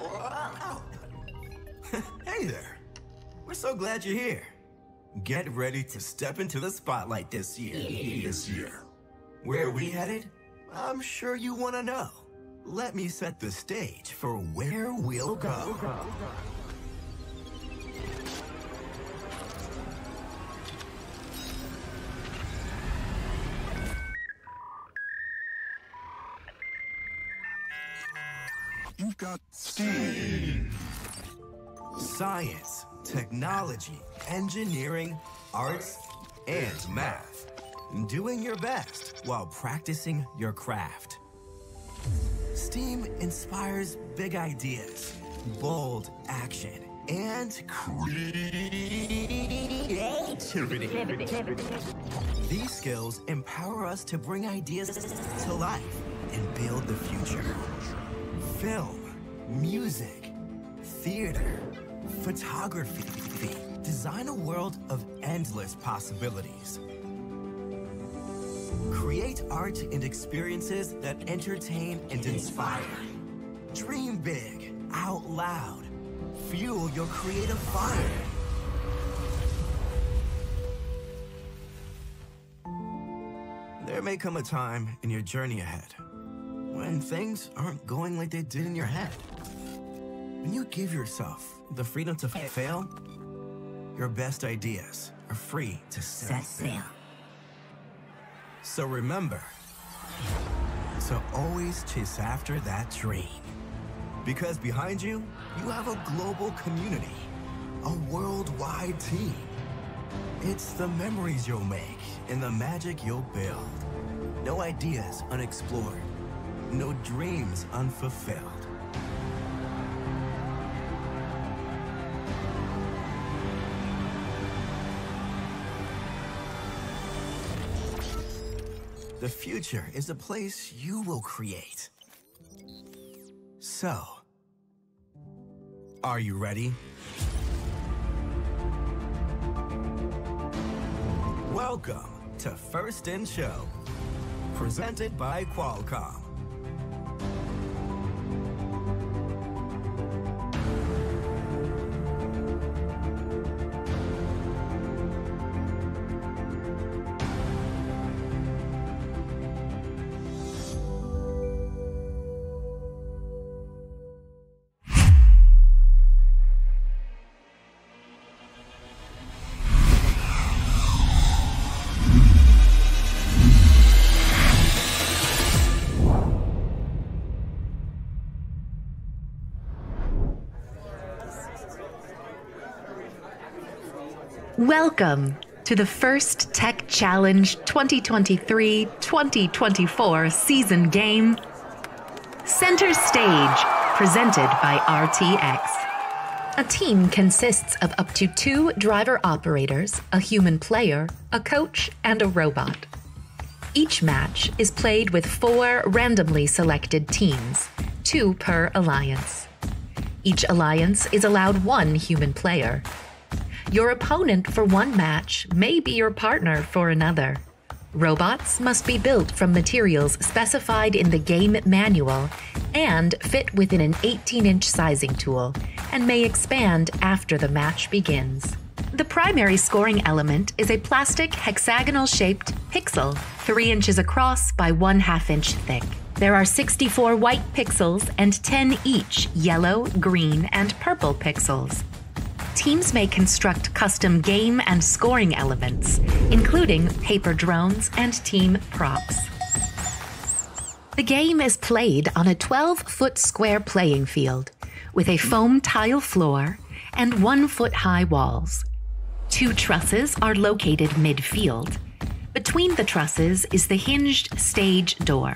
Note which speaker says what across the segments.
Speaker 1: hey there. We're so glad you're here. Get ready to step into the spotlight this year. This year. Where are we headed? I'm sure you want to know. Let me set the stage for where we'll go. Science, technology, engineering, arts, and math. Doing your best while practicing your craft. STEAM inspires big ideas, bold action, and creativity. These skills empower us to bring ideas to life and build the future. Film music, theater, photography. Design a world of endless possibilities. Create art and experiences that entertain and inspire. Dream big, out loud. Fuel your creative fire. There may come a time in your journey ahead when things aren't going like they did in your head. When you give yourself the freedom to fail, your best ideas are free to set sail. So remember to always chase after that dream. Because behind you, you have a global community, a worldwide team. It's the memories you'll make and the magic you'll build. No ideas unexplored, no dreams unfulfilled. The future is a place you will create. So, are you ready? Welcome to First in Show, presented by Qualcomm.
Speaker 2: Welcome to the first Tech Challenge 2023 2024 season game, Center Stage, presented by RTX. A team consists of up to two driver operators, a human player, a coach, and a robot. Each match is played with four randomly selected teams, two per alliance. Each alliance is allowed one human player, your opponent for one match may be your partner for another. Robots must be built from materials specified in the game manual and fit within an 18 inch sizing tool, and may expand after the match begins. The primary scoring element is a plastic hexagonal shaped pixel, 3 inches across by 1 half inch thick. There are 64 white pixels and 10 each yellow, green, and purple pixels teams may construct custom game and scoring elements, including paper drones and team props. The game is played on a 12 foot square playing field with a foam tile floor and one foot high walls. Two trusses are located midfield. Between the trusses is the hinged stage door.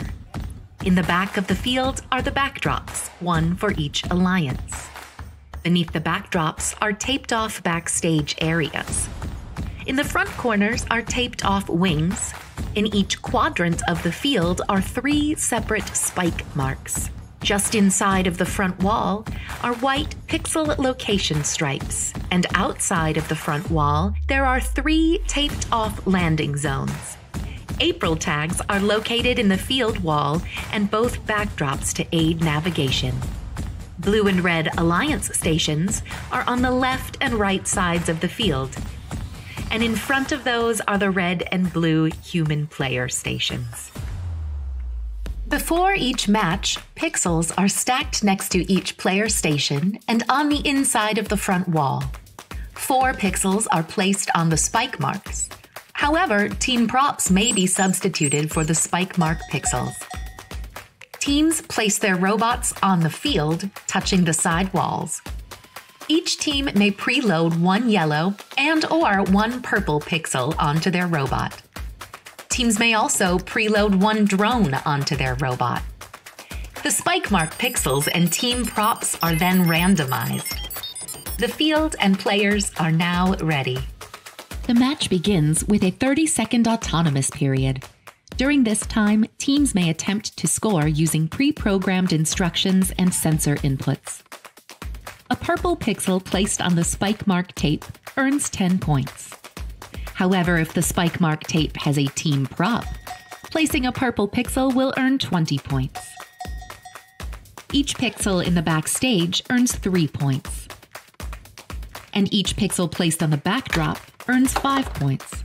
Speaker 2: In the back of the field are the backdrops, one for each alliance. Beneath the backdrops are taped off backstage areas. In the front corners are taped off wings. In each quadrant of the field are three separate spike marks. Just inside of the front wall are white pixel location stripes, and outside of the front wall, there are three taped off landing zones. April tags are located in the field wall and both backdrops to aid navigation. Blue and red Alliance stations are on the left and right sides of the field. And in front of those are the red and blue human player stations. Before each match, pixels are stacked next to each player station and on the inside of the front wall. Four pixels are placed on the spike marks. However, team props may be substituted for the spike mark pixels. Teams place their robots on the field, touching the side walls. Each team may preload one yellow and or one purple pixel onto their robot. Teams may also preload one drone onto their robot. The spike mark pixels and team props are then randomized. The field and players are now ready. The match begins with a 30 second autonomous period. During this time, teams may attempt to score using pre programmed instructions and sensor inputs. A purple pixel placed on the spike mark tape earns 10 points. However, if the spike mark tape has a team prop, placing a purple pixel will earn 20 points. Each pixel in the backstage earns 3 points. And each pixel placed on the backdrop earns 5 points.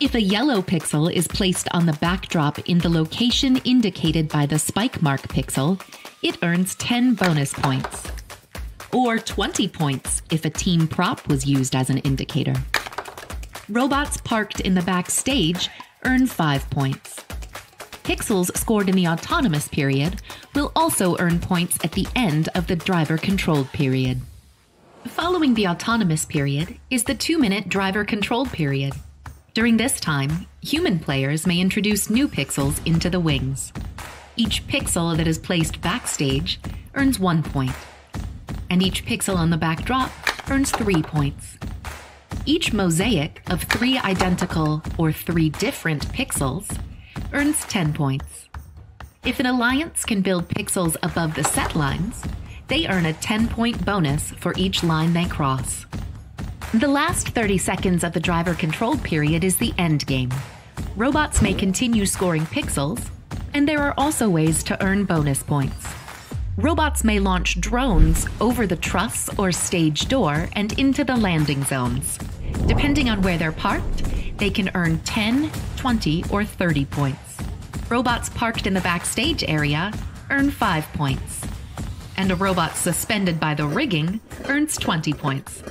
Speaker 2: If a yellow pixel is placed on the backdrop in the location indicated by the spike mark pixel, it earns 10 bonus points. Or 20 points if a team prop was used as an indicator. Robots parked in the backstage earn 5 points. Pixels scored in the autonomous period will also earn points at the end of the driver controlled period. Following the autonomous period is the 2 minute driver controlled period. During this time, human players may introduce new pixels into the wings. Each pixel that is placed backstage earns one point, and each pixel on the backdrop earns three points. Each mosaic of three identical or three different pixels earns 10 points. If an alliance can build pixels above the set lines, they earn a 10 point bonus for each line they cross. The last 30 seconds of the driver controlled period is the end game. Robots may continue scoring pixels, and there are also ways to earn bonus points. Robots may launch drones over the truss or stage door and into the landing zones. Depending on where they're parked, they can earn 10, 20, or 30 points. Robots parked in the backstage area earn 5 points. And a robot suspended by the rigging earns 20 points.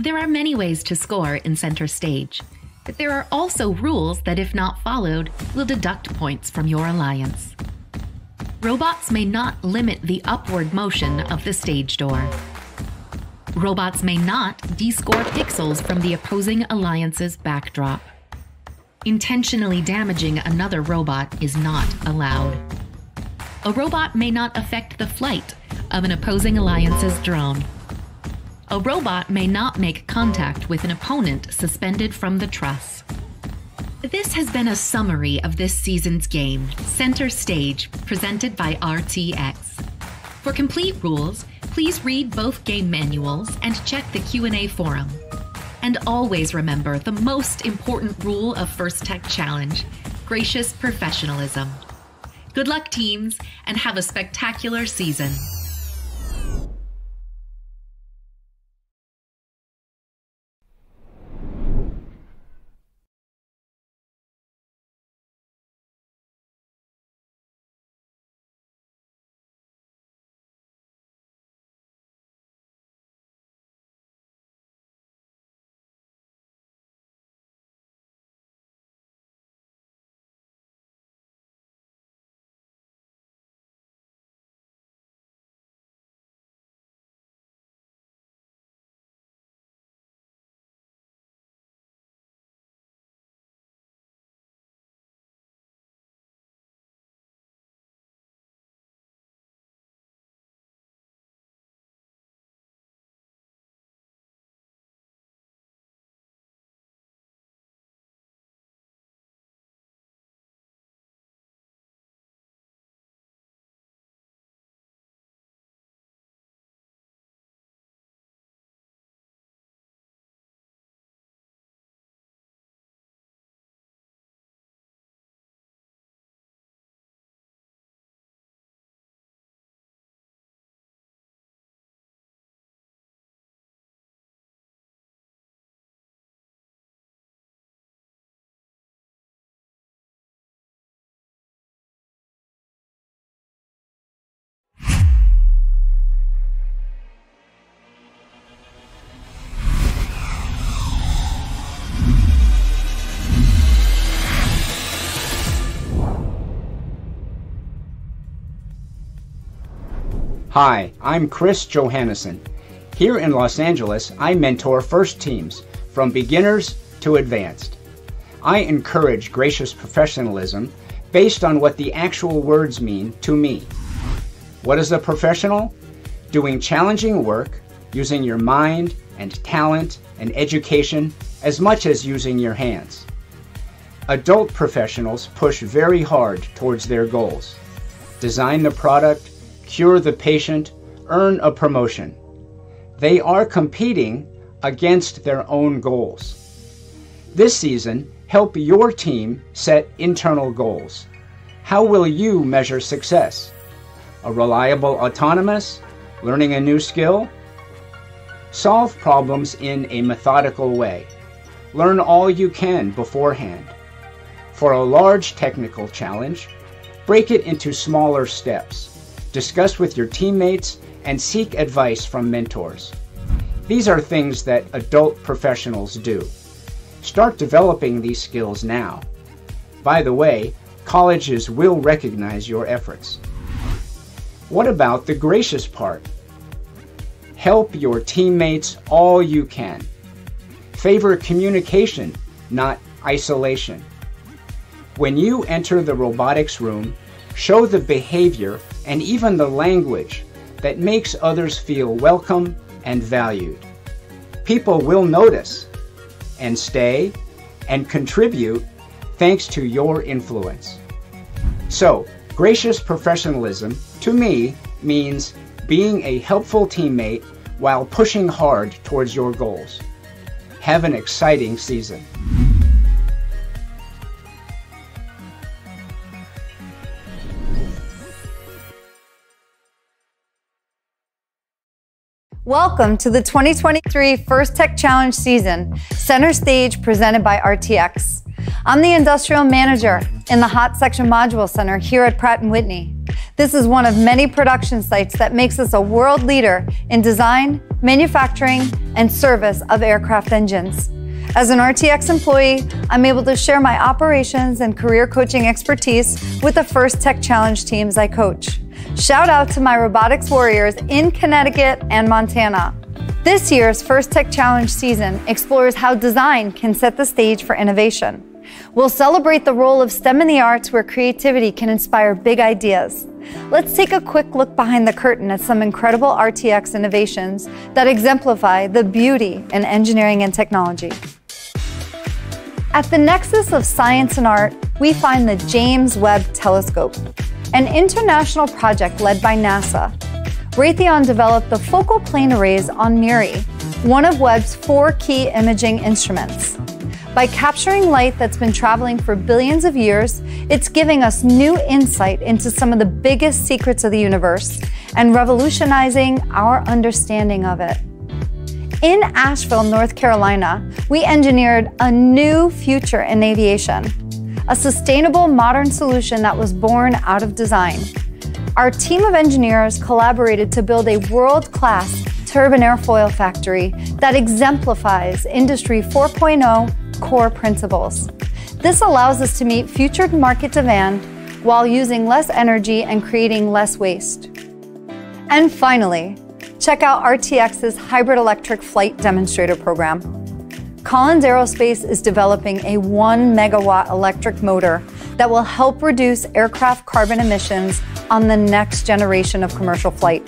Speaker 2: There are many ways to score in center stage, but there are also rules that, if not followed, will deduct points from your alliance. Robots may not limit the upward motion of the stage door. Robots may not descore pixels from the opposing alliance's backdrop. Intentionally damaging another robot is not allowed. A robot may not affect the flight of an opposing alliance's drone a robot may not make contact with an opponent suspended from the truss. This has been a summary of this season's game, Center Stage, presented by RTX. For complete rules, please read both game manuals and check the Q&A forum. And always remember the most important rule of First Tech Challenge, gracious professionalism. Good luck teams and have a spectacular season.
Speaker 3: Hi, I'm Chris Johannesson. Here in Los Angeles, I mentor first teams from beginners to advanced. I encourage gracious professionalism based on what the actual words mean to me. What is a professional? Doing challenging work, using your mind and talent and education as much as using your hands. Adult professionals push very hard towards their goals. Design the product, cure the patient, earn a promotion. They are competing against their own goals. This season, help your team set internal goals. How will you measure success? A reliable autonomous? Learning a new skill? Solve problems in a methodical way. Learn all you can beforehand. For a large technical challenge, break it into smaller steps discuss with your teammates, and seek advice from mentors. These are things that adult professionals do. Start developing these skills now. By the way, colleges will recognize your efforts. What about the gracious part? Help your teammates all you can. Favor communication, not isolation. When you enter the robotics room, show the behavior and even the language that makes others feel welcome and valued. People will notice and stay and contribute thanks to your influence. So, gracious professionalism to me means being a helpful teammate while pushing hard towards your goals. Have an exciting season.
Speaker 4: Welcome to the 2023 First Tech Challenge season, center stage presented by RTX. I'm the industrial manager in the Hot Section Module Center here at Pratt & Whitney. This is one of many production sites that makes us a world leader in design, manufacturing, and service of aircraft engines. As an RTX employee, I'm able to share my operations and career coaching expertise with the first Tech Challenge teams I coach. Shout out to my robotics warriors in Connecticut and Montana. This year's First Tech Challenge season explores how design can set the stage for innovation. We'll celebrate the role of STEM in the arts where creativity can inspire big ideas. Let's take a quick look behind the curtain at some incredible RTX innovations that exemplify the beauty in engineering and technology. At the nexus of science and art, we find the James Webb Telescope, an international project led by NASA. Raytheon developed the focal plane arrays on MIRI, one of Webb's four key imaging instruments. By capturing light that's been traveling for billions of years, it's giving us new insight into some of the biggest secrets of the universe and revolutionizing our understanding of it. In Asheville, North Carolina, we engineered a new future in aviation, a sustainable modern solution that was born out of design. Our team of engineers collaborated to build a world-class turbine airfoil factory that exemplifies Industry 4.0 core principles. This allows us to meet future market demand while using less energy and creating less waste. And finally, check out RTX's hybrid electric flight demonstrator program. Collins Aerospace is developing a 1 megawatt electric motor that will help reduce aircraft carbon emissions on the next generation of commercial flight.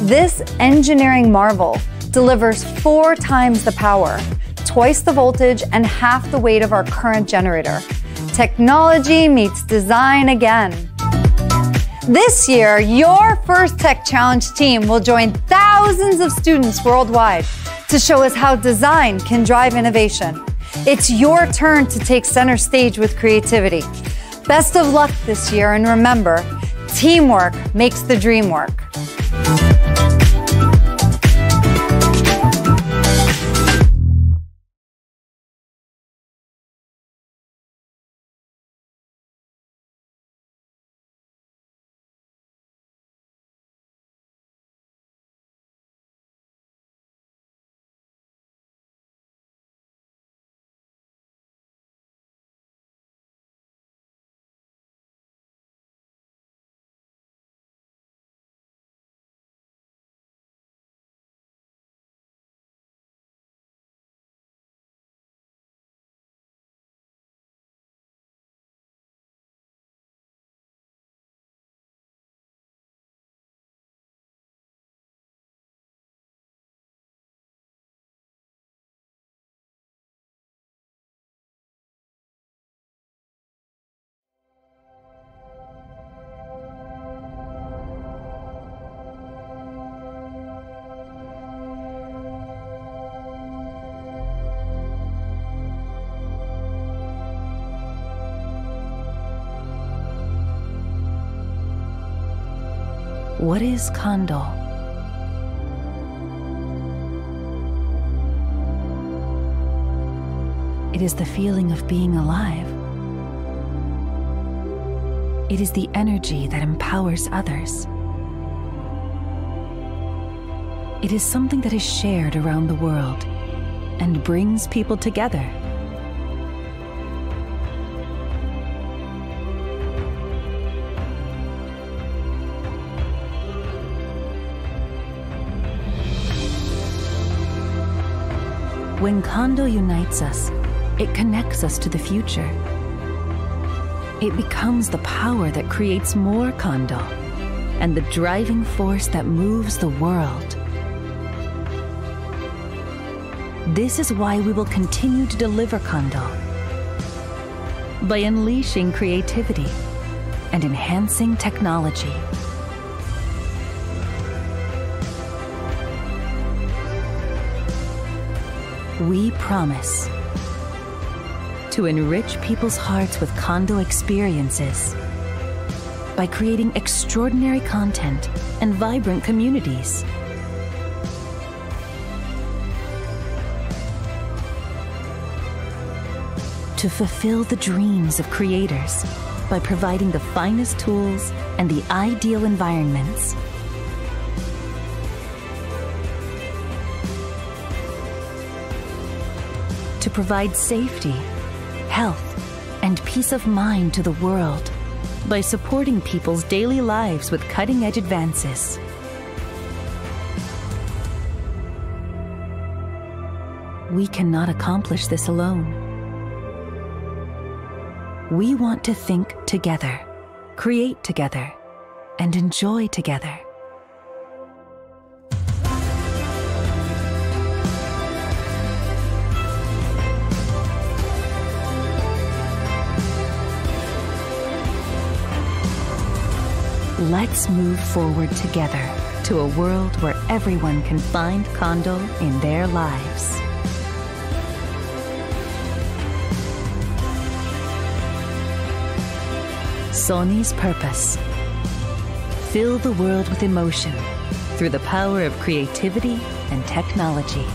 Speaker 4: This engineering marvel delivers four times the power, twice the voltage, and half the weight of our current generator. Technology meets design again. This year, your First Tech Challenge team will join thousands of students worldwide to show us how design can drive innovation. It's your turn to take center stage with creativity. Best of luck this year, and remember, teamwork makes the dream work.
Speaker 5: What is Kando? It is the feeling of being alive. It is the energy that empowers others. It is something that is shared around the world and brings people together. When Kando unites us, it connects us to the future. It becomes the power that creates more Kando and the driving force that moves the world. This is why we will continue to deliver Kondo by unleashing creativity and enhancing technology. we promise to enrich people's hearts with Kando experiences by creating extraordinary content and vibrant communities. To fulfill the dreams of creators by providing the finest tools and the ideal environments. to provide safety, health, and peace of mind to the world by supporting people's daily lives with cutting edge advances. We cannot accomplish this alone. We want to think together, create together, and enjoy together. Let's move forward together to a world where everyone can find Kando in their lives. Sony's purpose. Fill the world with emotion through the power of creativity and technology.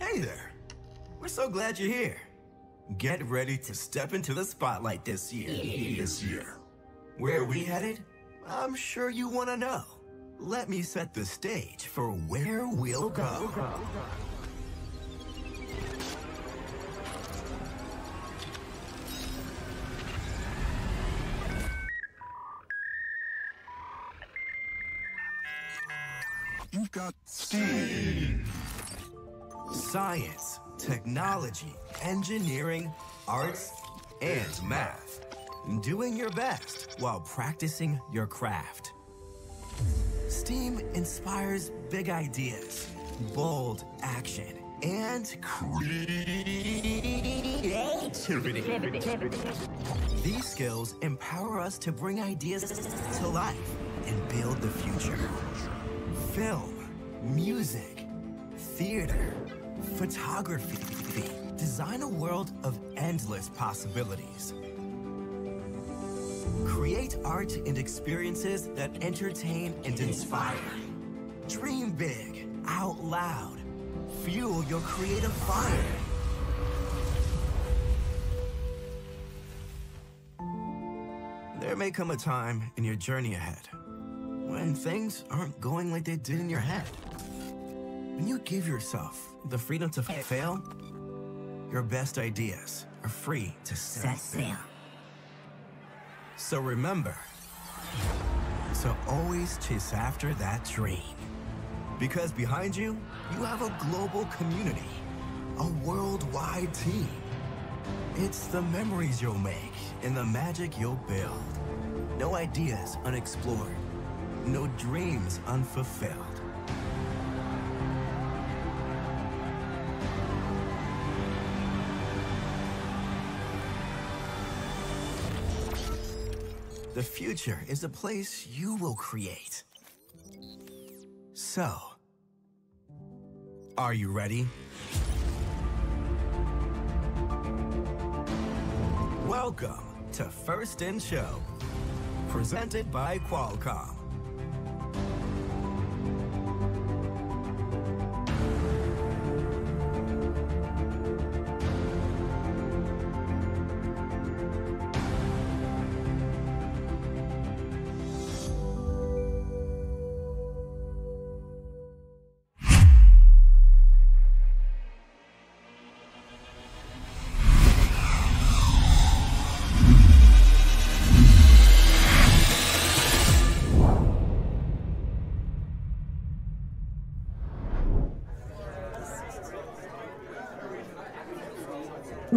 Speaker 1: hey there. We're so glad you're here. Get ready to step into the spotlight this year. this year. Where are we headed? I'm sure you want to know. Let me set the stage for where we'll go. not Science, technology, engineering, arts, and math. Doing your best while practicing your craft. STEAM inspires big ideas, bold action, and creativity. These skills empower us to bring ideas to life and build the future. Film, music, theater, photography. Design a world of endless possibilities. Create art and experiences that entertain and inspire. Dream big, out loud. Fuel your creative fire. There may come a time in your journey ahead when things aren't going like they did in your head. When you give yourself the freedom to fail, your best ideas are free to set sail. So remember to always chase after that dream. Because behind you, you have a global community, a worldwide team. It's the memories you'll make and the magic you'll build. No ideas unexplored, no dreams unfulfilled. The future is a place you will create. So, are you ready? Welcome to First in Show, presented by Qualcomm.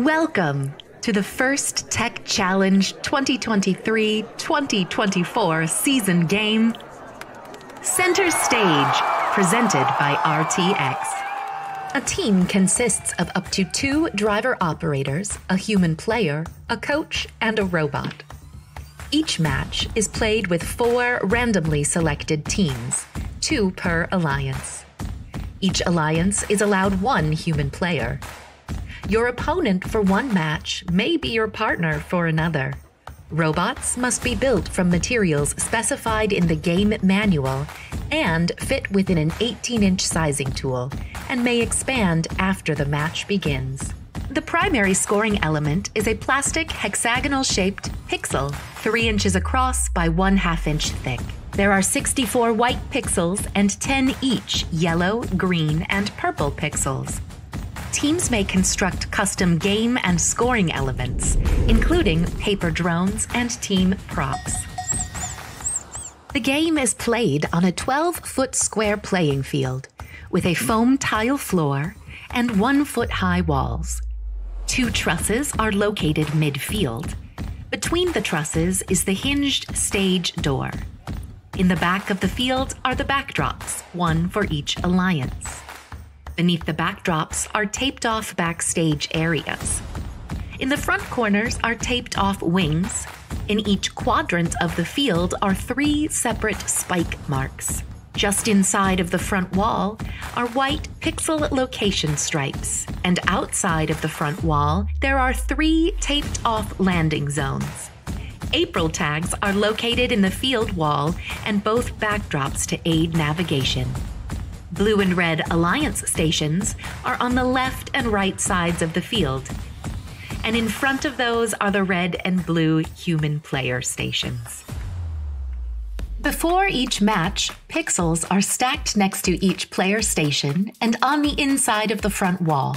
Speaker 2: Welcome to the first Tech Challenge 2023 2024 season game, Center Stage, presented by RTX. A team consists of up to two driver operators, a human player, a coach, and a robot. Each match is played with four randomly selected teams, two per alliance. Each alliance is allowed one human player, your opponent for one match may be your partner for another. Robots must be built from materials specified in the game manual and fit within an 18 inch sizing tool, and may expand after the match begins. The primary scoring element is a plastic hexagonal shaped pixel, 3 inches across by 1 half inch thick. There are 64 white pixels and 10 each yellow, green, and purple pixels teams may construct custom game and scoring elements, including paper drones and team props. The game is played on a 12 foot square playing field with a foam tile floor and one foot high walls. Two trusses are located midfield. Between the trusses is the hinged stage door. In the back of the field are the backdrops, one for each alliance beneath the backdrops are taped off backstage areas. In the front corners are taped off wings. In each quadrant of the field are three separate spike marks. Just inside of the front wall are white pixel location stripes, and outside of the front wall, there are three taped off landing zones. April tags are located in the field wall and both backdrops to aid navigation. Blue and red Alliance stations are on the left and right sides of the field. And in front of those are the red and blue human player stations. Before each match, pixels are stacked next to each player station and on the inside of the front wall.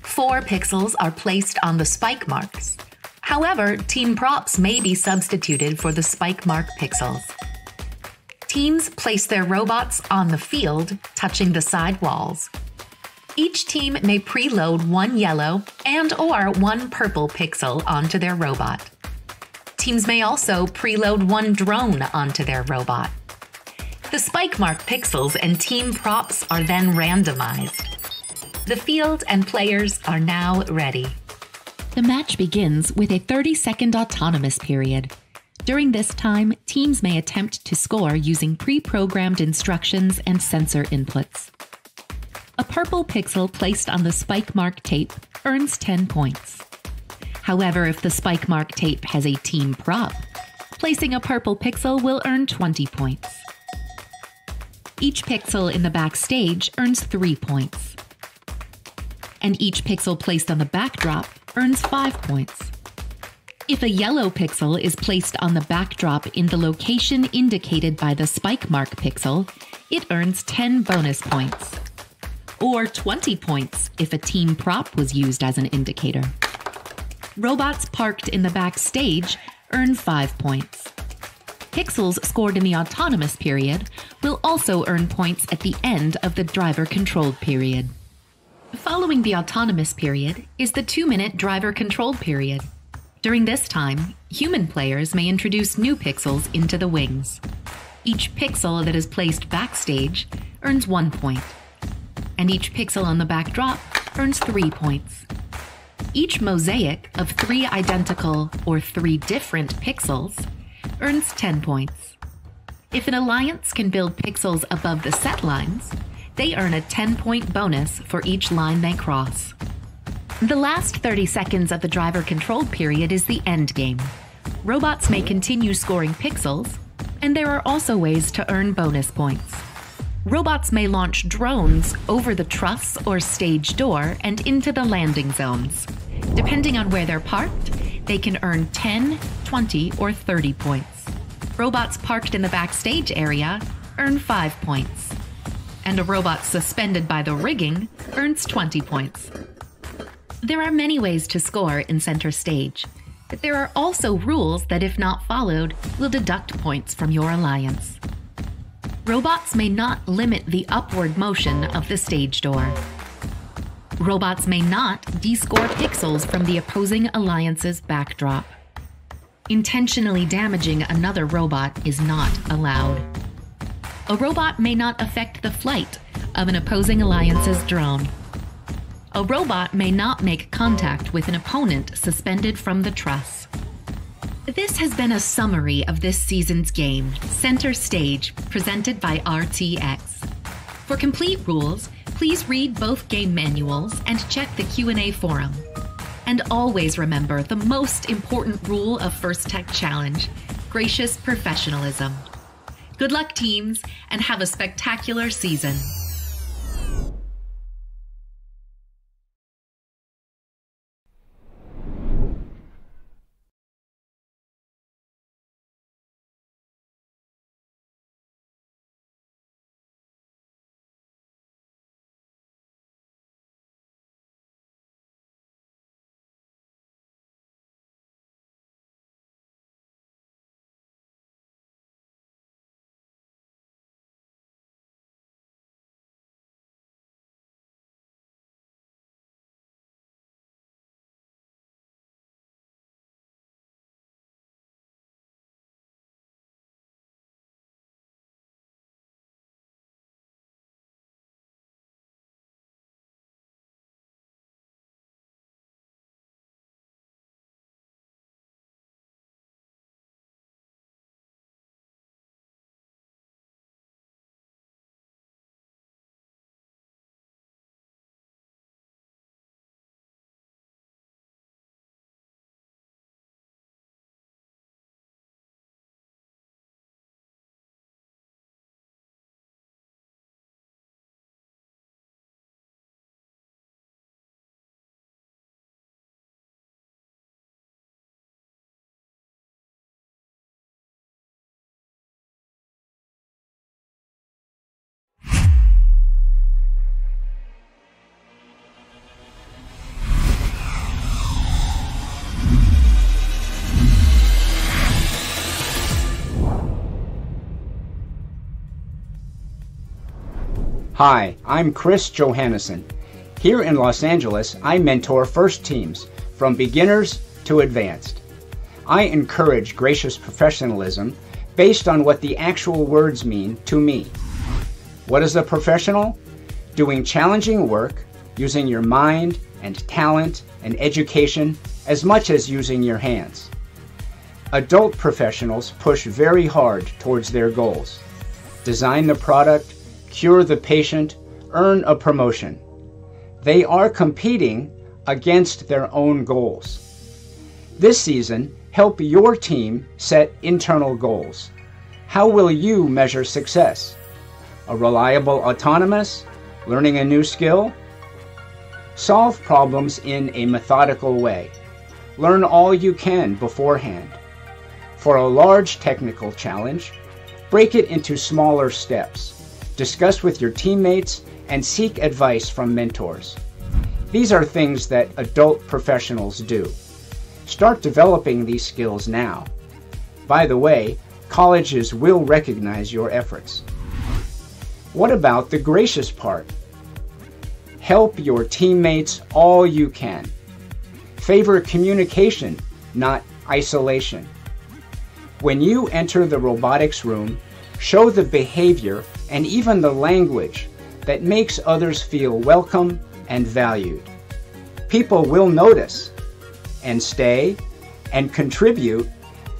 Speaker 2: Four pixels are placed on the spike marks. However, team props may be substituted for the spike mark pixels. Teams place their robots on the field, touching the side walls. Each team may preload one yellow and or one purple pixel onto their robot. Teams may also preload one drone onto their robot. The spike mark pixels and team props are then randomized. The field and players are now ready. The match begins with a 30 second autonomous period. During this time, teams may attempt to score using pre-programmed instructions and sensor inputs. A purple pixel placed on the spike mark tape earns 10 points. However, if the spike mark tape has a team prop, placing a purple pixel will earn 20 points. Each pixel in the backstage earns 3 points. And each pixel placed on the backdrop earns 5 points if a yellow pixel is placed on the backdrop in the location indicated by the spike mark pixel, it earns 10 bonus points. Or 20 points if a team prop was used as an indicator. Robots parked in the backstage earn 5 points. Pixels scored in the autonomous period will also earn points at the end of the driver controlled period. Following the autonomous period is the two minute driver controlled period. During this time, human players may introduce new pixels into the wings. Each pixel that is placed backstage earns one point, and each pixel on the backdrop earns three points. Each mosaic of three identical or three different pixels earns 10 points. If an alliance can build pixels above the set lines, they earn a 10 point bonus for each line they cross. The last 30 seconds of the driver controlled period is the end game. Robots may continue scoring pixels, and there are also ways to earn bonus points. Robots may launch drones over the truss or stage door and into the landing zones. Depending on where they're parked, they can earn 10, 20, or 30 points. Robots parked in the backstage area earn 5 points. And a robot suspended by the rigging earns 20 points. There are many ways to score in center stage, but there are also rules that, if not followed, will deduct points from your alliance. Robots may not limit the upward motion of the stage door. Robots may not descore pixels from the opposing alliance's backdrop. Intentionally damaging another robot is not allowed. A robot may not affect the flight of an opposing alliance's drone. A robot may not make contact with an opponent suspended from the truss. This has been a summary of this season's game, Center Stage, presented by RTX. For complete rules, please read both game manuals and check the Q&A forum. And always remember the most important rule of First Tech Challenge, gracious professionalism. Good luck teams and have a spectacular season.
Speaker 3: Hi, I'm Chris Johannesson. Here in Los Angeles, I mentor first teams from beginners to advanced. I encourage gracious professionalism based on what the actual words mean to me. What is a professional? Doing challenging work using your mind and talent and education as much as using your hands. Adult professionals push very hard towards their goals. Design the product, cure the patient, earn a promotion. They are competing against their own goals. This season, help your team set internal goals. How will you measure success? A reliable autonomous? Learning a new skill? Solve problems in a methodical way. Learn all you can beforehand. For a large technical challenge, break it into smaller steps discuss with your teammates, and seek advice from mentors. These are things that adult professionals do. Start developing these skills now. By the way, colleges will recognize your efforts. What about the gracious part? Help your teammates all you can. Favor communication, not isolation. When you enter the robotics room, show the behavior and even the language that makes others feel welcome and valued. People will notice and stay and contribute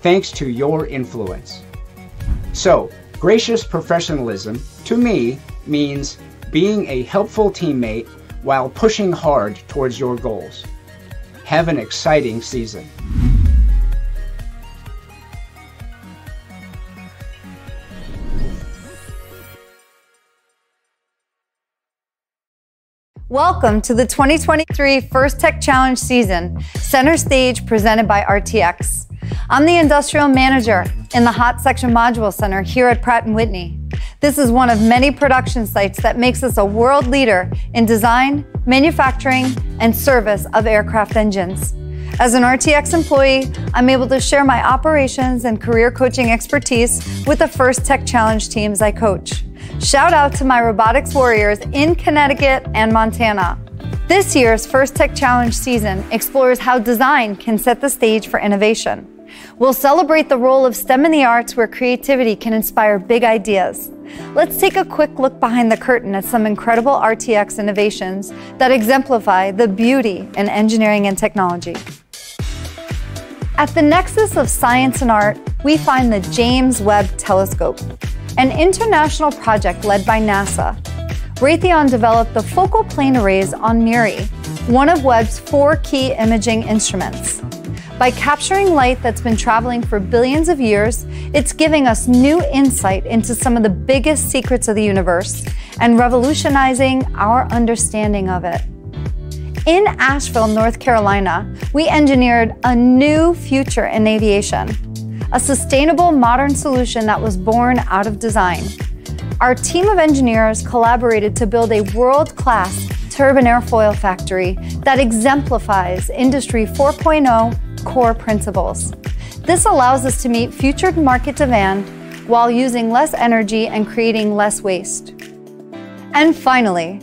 Speaker 3: thanks to your influence. So, gracious professionalism to me means being a helpful teammate while pushing hard towards your goals. Have an exciting season.
Speaker 4: Welcome to the 2023 First Tech Challenge season, center stage presented by RTX. I'm the industrial manager in the Hot Section Module Center here at Pratt & Whitney. This is one of many production sites that makes us a world leader in design, manufacturing, and service of aircraft engines. As an RTX employee, I'm able to share my operations and career coaching expertise with the first Tech Challenge teams I coach. Shout out to my robotics warriors in Connecticut and Montana. This year's First Tech Challenge season explores how design can set the stage for innovation. We'll celebrate the role of STEM in the arts where creativity can inspire big ideas. Let's take a quick look behind the curtain at some incredible RTX innovations that exemplify the beauty in engineering and technology. At the nexus of science and art, we find the James Webb Telescope, an international project led by NASA. Raytheon developed the focal plane arrays on MIRI, one of Webb's four key imaging instruments. By capturing light that's been traveling for billions of years, it's giving us new insight into some of the biggest secrets of the universe and revolutionizing our understanding of it. In Asheville, North Carolina, we engineered a new future in aviation, a sustainable modern solution that was born out of design. Our team of engineers collaborated to build a world-class turbine airfoil factory that exemplifies Industry 4.0 core principles. This allows us to meet future market demand while using less energy and creating less waste. And finally,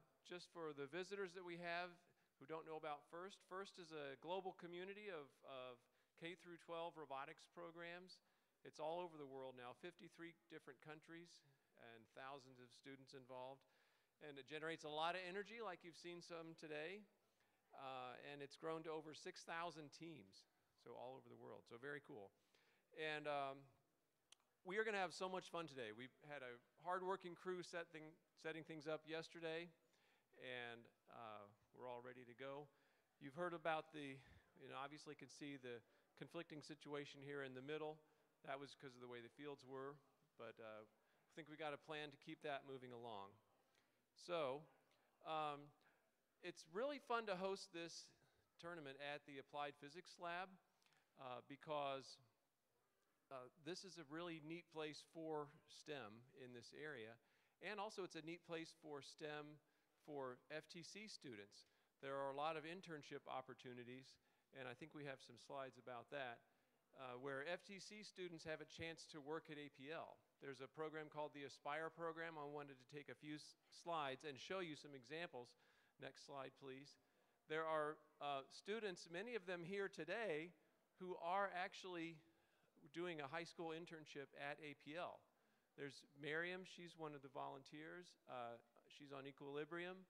Speaker 6: just for the visitors that we have who don't know about FIRST, FIRST is a global community of, of K through 12 robotics programs. It's all over the world now, 53 different countries and thousands of students involved. And it generates a lot of energy, like you've seen some today. Uh, and it's grown to over 6,000 teams, so all over the world. So very cool. And um, we are going to have so much fun today. We had a hardworking crew set thing, setting things up yesterday and uh, we're all ready to go. You've heard about the, you know, obviously can see the conflicting situation here in the middle. That was because of the way the fields were, but uh, I think we got a plan to keep that moving along. So, um, it's really fun to host this tournament at the Applied Physics Lab uh, because uh, this is a really neat place for STEM in this area. And also it's a neat place for STEM for FTC students. There are a lot of internship opportunities, and I think we have some slides about that, uh, where FTC students have a chance to work at APL. There's a program called the Aspire program. I wanted to take a few slides and show you some examples. Next slide, please. There are uh, students, many of them here today, who are actually doing a high school internship at APL. There's Miriam, she's one of the volunteers. Uh, she's on equilibrium.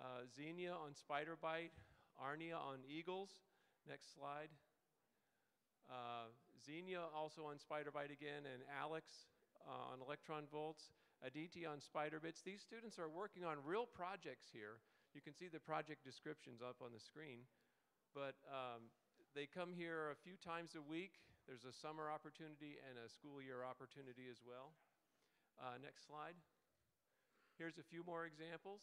Speaker 6: Uh, Xenia on spider bite. Arnia on eagles. Next slide. Uh, Xenia also on spider bite again, and Alex uh, on electron volts. Aditi on spider bits. These students are working on real projects here. You can see the project descriptions up on the screen. But um, they come here a few times a week. There's a summer opportunity and a school year opportunity as well. Uh, next slide. Here's a few more examples.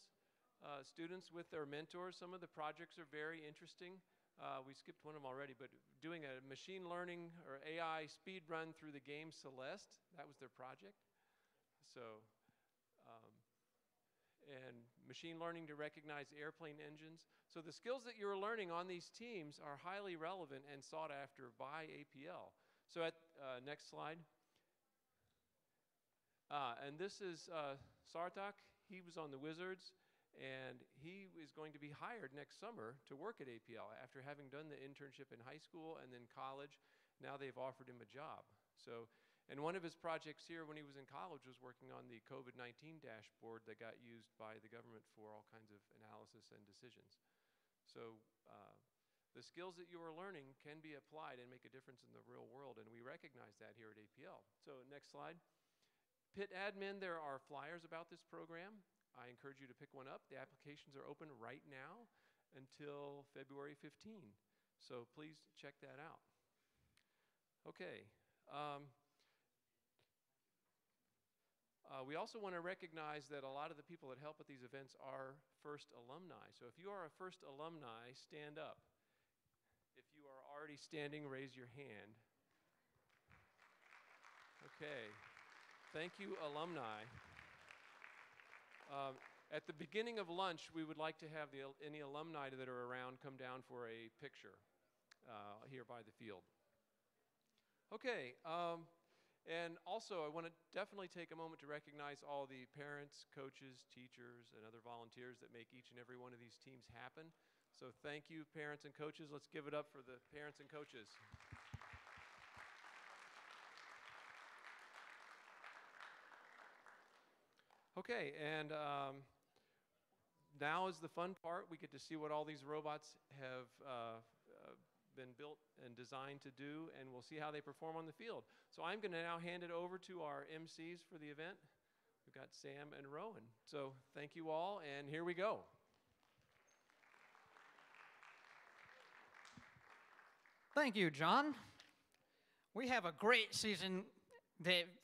Speaker 6: Uh, students with their mentors, some of the projects are very interesting. Uh, we skipped one of them already, but doing a machine learning or AI speed run through the game Celeste, that was their project. So, um, and machine learning to recognize airplane engines. So the skills that you're learning on these teams are highly relevant and sought after by APL. So at, uh, next slide. Uh, and this is uh, Sartak, he was on the Wizards, and he is going to be hired next summer to work at APL after having done the internship in high school and then college. Now they've offered him a job. So, and one of his projects here when he was in college was working on the COVID 19 dashboard that got used by the government for all kinds of analysis and decisions. So, uh, the skills that you are learning can be applied and make a difference in the real world, and we recognize that here at APL. So, next slide. Pit admin, there are flyers about this program. I encourage you to pick one up. The applications are open right now until February 15. So please check that out. Okay. Um, uh, we also want to recognize that a lot of the people that help with these events are FIRST alumni. So if you are a FIRST alumni, stand up. If you are already standing, raise your hand. Okay. Thank you, alumni. Uh, at the beginning of lunch, we would like to have the, any alumni that are around come down for a picture uh, here by the field. Okay, um, and also I want to definitely take a moment to recognize all the parents, coaches, teachers, and other volunteers that make each and every one of these teams happen. So thank you, parents and coaches. Let's give it up for the parents and coaches. Okay, and um, now is the fun part. We get to see what all these robots have uh, uh, been built and designed to do, and we'll see how they perform on the field. So I'm going to now hand it over to our MCs for the event. We've got Sam and Rowan. So thank you all, and here we go.
Speaker 7: Thank you, John. We have a great season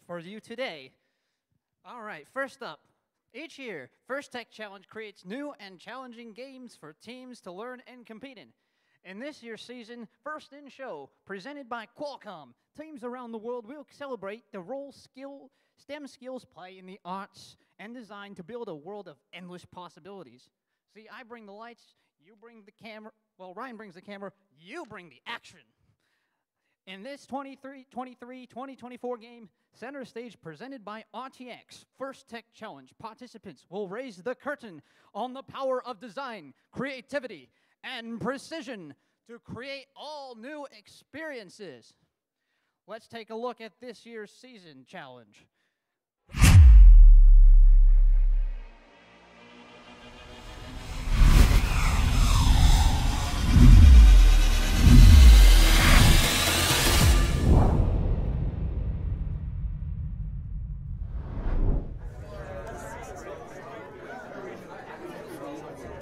Speaker 7: for you today. All right, first up, each year, First Tech Challenge creates new and challenging games for teams to learn and compete in. In this year's season, First in Show, presented by Qualcomm, teams around the world will celebrate the role skill, STEM skills play in the arts and design to build a world of endless possibilities. See, I bring the lights, you bring the camera, well, Ryan brings the camera, you bring the action. In this 23 23 2024 game, Center stage presented by RTX First Tech Challenge. Participants will raise the curtain on the power of design, creativity, and precision to create all new experiences. Let's take a look at this year's season challenge.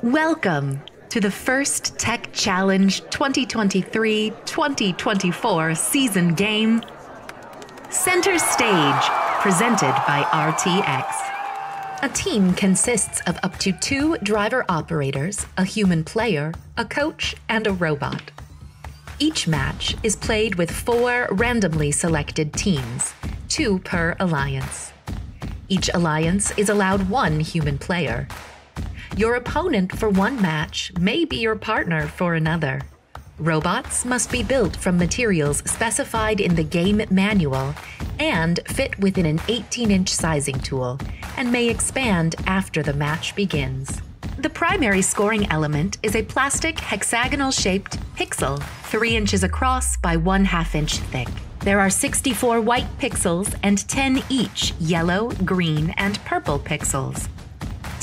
Speaker 2: Welcome to the first Tech Challenge 2023 2024 season game, Center Stage, presented by RTX. A team consists of up to two driver operators, a human player, a coach, and a robot. Each match is played with four randomly selected teams, two per alliance. Each alliance is allowed one human player, your opponent for one match may be your partner for another. Robots must be built from materials specified in the game manual and fit within an 18 inch sizing tool, and may expand after the match begins. The primary scoring element is a plastic hexagonal shaped pixel, 3 inches across by 1 half inch thick. There are 64 white pixels and 10 each yellow, green, and purple pixels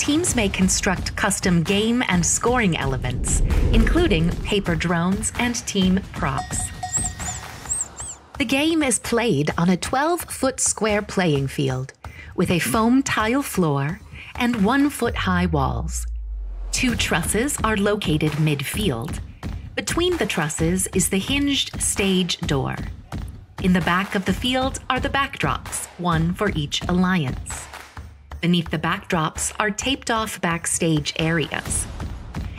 Speaker 2: teams may construct custom game and scoring elements, including paper drones and team props. The game is played on a 12 foot square playing field with a foam tile floor and one foot high walls. Two trusses are located midfield. Between the trusses is the hinged stage door. In the back of the field are the backdrops, one for each alliance. Beneath the backdrops are taped off backstage areas.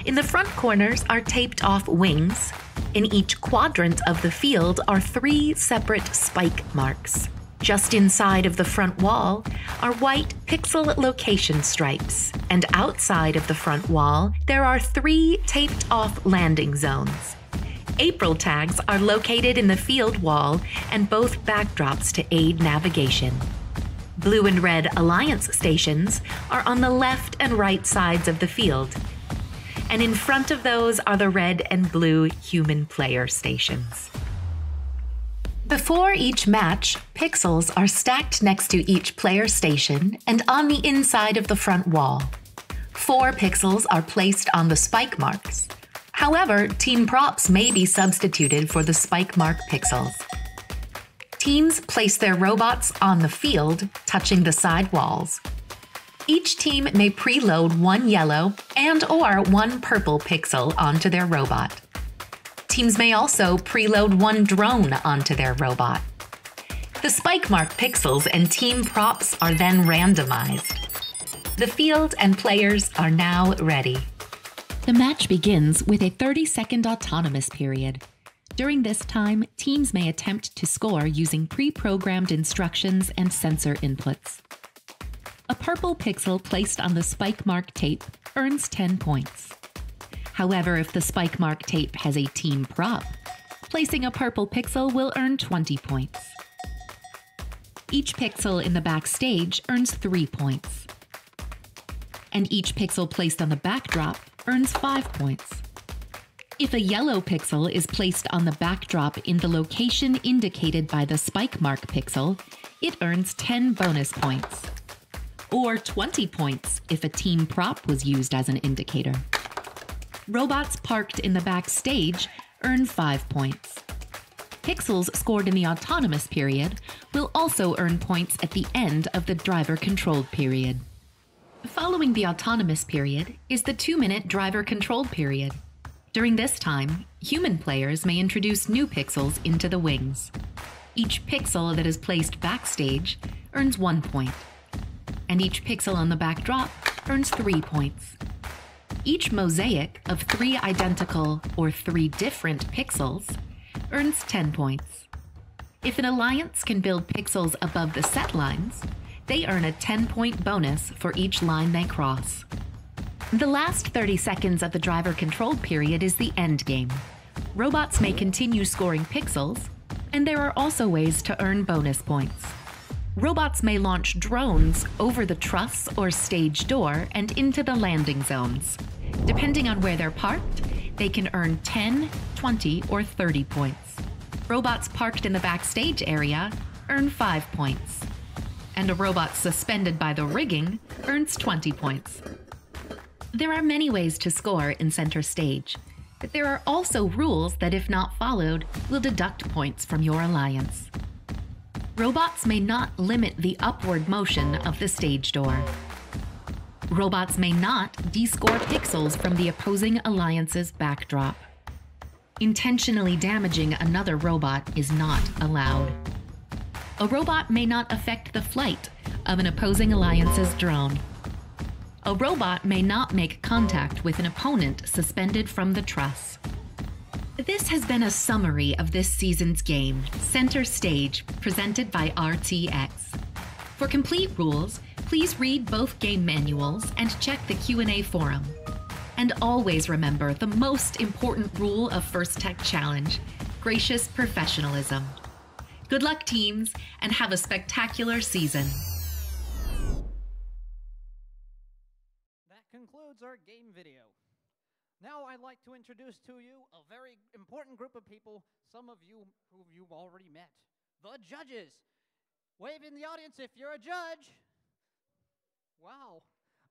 Speaker 2: In the front corners are taped off wings. In each quadrant of the field are three separate spike marks. Just inside of the front wall are white pixel location stripes, and outside of the front wall there are three taped off landing zones. AprilTags are located in the field wall and both backdrops to aid navigation. Blue and red Alliance stations are on the left and right sides of the field. And in front of those are the red and blue human player stations. Before each match, pixels are stacked next to each player station and on the inside of the front wall. Four pixels are placed on the spike marks. However, team props may be substituted for the spike mark pixels. Teams place their robots on the field, touching the side walls. Each team may preload one yellow and or one purple pixel onto their robot. Teams may also preload one drone onto their robot. The spike mark pixels and team props are then randomized. The field and players are now ready. The match begins with a 30 second autonomous period. During this time, teams may attempt to score using pre-programmed instructions and sensor inputs. A purple pixel placed on the spike mark tape earns 10 points. However, if the spike mark tape has a team prop, placing a purple pixel will earn 20 points. Each pixel in the backstage earns 3 points. And each pixel placed on the backdrop earns 5 points. If a yellow pixel is placed on the backdrop in the location indicated by the spike mark pixel, it earns 10 bonus points, or 20 points if a team prop was used as an indicator. Robots parked in the backstage earn 5 points. Pixels scored in the autonomous period will also earn points at the end of the driver controlled period. Following the autonomous period is the 2 minute driver controlled period. During this time, human players may introduce new pixels into the wings. Each pixel that is placed backstage earns one point, and each pixel on the backdrop earns three points. Each mosaic of three identical or three different pixels earns 10 points. If an alliance can build pixels above the set lines, they earn a 10 point bonus for each line they cross. The last 30 seconds of the driver controlled period is the end game. Robots may continue scoring pixels, and there are also ways to earn bonus points. Robots may launch drones over the truss or stage door and into the landing zones. Depending on where they're parked, they can earn 10, 20, or 30 points. Robots parked in the backstage area earn 5 points. And a robot suspended by the rigging earns 20 points. There are many ways to score in center stage, but there are also rules that, if not followed, will deduct points from your alliance. Robots may not limit the upward motion of the stage door. Robots may not descore pixels from the opposing alliance's backdrop. Intentionally damaging another robot is not allowed. A robot may not affect the flight of an opposing alliance's drone. A robot may not make contact with an opponent suspended from the truss. This has been a summary of this season's game, Center Stage, presented by RTX. For complete rules, please read both game manuals and check the Q&A forum. And always remember the most important rule of First Tech Challenge, gracious professionalism. Good luck teams and have a spectacular season.
Speaker 7: Now I'd like to introduce to you a very important group of people, some of you who you've already met, the judges. Wave in the audience if you're a judge. Wow,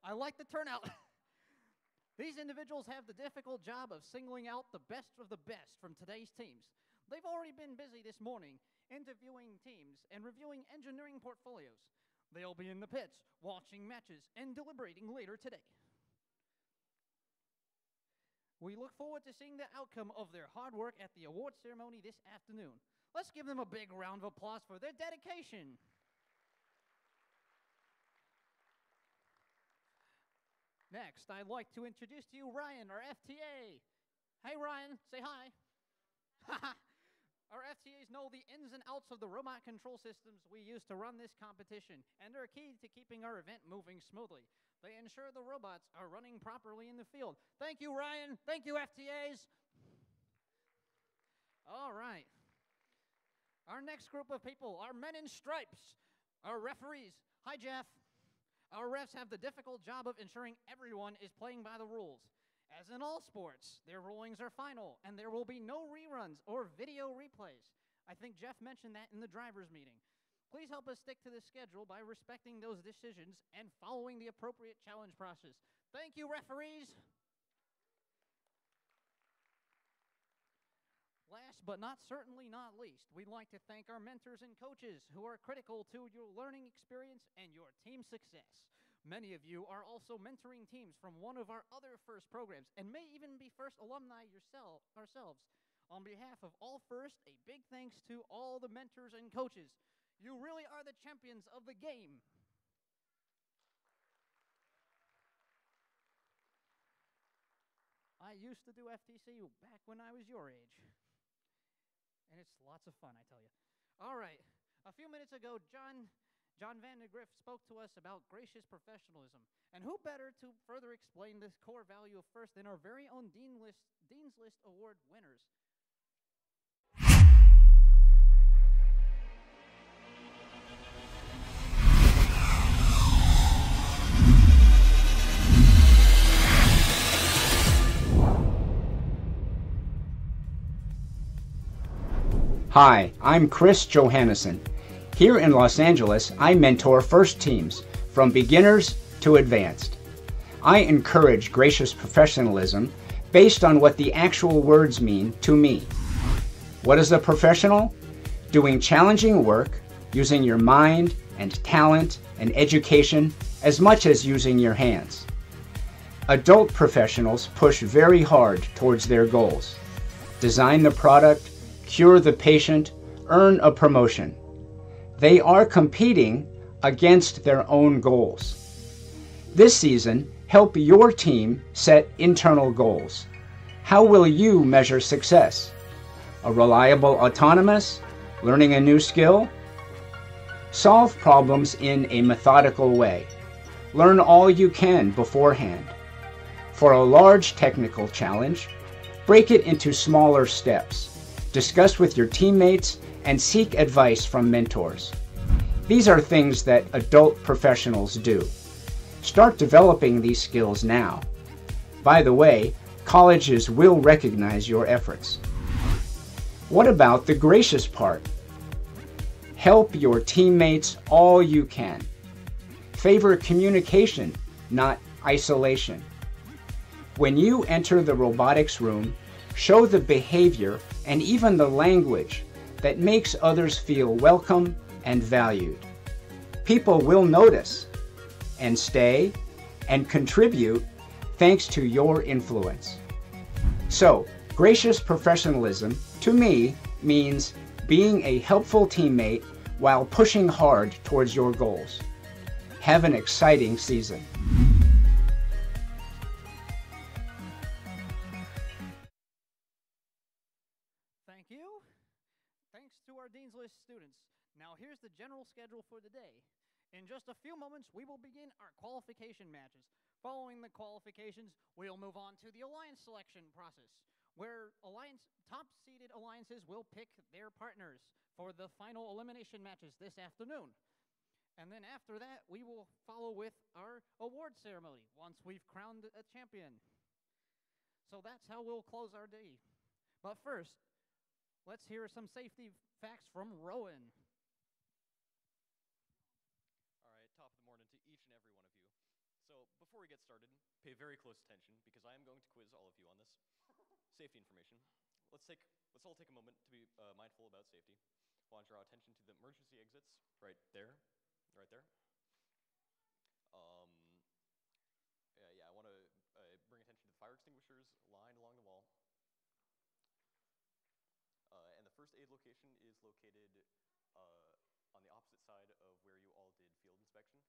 Speaker 7: I like the turnout. These individuals have the difficult job of singling out the best of the best from today's teams. They've already been busy this morning interviewing teams and reviewing engineering portfolios. They'll be in the pits, watching matches, and deliberating later today. We look forward to seeing the outcome of their hard work at the award ceremony this afternoon. Let's give them a big round of applause for their dedication. Next, I'd like to introduce to you Ryan, our FTA. Hey, Ryan, say hi. our FTAs know the ins and outs of the remote control systems we use to run this competition and are key to keeping our event moving smoothly. They ensure the robots are running properly in the field. Thank you, Ryan. Thank you, FTAs. All right. Our next group of people are men in stripes, our referees. Hi, Jeff. Our refs have the difficult job of ensuring everyone is playing by the rules. As in all sports, their rulings are final, and there will be no reruns or video replays. I think Jeff mentioned that in the driver's meeting. Please help us stick to the schedule by respecting those decisions and following the appropriate challenge process. Thank you, referees. Last but not certainly not least, we'd like to thank our mentors and coaches who are critical to your learning experience and your team success. Many of you are also mentoring teams from one of our other FIRST programs and may even be FIRST alumni yourself, ourselves. On behalf of all FIRST, a big thanks to all the mentors and coaches you really are the champions of the game. I used to do FTC back when I was your age. And it's lots of fun, I tell you. All right. A few minutes ago, John John Van de Griff spoke to us about gracious professionalism. And who better to further explain this core value of first than our very own Dean List, Dean's List Award winners?
Speaker 3: Hi, I'm Chris Johannesson. Here in Los Angeles, I mentor first teams from beginners to advanced. I encourage gracious professionalism based on what the actual words mean to me. What is a professional? Doing challenging work, using your mind and talent and education as much as using your hands. Adult professionals push very hard towards their goals. Design the product, cure the patient, earn a promotion. They are competing against their own goals. This season, help your team set internal goals. How will you measure success? A reliable autonomous? Learning a new skill? Solve problems in a methodical way. Learn all you can beforehand. For a large technical challenge, break it into smaller steps discuss with your teammates, and seek advice from mentors. These are things that adult professionals do. Start developing these skills now. By the way, colleges will recognize your efforts. What about the gracious part? Help your teammates all you can. Favor communication, not isolation. When you enter the robotics room, show the behavior and even the language that makes others feel welcome and valued. People will notice and stay and contribute thanks to your influence. So, gracious professionalism to me means being a helpful teammate while pushing hard towards your goals. Have an exciting season.
Speaker 7: the day. In just a few moments, we will begin our qualification matches. Following the qualifications, we'll move on to the alliance selection process, where alliance top-seeded alliances will pick their partners for the final elimination matches this afternoon. And then after that, we will follow with our award ceremony once we've crowned a champion. So that's how we'll close our day. But first, let's hear some safety facts from Rowan.
Speaker 8: Pay very close attention because I am going to quiz all of you on this safety information. Let's take let's all take a moment to be uh, mindful about safety. I Want to draw attention to the emergency exits right there, right there. Um, yeah, I want to uh, bring attention to the fire extinguishers lined along the wall. Uh, and the first aid location is located uh, on the opposite side of where you all did field inspection.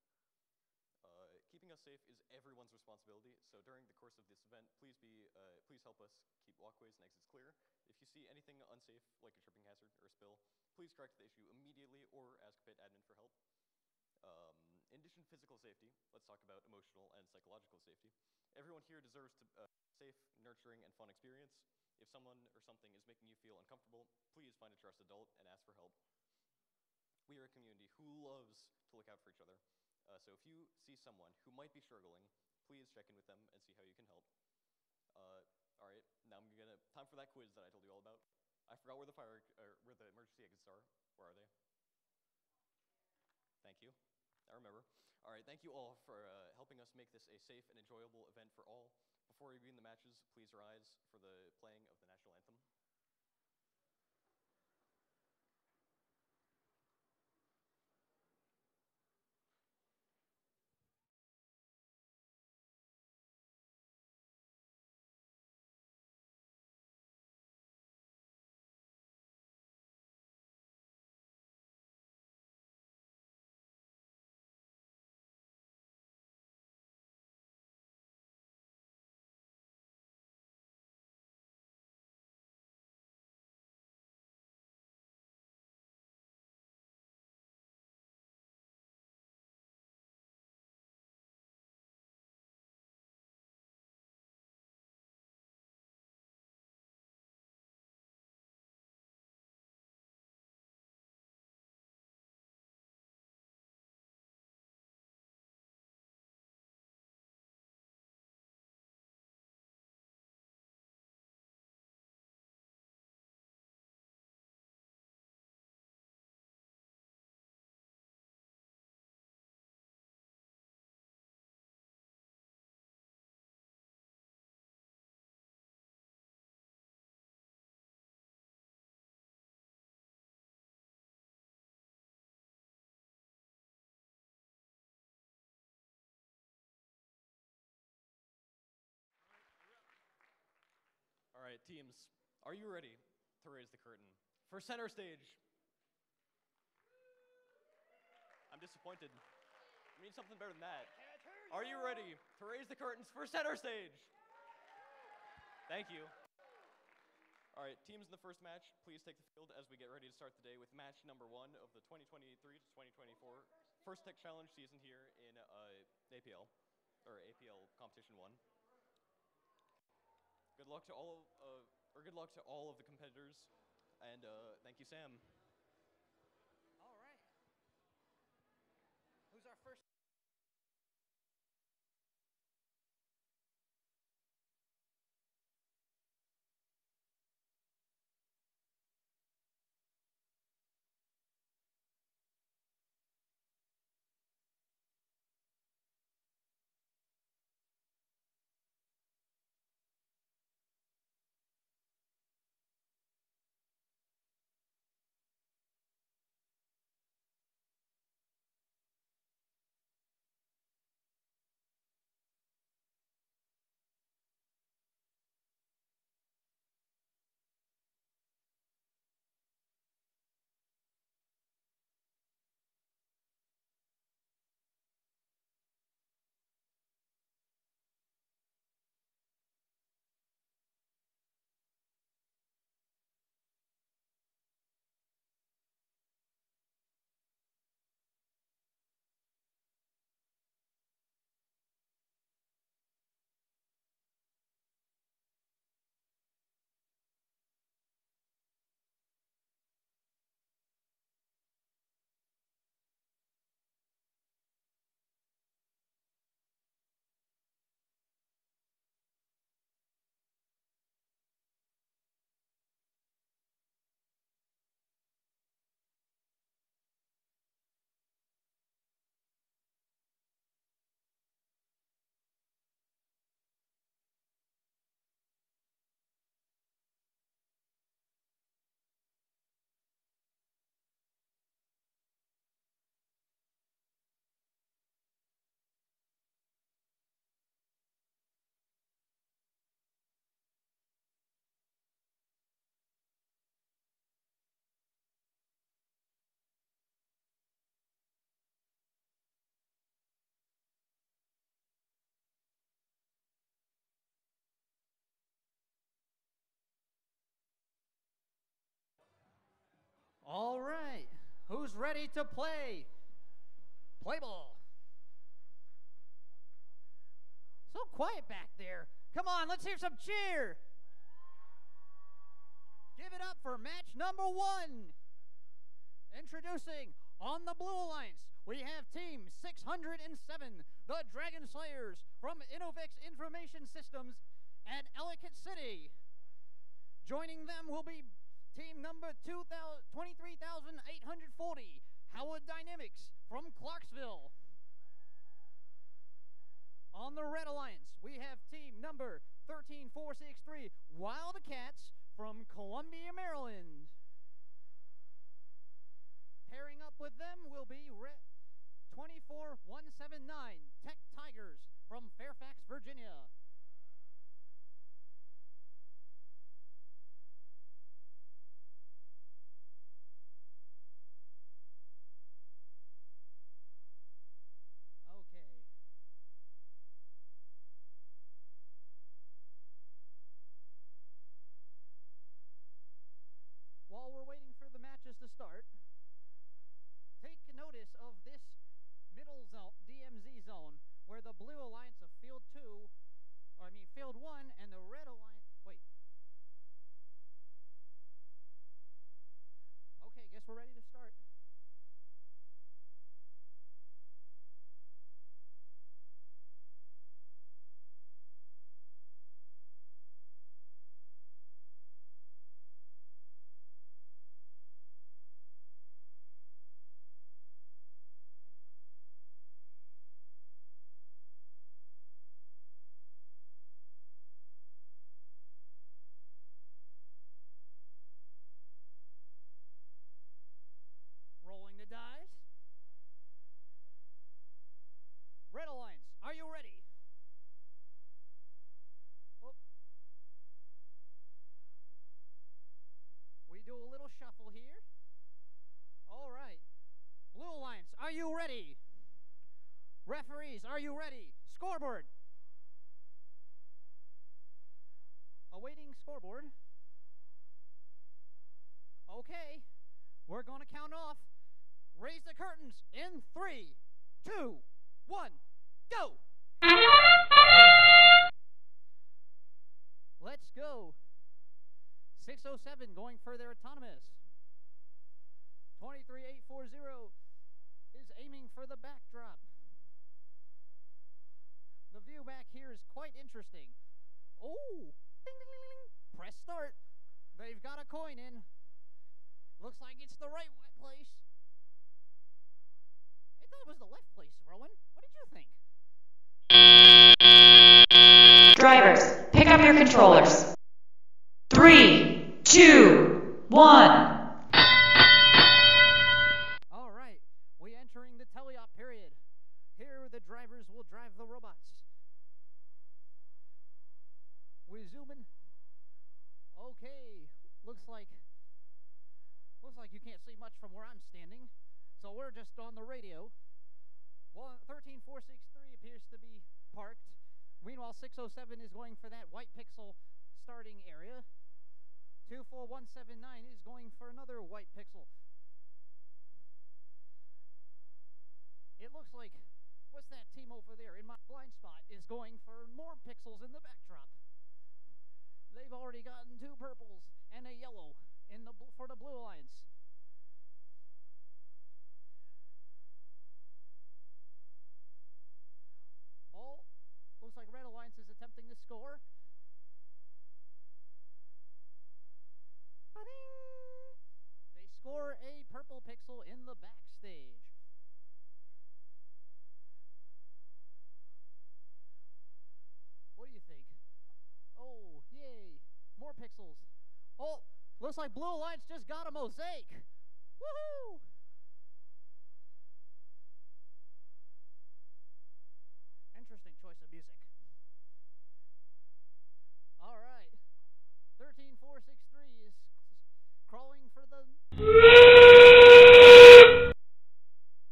Speaker 8: Uh, keeping us safe is everyone's responsibility. So during the course of this event, please be, uh, please help us keep walkways and exits clear. If you see anything unsafe, like a tripping hazard or a spill, please correct the issue immediately or ask pit admin for help. Um, in addition to physical safety, let's talk about emotional and psychological safety. Everyone here deserves to, uh, safe, nurturing, and fun experience. If someone or something is making you feel uncomfortable, please find a trusted adult and ask for help. We are a community who loves to look out for each other. Uh, so if you see someone who might be struggling, please check in with them and see how you can help. Uh, all right, now I'm gonna, time for that quiz that I told you all about. I forgot where the fire, or er, where the emergency exits are. Where are they? Thank you. I remember. All right, thank you all for uh, helping us make this a safe and enjoyable event for all. Before begin the matches, please rise for the playing of the national anthem. right, teams, are you ready to raise the curtain? For center stage. I'm disappointed. I need something better than that. Are you ready to raise the curtains for center stage? Thank you. All right, teams in the first match, please take the field as we get ready to start the day with match number one of the 2023 to 2024 First Tech Challenge season here in uh, APL, or APL Competition 1. Good luck to all of, uh, or good luck to all of the competitors, and uh, thank you, Sam.
Speaker 7: All right. Who's ready to play? Play ball. So quiet back there. Come on, let's hear some cheer. Give it up for match number one. Introducing on the Blue Alliance, we have Team 607, the Dragon Slayers from Innovex Information Systems at Ellicott City. Joining them will be Team number 23,840, Howard Dynamics from Clarksville. On the Red Alliance, we have team number 13463, Wildcats from Columbia, Maryland. Pairing up with them will be 24179, Tech Tigers from Fairfax, Virginia. off. Raise the curtains in three, two, one, go! Let's go. 607 going further autonomous. 23840 is aiming for the backdrop. The view back here is quite interesting. Oh, ding, ding, ding, press start. They've got a coin in. Looks like it's the right place. I thought it was the left place,
Speaker 9: Rowan. What did you think? Drivers, pick up your controllers. Three, two, one. All right,
Speaker 7: we right, we're entering the teleop period. Here, the drivers will drive the robots. We are zooming. Okay, looks like looks Like, you can't see much from where I'm standing. So we're just on the radio. Well, 13463 appears to be parked. Meanwhile, 607 is going for that white pixel starting area. 24179 is going for another white pixel. It looks like, what's that team over there in my blind spot is going for more pixels in the backdrop. They've already gotten two purples and a yellow in the, for the Blue Alliance. Oh, looks like Red Alliance is attempting to score. Ba-ding! They score a purple pixel in the backstage. What do you think? Oh, yay! More pixels. Oh! Looks like Blue Alliance just got a mosaic. Woohoo! Interesting choice of music. All right. 13463 is crawling for the.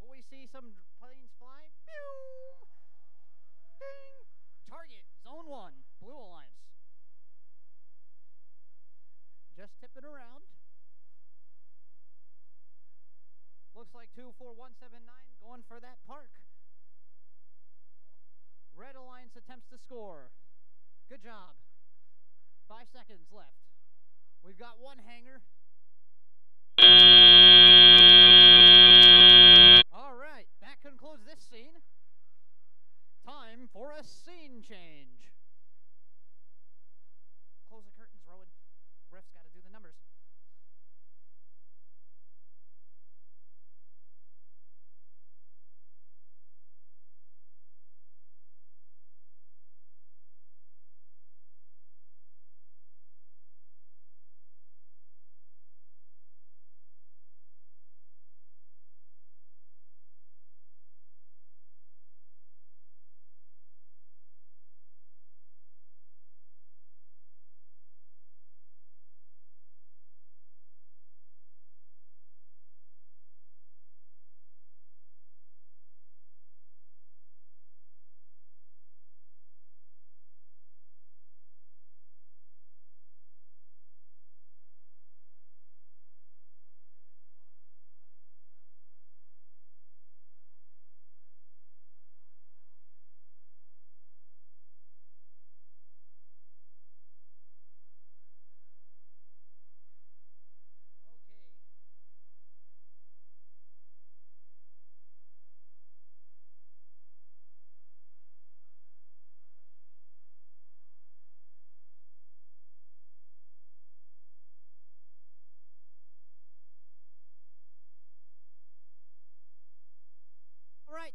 Speaker 7: Will we see some planes fly? Pew! Ding! Target, Zone 1, Blue Alliance just tipping around. Looks like 24179 going for that park. Red Alliance attempts to score. Good job. Five seconds left. We've got one hanger. All right, that concludes this scene. Time for a scene change. Close the curtains, Rowan riff has got to do the numbers.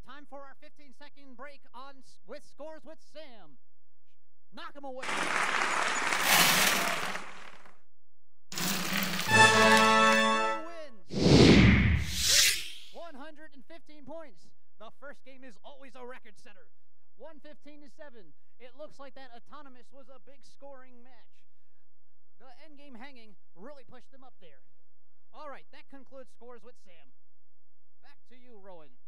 Speaker 7: right, time for our 15 second break on with scores with Sam. Knock him away. wins. 115 points. The first game is always a record setter. 115 to 7. It looks like that autonomous was a big scoring match. The end game hanging really pushed them up there. All right, that concludes scores with Sam. Back to you, Rowan.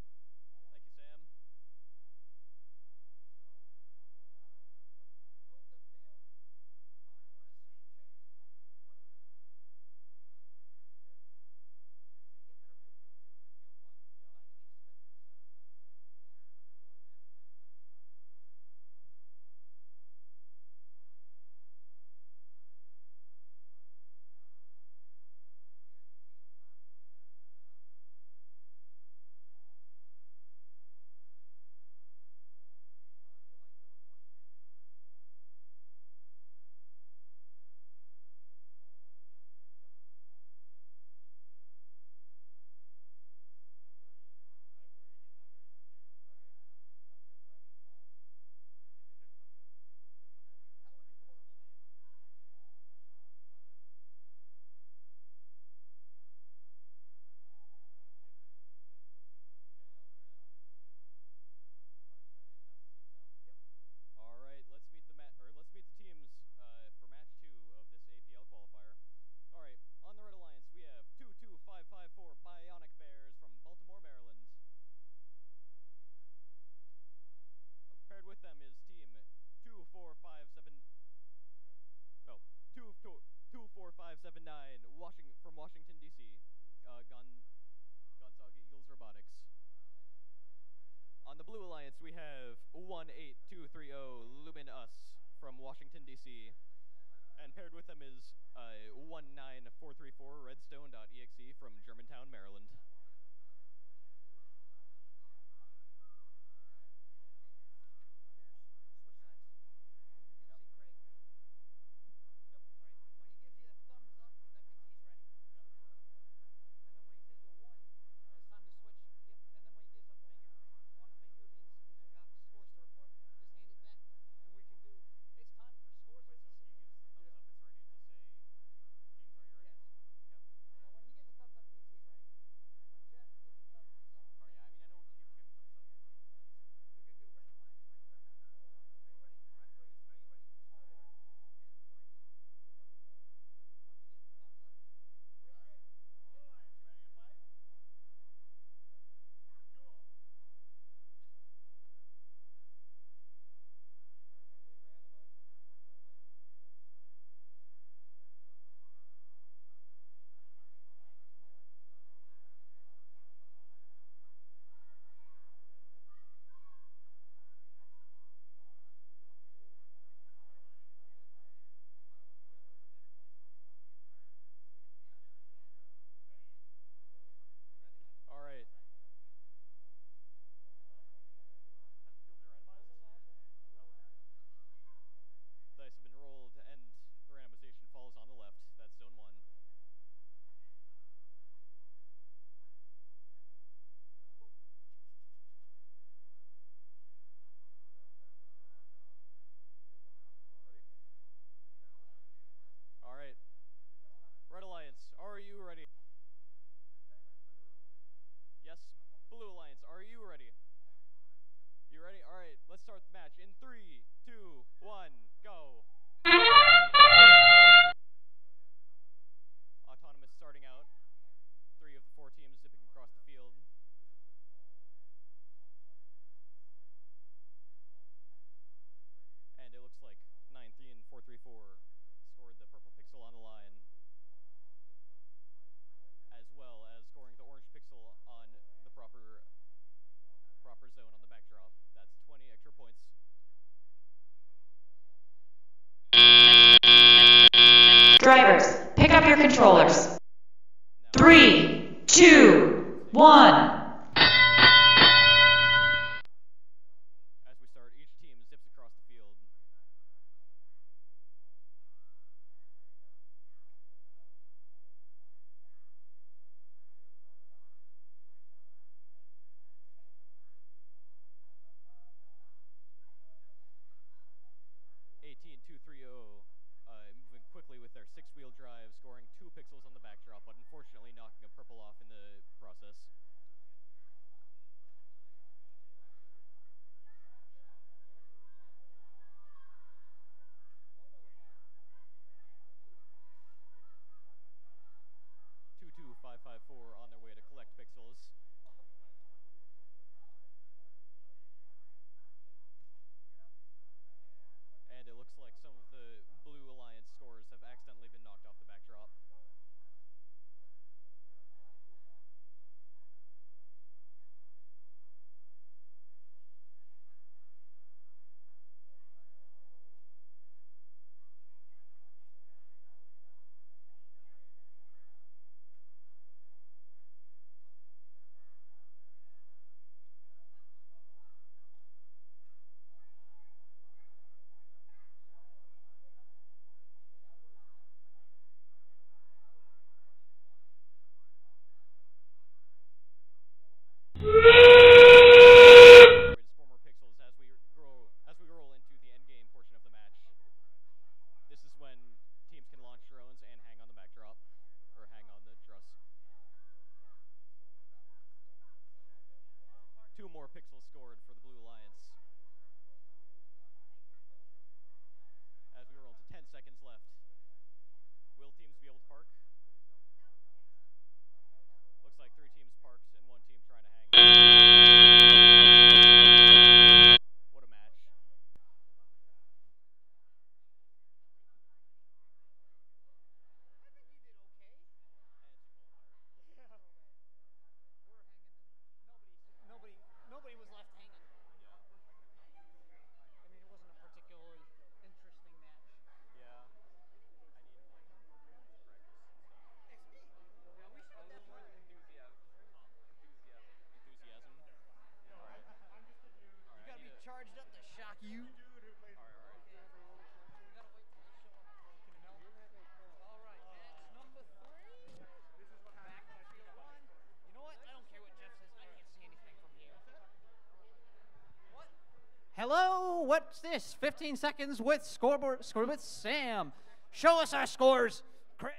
Speaker 7: What's this? 15 seconds with scoreboard score with Sam. Show us our scores, Craig.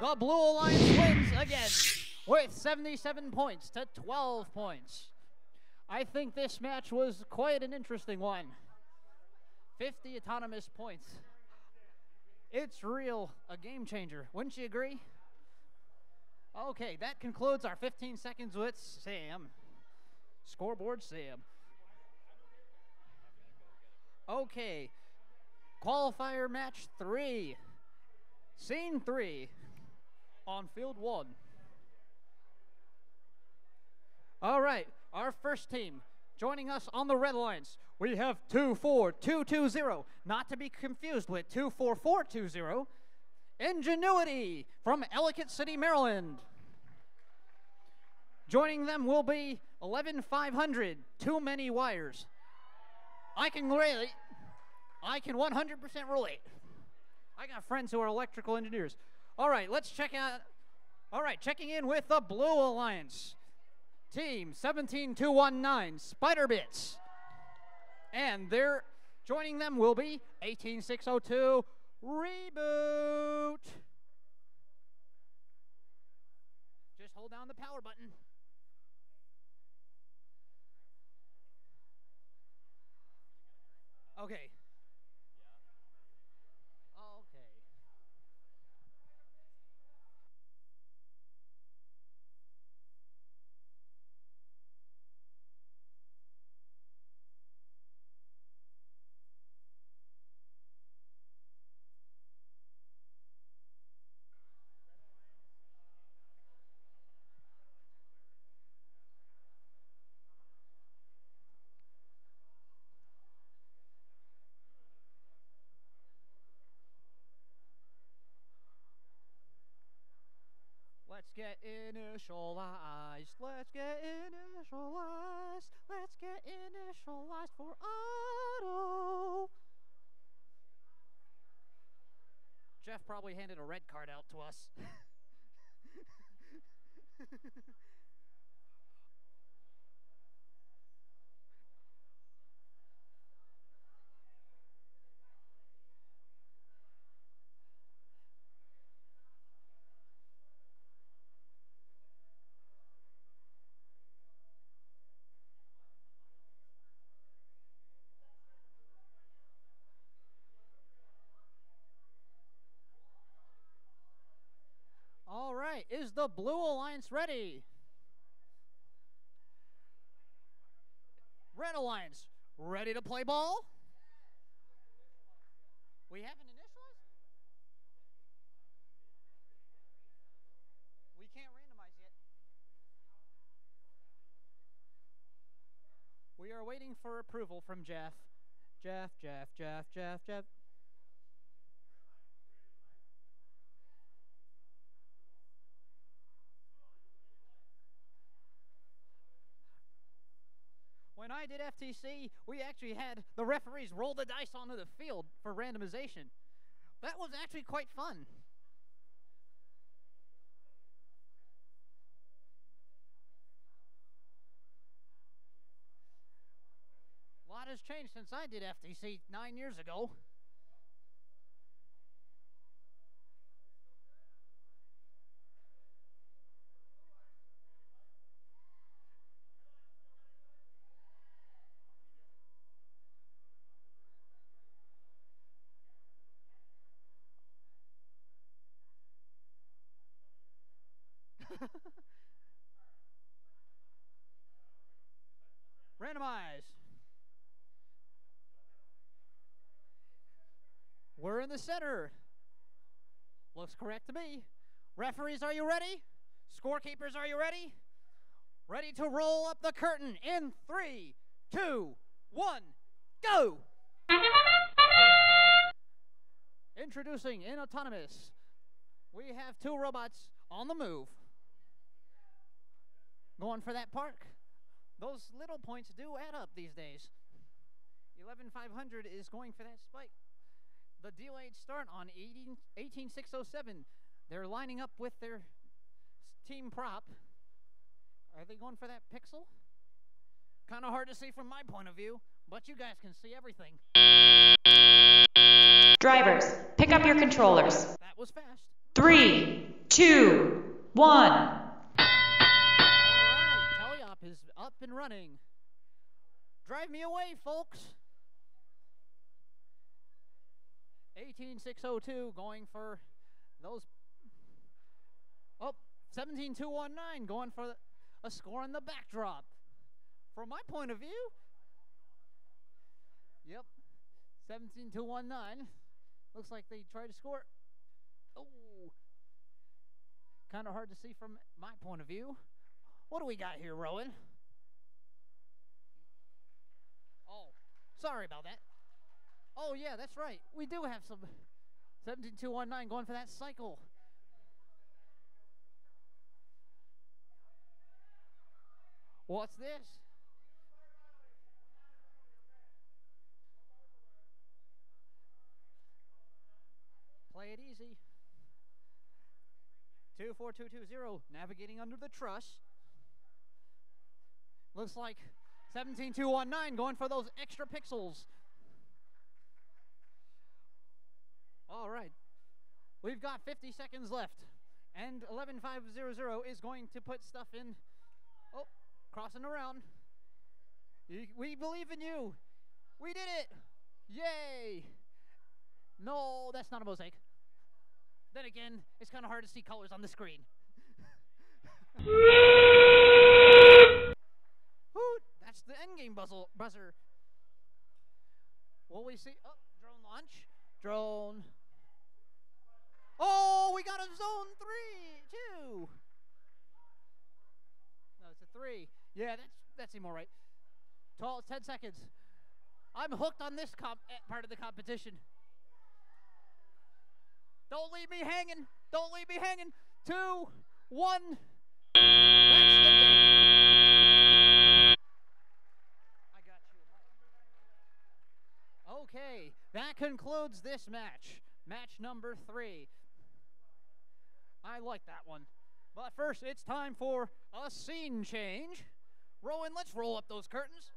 Speaker 7: The Blue Alliance wins again with 77 points to 12 points. I think this match was quite an interesting one. 50 autonomous points. It's real, a game changer. Wouldn't you agree? Okay, that concludes our 15 seconds with Sam. Scoreboard Sam. Okay, qualifier match three. Scene three on field one. All right, our first team joining us on the red lines. We have 24220, not to be confused with 24420. Ingenuity from Ellicott City, Maryland. Joining them will be 11500, too many wires. I can relate. I can 100% relate. I got friends who are electrical engineers. All right, let's check out. All right, checking in with the Blue Alliance. Team 17219, Spider Bits. And they're joining them will be 18602, Reboot. Just hold down the power button. Okay. get initialized. Let's get initialized. Let's get initialized for auto. Jeff probably handed a red card out to us. the Blue Alliance ready. Red Alliance ready to play ball. We haven't initialized? We can't randomize yet. We are waiting for approval from Jeff. Jeff, Jeff, Jeff, Jeff, Jeff. when I did FTC, we actually had the referees roll the dice onto the field for randomization. That was actually quite fun. A lot has changed since I did FTC nine years ago. the center. Looks correct to me. Referees, are you ready? Scorekeepers, are you ready? Ready to roll up the curtain in three, two, one, go! Introducing in autonomous, we have two robots on the move. Going for that park. Those little points do add up these days. 11500 is going for that spike the DOH start on 18, 18607. They're lining up with their team prop. Are they going for that pixel? Kind of hard to see from my point of view, but you guys can see everything.
Speaker 9: Drivers, pick up your controllers. That was fast. Three, two, one. All right,
Speaker 7: Teleop is up and running. Drive me away, folks. 18602 going for those. Oh, 17219 going for a score on the backdrop. From my point of view, yep, 17219. Looks like they tried to score. Oh, kind of hard to see from my point of view. What do we got here, Rowan? Oh, sorry about that. Oh, yeah, that's right. We do have some 17219 going for that cycle. What's this? Play it easy. 24220, navigating under the truss. Looks like 17219 going for those extra pixels. All right. We've got 50 seconds left. And 11500 is going to put stuff in. Oh, crossing around. We believe in you. We did it. Yay. No, that's not a mosaic. Then again, it's kind of hard to see colors on the screen.
Speaker 10: Ooh,
Speaker 7: that's the endgame buzzer. buzzer. Will we see? Oh, drone launch. Drone. Oh, we got a zone three, two. No, it's a three. Yeah, that's that seemed all right. Tall, 10 seconds. I'm hooked on this eh, part of the competition. Don't leave me hanging. Don't leave me hanging. Two, one.
Speaker 11: That's the game. I got
Speaker 7: you. Okay, that concludes this match. Match number three. I like that one. But first, it's time for a scene change. Rowan, let's roll up those curtains.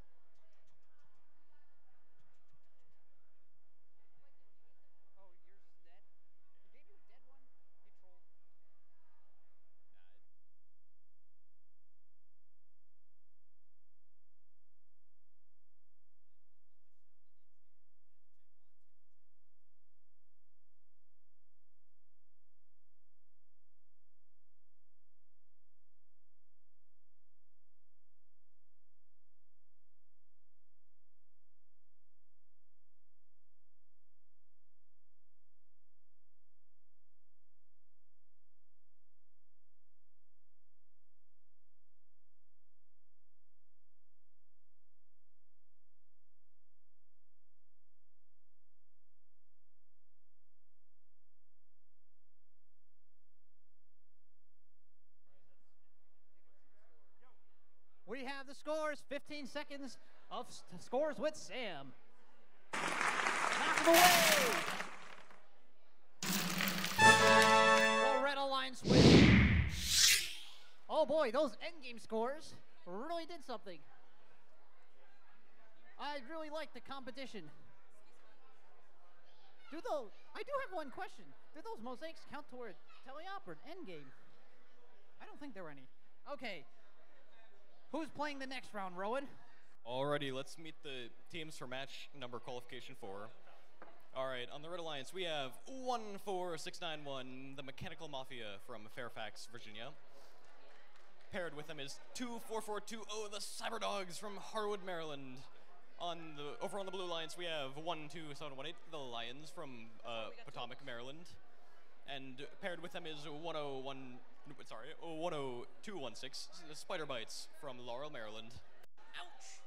Speaker 7: 15 seconds of scores with Sam. Knock him away! The Red Alliance Oh boy, those endgame scores really did something. I really like the competition. Do those, I do have one question. Do those mosaics count toward teleop or endgame? I don't think there were any. Okay, Who's playing the next round, Rowan?
Speaker 8: Alrighty, let's meet the teams for match number qualification four. All right, on the Red Alliance, we have 14691, the Mechanical Mafia from Fairfax, Virginia. Paired with them is 24420, the Cyberdogs from Harwood, Maryland. On the over on the Blue Alliance, we have 12718, the Lions from uh, Potomac, Maryland. And paired with them is 101 sorry, 10216, Spider Bites from Laurel, Maryland. Ouch!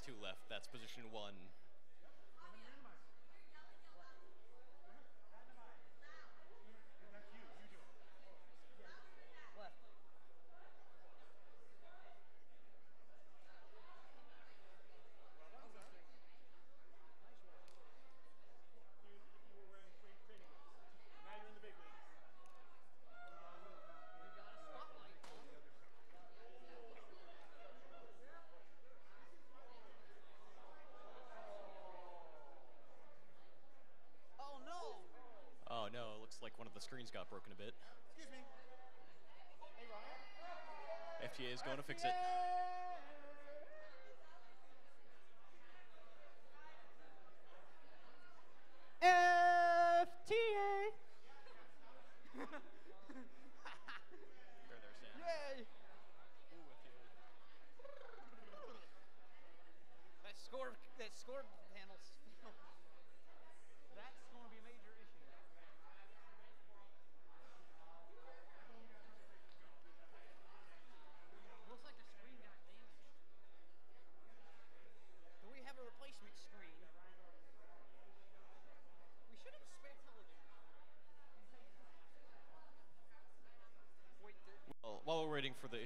Speaker 8: two left. That's position one the screens got broken a bit.
Speaker 7: Excuse me. Hey,
Speaker 8: Ryan. FTA is going to fix it.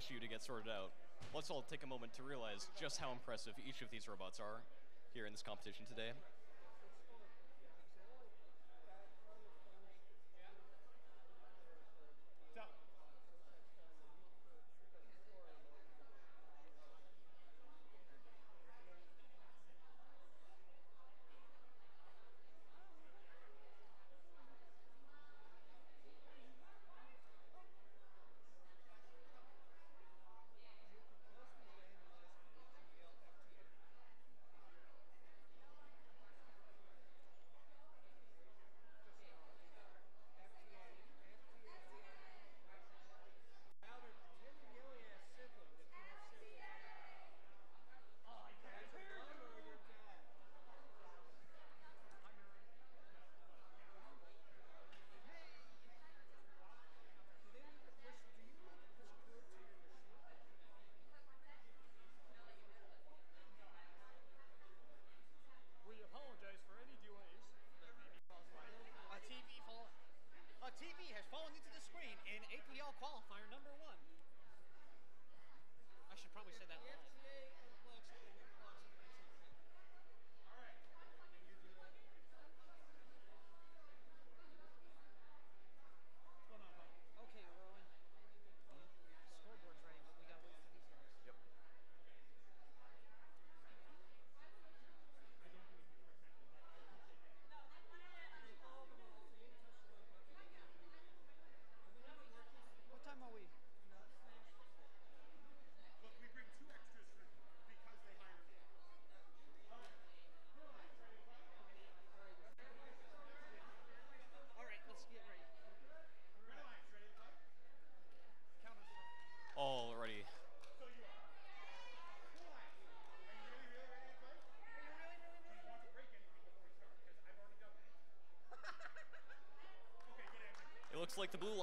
Speaker 8: issue to get sorted out, let's all take a moment to realize just how impressive each of these robots are here in this competition today.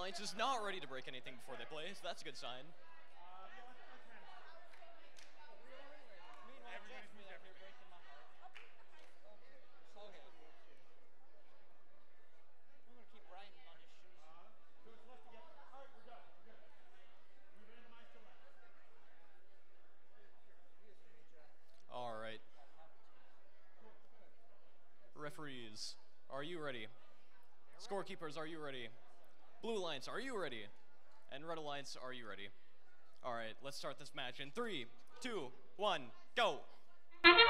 Speaker 8: It's is not ready to break anything before they play, so that's a good sign. All right. Referees, are you ready? Scorekeepers, are you ready? Blue Alliance, are you ready? And Red Alliance, are you ready? All right, let's start this match in three, two, one, go. Lights,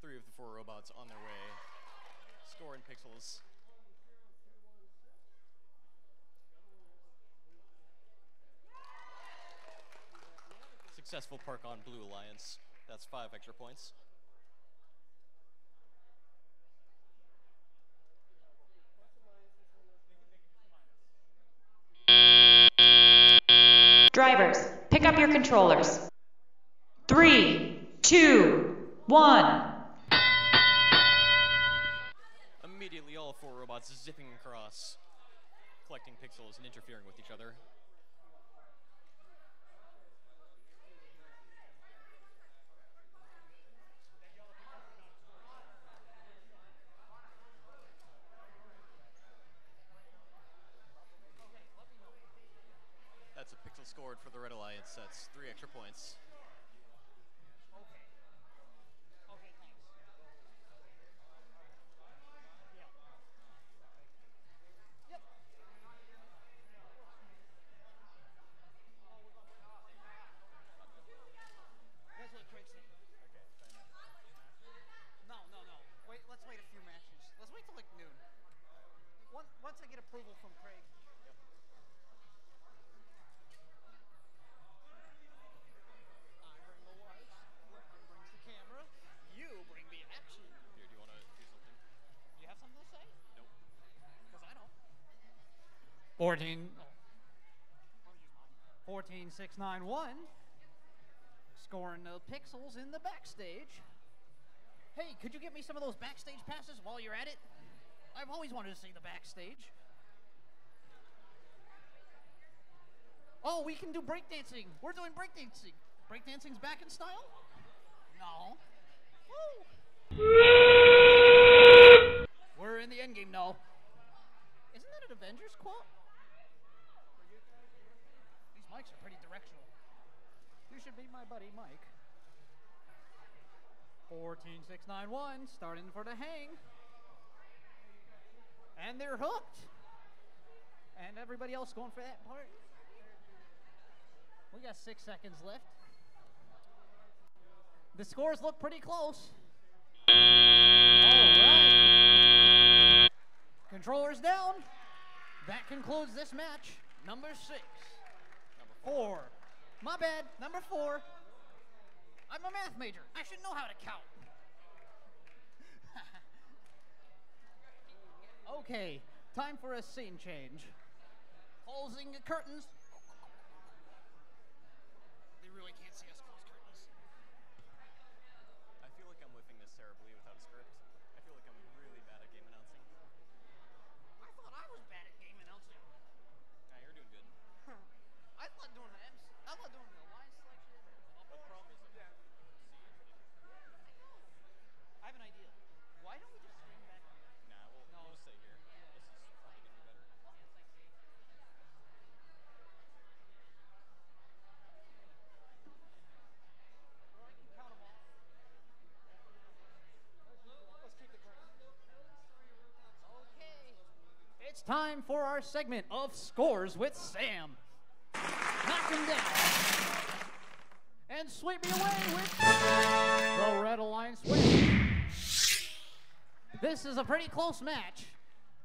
Speaker 8: three of the four robots on their way. Score in pixels. Successful park on Blue Alliance. That's five extra points.
Speaker 9: Drivers, pick up your controllers. Three, two, one.
Speaker 8: Immediately all four robots zipping across, collecting pixels and interfering with each other. sets, three extra points.
Speaker 7: 691 scoring the pixels in the backstage. Hey, could you get me some of those backstage passes while you're at it? I've always wanted to see the backstage. Oh, we can do breakdancing. We're doing breakdancing. Breakdancing's back in style? No. Woo. We're in the endgame now. Isn't that an Avengers quote? Mikes are pretty directional. You should be my buddy, Mike. 14691, starting for the hang. And they're hooked. And everybody else going for that part. We got six seconds left. The scores look pretty close. All right. Controllers down. That concludes this match, number six. Four. My bad. Number four. I'm a math major. I should know how to count. okay, time for a scene change. Closing the curtains. They really can't see us. time for our segment of Scores with Sam. Knock him down. And sweep me away with the Red Alliance win. This is a pretty close match.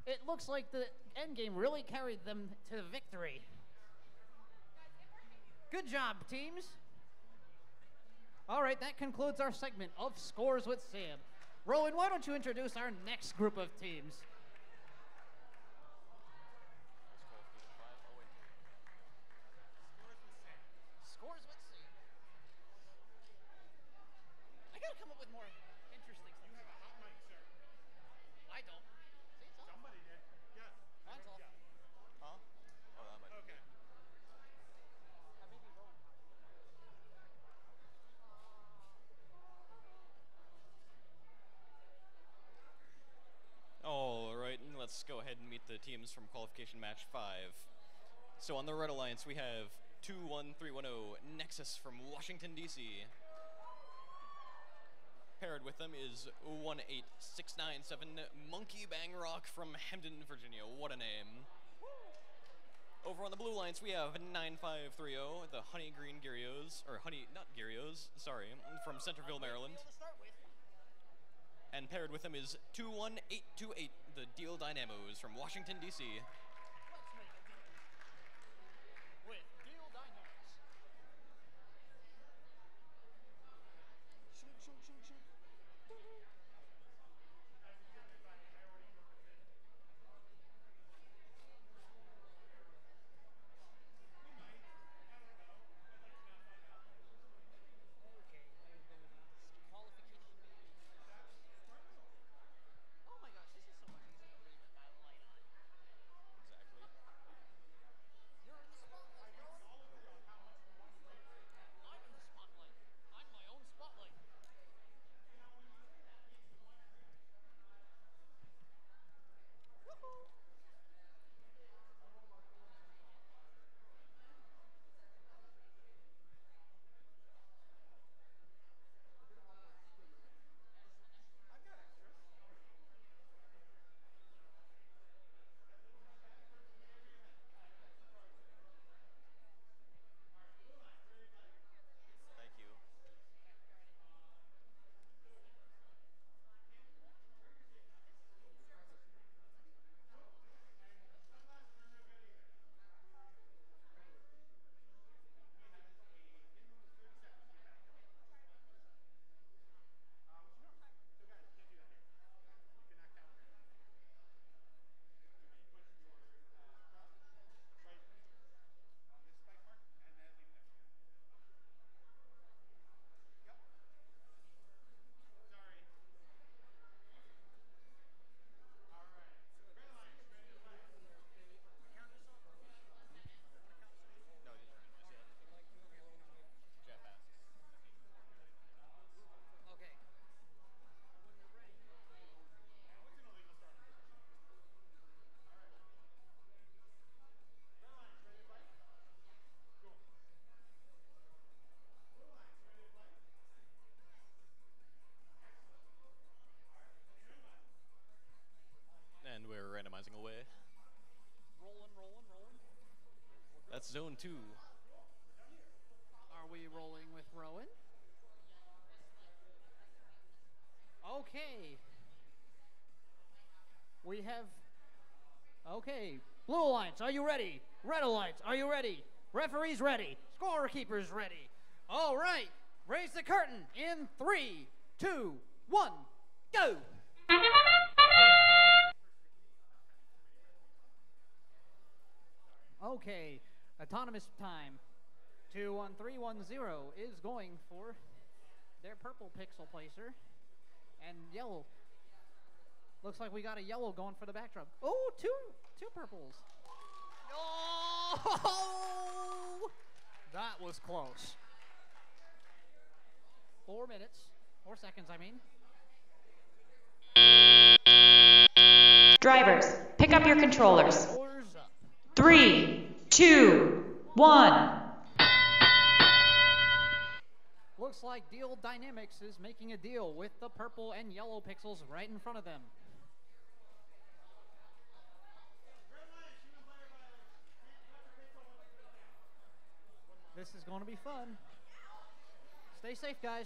Speaker 7: It looks like the end game really carried them to victory. Good job, teams. All right, that concludes our segment of Scores with Sam. Rowan, why don't you introduce our next group of
Speaker 10: teams?
Speaker 8: the teams from qualification match 5. So on the Red Alliance, we have 21310 Nexus from Washington, D.C. Paired with them is 18697 Monkey Bang Rock from Hamden, Virginia. What a name. Over on the Blue Alliance, we have 9530, the Honey Green Gyrios, or Honey not Gyrios, sorry, from Centreville, Maryland. And paired with them is 21828 the Deal Dynamos from Washington, D.C. two.
Speaker 7: Are we rolling with Rowan? Okay. We have. Okay. Blue Alliance, are you ready? Red Alliance, are you ready? Referees ready. Scorekeepers ready. All right. Raise the curtain in three, two, one, go! Okay. Autonomous Time 21310 is going for their purple pixel placer and yellow. Looks like we got a yellow going for the backdrop. Oh, two, two purples. Oh, that was close. Four minutes, four seconds, I
Speaker 9: mean. Drivers, pick up your controllers. Three, two, one.
Speaker 7: Looks like Deal Dynamos is making a deal with the purple and yellow pixels right in front of them. This is going to be fun. Stay safe, guys.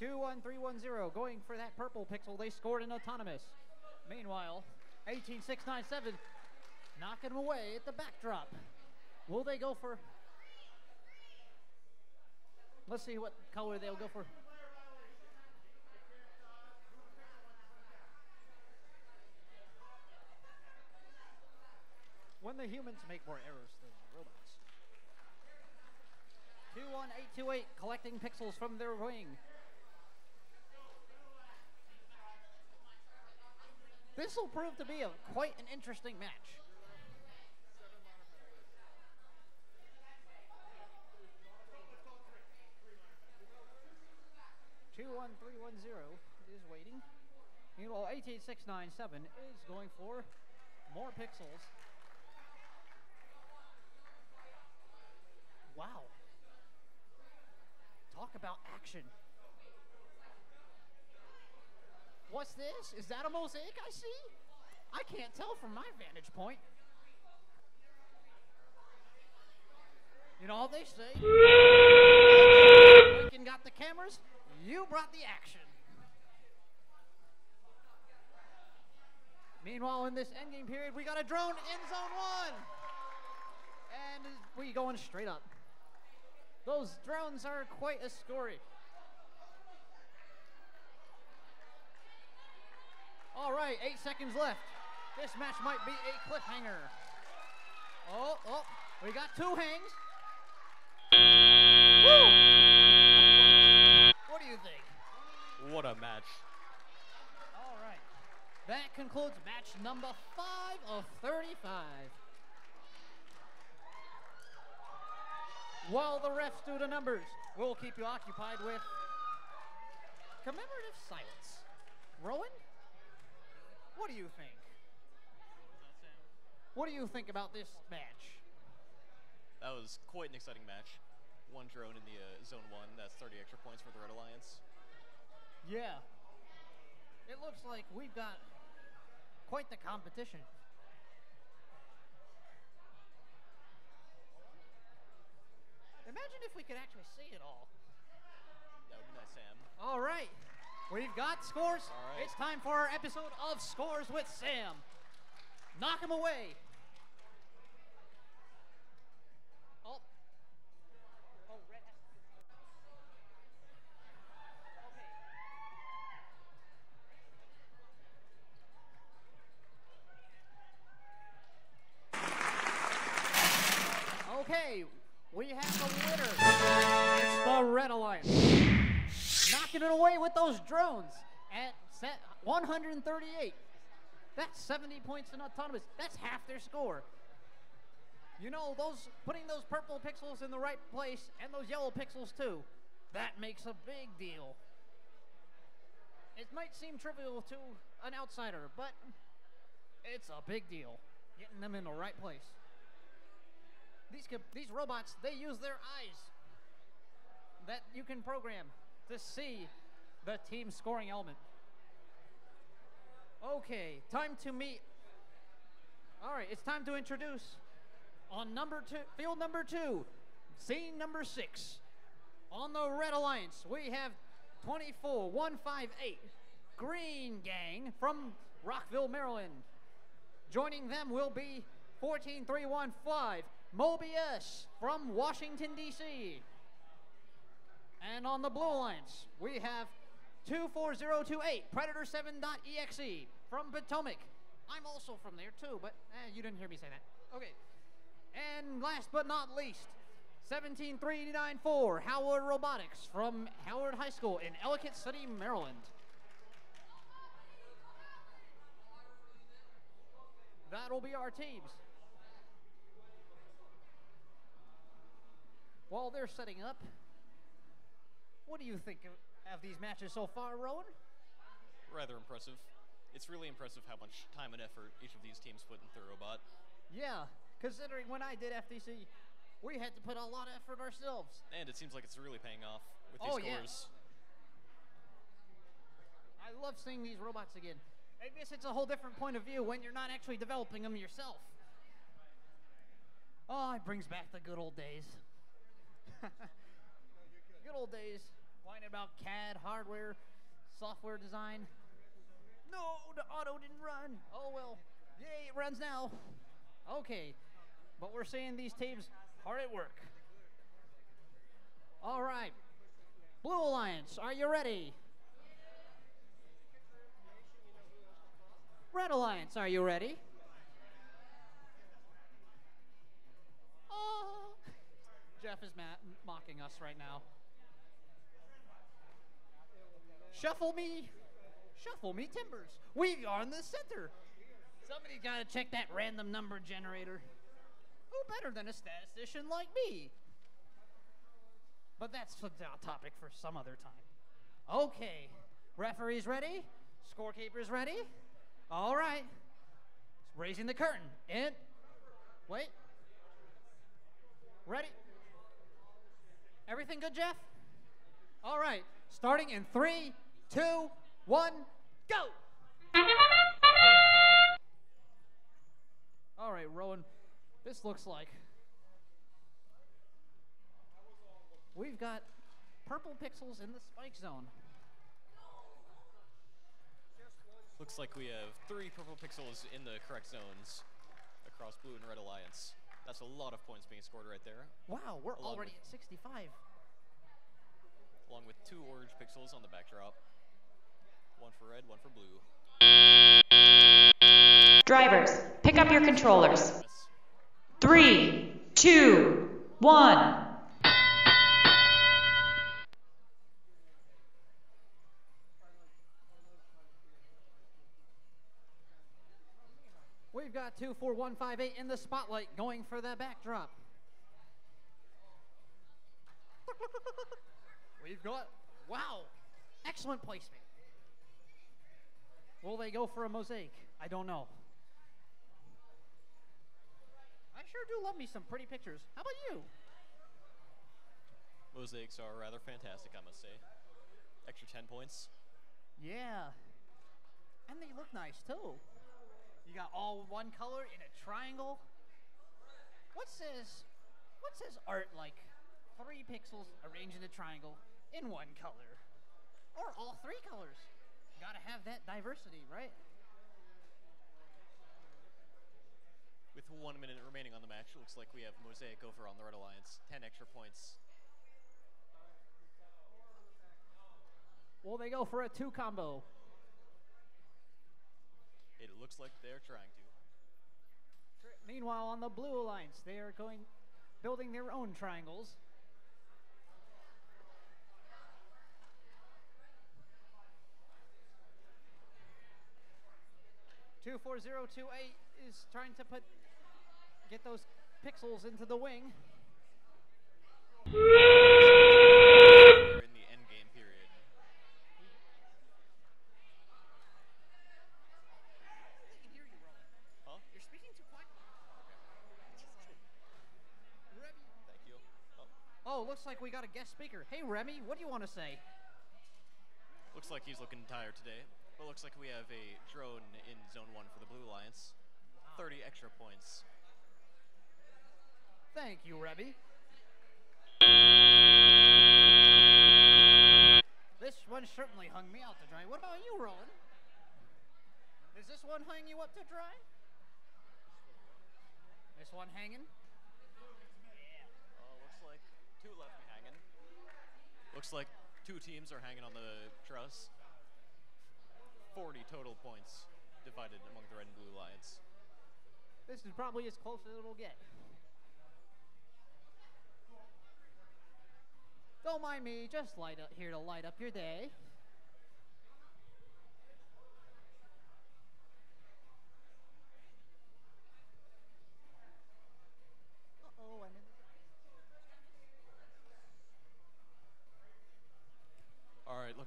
Speaker 7: 21310 going for that purple pixel. They scored an autonomous. Meanwhile, 18697 knocking them away at the backdrop. Will they go for? Let's see what color they'll go for. When the humans make more errors than the robots. 21828 collecting pixels from their wing. This will prove to be a quite an interesting match. 21310 is waiting. Meanwhile, 88697 is going for more pixels. Wow. Talk about action. What's this? Is that a mosaic I see? I can't tell from my vantage point. You know, they say, got the cameras, you brought the action. Meanwhile, in this endgame period, we got a drone in zone one. And we going straight up. Those drones are quite a story. All right, eight seconds left. This match might be a cliffhanger. Oh, oh, we got two hangs.
Speaker 8: Woo! What do you
Speaker 7: think? What a match. All right. That concludes match number 5 of 35. While the refs do the numbers, we'll keep you occupied with commemorative silence. Rowan, what do you think? What do you think about this match?
Speaker 8: That was quite an exciting match one drone in the uh, zone one. That's 30 extra points for the Red Alliance.
Speaker 7: Yeah. It looks like we've got quite the competition. Imagine if we could actually see it all. That would be nice, Sam. All right. We've got scores. It's time for our episode of Scores with Sam. Knock him away. with those drones at 138. That's 70 points in autonomous. That's half their score. You know, those putting those purple pixels in the right place and those yellow pixels too, that makes a big deal. It might seem trivial to an outsider, but it's a big deal getting them in the right place. These these robots, they use their eyes that you can program to see the team scoring element. Okay, time to meet. All right, it's time to introduce on number two, field number two, scene number six. On the Red Alliance, we have 24158 Green Gang from Rockville, Maryland. Joining them will be 14315 Mobius from Washington, D.C. And on the Blue Alliance, we have 24028, Predator7.exe from Potomac. I'm also from there too, but eh, you didn't hear me say that. Okay. And last but not least, 17394, Howard Robotics from Howard High School in Ellicott City, Maryland. That'll be our teams. While they're setting up, what do you think of have these matches so far, Rowan?
Speaker 8: Rather impressive. It's really impressive how much time and effort each of these teams put in robot.
Speaker 7: Yeah, considering when I did FTC, we had to put a lot of effort ourselves.
Speaker 8: And it seems like it's really paying off with these oh, scores. Yeah.
Speaker 7: I love seeing these robots again. I guess it's a whole different point of view when you're not actually developing them yourself. Oh, it brings back the good old days. good old days whining about CAD hardware, software design. No, the auto didn't run. Oh well, yay, it runs now. Okay, but we're seeing these teams hard at work. All right, Blue Alliance, are you ready? Red Alliance, are you ready? Oh, Jeff is mocking us right now. Shuffle me, shuffle me timbers. We are in the center. Somebody gotta check that random number generator. Who better than a statistician like me? But that's a topic for some other time. Okay, referees ready? Scorekeepers ready? All right. raising the curtain. And wait. Ready? Everything good, Jeff? All right. Starting in three, two, one, go! All right, Rowan, this looks like we've got purple pixels in the spike zone.
Speaker 8: Looks like we have three
Speaker 7: purple pixels
Speaker 8: in the correct zones across blue and red alliance. That's a lot of points being scored right there.
Speaker 7: Wow, we're along already at 65.
Speaker 8: Along with two orange pixels on the backdrop. One for red, one for
Speaker 9: blue. Drivers, pick up your controllers. Three, two, one.
Speaker 7: We've got 24158 in the spotlight going for the backdrop.
Speaker 10: We've got, wow,
Speaker 7: excellent placement. Will they go for a mosaic? I don't know. I sure do love me some pretty pictures. How about you?
Speaker 8: Mosaics are rather fantastic, I must say. Extra
Speaker 7: 10 points. Yeah. And they look nice, too. You got all one color in a triangle. What says, what says art like three pixels arranged in a triangle in one color? Or all three colors? Gotta have that diversity, right?
Speaker 8: With one minute remaining on the match, looks like we have Mosaic over on the Red Alliance. Ten extra points.
Speaker 7: Will they go for a two combo?
Speaker 8: It looks like they're trying to.
Speaker 7: Meanwhile, on the Blue Alliance, they are going, building their own triangles. 24028 is trying to put get those pixels into the wing.
Speaker 10: In the end game period.
Speaker 8: Huh? You're
Speaker 7: speaking too thank you. Oh. oh, looks like we got a guest speaker. Hey, Remy, what do you want to say?
Speaker 8: Looks like he's looking tired today. Well, looks like we have a drone in Zone 1 for the Blue Alliance. 30 extra points.
Speaker 7: Thank you, Remy. This one certainly hung me out to dry. What about you, Rowan? Is this one hanging you up to dry? This one hanging?
Speaker 10: Uh,
Speaker 8: looks like two left me hanging. Looks like two teams are hanging on the truss. 40 total points divided among the red and blue
Speaker 7: lions. This is probably as close as it'll get. Don't mind me, just light up here to light up your day.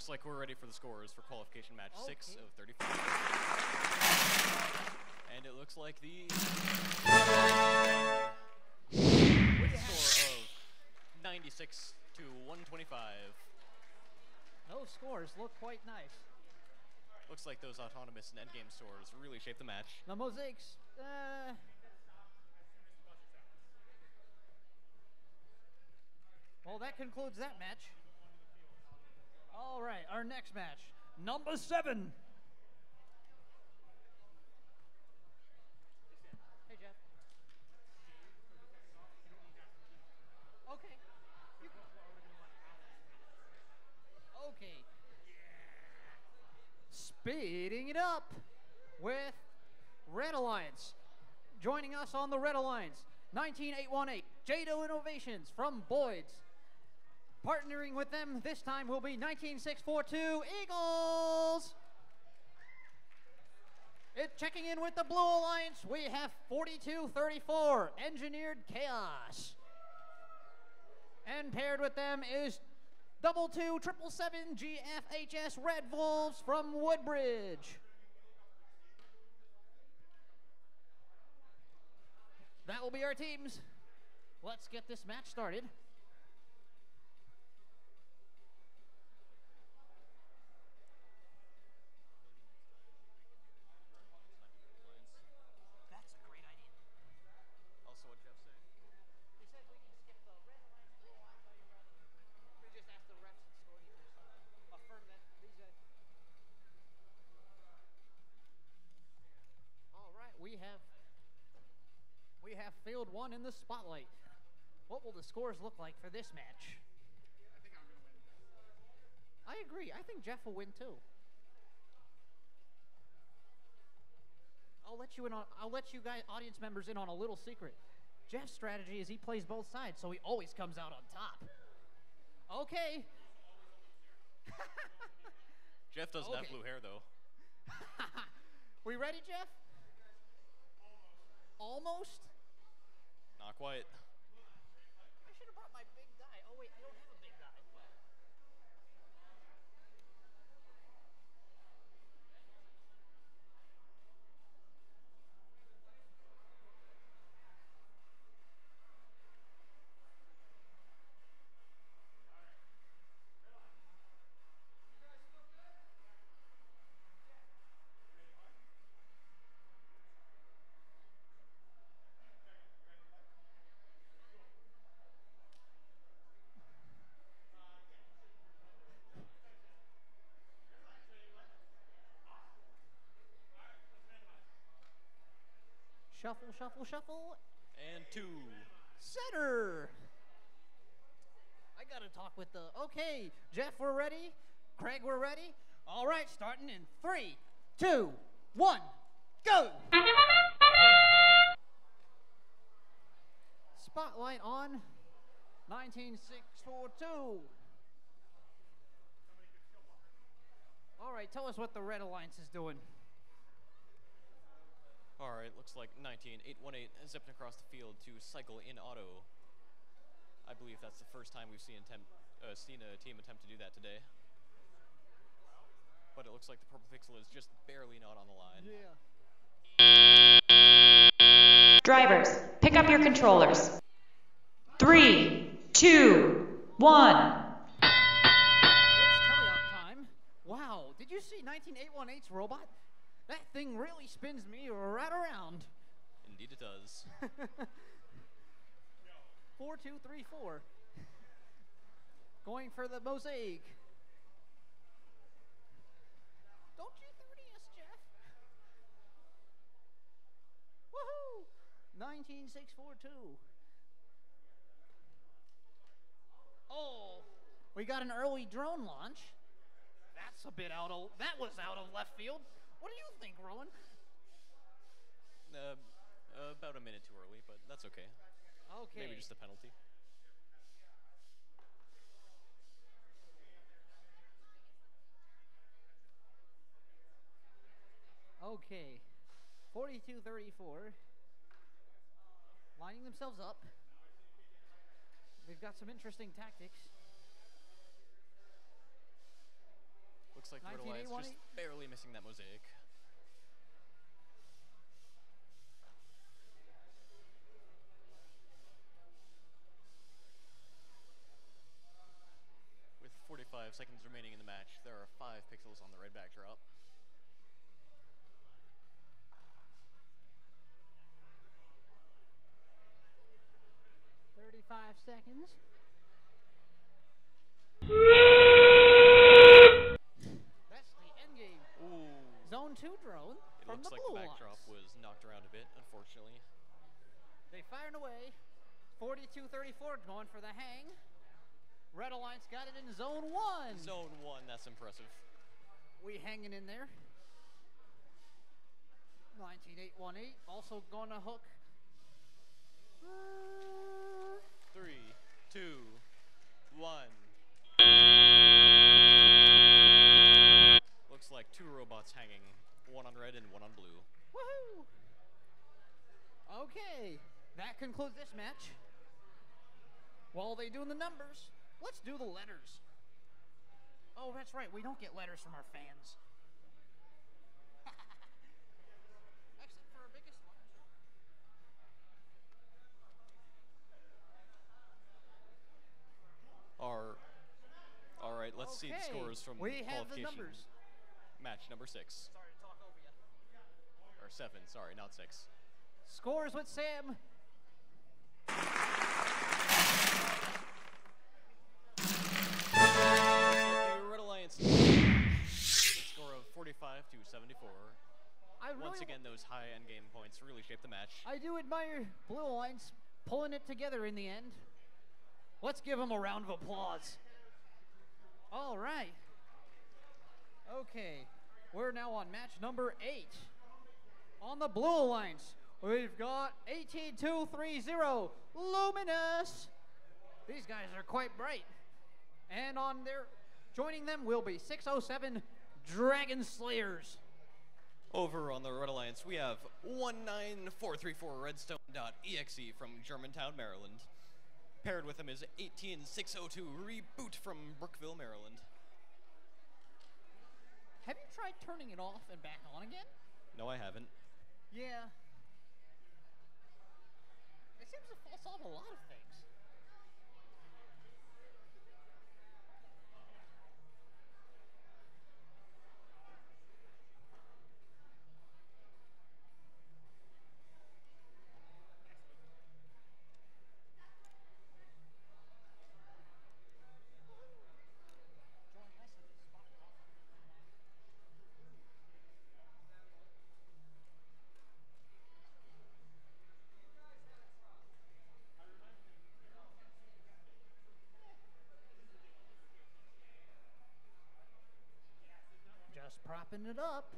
Speaker 8: looks like we're ready for the scores for qualification match okay. 6 of 35. And it looks like the... With a score of 96 to 125. Those scores look quite nice. Looks like those autonomous and endgame stores really shaped the match. The
Speaker 7: mosaics, uh, Well, that concludes that match. All right, our next match, number seven. Hey, Jeff. Okay. Okay. Speeding it up with Red Alliance. Joining us on the Red Alliance, 19818, Jado Innovations from Boyd's. Partnering with them this time will be 19642 Eagles. It checking in with the Blue Alliance, we have 4234 Engineered Chaos. And paired with them is double two triple seven GFHS Red Wolves from Woodbridge. That will be our teams. Let's get this match started. Battlefield 1 in the spotlight. What will the scores look like for this match? I agree. I think Jeff will win too. I'll let you in on I'll let you guys audience members in on a little secret. Jeff's strategy is he plays both sides, so he always comes out on top. Okay.
Speaker 8: Jeff doesn't okay. have blue hair though.
Speaker 7: we ready, Jeff? Almost. Not quite. Shuffle, shuffle, shuffle. And two. Center. I gotta talk with the. Okay, Jeff, we're ready. Craig, we're ready. All right, starting in three, two, one, go. Spotlight on 19642. All right, tell us what the Red Alliance is doing
Speaker 8: car, it looks like 19, 818, zipping across the field to cycle in auto. I believe that's the first time we've seen, attempt, uh, seen a team attempt to do that today. But it looks like the purple pixel is just barely not on the line. Yeah.
Speaker 9: Drivers, pick up your controllers. Three, two, one. It's
Speaker 7: time. Wow, did you see 19818's robot? That thing really spins me right around.
Speaker 8: Indeed it does.
Speaker 7: four, two, three, four. Going for the mosaic. Don't you 3 Jeff? Woohoo! 19642. Oh, we got an early drone launch. That's a bit out of that was out of left field. What do you think, Rowan?
Speaker 8: Uh, uh, about a minute too early, but that's okay. Okay. Maybe just a penalty.
Speaker 7: Okay. 42-34. Lining themselves up. we have got some interesting tactics.
Speaker 8: Looks like Brutal Alliance just barely missing that mosaic. With 45 seconds remaining in the match, there are 5 pixels on the red backdrop.
Speaker 7: Thirty-five seconds. Looks the like the backdrop
Speaker 8: was knocked around a bit, unfortunately.
Speaker 7: They fired away. 42-34 going for the hang. Red Alliance got it in zone one. Zone one, that's impressive. We hanging in there. 19818 also gonna hook.
Speaker 8: Three, two, one. Looks like two robots hanging one on red and one on blue. Woohoo!
Speaker 7: Okay, that concludes this match. While they doing the numbers, let's do the letters. Oh, that's right, we don't get letters from our fans. Except for our biggest one.
Speaker 8: Our, all right, let's okay. see the scores from we have the numbers. Match number six. Sorry seven, sorry, not six. Scores with Sam. Score of 45 to 74. Really Once again, those high end game points really shaped the match.
Speaker 7: I do admire Blue Alliance pulling it together in the end. Let's give them a round of applause. All right. Okay, we're now on match number eight on the blue alliance, We've got 18230 Luminous. These guys are quite bright. And on their joining them will be 607 Dragon Slayers.
Speaker 8: Over on the Red Alliance, we have 19434 Redstone.exe from Germantown, Maryland. Paired with them is 18602 Reboot from Brookeville, Maryland.
Speaker 7: Have you tried turning it off and back on again? No, I haven't. Yeah. It seems to fall solve a lot of things. propping it up.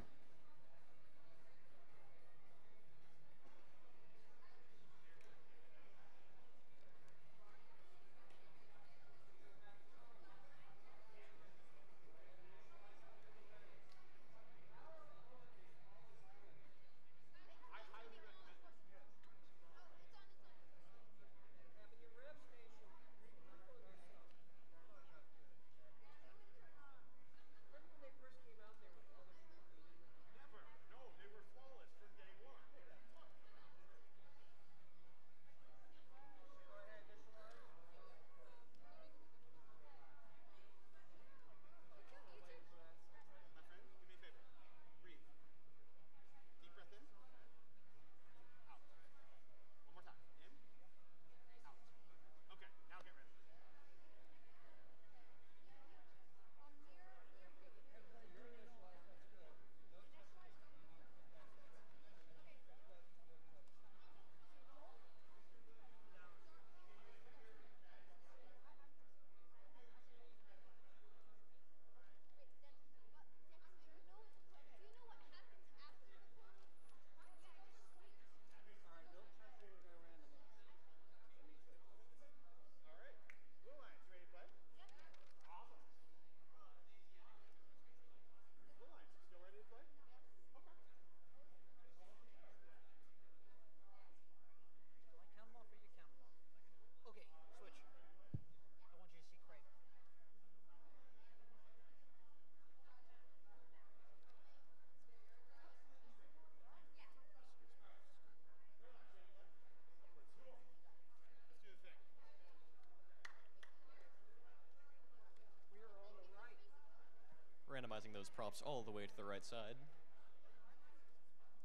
Speaker 8: those props all the way to the right side.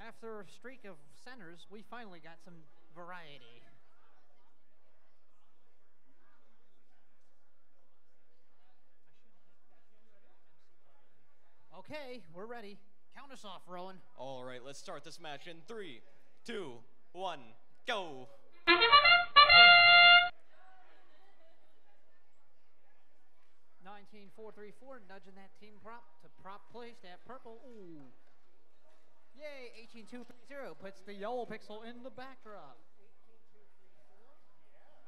Speaker 7: After a streak of centers, we finally got some variety.
Speaker 8: Okay, we're ready. Count us off, Rowan. All right, let's start this match in three, two, one, go.
Speaker 7: 434 nudging that team prop to prop place that purple. Ooh. Yay, 18230 puts the yellow pixel in the backdrop.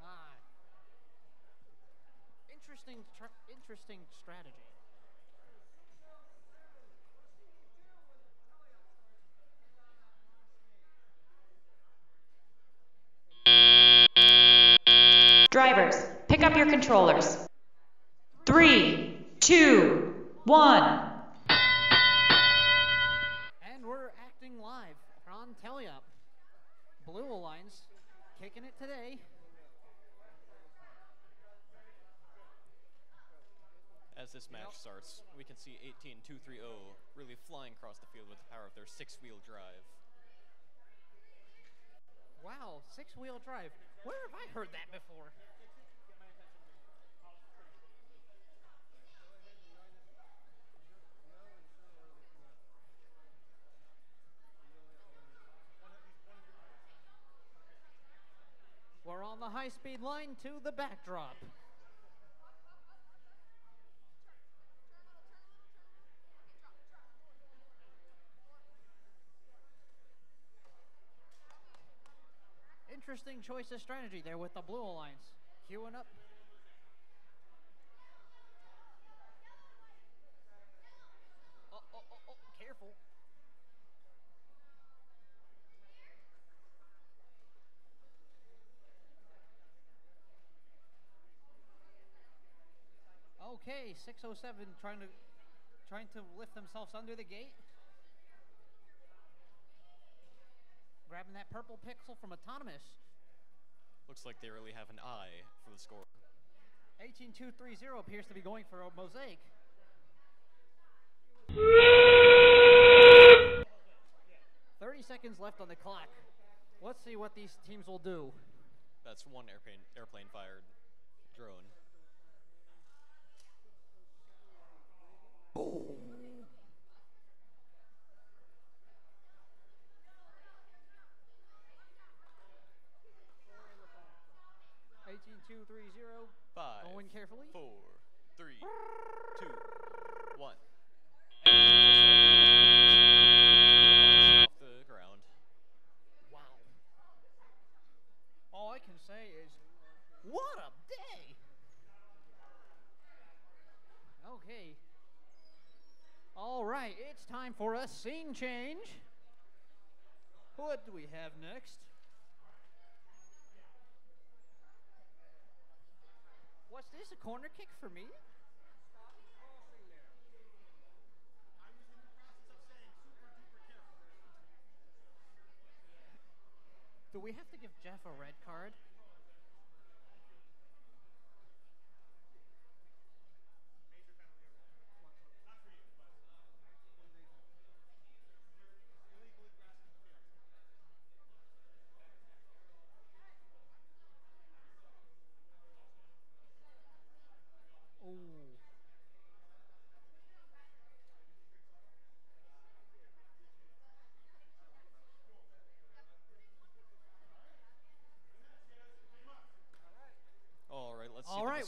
Speaker 7: Ah. Interesting, interesting strategy.
Speaker 9: Drivers, pick up your controllers. Three, two, one.
Speaker 7: And we're acting live on Telyup. Blue Alliance kicking it today.
Speaker 8: As this match starts, we can see 18-230 really flying across the field with the power of their six-wheel drive.
Speaker 7: Wow, six-wheel drive. Where have I heard that before? the high-speed line to the backdrop. Interesting choice of strategy there with the blue alliance. Queuing up. Okay, 607 trying to trying to lift themselves under the gate. Grabbing that purple pixel from Autonomous.
Speaker 8: Looks like they really have an eye for the score.
Speaker 7: 18230 appears to be going for a mosaic. Thirty seconds left on the clock. Let's see what these teams will do.
Speaker 8: That's one airplane airplane fired drone.
Speaker 11: go.
Speaker 7: Eighteen two three zero. Five. Going carefully. Four, three, two, one.
Speaker 8: Off the ground.
Speaker 7: Wow. All I can say is, what a day. Okay. All right, it's time for a scene change. What do we have next? What's this? A corner kick for me? Do we have to give Jeff a red card?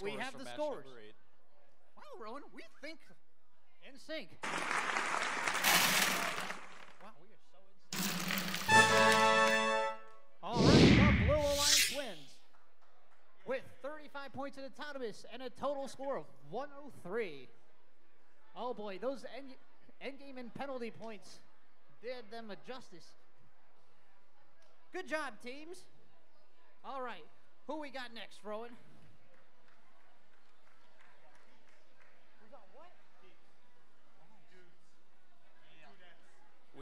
Speaker 7: we have the scores. Wow, Rowan, we think in sync. wow, we are so in sync. All right, the Blue Alliance wins with 35 points in autonomous and a total score of 103. Oh boy, those end, end game and penalty points did them a justice. Good job, teams. All right, who we got next, Rowan?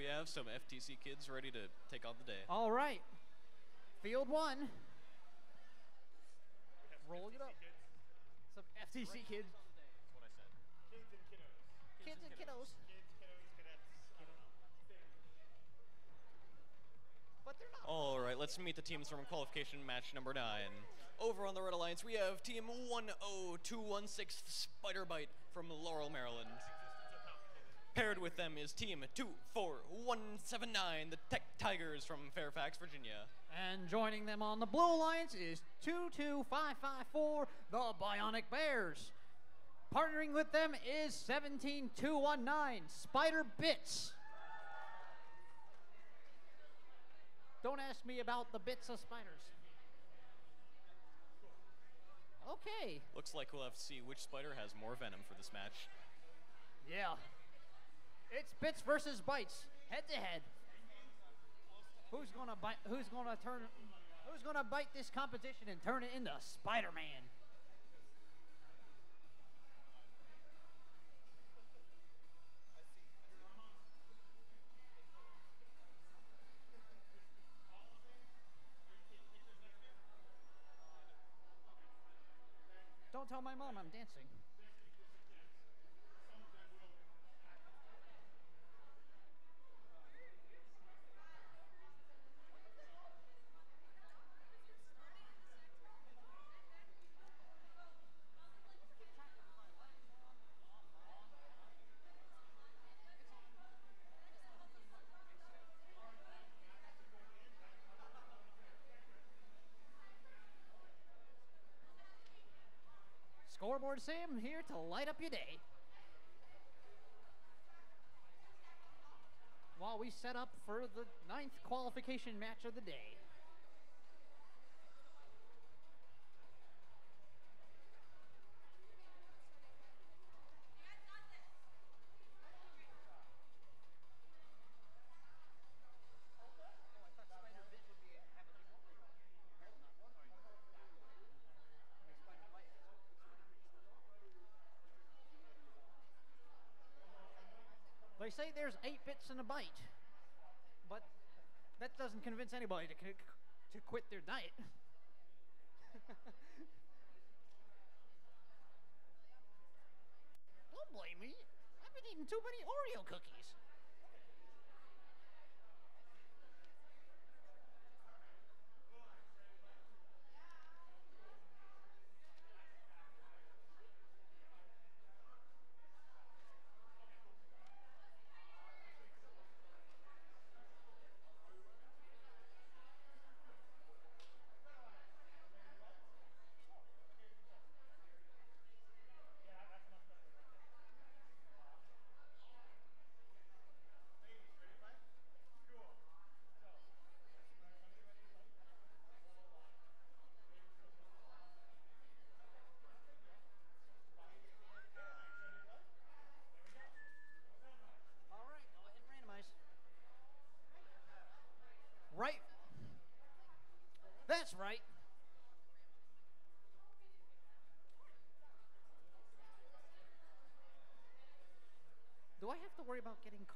Speaker 8: we have some FTC kids ready to take on the day.
Speaker 7: All right. Field one.
Speaker 8: Rolling it up. Kids.
Speaker 7: Some FTC right. kids. That's what I said. Kids and kiddos. Kids, kids and kiddos. kiddos. Kids, kiddos, cadets. But
Speaker 8: they're not. All right, let's meet the teams from qualification match number nine. Over on the Red Alliance, we have team 10216 Spider Bite from Laurel, Maryland. Paired with them is Team 24179, the Tech Tigers from Fairfax, Virginia.
Speaker 7: And joining them on the Blue Alliance is 22554, the Bionic Bears. Partnering with them is 17219, Spider Bits. Don't ask me about the bits of spiders. Okay.
Speaker 8: Looks like we'll have to see which spider has more venom for this match.
Speaker 7: Yeah. It's bits versus bites, head to head. Who's gonna bite? Who's gonna turn? Who's gonna bite this competition and turn it into Spider-Man? Don't tell my mom I'm dancing. Scoreboard Sam here to light up your day. While we set up for the ninth qualification match of the day. there's eight bits in a bite. But that doesn't convince anybody to, to quit their diet. Don't blame me. I've been eating too many Oreo cookies.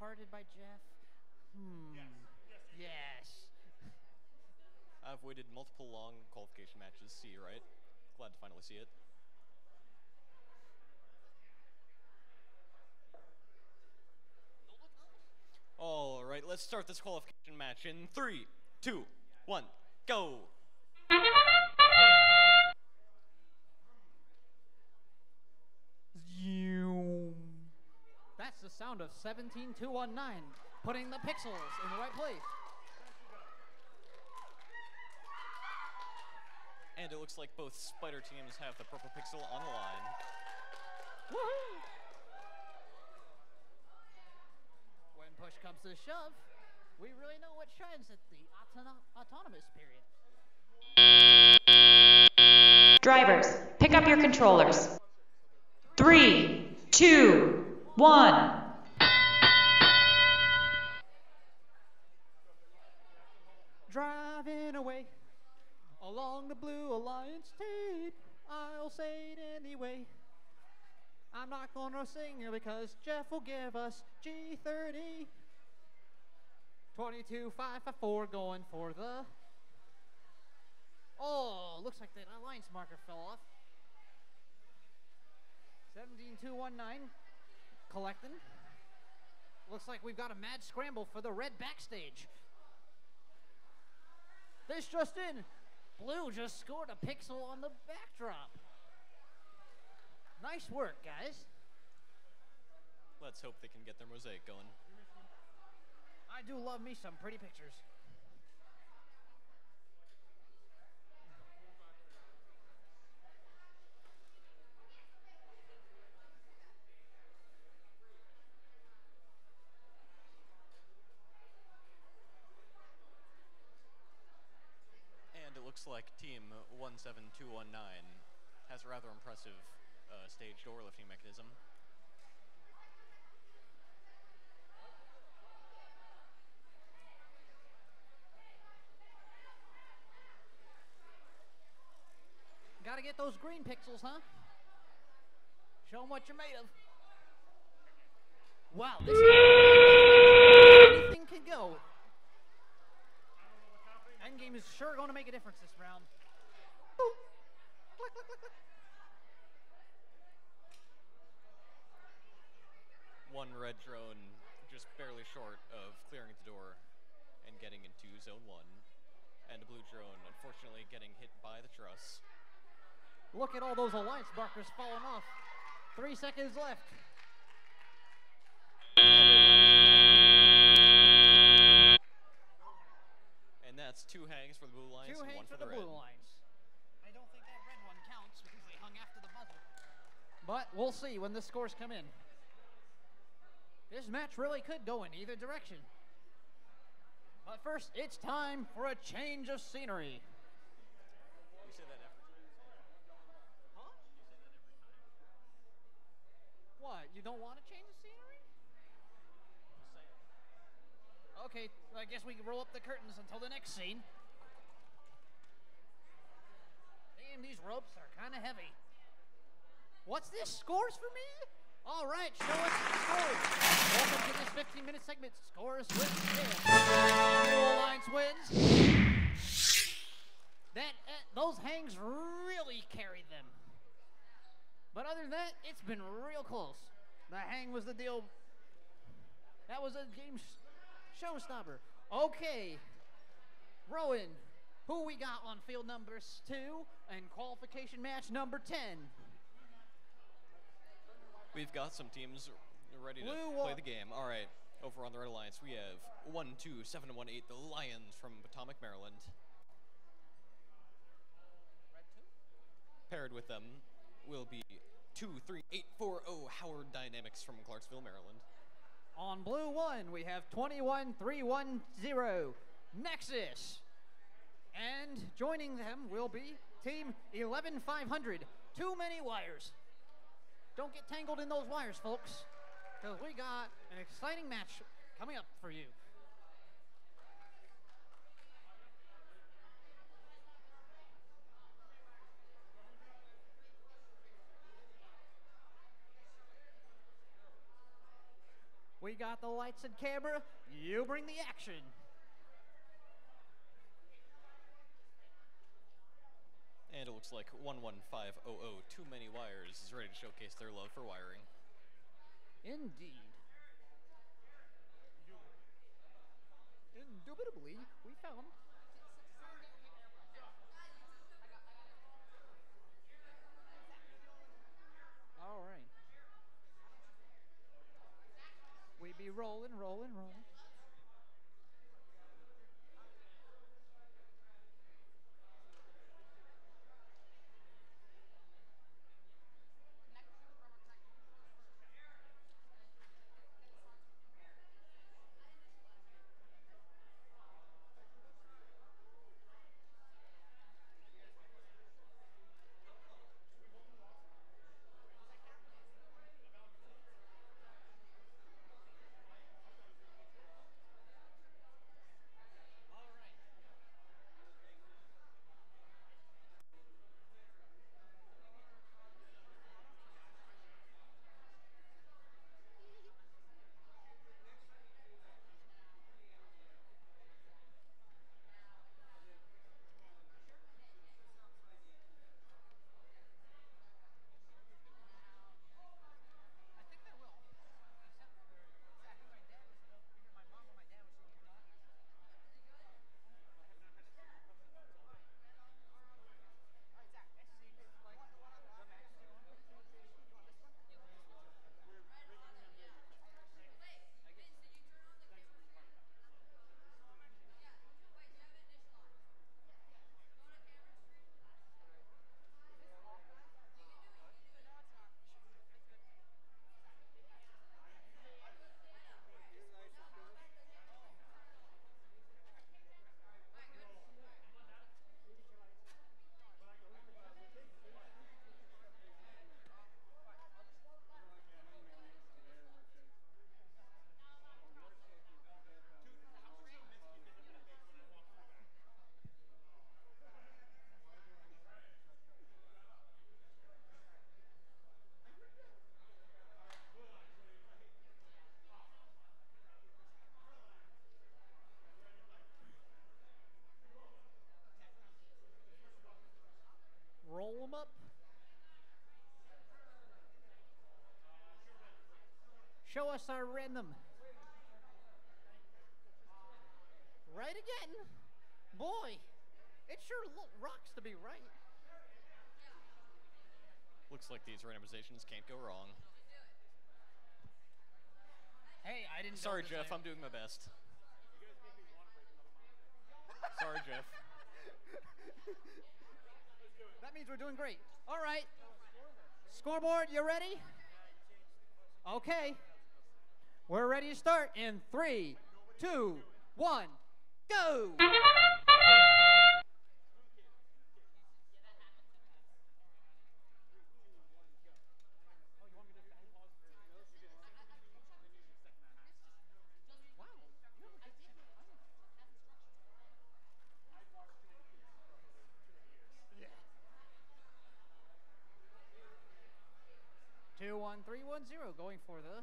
Speaker 7: imparted by Jeff?
Speaker 10: Hmm. Yes. Yes.
Speaker 8: I've waited multiple long qualification matches See see, right? Glad to finally see it. All right, let's start this qualification match in three, two, one, go.
Speaker 7: round of 17219, putting the pixels in the right place.
Speaker 8: And it looks like both spider teams have the purple
Speaker 7: pixel on the line. When push comes to shove, we really know what shines at the autonom autonomous period.
Speaker 9: Drivers, pick up your controllers. Three, two, one.
Speaker 7: along the Blue Alliance tape. I'll say it anyway. I'm not gonna sing it because Jeff will give us G30. 22, 5, 4, going for the. Oh, looks like that alliance marker fell off. 17, 9, collecting. Looks like we've got a mad scramble for the red backstage. This just in, Blue just scored a pixel on the backdrop. Nice work, guys.
Speaker 8: Let's hope they can get their mosaic going.
Speaker 7: I do love me some pretty pictures.
Speaker 8: looks like Team 17219 has a rather impressive uh, stage door lifting mechanism.
Speaker 7: Gotta get those green pixels, huh? Show them what you're made of.
Speaker 10: Wow,
Speaker 5: anything can go
Speaker 7: game is sure going to make a difference this round. Boop. Click, click, click, click.
Speaker 8: One red drone just barely short of clearing the door and getting into zone one. And a blue drone unfortunately getting hit by the truss.
Speaker 7: Look at all those alliance markers falling off. Three seconds left. That's two hangs for the blue lines. Two hangs for, for, the, the blue lines. I don't think that red one counts because they hung after the buzzer. But we'll see when the scores come in. This match really could go in either direction. But first, it's time for a change of scenery.
Speaker 8: You say that every time. Huh? You say that
Speaker 7: every time. What? You don't want to change? okay, I guess we can roll up the curtains until the next scene. Damn, these ropes are kind of heavy. What's this? Scores for me? All right, show us the scores. Welcome to this 15 minute segment. Scores with Sam. Alliance wins. That, uh, those hangs really carried them. But other than that, it's been real close. The hang was the deal. That was a game Showstopper. Okay. Rowan, who we got on field number two and qualification match number 10?
Speaker 8: We've got some teams ready to Blue play the game. All right. Over on the Red Alliance, we have 12718, the Lions from Potomac, Maryland. Paired with them will be 23840, Howard Dynamics from Clarksville, Maryland.
Speaker 7: On blue one, we have 21310, Nexus. And joining them will be team 11500. Too many wires. Don't get tangled in those wires, folks, because we got an exciting match coming up for you. We got the lights and camera. You bring the action.
Speaker 8: And it looks like 11500 Too Many Wires is ready to showcase their love for wiring.
Speaker 7: Indeed. Indubitably, we found All right. We be rolling, rolling, rolling. Show us our rhythm. Right again. Boy, it sure rocks to be right.
Speaker 8: Looks like these randomizations can't go wrong.
Speaker 7: Hey, I didn't. Sorry, Jeff. I'm doing
Speaker 8: my best. Sorry, Jeff.
Speaker 7: that means we're doing great. All right. Scoreboard, you ready? Okay. We're ready to start in three, two, one, go! Two, one, three, one, zero, going for the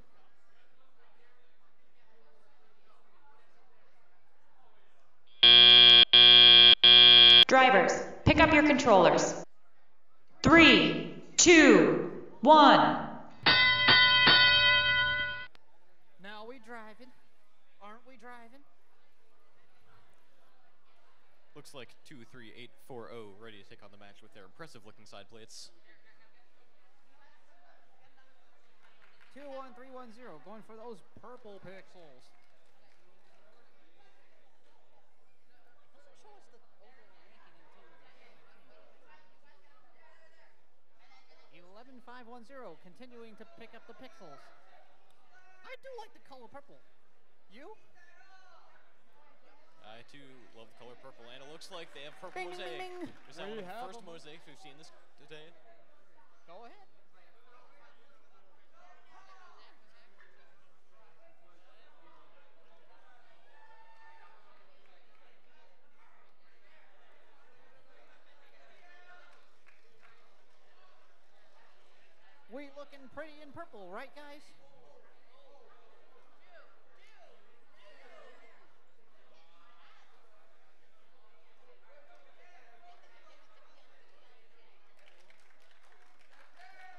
Speaker 9: your controllers. Three, two, one.
Speaker 7: Now we driving. Aren't we driving?
Speaker 9: Looks
Speaker 8: like 23840 oh, ready to take on the match with their impressive looking side plates.
Speaker 7: 21310 going for those purple pixels. 7510 continuing to pick up the pixels. I do like the color purple. You?
Speaker 8: I too love the color purple, and it looks like they have purple bing, mosaic. Bing, bing. Is that one of the first mosaics we've seen this today?
Speaker 7: Go ahead. looking pretty in purple, right guys?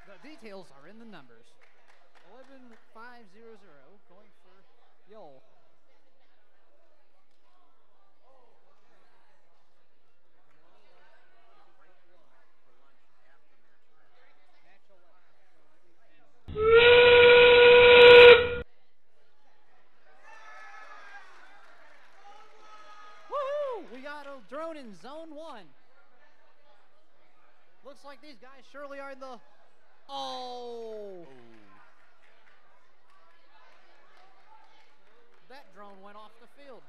Speaker 7: The details are in the numbers. 11500 going for Yole. zone one. Looks like these guys surely are in the.
Speaker 10: Oh! Ooh.
Speaker 7: That drone went off the field.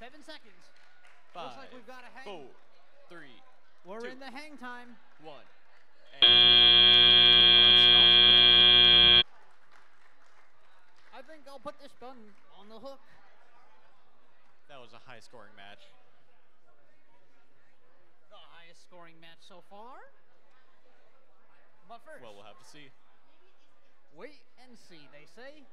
Speaker 7: Seven seconds.
Speaker 8: Five, Looks like we've got a hang. Four,
Speaker 7: three. We're two, in the hang time. One. I think I'll put this button on the hook
Speaker 8: that was a high scoring match.
Speaker 7: The highest scoring match so far? But first. Well, we'll have to see. Wait and see, they say.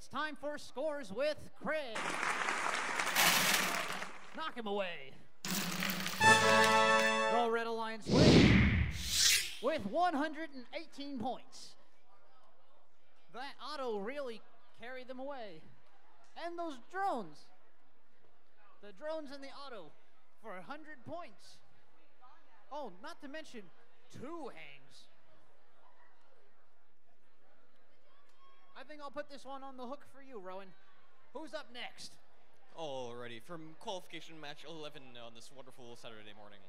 Speaker 7: it's time for Scores with Craig. Knock him away. The Red Alliance with 118 points. That auto really carried them away. And those drones. The drones and the auto for 100 points. Oh, not to mention two hangs. I think I'll put this one on the hook for you, Rowan. Who's up next?
Speaker 8: Alrighty, from qualification match 11 on this wonderful Saturday morning.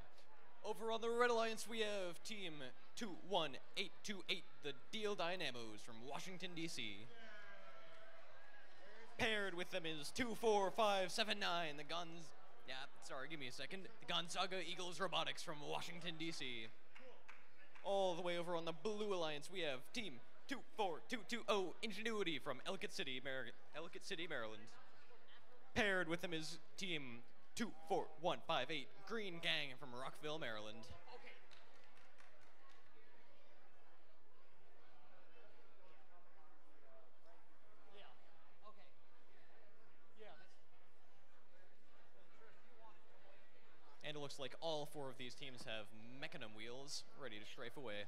Speaker 8: Over on the Red Alliance, we have Team 21828, the Deal Dynamos from Washington, D.C. Paired with them is 24579, the Guns... Yeah, sorry, give me a second. The Gonzaga Eagles Robotics from Washington, D.C. All the way over on the Blue Alliance, we have Team 24220 Ingenuity from Ellicott City, Mar Ellicott City, Maryland. Paired with him is team 24158 Green Gang from Rockville, Maryland. And it looks like all four of these teams have mecanum wheels ready to strafe away.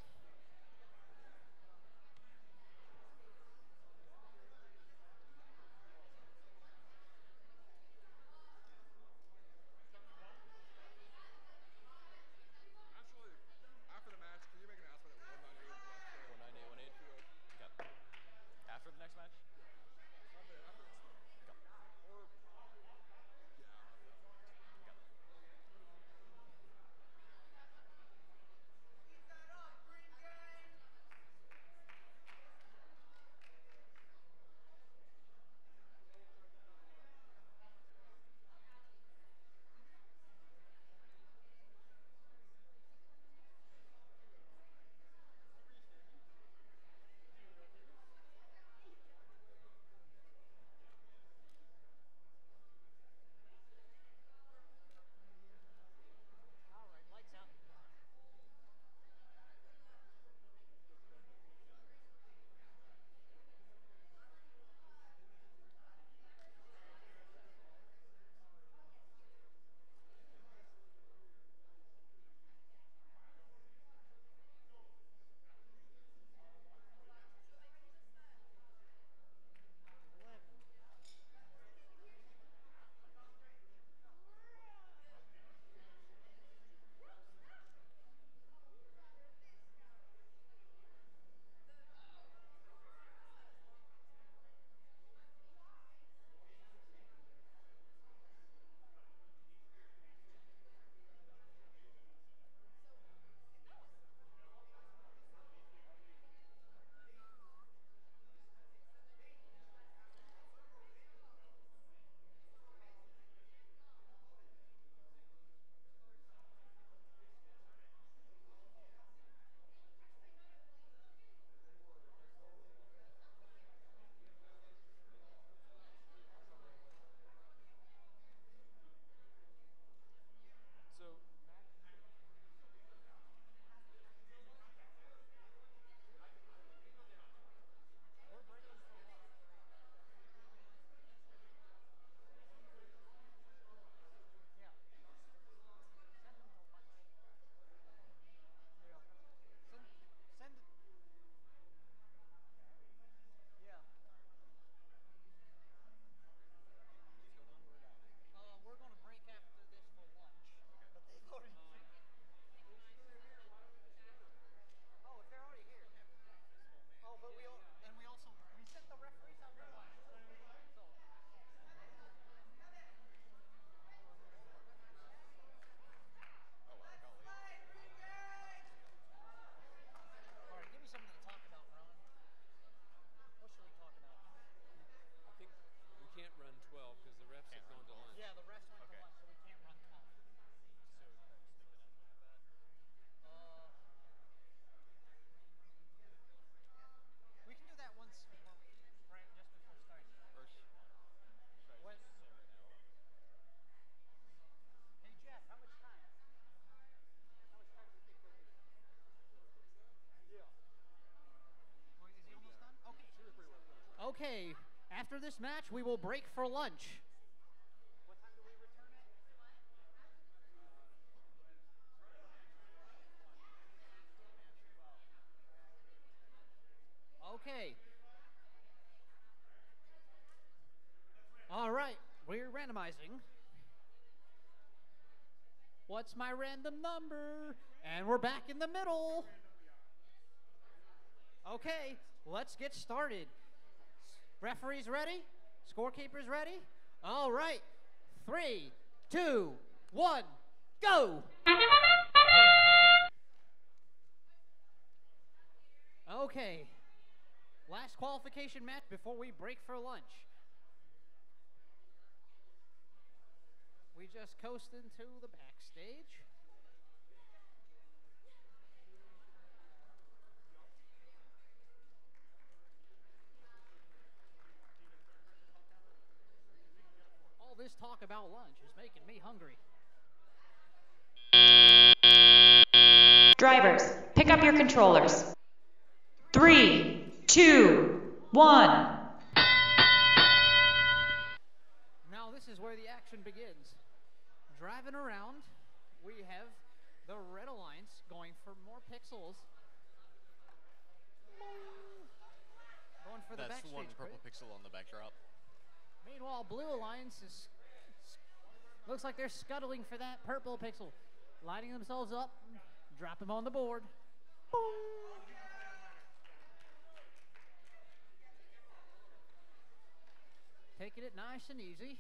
Speaker 7: this match, we will break for lunch. Okay. All right, we're randomizing. What's my random number? And we're back in the middle. Okay, let's get started. Referees ready? Scorekeepers ready? All right. Three, two, one, go! Okay. Last qualification match before we break for lunch. We just coast into the backstage. this talk about lunch is making me hungry.
Speaker 9: Drivers, pick up your controllers. Three, two, one.
Speaker 7: Now this is where the action begins. Driving around, we have the red alliance going for more pixels. Going for the That's one purple
Speaker 8: pixel on the backdrop.
Speaker 7: Meanwhile, blue alliance is Looks like they're scuttling for that purple pixel. Lighting themselves up. Drop them on the board. Boom. Taking it nice and easy.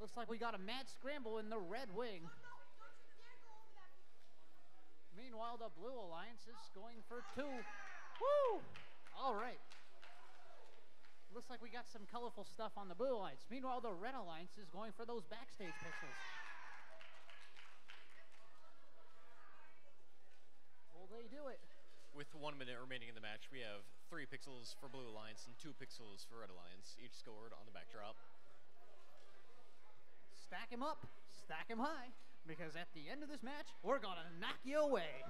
Speaker 7: Looks like we got a mad scramble in the red wing. Meanwhile, the Blue Alliance is going for two. Woo! All right looks like we got some colorful stuff on the Blue Alliance. Meanwhile, the Red Alliance is going for those backstage pistols. Will they do it?
Speaker 8: With one minute remaining in the match, we have three pixels for Blue Alliance and two pixels for Red Alliance, each scored on the backdrop.
Speaker 7: Stack him up, stack him high, because at the end of this match, we're going to knock you away.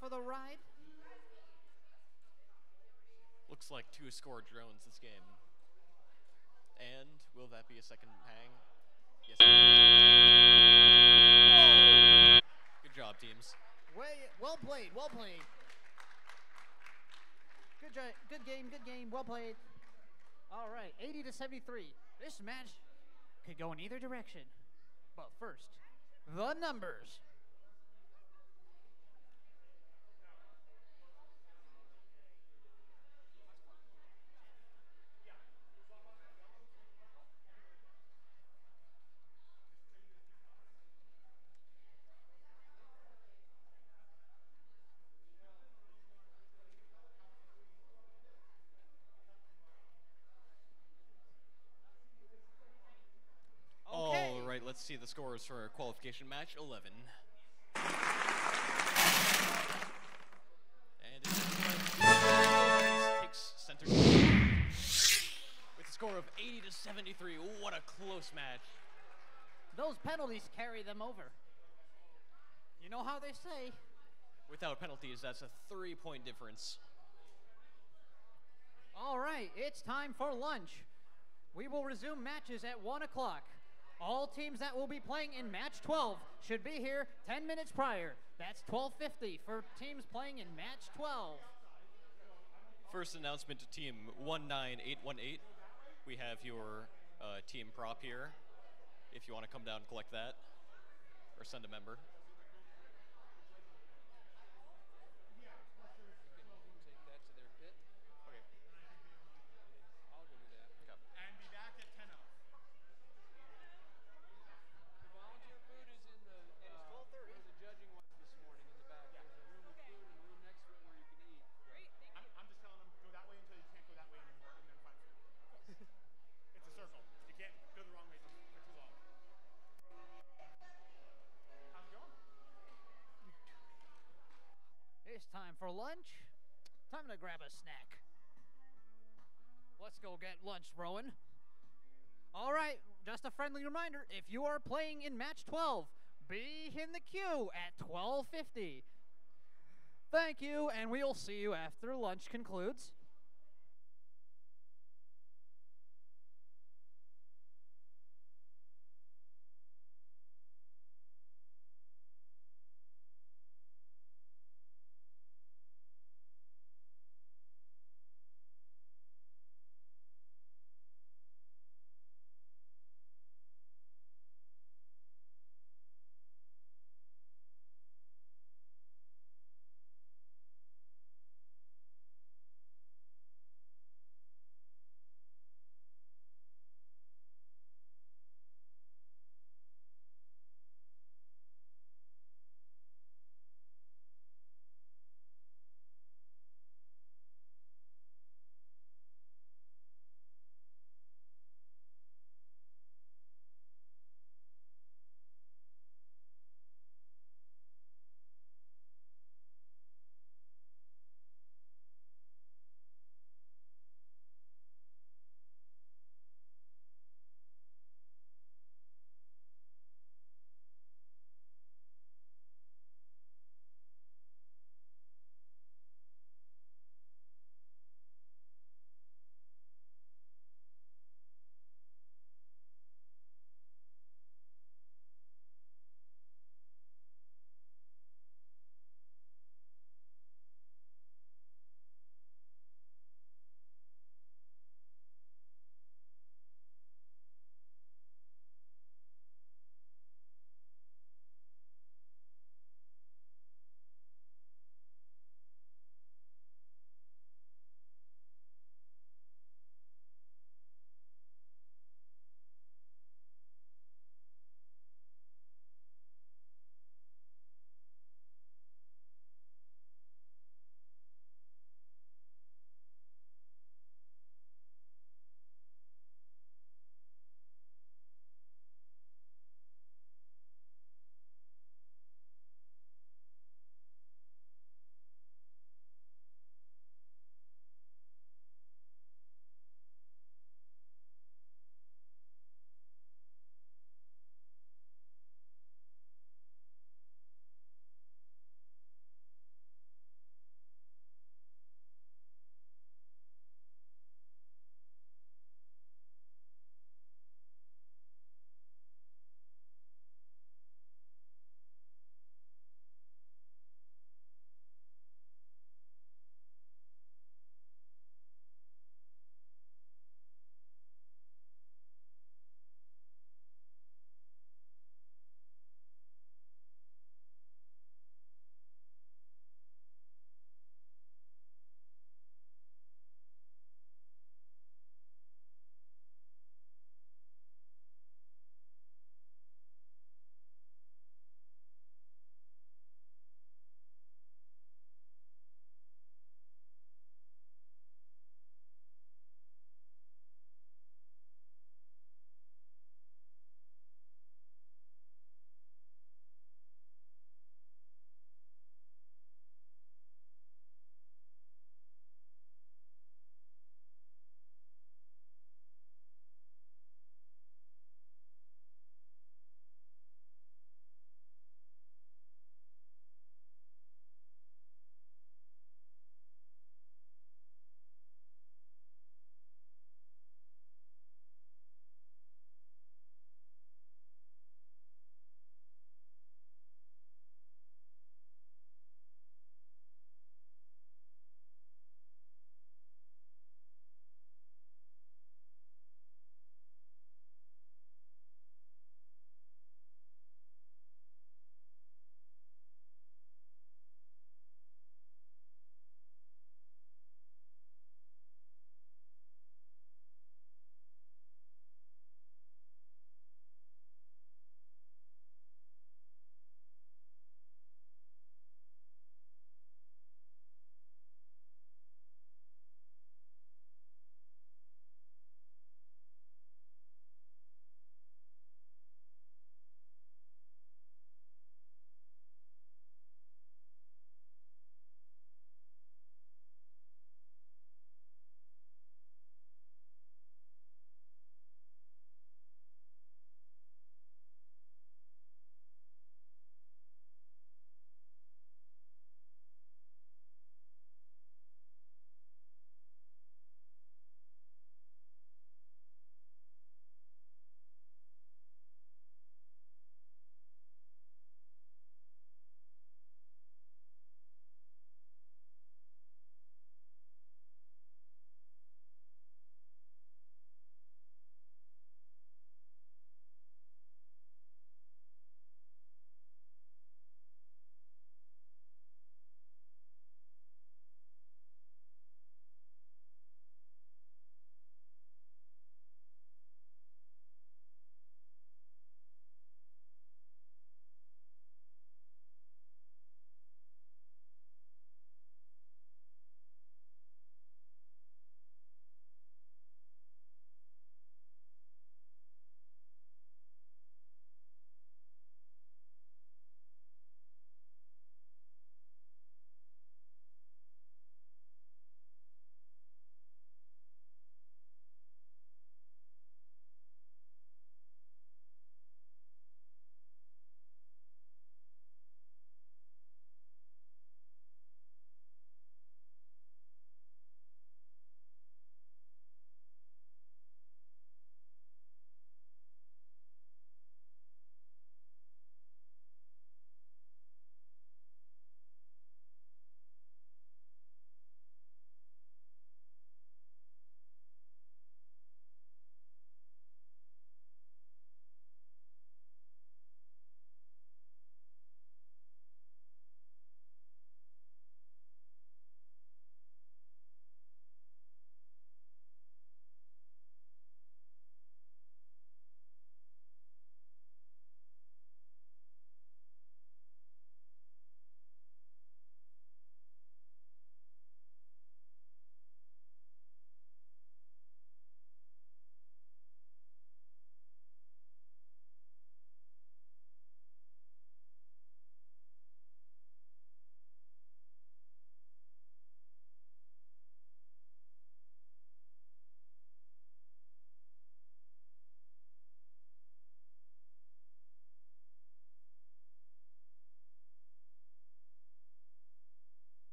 Speaker 7: for the ride?
Speaker 8: Looks like two score drones this game. And will that be a second hang? Yes. Good job, teams.
Speaker 7: Way, well played, well played. Good, job, good game, good game, well played. All right, 80 to 73. This match could go in either direction. But first, the numbers.
Speaker 8: see the scores for qualification match 11. And takes center with a score of 80 to 73. What a close match.
Speaker 7: Those penalties carry them over. You know how they say.
Speaker 8: Without penalties, that's a three-point difference.
Speaker 7: All right, it's time for lunch. We will resume matches at 1 o'clock. All teams that will be playing in match 12 should be here 10 minutes prior. That's 12.50 for teams playing in match 12.
Speaker 8: First announcement to team 19818. We have your uh, team prop here if you want to come down and collect that or send a member.
Speaker 7: lunch? Time to grab a snack. Let's go get lunch, Rowan. All right, just a friendly reminder, if you are playing in match 12, be in the queue at 1250. Thank you, and we'll see you after lunch concludes.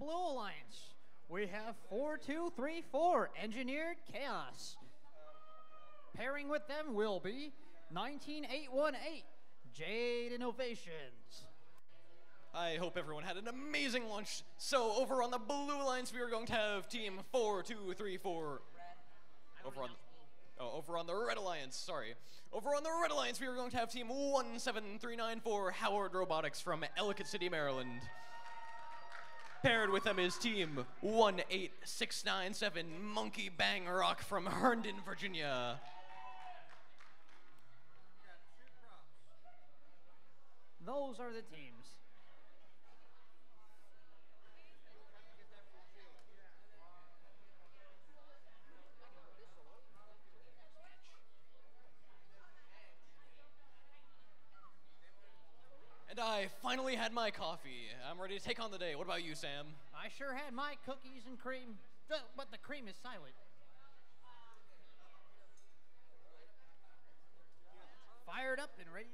Speaker 7: Blue Alliance, we have 4234, Engineered Chaos. Pairing with them will be 19818, Jade Innovations.
Speaker 8: I hope everyone had an amazing lunch. So over
Speaker 7: on the Blue Alliance, we are going to have
Speaker 8: Team 4234. Over on... Oh, over on the Red Alliance, sorry. Over on the Red Alliance, we are going to have Team 17394 Howard Robotics from Ellicott City, Maryland. Paired with them is team 18697 Monkey Bang Rock from Herndon, Virginia.
Speaker 7: Those are the teams. And I
Speaker 8: finally had my coffee. I'm ready to take on the day. What about you, Sam?
Speaker 7: I sure had my cookies and cream, but the cream is silent. Fired up and ready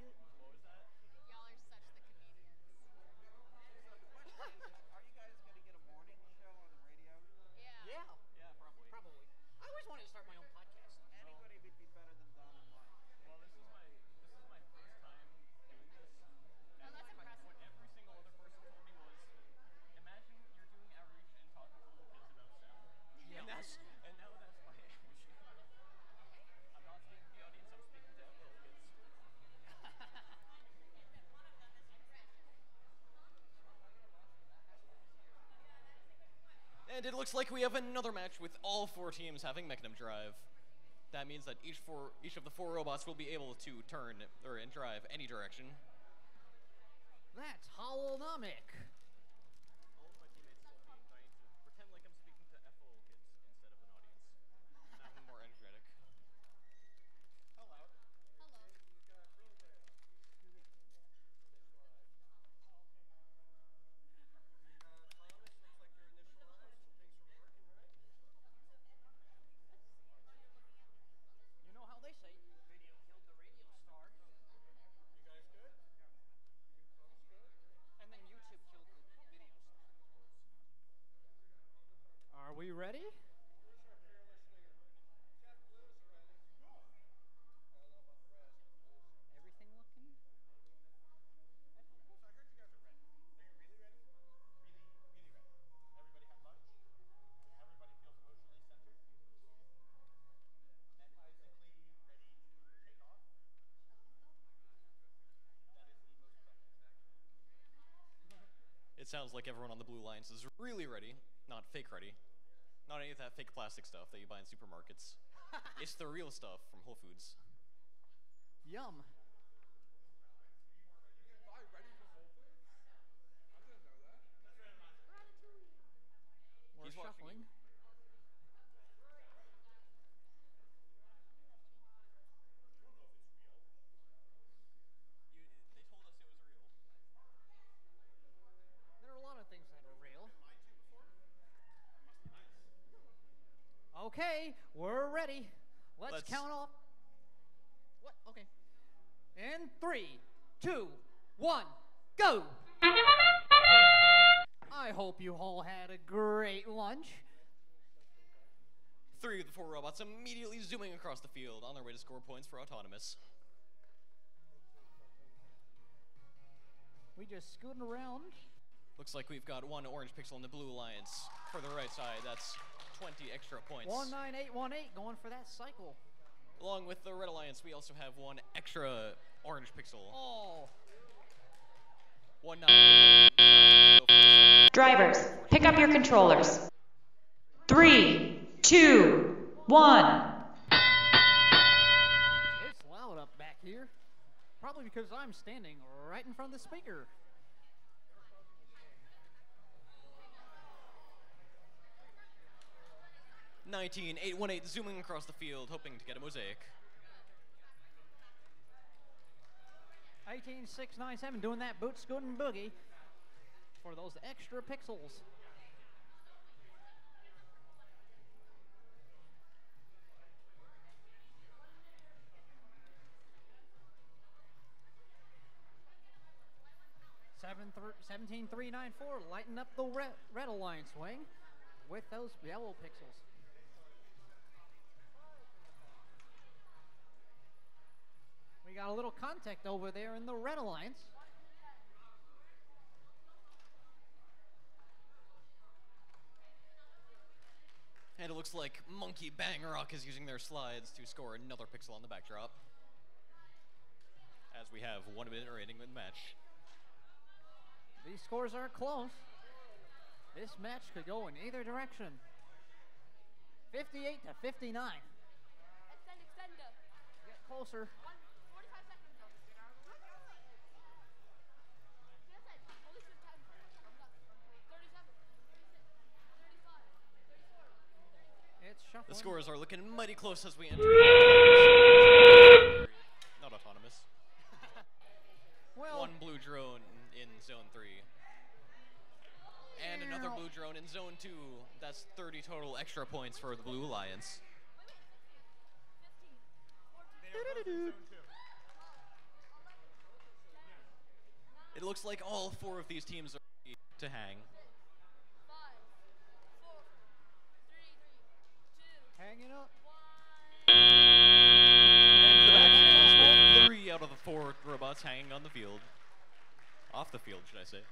Speaker 8: And it looks like we have another match with all four teams having Mecanum Drive. That means that each four, each of the four robots will be able to turn or and drive any direction.
Speaker 1: That's
Speaker 7: Holonomic.
Speaker 8: It sounds like everyone on the Blue Lines is really ready, not fake ready. Not any of that fake plastic stuff that you buy in supermarkets. it's the real stuff from Whole Foods.
Speaker 7: Yum. He's shuffling. We're ready. Let's, Let's count off. What? Okay. In three, two, one, go! I hope you all had a great lunch.
Speaker 8: Three of the four robots immediately zooming across the field on their way to score points for Autonomous.
Speaker 7: We just scooting around
Speaker 8: Looks like we've got one orange pixel in the blue alliance for the right side. That's 20 extra points.
Speaker 7: 19818 going for that cycle.
Speaker 8: Along with the red alliance, we also have one extra orange pixel. Oh. One nine.
Speaker 9: Drivers, pick up your controllers. Three, two, one.
Speaker 7: It's loud up back here. Probably because I'm standing right in front of the speaker.
Speaker 8: 19, 8, 1, 8, zooming across the field, hoping to get a mosaic.
Speaker 7: 18, 6, 9, 7, doing that boot scooting boogie for those extra pixels. Seven th 17, 3, 9, 4, up the red, red alliance wing with those yellow pixels. got a little contact over there in the red alliance.
Speaker 8: And it looks like Monkey Bang Rock is using their slides to score another pixel on the backdrop. As we have one minute remaining in the match.
Speaker 7: These scores are close. This match could go in either direction. 58 to 59. Extend,
Speaker 10: extend. Get closer.
Speaker 8: The scores are looking mighty close as we enter. Not autonomous.
Speaker 7: well, one
Speaker 8: blue drone in zone three. And another blue drone in zone two. That's 30 total extra points for the Blue Alliance. It looks like all four of these teams are to hang. hanging up. three out of the four robots hanging on the field. Off the field, should I
Speaker 7: say.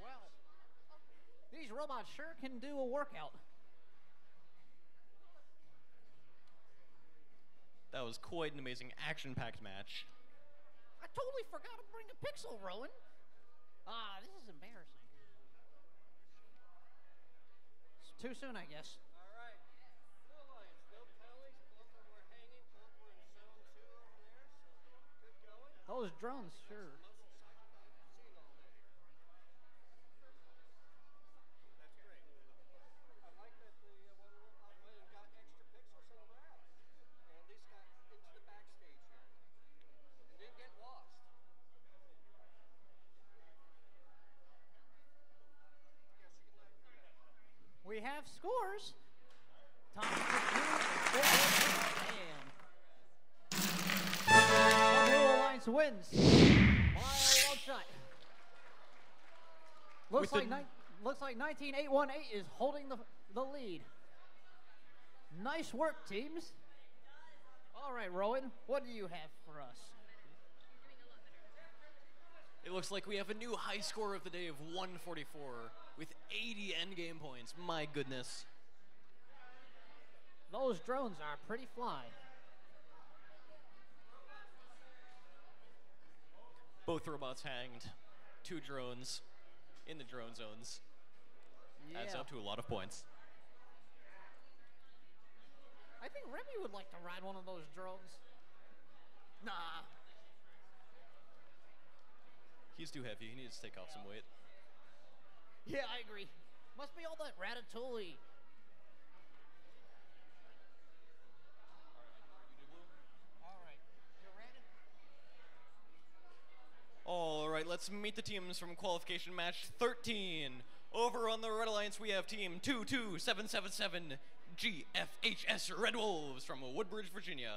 Speaker 7: Well, these robots sure can do a workout.
Speaker 8: That was quite an amazing action-packed match.
Speaker 7: I totally forgot to bring a pixel, Rowan. Ah, this is embarrassing. Too soon, I guess.
Speaker 10: Those drones, sure.
Speaker 7: half scores. Tom and Alliance wins by a long shot. Looks With like, looks like 19818 is holding the, the lead. Nice work, teams. All right, Rowan, what do you have for us?
Speaker 8: It looks like we have a new high score of the day of 144 with 80 endgame points. My goodness.
Speaker 7: Those drones are pretty fly.
Speaker 8: Both robots hanged. Two drones in the drone zones. Yeah. Adds up to a lot of points.
Speaker 7: I think Remy would like to ride one of those drones. Nah.
Speaker 8: He's too heavy. He needs to take off some weight.
Speaker 7: Yeah, I agree. Must be all that ratatouille. All
Speaker 8: right, let's meet the teams from qualification match 13. Over on the Red Alliance, we have team 22777 GFHS Red Wolves from Woodbridge, Virginia.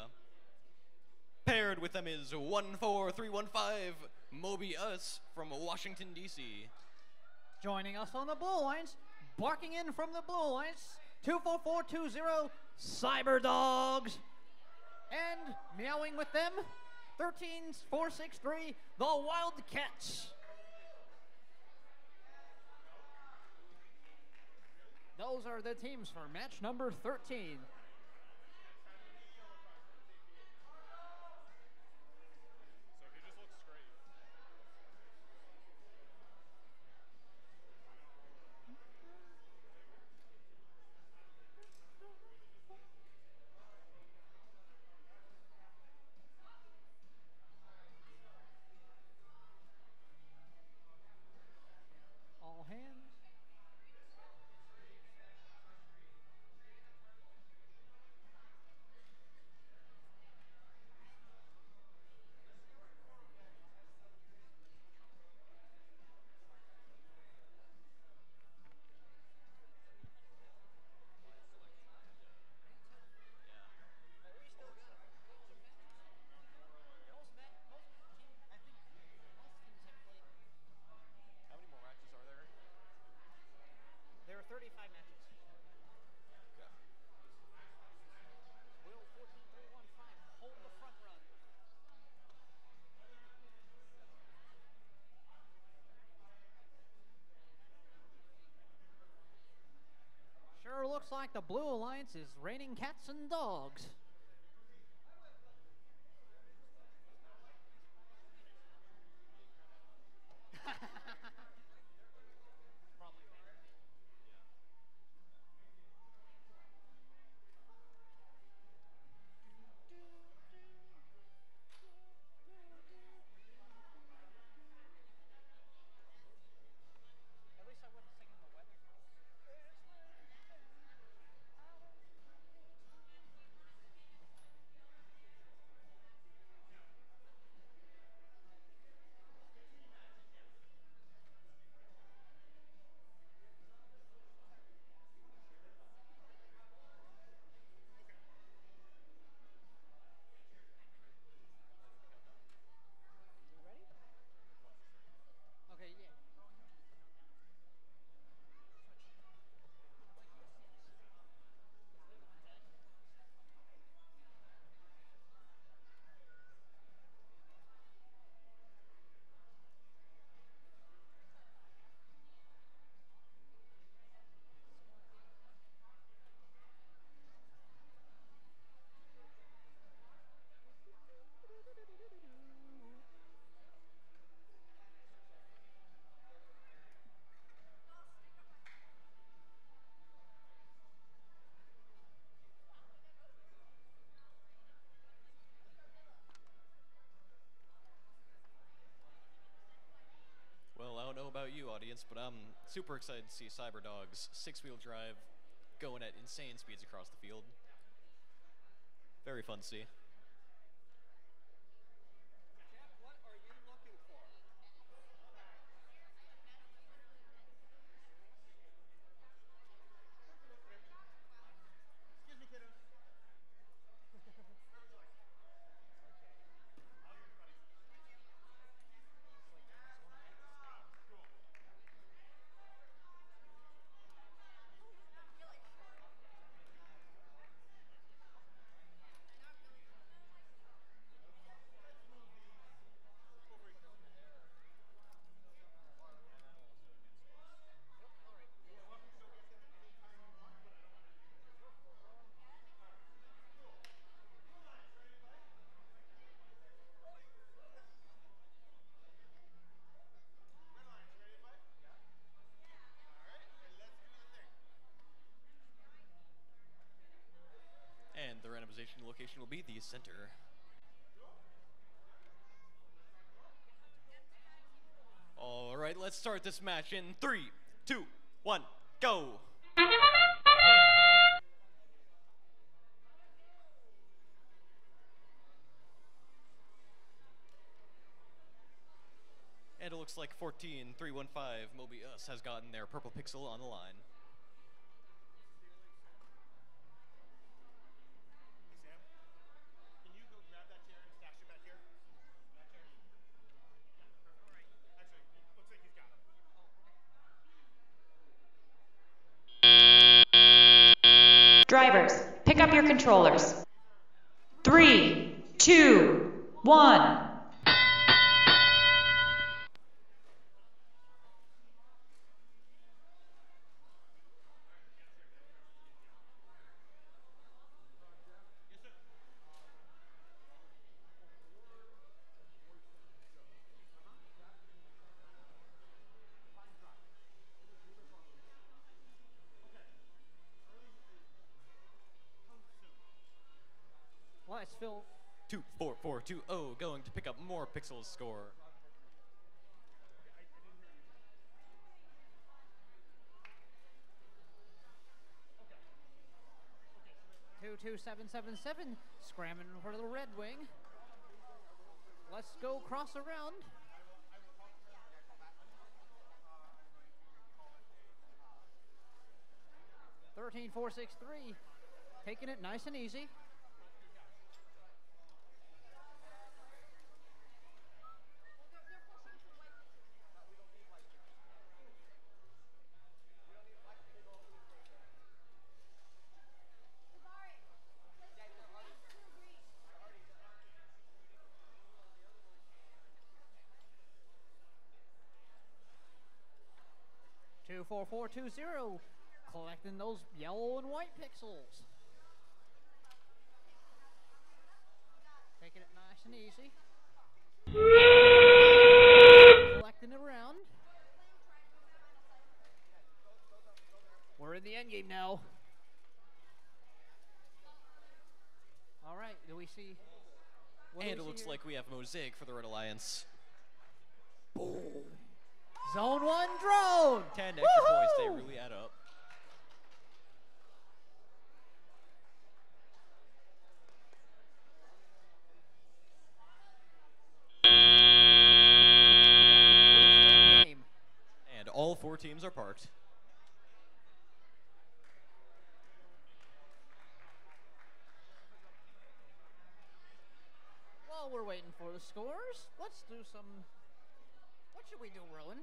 Speaker 8: Paired with them is 14315 Mobius from Washington, D.C.
Speaker 7: Joining us on the blue lines, barking in from the blue lines, 24420 Cyber Dogs. And meowing with them, 13463 The Wildcats. Those are the teams for match number 13. like the Blue Alliance is raining cats and dogs.
Speaker 8: audience, but I'm super excited to see Cyberdog's six-wheel drive going at insane speeds across the field. Very fun to see. be the center. All right, let's start this match in three, two, one, go. And it looks like 14315 Moby Us has gotten their purple pixel on the line. Pixels score.
Speaker 7: Two two seven seven seven scrambling for the Red Wing. Let's go cross around. Thirteen four six three, taking it nice and easy. 4420, collecting those yellow and white pixels. Taking it nice and easy.
Speaker 6: collecting around. We're in
Speaker 7: the end game now. All right, do we see? and we it see looks here? like
Speaker 8: we have Mosaic for the Red Alliance. Boom.
Speaker 7: Zone one drone. 10 extra points. They really add up.
Speaker 8: And all four teams are parked.
Speaker 7: While we're waiting for the scores, let's do some what should we do, Rowan?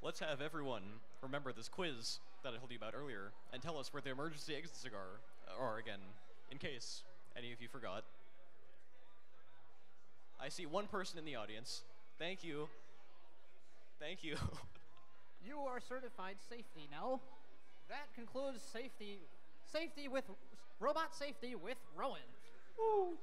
Speaker 8: Let's have everyone remember this quiz that I told you about earlier and tell us where the emergency exits are, are again, in case any of you forgot. I see one person in the audience. Thank you. Thank you.
Speaker 7: you are certified safety now. That concludes safety, safety with, robot safety with Rowan. Ooh.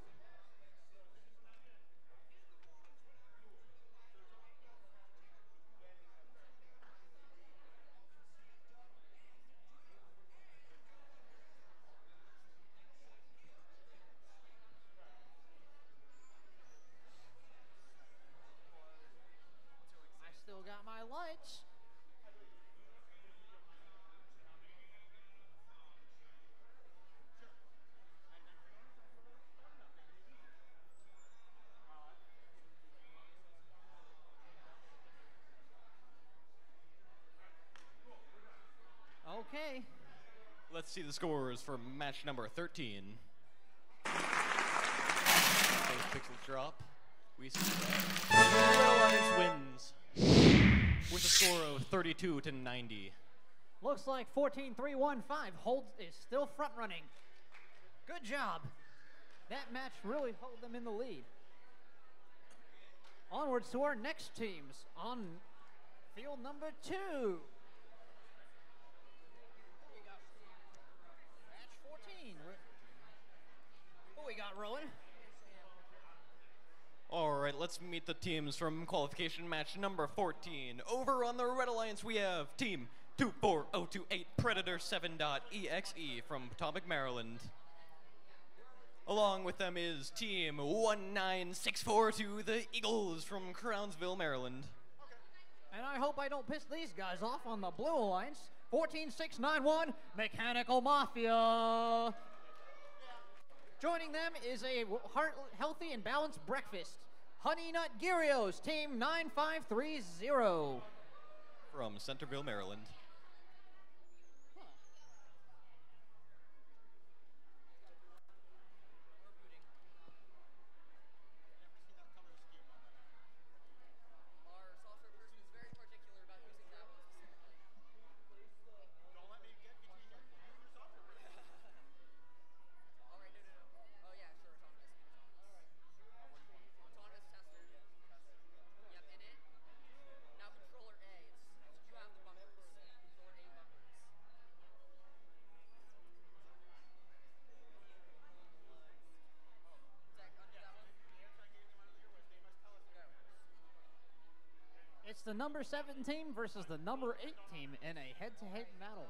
Speaker 7: church. Okay.
Speaker 8: Let's see the scores for match number 13. Pixel drop. We see Alliance wins with a score of 32 to 90.
Speaker 7: Looks like 14-3-1-5 holds is still front running. Good job. That match really held them in the lead. Onwards to our next teams on field number two. Match 14. Who we got, Rowan?
Speaker 8: All right, let's meet the teams from qualification match number 14. Over on the Red Alliance, we have team 24028 Predator7.exe from Potomac, Maryland. Along with them is team One Nine Six Four to the Eagles from
Speaker 7: Crownsville, Maryland. And I hope I don't piss these guys off on the Blue Alliance. 14691 Mechanical Mafia. Joining them is a heart healthy and balanced breakfast. Honey Nut Gyrios, Team 9530.
Speaker 8: From Centreville, Maryland.
Speaker 7: the number 7 team versus the number 8 team in a head-to-head -head battle.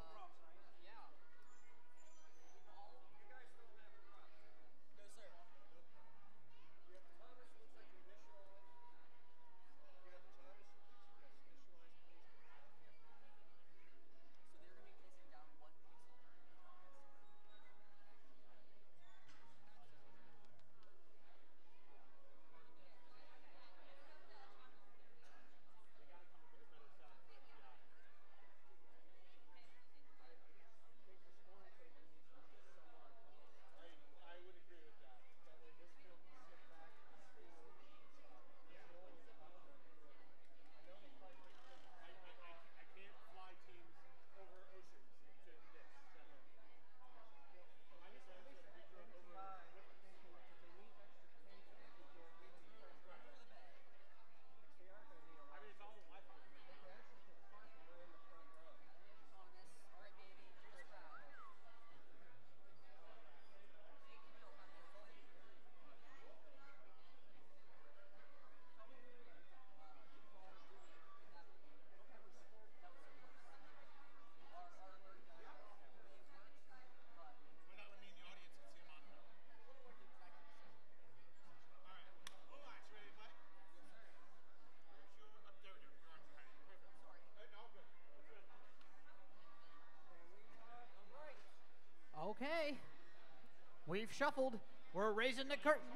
Speaker 7: We've shuffled. We're raising the curtain.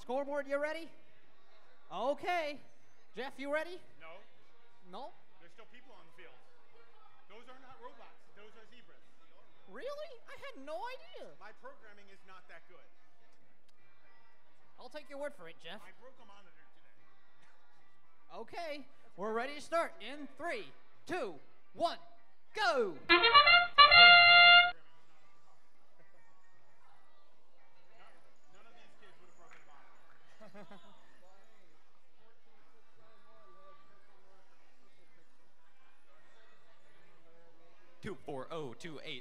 Speaker 7: Scoreboard, you ready? Okay. Jeff, you ready? No. No?
Speaker 10: There's still people on the field. Those are not robots. Those are zebras. Really? I had no idea. My programming is not that good. I'll take your word for it, Jeff. I broke a monitor today.
Speaker 7: Okay. We're ready to start in three, two, one, go!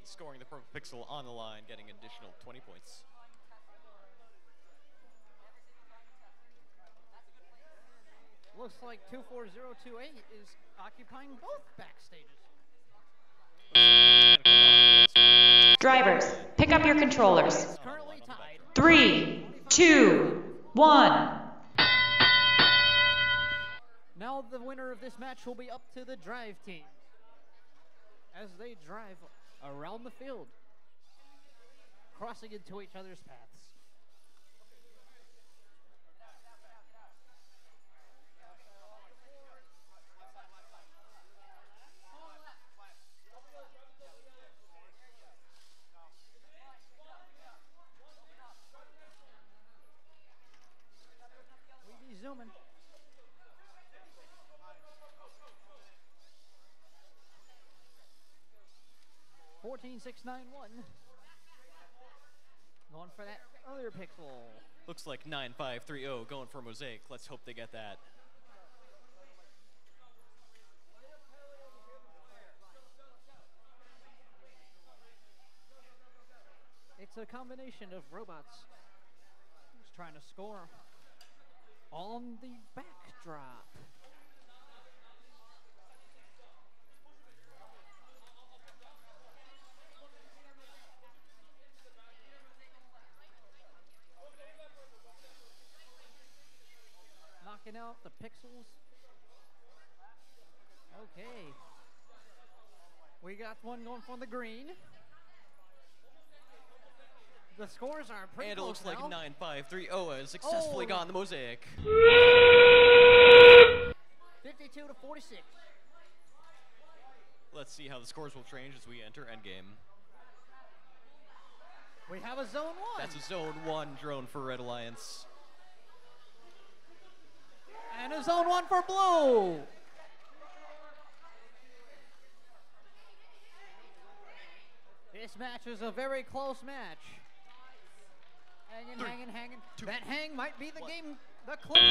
Speaker 8: scoring the purple pixel on the line, getting additional 20
Speaker 7: points. Looks like 24028 is occupying both backstages.
Speaker 9: Drivers, pick up your controllers. Three, two, one.
Speaker 7: Now the winner of this match will be up to the drive team as they drive around the field, crossing into each other's paths. 14691. Going for that other pixel.
Speaker 8: Looks like 9530 going for Mosaic. Let's hope they
Speaker 7: get that. It's a combination of robots who's trying to score on the
Speaker 1: backdrop.
Speaker 7: out the pixels. Okay. We got one going for the green. The scores are pretty and close. And it looks now. like
Speaker 8: 9 5 3 0 has successfully oh. gone the mosaic.
Speaker 7: 52 to 46.
Speaker 8: Let's see how the scores will change as we enter endgame.
Speaker 7: We have a zone one. That's a
Speaker 8: zone one drone for Red Alliance.
Speaker 7: And a zone one for blue. This match is a very close match. Hanging, Three, hanging, hanging. Two, that hang might be the one. game, the clincher.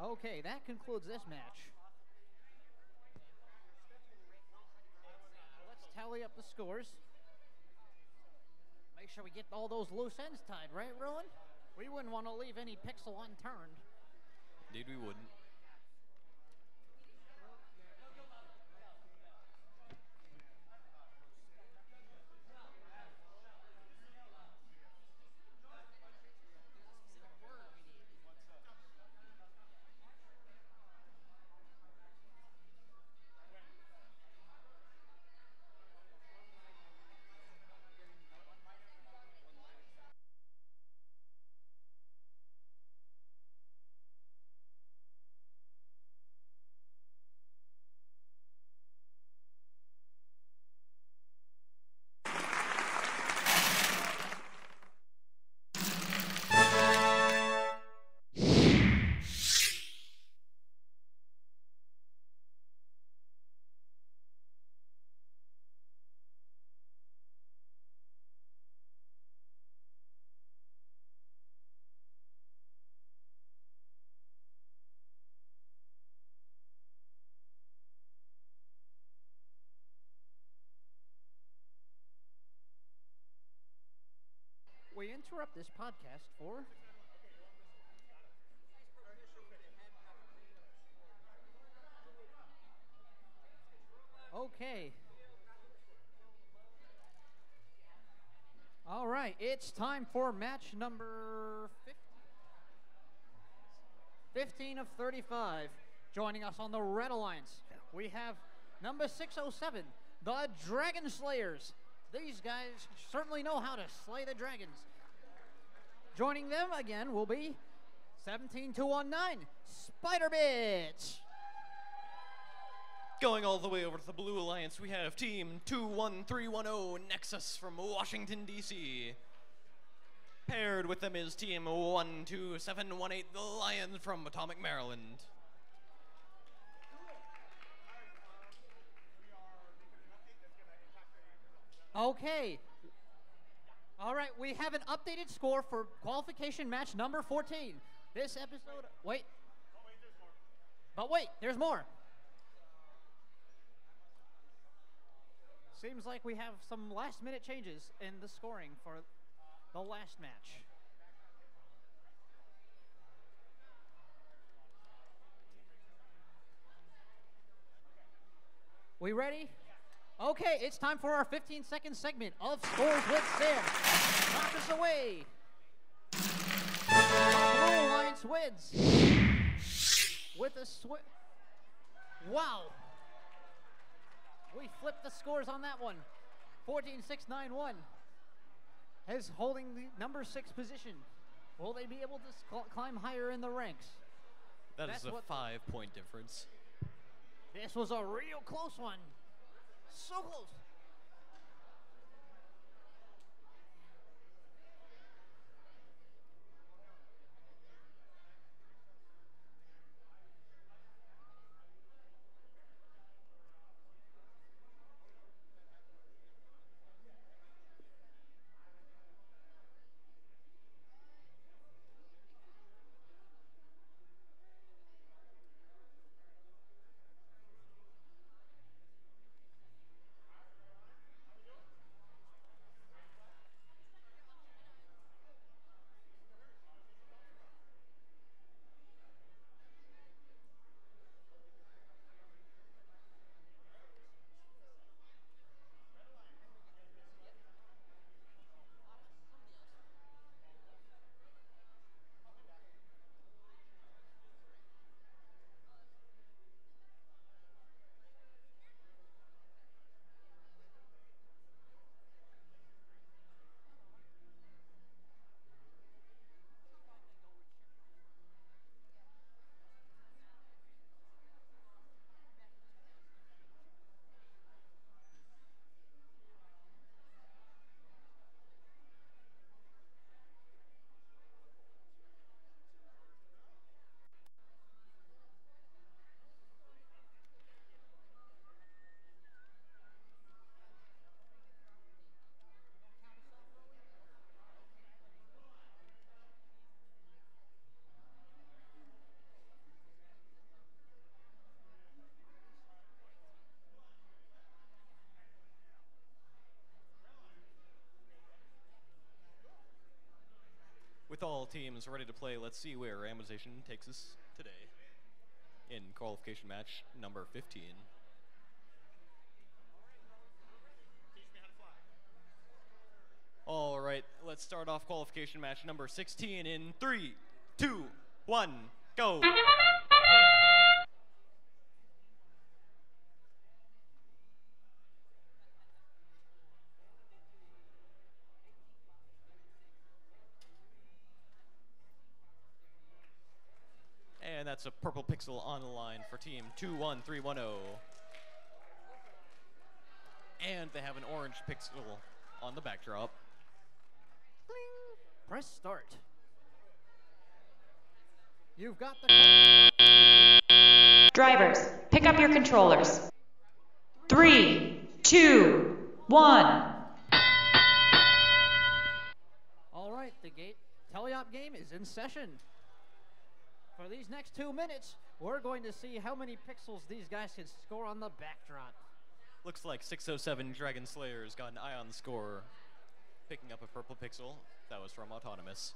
Speaker 7: Okay, that concludes this match. Let's tally up the scores make sure we get all those loose ends tied, right, Rowan? We wouldn't want to leave any pixel unturned. Indeed, we wouldn't. interrupt this podcast for. Okay. All right, it's time for match number 15. 15 of 35. Joining us on the Red Alliance, we have number 607, the Dragon Slayers. These guys certainly know how to slay the dragons. Joining them again will be 17219, Spider Bitch.
Speaker 8: Going all the way over to the Blue Alliance, we have Team 21310 Nexus from Washington, D.C. Paired with them is Team 12718 The Lion from Potomac, Maryland.
Speaker 7: Okay, all right, we have an updated score for qualification match number 14. This episode, wait. but wait, there's more. Seems like we have some last minute changes in the scoring for the last match. We ready? Okay, it's time for our 15 second segment of Scores with Sam. Knock us away. Blue Alliance wins. With a swi. Wow. We flipped the scores on that one. 14 6 9 1 is holding the number six position. Will they be able to climb higher in the ranks? That That's is a
Speaker 8: five point difference.
Speaker 7: This was a real close one so close.
Speaker 8: teams ready to play. Let's see where Ramization takes us today in qualification match number 15. All right, let's start off qualification match number 16 in three, two, one, go. That's a purple pixel on the line for team 21310. And they have an orange pixel on the backdrop.
Speaker 7: Bling. Press start.
Speaker 9: You've got the. Drivers, pick up your controllers. Three, two, one.
Speaker 7: All right, the gate teleop game is in session. For these next two minutes, we're going to see how many pixels these guys can score on the backdrop.
Speaker 8: Looks like 607 Dragon Slayer's got an eye on the score, picking up a purple pixel. That was from Autonomous.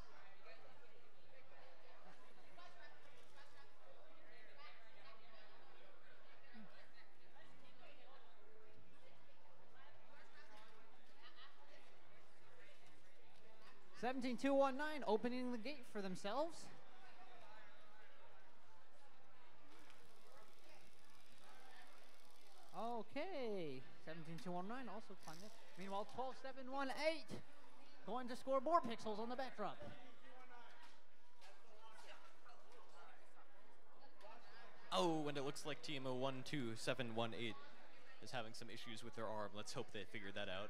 Speaker 7: Seventeen two one nine opening the gate for themselves. Okay, 17219 also climbed it. Meanwhile, 12718 going to score more pixels on the backdrop.
Speaker 8: Oh, and it looks like TMO12718 is having some issues with their arm. Let's hope they figure that out.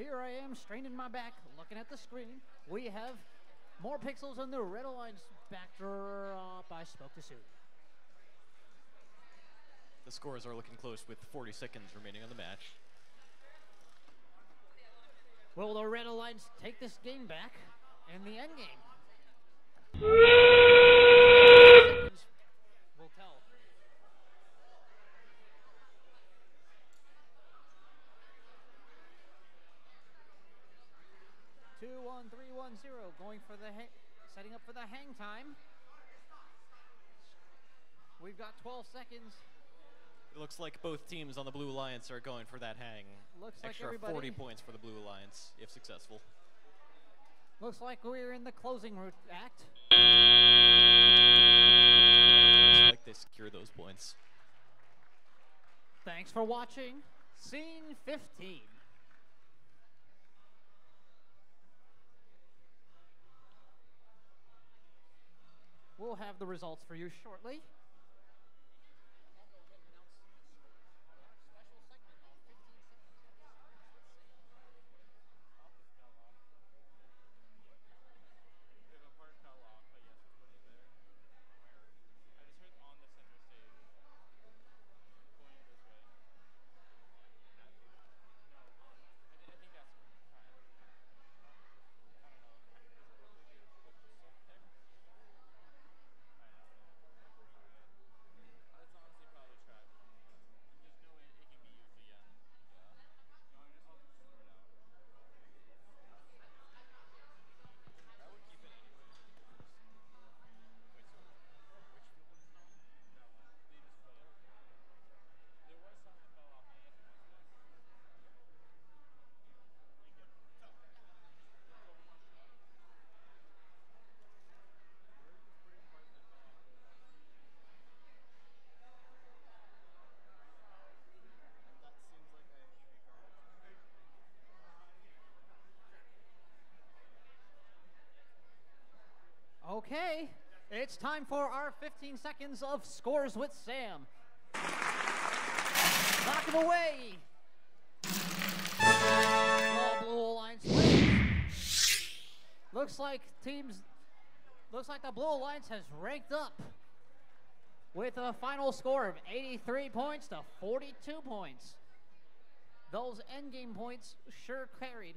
Speaker 7: Here I am straining my back, looking at the screen. We have more pixels on the red alliance backdrop. I spoke too soon.
Speaker 8: The scores are looking close with 40 seconds remaining on the match.
Speaker 7: Will the Red Alliance take this game back in the end game? 0 going for the setting up for the hang time. We've got 12 seconds.
Speaker 8: It looks like both teams on the Blue Alliance are going for that hang. Looks Extra like 40 points for the Blue Alliance, if successful.
Speaker 7: Looks like we're in the closing route act.
Speaker 8: Looks like they secure those points.
Speaker 7: Thanks for watching. Scene 15. We'll have the results for you shortly. It's time for our 15 seconds of Scores with Sam. Knock him away. blue Looks like teams, looks like the blue alliance has ranked up with a final score of 83 points to 42 points. Those endgame points sure carried.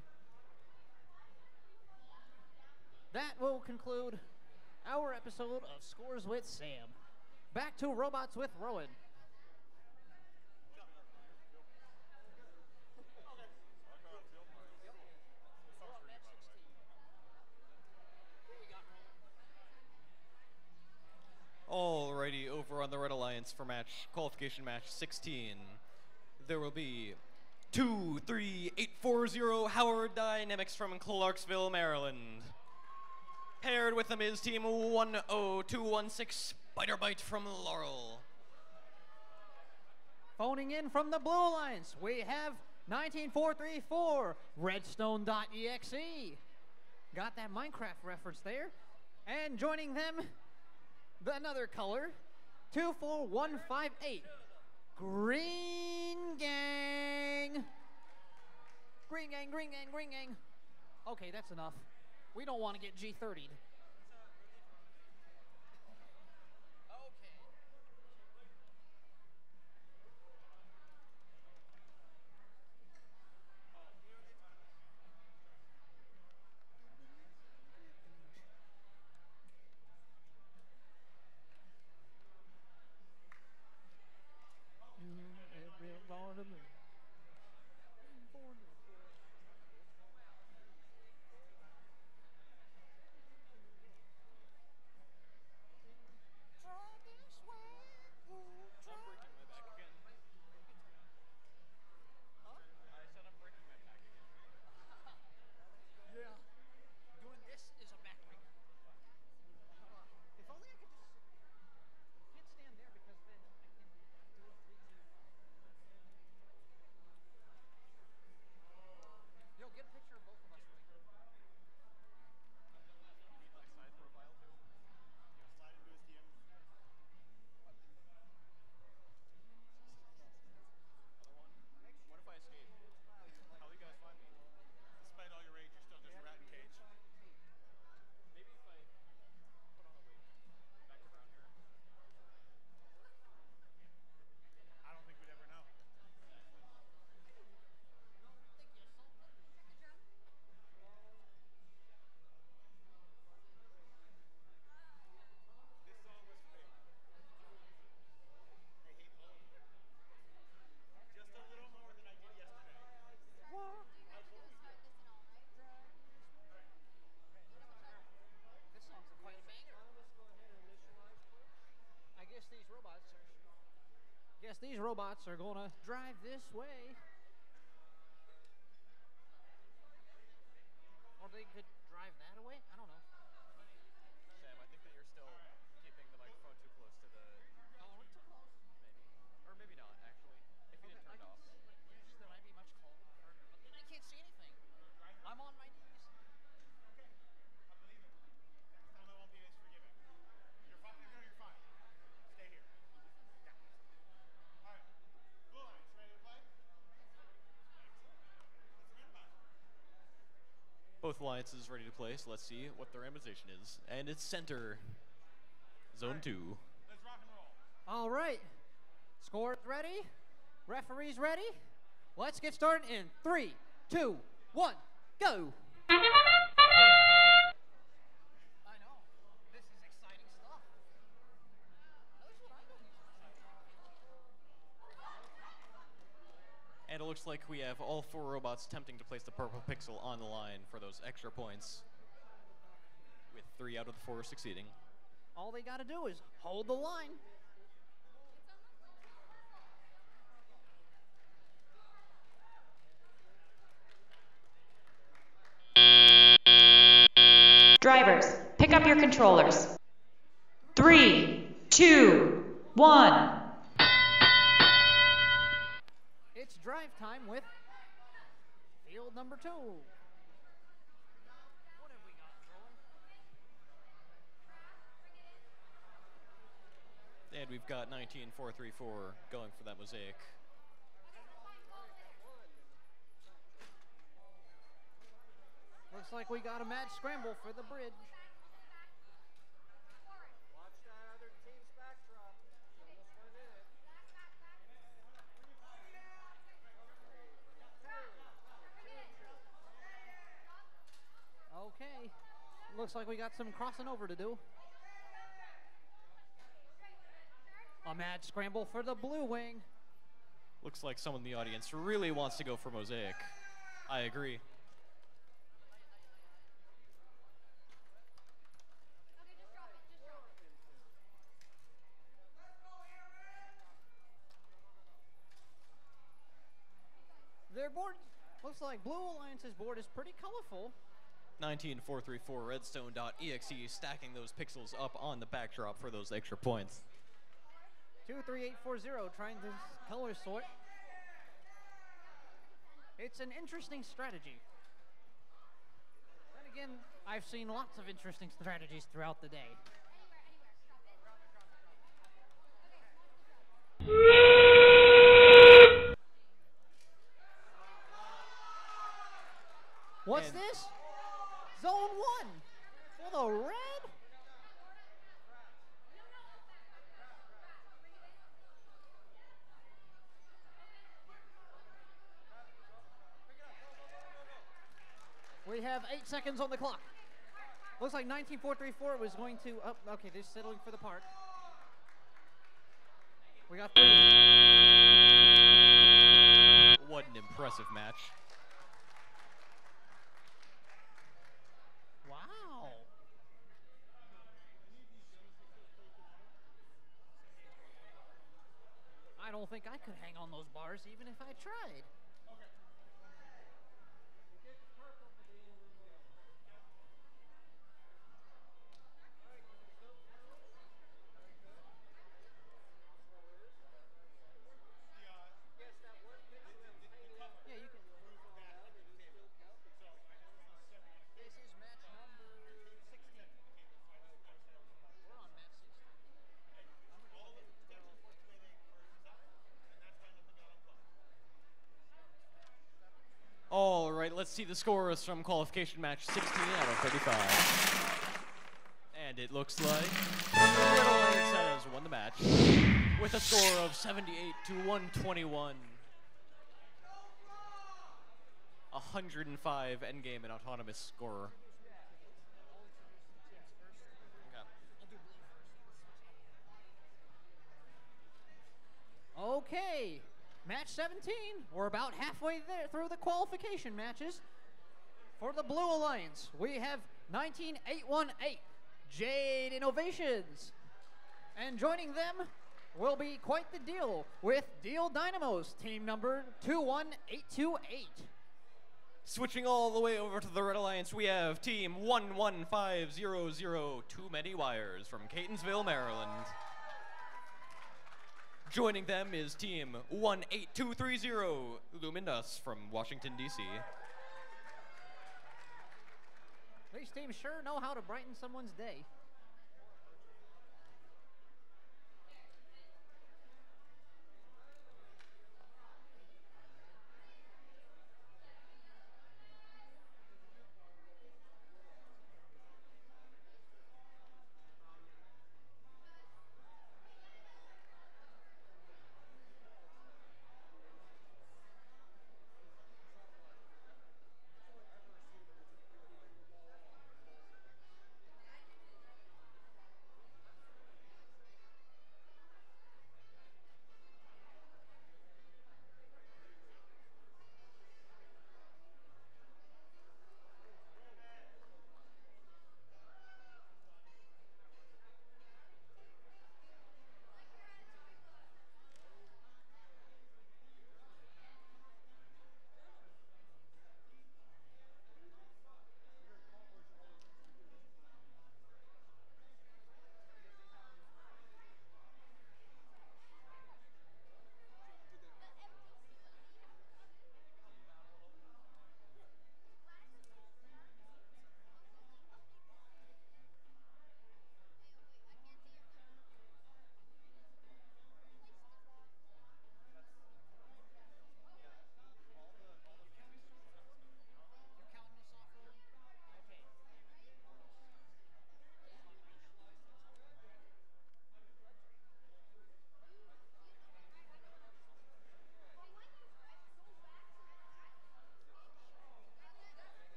Speaker 7: That will conclude our episode of Scores with Sam. Back to Robots with Rowan.
Speaker 8: Alrighty, over on the Red Alliance for match qualification match 16. There will be 23840 Howard Dynamics from Clarksville, Maryland. Paired with them is team 10216, Spider Bite from Laurel.
Speaker 7: Phoning in from the blue lines, we have 19434, redstone.exe. Got that Minecraft reference there. And joining them, the, another color, 24158, Green Gang. Green Gang, Green Gang, Green Gang. Okay, that's enough. We don't want to get G30'd. robots are going to drive this way.
Speaker 8: Knights is ready to play, so let's see what their ambition is. And it's center,
Speaker 7: zone right. two. Let's rock and roll. All right. Score's ready. Referee's ready. Let's get started in three, two, one, go.
Speaker 8: looks like we have all four robots attempting to place the purple pixel on the line for those extra points, with three out of the four succeeding.
Speaker 7: All they got to do is hold the line.
Speaker 9: Drivers, pick up your controllers. Three, two, one.
Speaker 7: drive time with field number two.
Speaker 8: And we've got 19434 going for that mosaic.
Speaker 7: Looks like we got a match scramble for the bridge. looks like we got some crossing over to do. A mad scramble for the blue wing.
Speaker 8: Looks like someone in the audience really wants to go for Mosaic. I agree.
Speaker 7: Their board looks like Blue Alliance's board is pretty colorful.
Speaker 8: 19434redstone.exe, stacking those pixels up on the backdrop for those extra points.
Speaker 7: 23840 trying to color sort. It's an interesting strategy. Then again, I've seen lots of interesting strategies throughout the day. one for the red. We have eight seconds on the clock. Looks like 19434 was going to. Oh, okay, they're settling for the park.
Speaker 8: We got. Three. What an impressive match.
Speaker 7: like I could hang on those bars even if I tried.
Speaker 8: see the scores from qualification match 16 out of 35. And it looks like Riddle has won the match with a score of 78 to 121. 105 endgame and autonomous scorer.
Speaker 7: Okay. okay match 17. We're about halfway there through the qualification matches. For the Blue Alliance, we have 19818, Jade Innovations. And joining them will be quite the deal with Deal Dynamos, team number 21828. Switching all
Speaker 8: the way over to the Red Alliance, we have team 11500, Too Many Wires from Catonsville, Maryland. Joining them is team 18230, Luminous from Washington, D.C.
Speaker 7: These teams sure know how to brighten someone's day.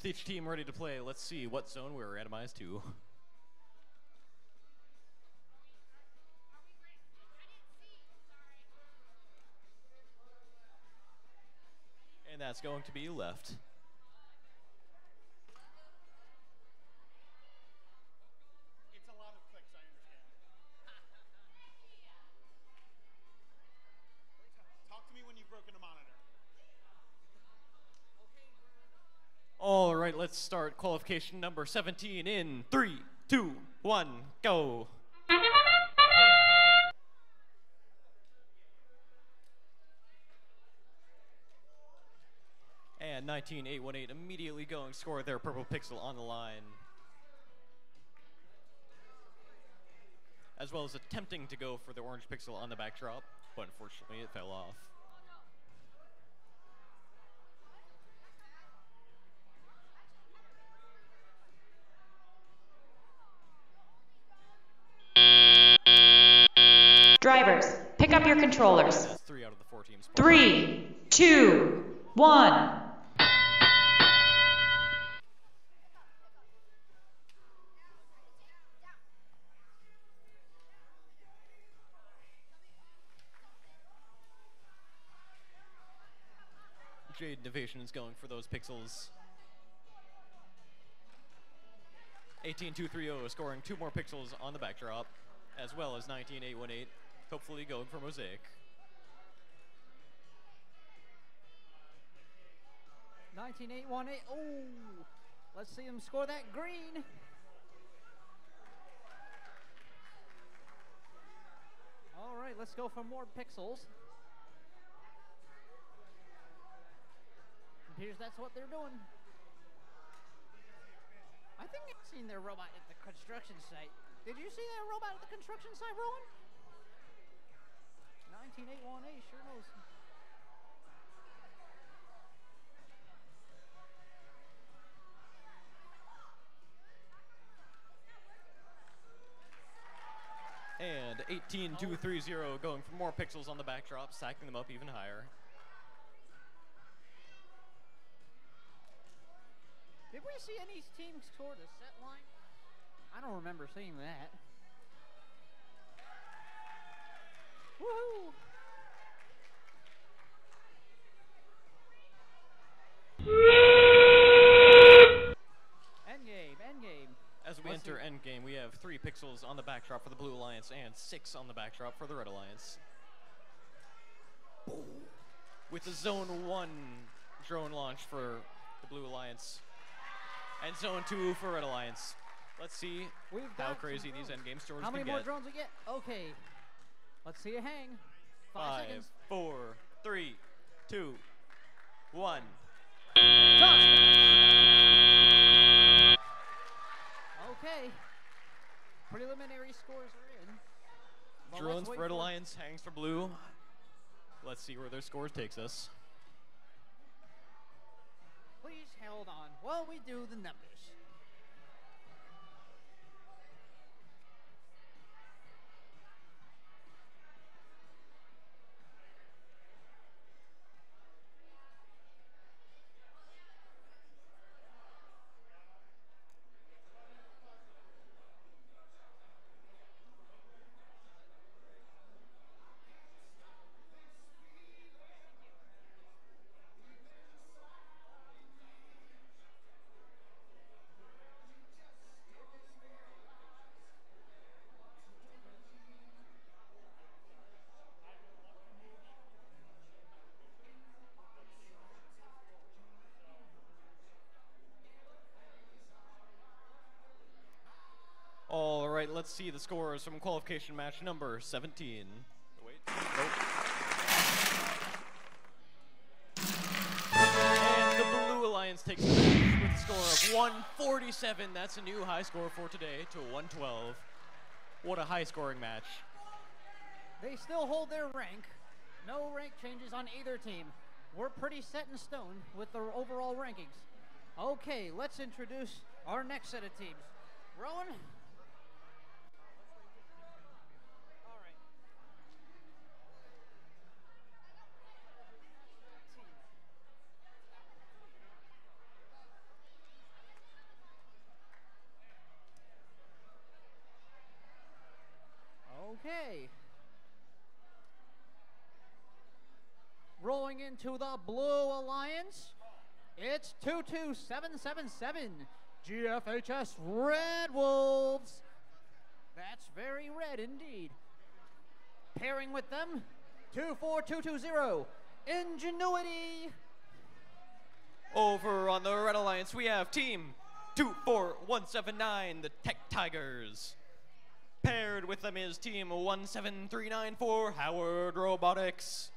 Speaker 8: With each team ready to play, let's see what zone we're randomized to. And that's going to be left. start qualification number 17 in three, two, one, go. And 19818 immediately going score their purple pixel on the line. As well as attempting to go for the orange pixel on the backdrop, but unfortunately it fell off.
Speaker 9: controllers. Three, two, one.
Speaker 8: Jade Innovation is going for those pixels. 18230 is scoring two more pixels on the backdrop, as well as 19818 hopefully going for Mosaic.
Speaker 7: Nineteen eight one eight. Oh, let's see him score that green. All right, let's go for more pixels. Here's that's what they're doing. I think I've seen their robot at the construction site. Did you see that robot at the construction site, Rowan? 1981A sure knows.
Speaker 8: And 18230 going for more pixels on the backdrop, stacking them up even higher.
Speaker 7: Did we see any teams toward the set line? I don't remember seeing that.
Speaker 10: Woohoo! Endgame, endgame.
Speaker 8: As we Let's enter see. endgame, we have three pixels on the backdrop for the Blue Alliance and six on the backdrop for the Red Alliance. With the Zone 1 drone launch for the Blue Alliance and Zone 2 for Red Alliance. Let's see We've how crazy these endgame stories How many more
Speaker 7: drones we get? Okay, Let's see you hang. Five, seconds.
Speaker 8: four, three, two, one. Toss.
Speaker 7: Okay. Preliminary scores are in. Well, Drones, Red Alliance,
Speaker 8: hangs for blue. Let's see where their scores takes us.
Speaker 7: Please hold on while we do the numbers.
Speaker 8: let's see the scores from qualification match number 17. and the Blue Alliance takes the match with a score of 147. That's a new high score for today to 112. What a high scoring match.
Speaker 7: They still hold their rank. No rank changes on either team. We're pretty set in stone with the overall rankings. Okay, let's introduce our next set of teams. Rowan, into the Blue Alliance. It's 22777 GFHS Red Wolves. That's very red indeed. Pairing with them, 24220 Ingenuity. Over on the Red Alliance,
Speaker 8: we have team 24179, the Tech Tigers. Paired with them is team 17394, Howard Robotics.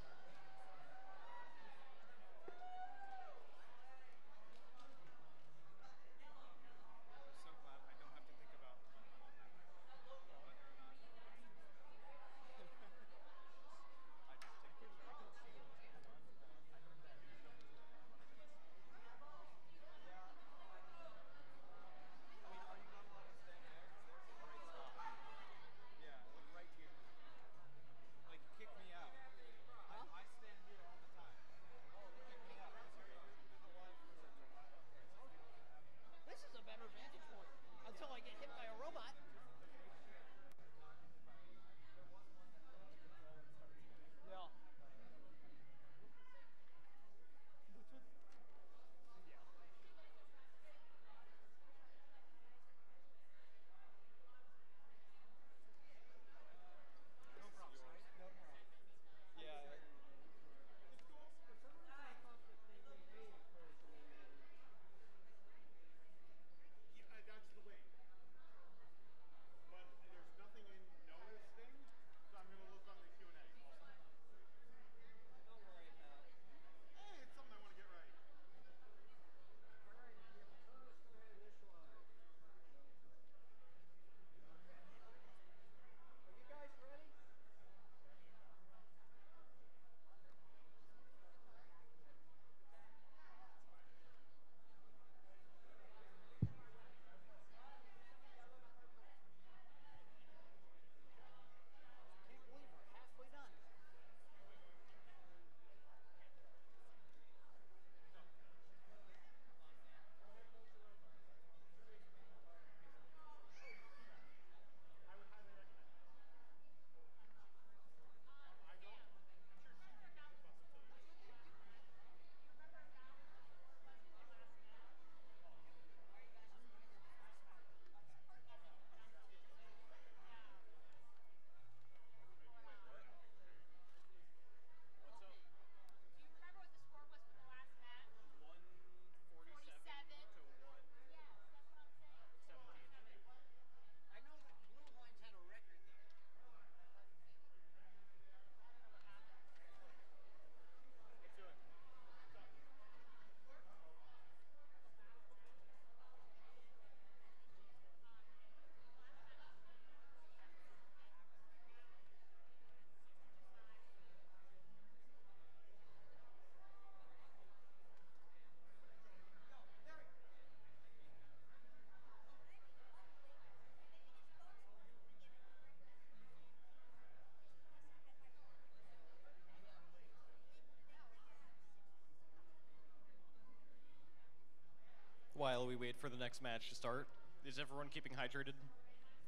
Speaker 8: we wait for the next match to start, is everyone keeping hydrated?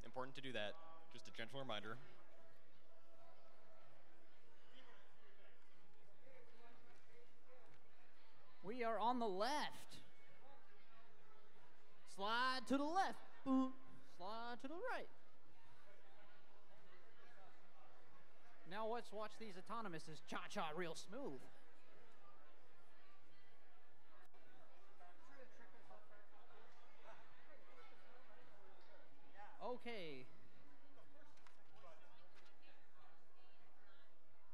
Speaker 8: Important to do that.
Speaker 7: Just a gentle reminder. We are on the left. Slide to the left. Boom. Slide to the right. Now let's watch these autonomouses cha-cha real smooth. Okay.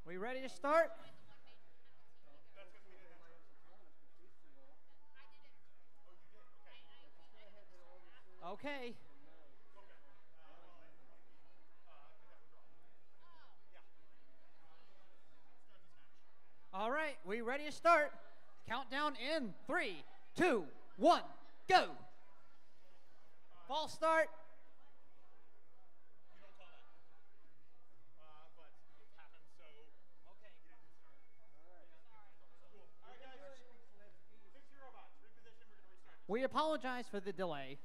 Speaker 7: We ready to start? Okay. All right, we ready to start? Countdown in three, two, one, go. False start. We apologize for the delay.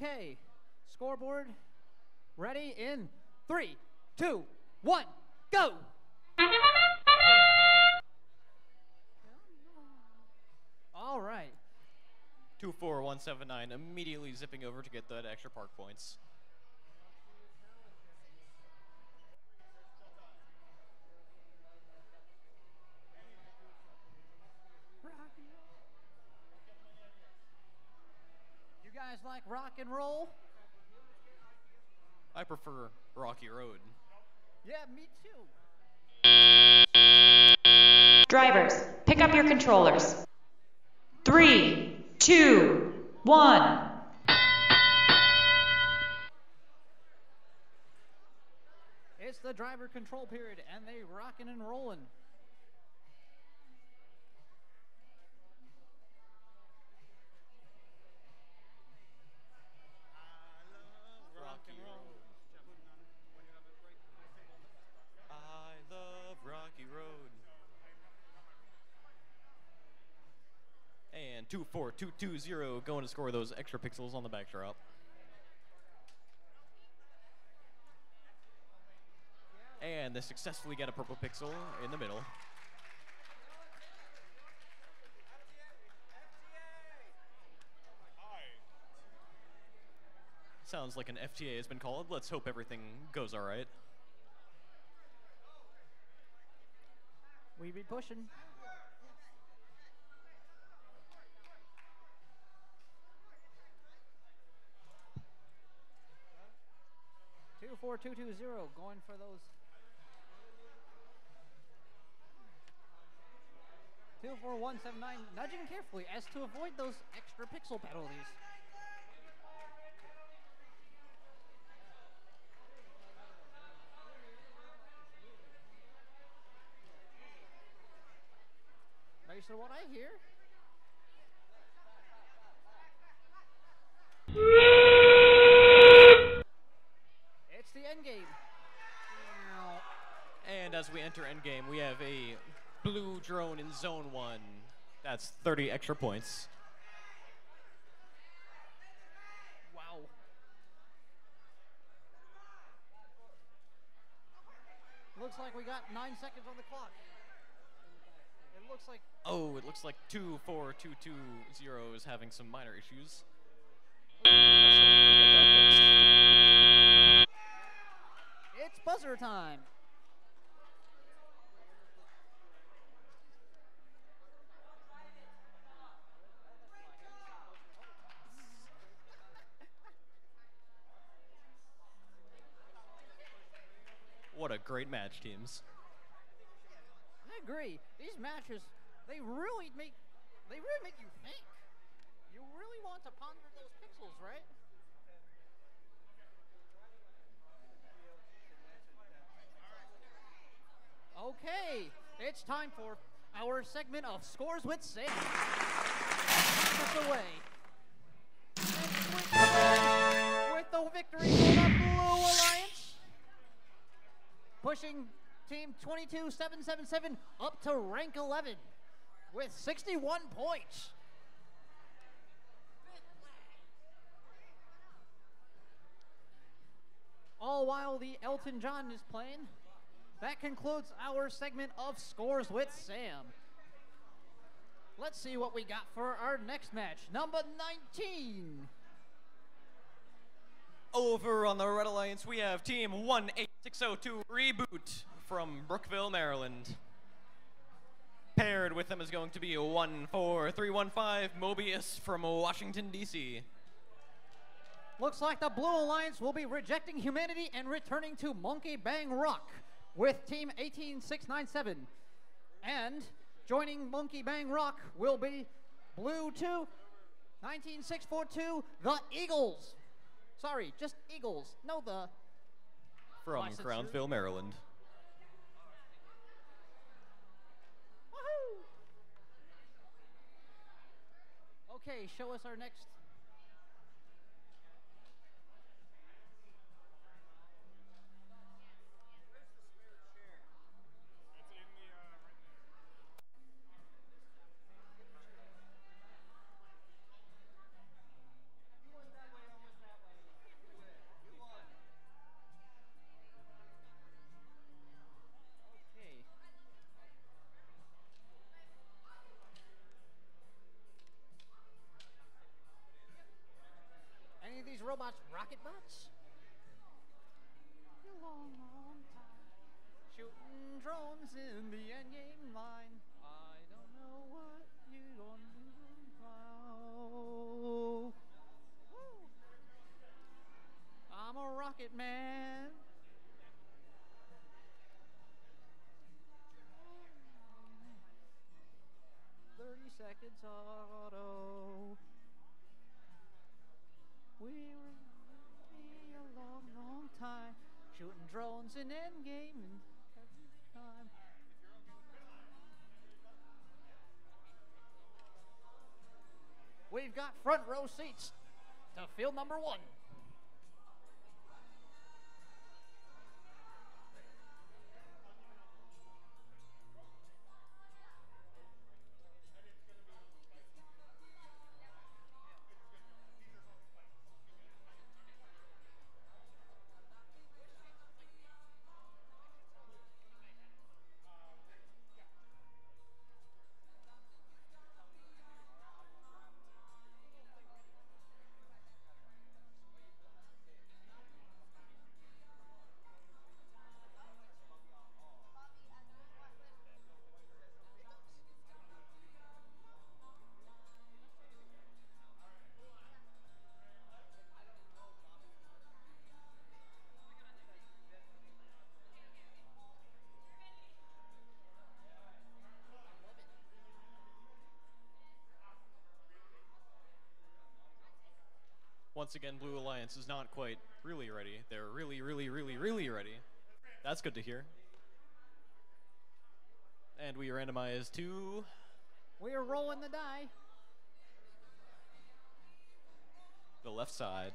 Speaker 7: Okay, scoreboard ready in three, two, one, go!
Speaker 8: All right. 24179, immediately zipping over to get that extra park points.
Speaker 7: like rock and roll?
Speaker 8: I prefer Rocky Road. Yeah, me too.
Speaker 9: Drivers, pick up your controllers. Three, two, one.
Speaker 7: It's the driver control period, and they rocking and rolling.
Speaker 8: 220 going to score those extra pixels on the backdrop. And they successfully get a purple pixel in the middle. Sounds like an FTA has been called. Let's hope everything goes all right.
Speaker 7: We be pushing. 4220 going for those. 24179 nudging carefully as to avoid those extra pixel penalties. Based on what I hear.
Speaker 8: And as we enter endgame, we have a blue drone in zone one. That's 30 extra points. Wow.
Speaker 7: Looks like we got nine seconds on the clock. It looks like.
Speaker 8: Oh, it looks like 24220 is having some minor issues.
Speaker 7: It's buzzer time.
Speaker 8: great match teams.
Speaker 7: I agree. These matches, they really make, they really make you think. You really want to ponder those pixels, right? Okay, it's time for our segment of Scores with Sam. away. With the victory. pushing team 22777 up to rank 11 with 61 points. All while the Elton John is playing. That concludes our segment of Scores with Sam. Let's see what we got for our next match. Number 19.
Speaker 8: Over on the Red Alliance, we have Team 18602 Reboot from Brookeville, Maryland. Paired with them is going to be 14315 Mobius from Washington, D.C.
Speaker 7: Looks like the Blue Alliance will be rejecting humanity and returning to Monkey Bang Rock with Team 18697. And joining Monkey Bang Rock will be Blue 2, 19642, the Eagles Sorry, just Eagles. No, the. From Licensure. Crownsville, Maryland. Woohoo! Okay, show us our next sorrow. We were a long, long time shooting drones in Endgame and every time. We've got front row seats to field number one.
Speaker 8: once again, Blue Alliance is not quite really ready. They're really, really, really, really ready. That's good to hear. And we randomize to.
Speaker 7: we We're rolling the die.
Speaker 8: The left side.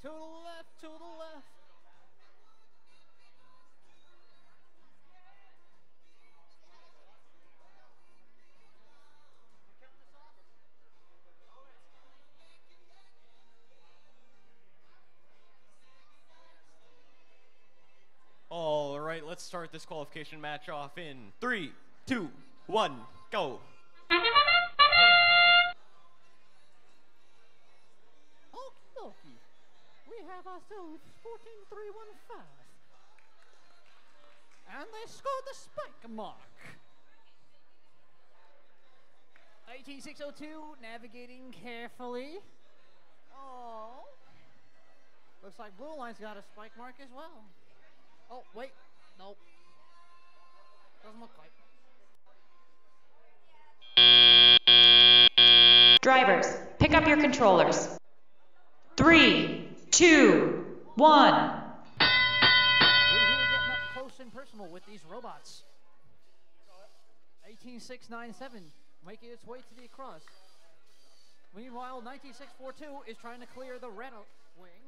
Speaker 7: To the left, to the left.
Speaker 8: let's start this qualification match off in three, two, one, go.
Speaker 7: Okie dokie. We have ourselves 14315. And they scored the spike mark. 18602, navigating carefully.
Speaker 10: Oh.
Speaker 7: Looks like Blue Line's got a spike mark as well. Oh, wait, Nope. Doesn't look quite.
Speaker 9: Drivers, pick up your controllers. Three, two, one. We're
Speaker 7: getting up close and personal with these robots. 18697 making its way to the cross. Meanwhile, 19642 is trying to clear the Renault
Speaker 10: wing.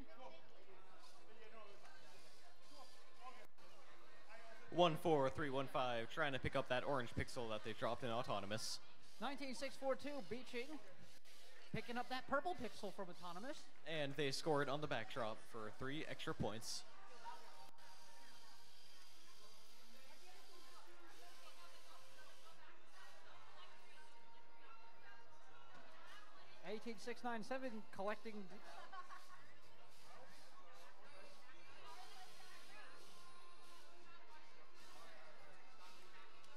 Speaker 8: 14315 trying to pick up that orange pixel that they dropped in Autonomous.
Speaker 7: 19642 beaching. Picking up that purple pixel from Autonomous.
Speaker 8: And they scored on the backdrop for three extra points.
Speaker 7: Eighteen six nine seven collecting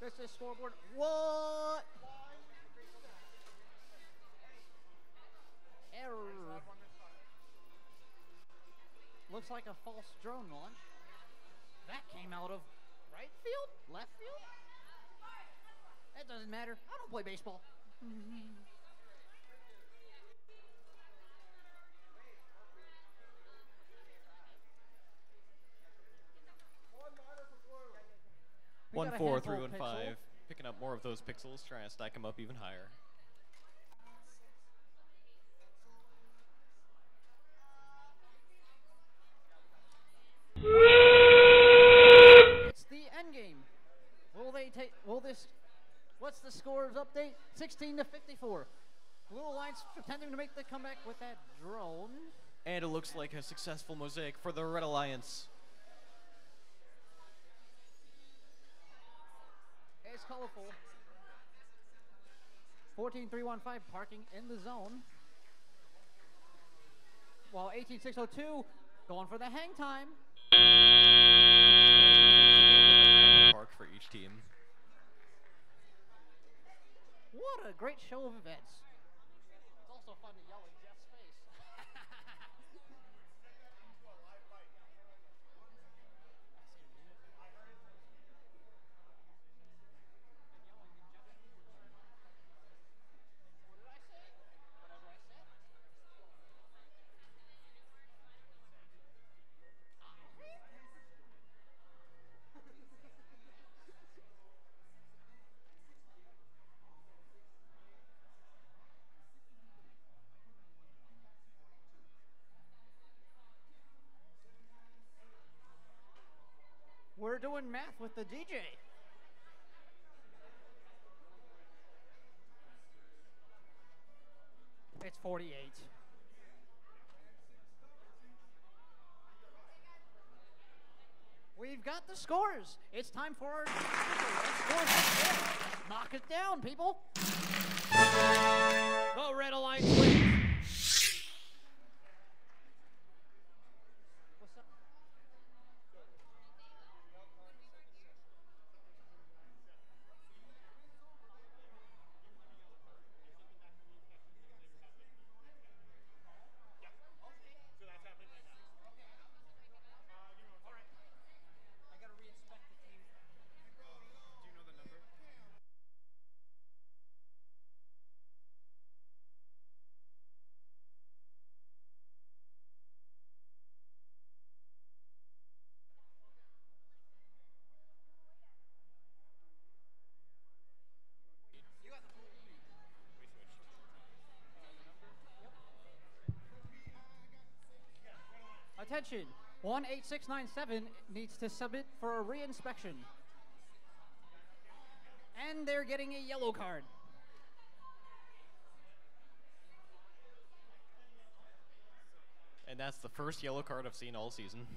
Speaker 7: This is scoreboard. What? Error. Looks like a false drone launch.
Speaker 10: That came out of right field? Left field? That doesn't matter. I don't play baseball.
Speaker 8: one, four, three, one, pixel. five. Picking up more of those pixels, trying to stack them up even higher.
Speaker 7: It's the end game. Will they take? Will this? What's the scores update? 16 to 54. Blue Alliance pretending to make the comeback with that drone.
Speaker 8: And it looks like a successful mosaic for the Red Alliance.
Speaker 7: is colorful. 14315 parking in the zone. While 18602 going for the hang time.
Speaker 8: Park for each team.
Speaker 7: What a great show of events. It's also fun to yell doing math with the DJ. It's 48. We've got the scores. It's time for our Knock it down, people. The red light wins. Attention, 18697 needs to submit for a reinspection. And they're getting a yellow card.
Speaker 8: And that's the first yellow card I've seen all season.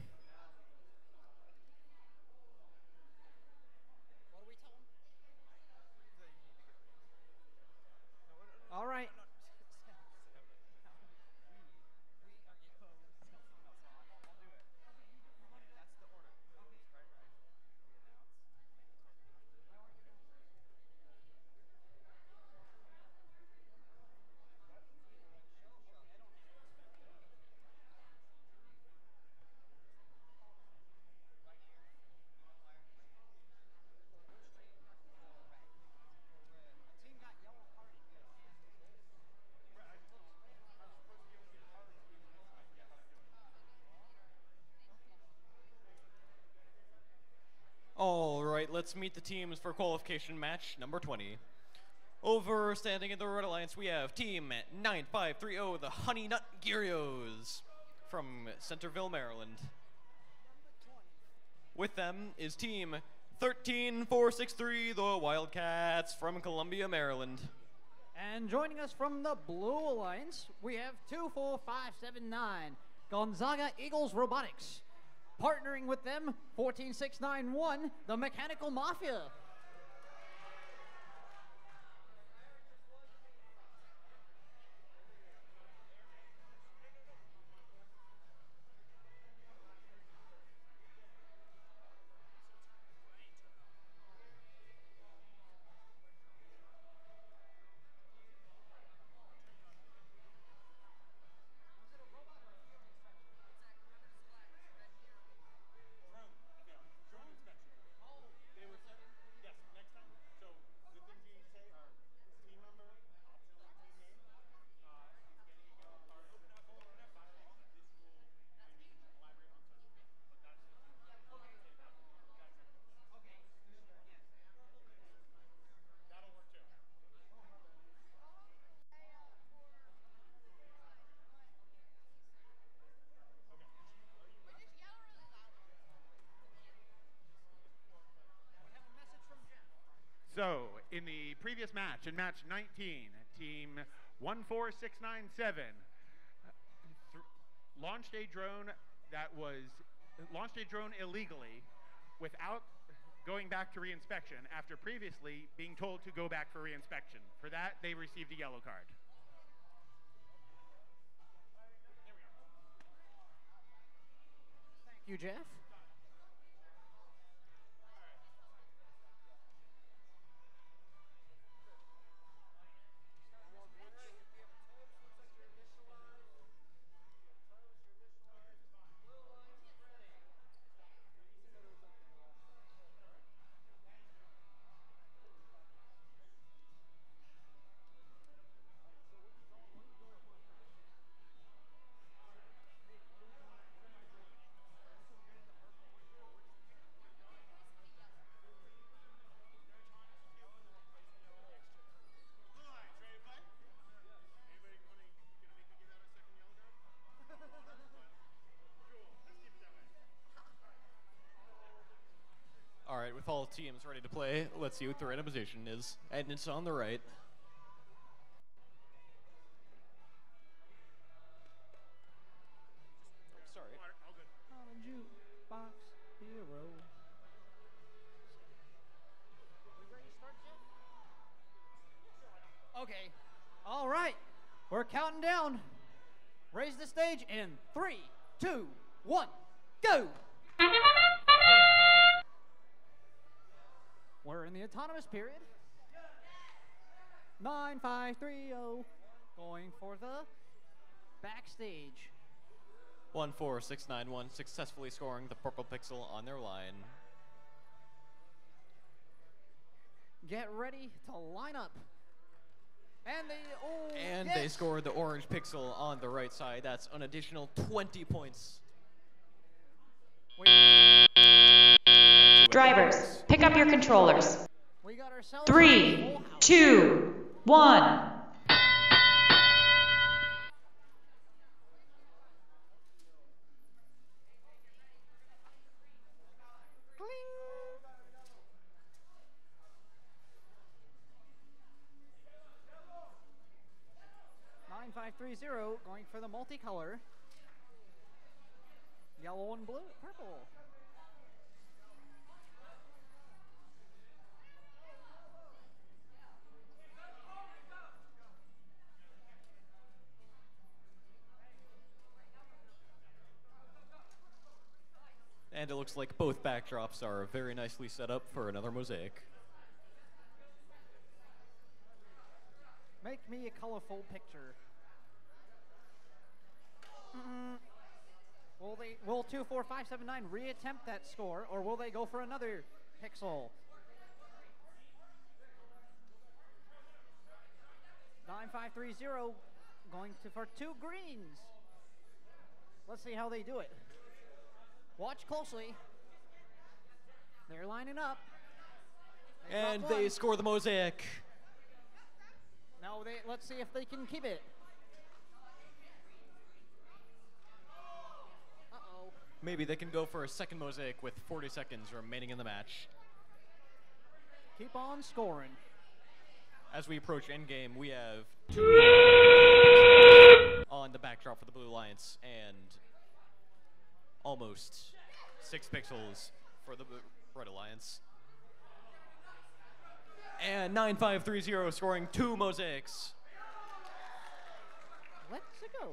Speaker 8: meet the teams for qualification match number 20. Over standing in the Red Alliance, we have Team 9530, the Honey Nut Gyrios from Centreville, Maryland. With them is Team 13463, the Wildcats from
Speaker 7: Columbia, Maryland. And joining us from the Blue Alliance, we have 24579, Gonzaga Eagles Robotics partnering with them, 14691, the Mechanical Mafia.
Speaker 10: match. In match 19, team 14697 launched a drone that was launched a drone illegally without going back to reinspection after previously being told to go back
Speaker 8: for reinspection. For that, they received a yellow card. Thank you, Jeff. teams ready to play. Let's see what the randomization is. And it's on the right. Four six nine one successfully scoring the purple pixel on their line.
Speaker 7: Get ready to line up. And they oh, And yes. they scored
Speaker 8: the orange pixel on the right side. That's an additional 20 points.
Speaker 9: Drivers, pick up your controllers. Three, two, one.
Speaker 7: zero, going for the multicolor. Yellow and blue, purple.
Speaker 8: And it looks like both backdrops are very nicely set up for another mosaic.
Speaker 7: Make me a colorful picture mm Will they? Will two, four, five, seven, nine reattempt that score, or will they go for another pixel? Nine five three zero, going to for two greens. Let's see how they do it. Watch closely. They're lining up.
Speaker 8: They and they score the mosaic.
Speaker 7: Now they, let's see if they can keep it.
Speaker 8: Maybe they can go for a second mosaic with 40 seconds remaining in the match.
Speaker 7: Keep on scoring.
Speaker 8: As we approach endgame, we have on the backdrop for the Blue Alliance and almost six pixels for the Red Alliance. And 9530 scoring two mosaics. Let's go.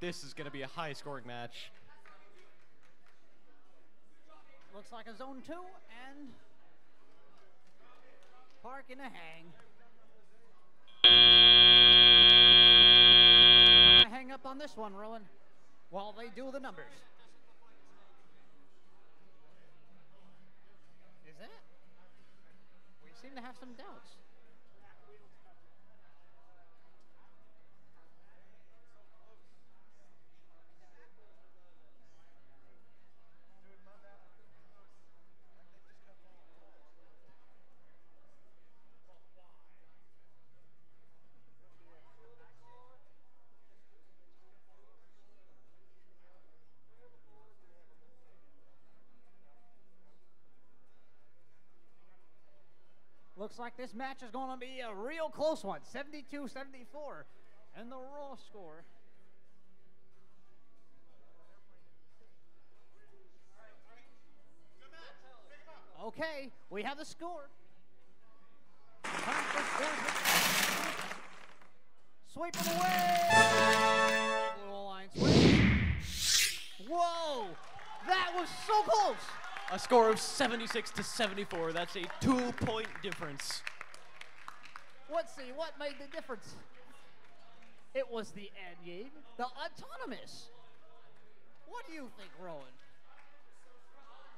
Speaker 8: This is going to be a high scoring match.
Speaker 7: Looks like a zone two and park in a hang. Hang up on this one, Rowan, while they do the numbers. Is that? We seem to have some doubts. looks like this match is going to be a real close one 72 74. And the Raw score. Okay, we have the score. Sweep Sweeping away! Whoa! That was so
Speaker 8: close! A score of 76 to 74. That's a two point difference.
Speaker 7: Let's see, what made the difference? It was the end game, the autonomous. What do you think, Rowan?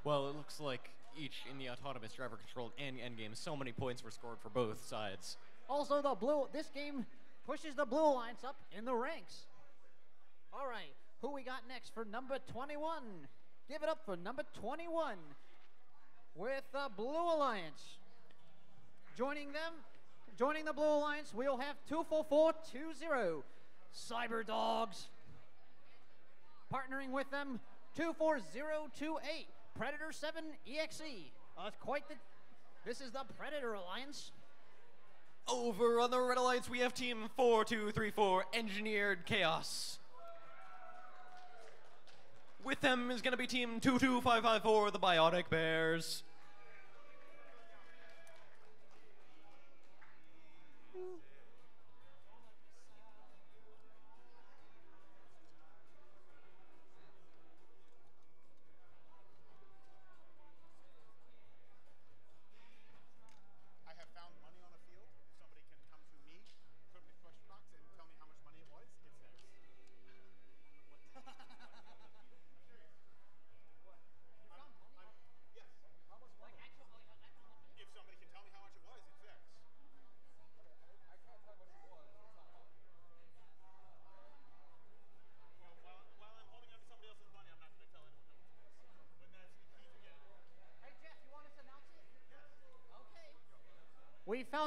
Speaker 8: Well, it looks like each in the autonomous driver controlled and game, so many points were scored for both sides.
Speaker 7: Also, the blue, this game pushes the blue lines up in the ranks. All right, who we got next for number 21? Give it up for number 21 with the Blue Alliance. Joining them, joining the Blue Alliance, we'll have 24420, Cyber Dogs. Partnering with them, 24028, Predator 7 EXE. Uh, quite the, this is the Predator Alliance.
Speaker 8: Over on the Red Alliance, we have Team 4234, Engineered Chaos. With them is going to be Team 22554, the Bionic Bears.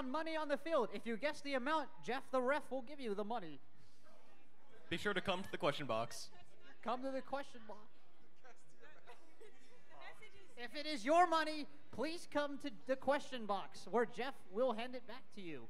Speaker 7: down money on the field. If you guess the amount, Jeff the ref will give you the money. Be
Speaker 8: sure to come to the question box.
Speaker 7: Come to the question box. If it is your money, please come to the question box where Jeff will hand it back to you.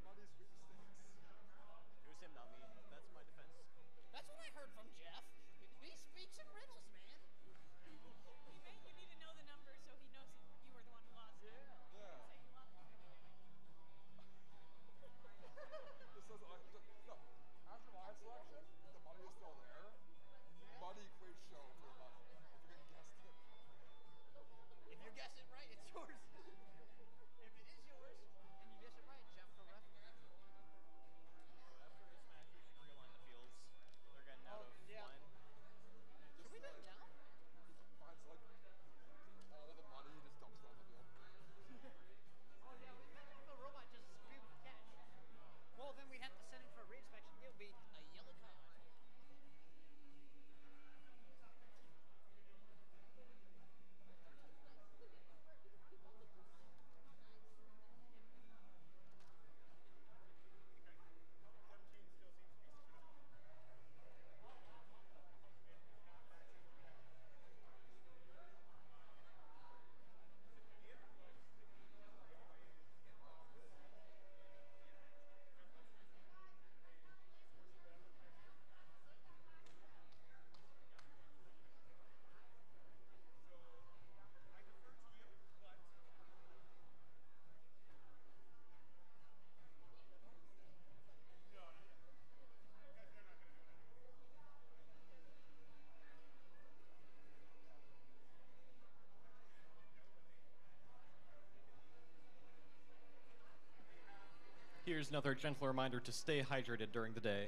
Speaker 8: here's another gentle reminder to stay hydrated during the day.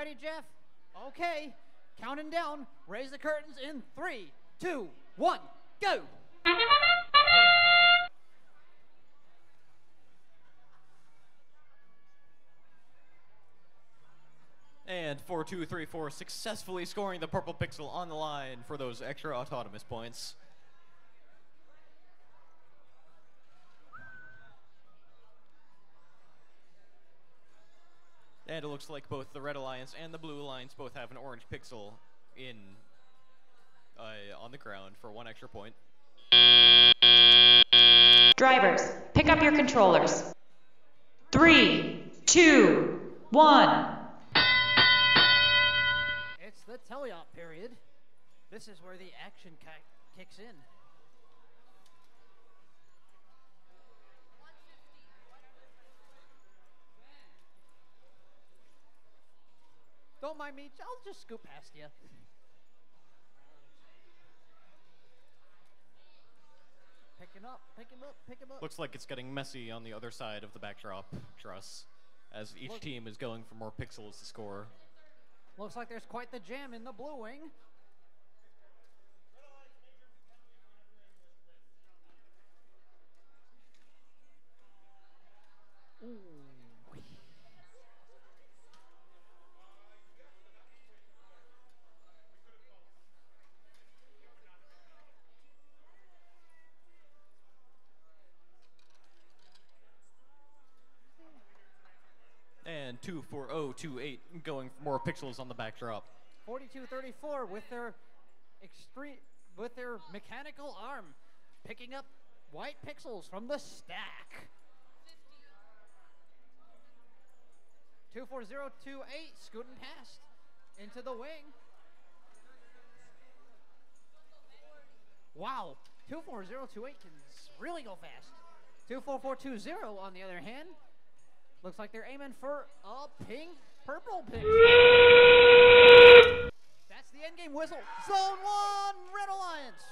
Speaker 7: ready, Jeff? Okay. Counting down. Raise the curtains in three, two, one, go!
Speaker 8: And four, two, three, four. successfully scoring the purple pixel on the line for those extra autonomous points. And it looks like both the Red Alliance and the Blue Alliance both have an orange pixel in uh, on the ground for one extra point.
Speaker 9: Drivers, pick up your controllers. Three, two, one.
Speaker 7: It's the teleop period. This is where the action kicks in. Don't mind me. I'll just scoot past you. Pick him up, pick him up, pick him up. Looks like it's
Speaker 8: getting messy on the other side of the backdrop truss as each Look. team is going for more pixels to score.
Speaker 7: Looks like there's quite the jam in the blue wing.
Speaker 10: Ooh.
Speaker 8: Two four zero oh two eight going for more pixels on the backdrop.
Speaker 7: 4234 with their extreme with their mechanical arm picking up white pixels from the stack. 24028 scooting past into the wing. Wow, 24028 can really go fast. 24420 on the other hand Looks like they're aiming for a pink purple pink. That's the endgame whistle. Zone one, Red Alliance.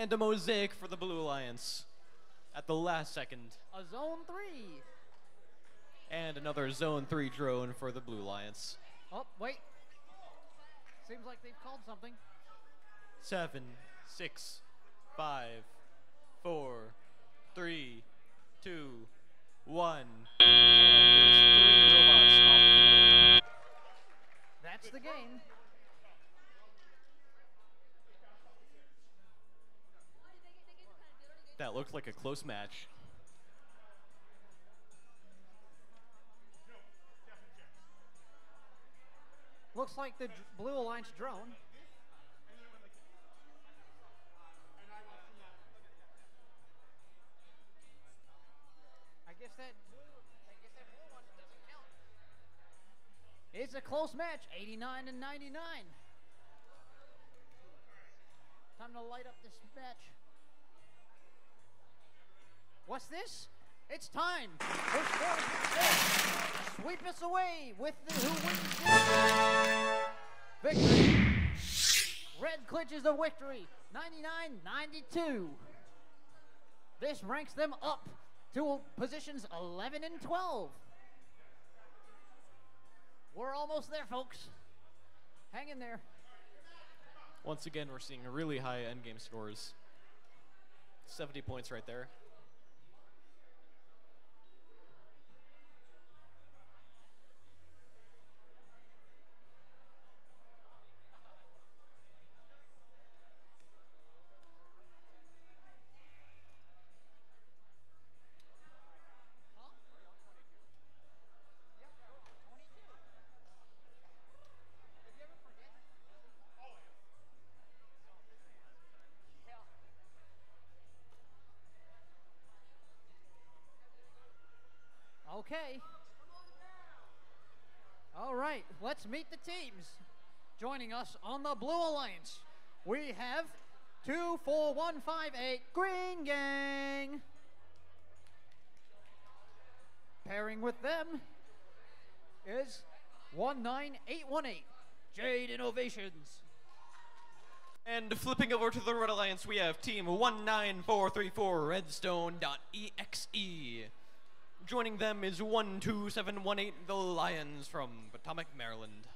Speaker 8: And a mosaic for the Blue Alliance at the last second.
Speaker 7: A zone three.
Speaker 8: And another zone three drone for the Blue Alliance.
Speaker 7: Oh, wait. Seems like they've called something.
Speaker 8: Seven, six, five, four, three, two, one.
Speaker 7: That's the game.
Speaker 8: That looked like a close match.
Speaker 7: Looks like the Blue Alliance drone that I guess that blue one doesn't count. It's a close match, 89 and 99. Time to light up this match. What's this? It's time Sweep us away with the who wins this victory. Red clinches the victory, 99-92. This ranks them up to positions 11 and 12. We're almost there, folks. Hang in there.
Speaker 8: Once again, we're seeing really high endgame scores. 70 points right there.
Speaker 7: Joining us on the Blue Alliance, we have 24158 Green Gang. Pairing with them is 19818 Jade Innovations. And flipping over
Speaker 8: to the Red Alliance, we have team 19434 Redstone.exe. Joining them is 12718 The Lions from Potomac,
Speaker 7: Maryland.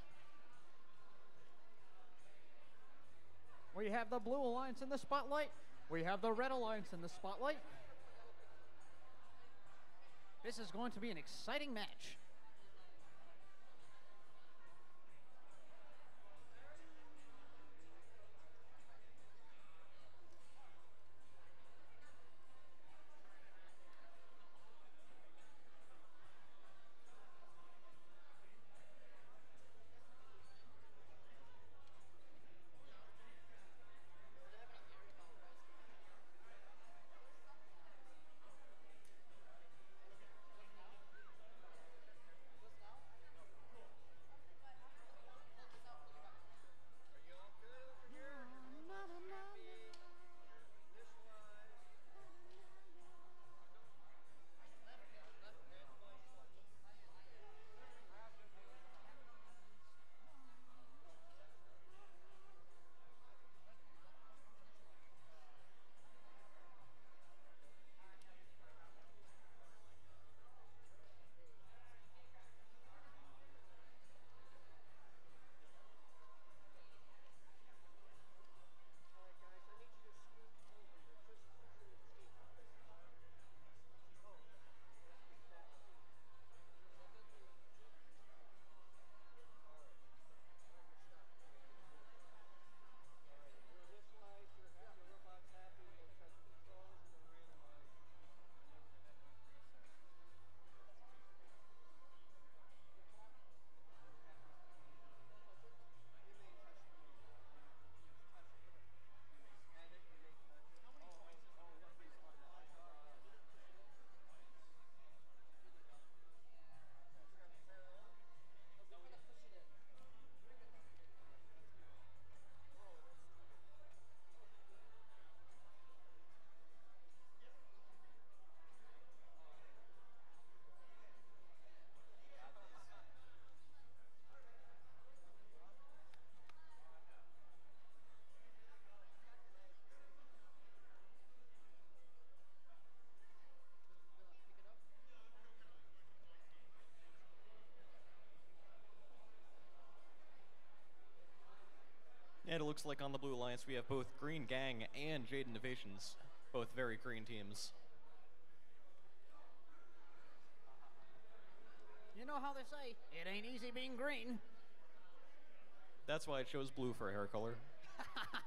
Speaker 7: We have the blue alliance in the spotlight. We have the red alliance in the spotlight. This is going to be an exciting match.
Speaker 8: And it looks like on the Blue Alliance we have both Green Gang and Jade Innovations, both very green teams.
Speaker 7: You know how they say, it ain't easy being green.
Speaker 8: That's why I chose blue for a hair color.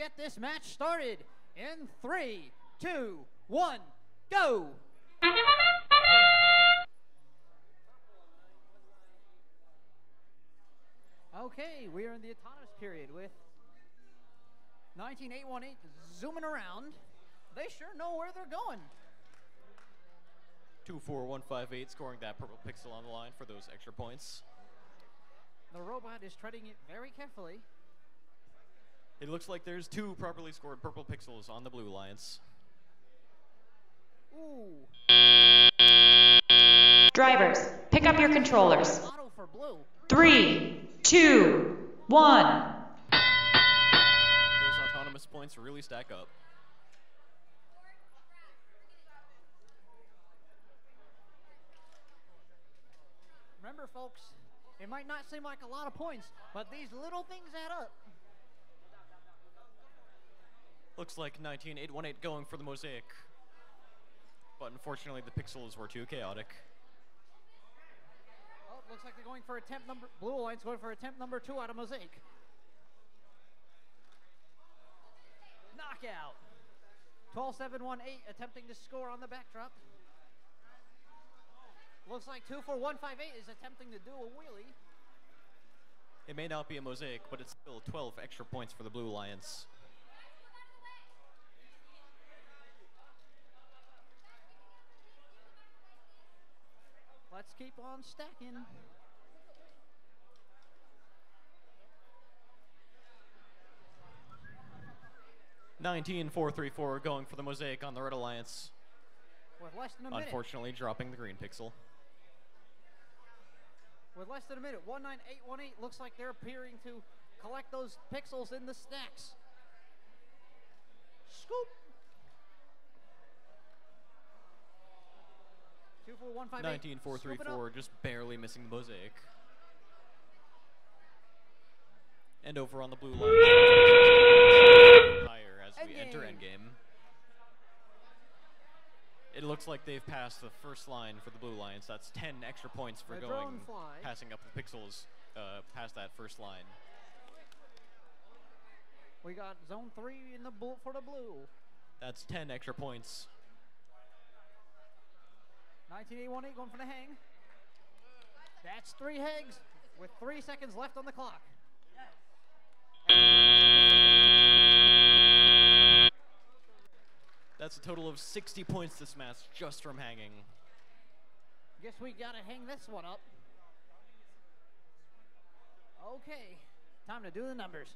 Speaker 7: get this match started in three, two, one, go! Okay, we are in the autonomous period with 19818 zooming around. They sure know where they're going.
Speaker 8: 24158 scoring that purple pixel on the line for those extra points.
Speaker 7: The robot is treading it very carefully.
Speaker 8: It looks like there's two properly scored purple pixels on the blue alliance. Ooh.
Speaker 9: Drivers, pick up your controllers. Three, two, one. Those
Speaker 8: autonomous points really stack up.
Speaker 7: Remember, folks, it might not seem like a lot of points, but these little things add up.
Speaker 8: Looks like 19818 going for the mosaic. But unfortunately, the pixels were too chaotic.
Speaker 7: Oh, looks like they're going for attempt number, blue alliance going for attempt number two out of mosaic. Knockout. 12718 attempting to score on the backdrop. Looks like 24158 is attempting to do a wheelie.
Speaker 8: It may not be a mosaic, but it's still 12 extra points for the Blue alliance.
Speaker 7: Let's keep on stacking.
Speaker 8: Nineteen four three four going for the mosaic on the Red Alliance.
Speaker 7: With less than a minute.
Speaker 8: Unfortunately, dropping the green pixel.
Speaker 7: With less than a minute, 19818 looks like they're appearing to collect those pixels in the stacks. Scoop. Two, four, one, five, 19, eight. four, three, four,
Speaker 8: just barely missing the mosaic. And over on the blue line. Higher as we enter endgame. It looks like they've passed the first line for the blue lines. That's 10 extra points for going, passing up the pixels uh, past that first line.
Speaker 7: We got zone three in the blue for the blue.
Speaker 8: That's 10 extra points
Speaker 7: 1981 eight going for the hang. That's three hangs with three seconds left on the clock.
Speaker 8: That's a total of 60 points this match just from hanging.
Speaker 7: Guess we gotta hang this one up. Okay, time to do the numbers.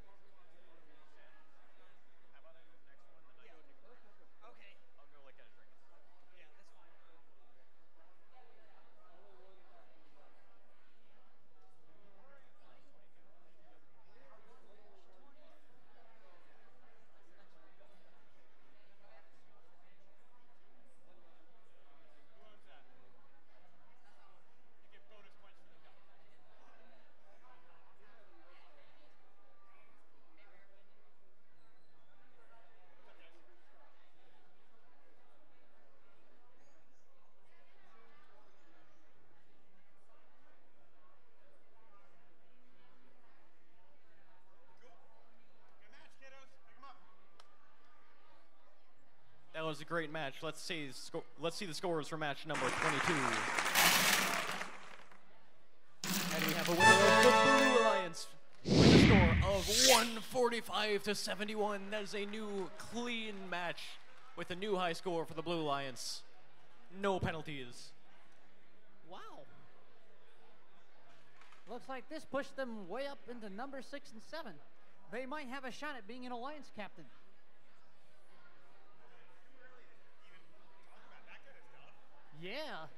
Speaker 8: match. Let's see, let's see the scores for match number 22. And we have a winner of the Blue Alliance with a score of 145 to 71. That is a new clean match with a new high score for the Blue Alliance. No penalties.
Speaker 3: Wow.
Speaker 7: Looks like this pushed them way up into number six and seven. They might have a shot at being an Alliance captain. Yeah.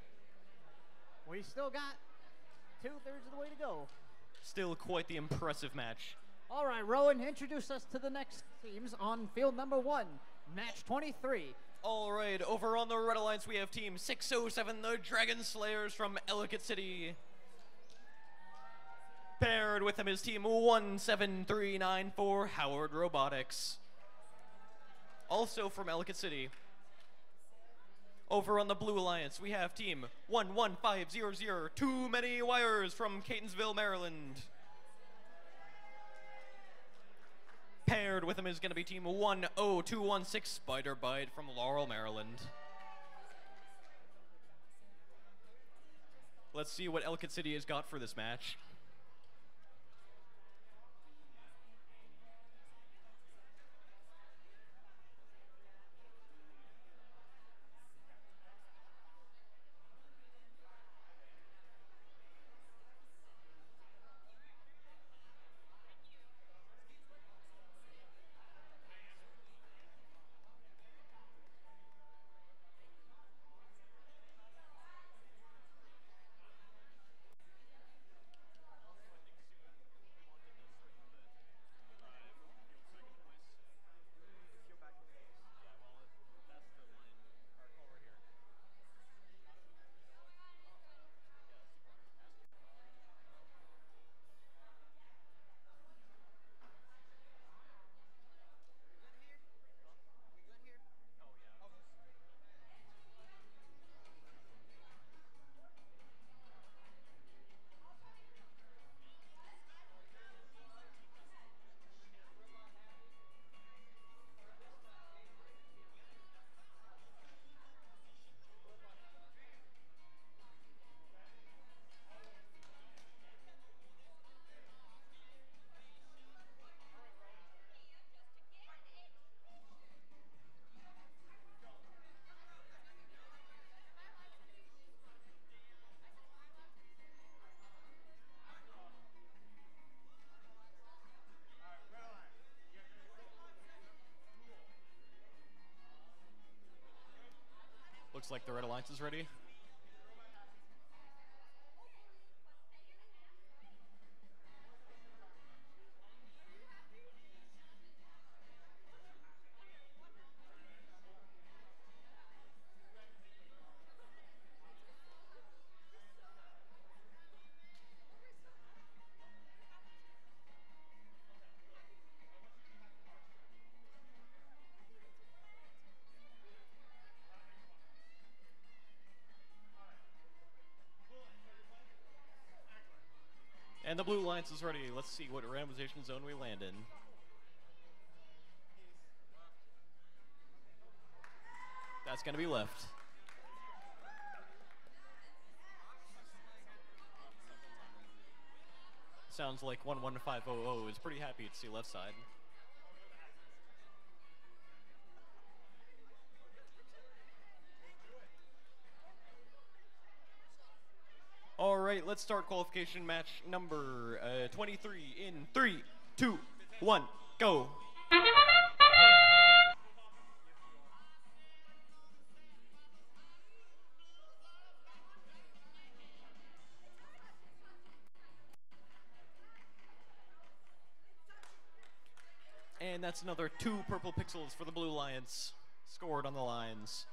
Speaker 7: We still got two thirds of the way to go.
Speaker 8: Still quite the impressive match.
Speaker 7: All right, Rowan, introduce us to the next teams on field number one, match 23. All
Speaker 8: right, over on the Red Alliance, we have team 607, the Dragon Slayers from Ellicott City. Paired with them is team 17394, Howard Robotics. Also from Ellicott City. Over on the Blue Alliance, we have team 11500, Too Many Wires from Catonsville, Maryland. Paired with him is going to be team 10216, Spider Bite from Laurel, Maryland. Let's see what Ellicott City has got for this match. like the Red Alliance is ready. is ready. Let's see what randomization zone we land in. That's going to be left. Sounds like 11500 is pretty happy to see left side. let's start qualification match number uh, 23 in three, two, one, go. And that's another two purple pixels for the Blue Lions. Scored on the lines.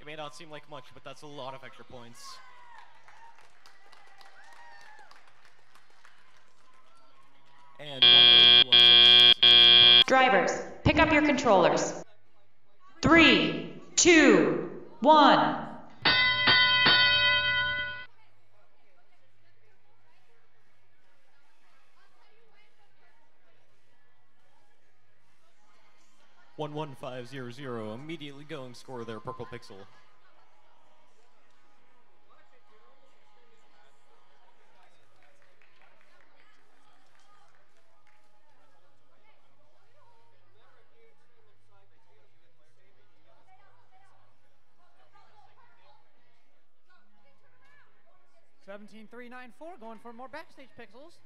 Speaker 8: It may not seem like much, but that's a lot of extra points.
Speaker 9: Drivers, pick up your controllers. Three, two, one.
Speaker 8: 11500 immediately going score their purple pixel.
Speaker 7: Seventeen three nine four going for more backstage pixels.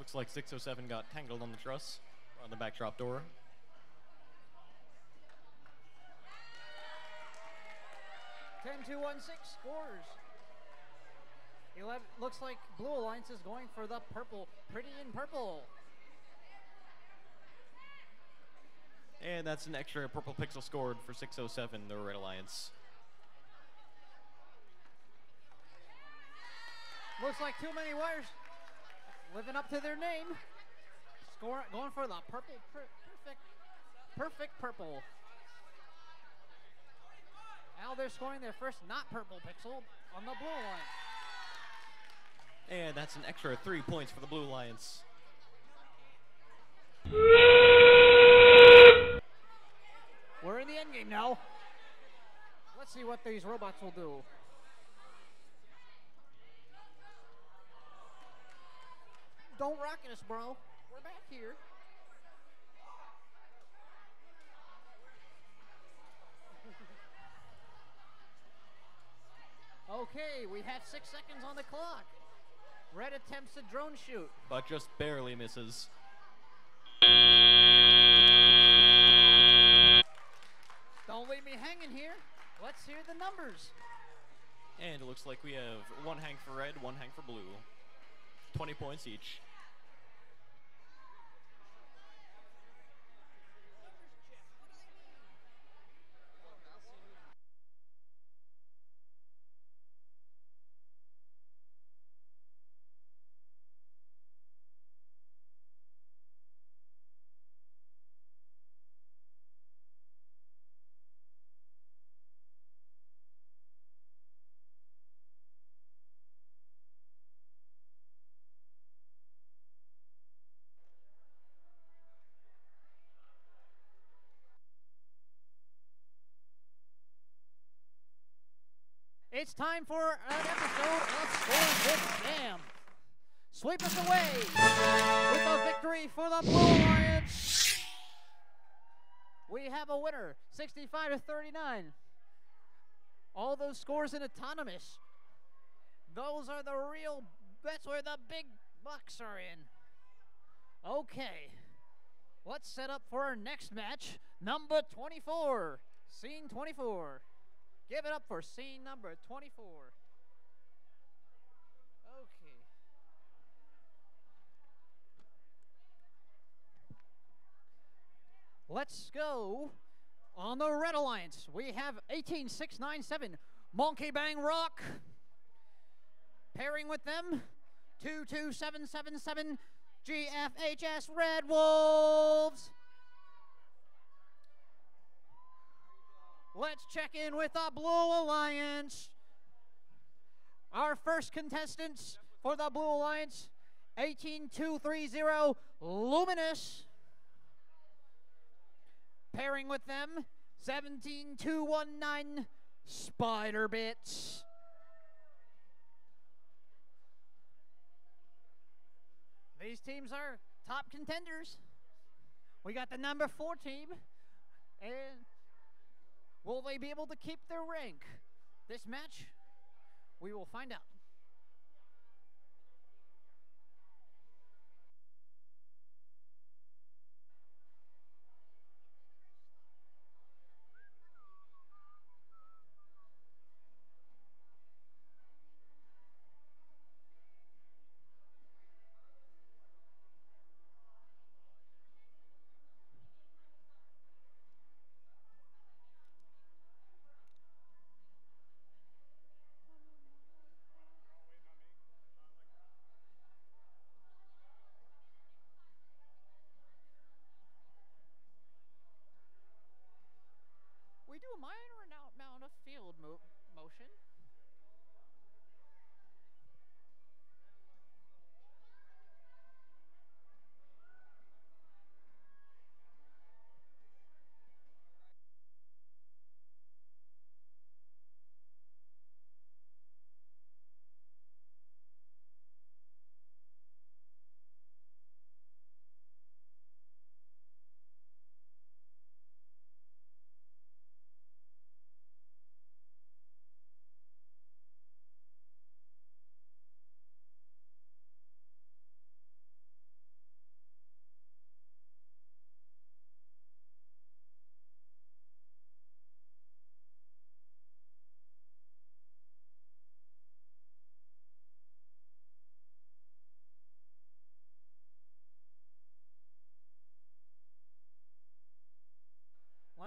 Speaker 8: Looks like 607 got tangled on the truss on the backdrop door.
Speaker 7: Ten two one six scores. 11, looks like Blue Alliance is going for the purple, pretty in purple.
Speaker 8: And that's an extra purple pixel scored for 607, the Red Alliance.
Speaker 7: Looks like too many wires living up to their name. Score, going for the purple,
Speaker 11: per, perfect,
Speaker 7: perfect purple. Now they're scoring their first not purple pixel on the blue line.
Speaker 8: And that's an extra three points for the Blue Lions.
Speaker 7: We're in the end game now. Let's see what these robots will do. Don't rocking us, bro. We're back here. okay, we have six seconds on the clock. Red attempts a drone shoot.
Speaker 8: But just barely misses.
Speaker 7: Don't leave me hanging here. Let's hear the numbers.
Speaker 8: And it looks like we have one hang for red, one hang for blue. 20 points each.
Speaker 7: time for an episode of Score with Jam. Sweep us away with a victory for the Blue Lions. We have a winner, 65 to 39. All those scores in autonomous. Those are the real. That's where the big bucks are in. Okay, let's set up for our next match. Number 24, scene 24. Give it up for scene number 24. Okay. Let's go on the Red Alliance. We have 18697 Monkey Bang Rock. Pairing with them, 22777 GFHS Red Wolves. Let's check in with the Blue Alliance. Our first contestants for the Blue Alliance, 18230 Luminous. Pairing with them, 17219 Spider Bits. These teams are top contenders. We got the number four team, and Will they be able to keep their rank this match? We will find out. mo motion.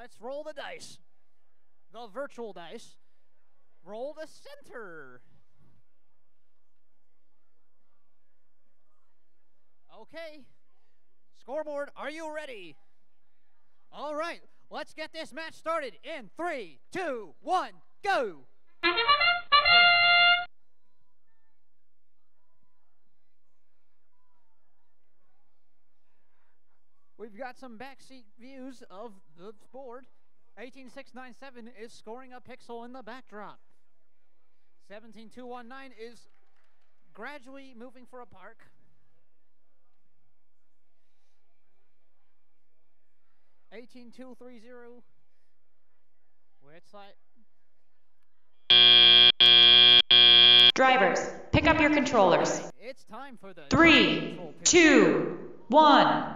Speaker 7: Let's roll the dice. The virtual dice. Roll the center. Okay. Scoreboard, are you ready? All right, let's get this match started in three, two, one, go! we've got some backseat views of the board. 18697 is scoring a pixel in the backdrop. 17219 is gradually moving for a park. Eighteen two three zero. Website.
Speaker 9: Drivers, pick up your controllers. It's time for the three, two, one.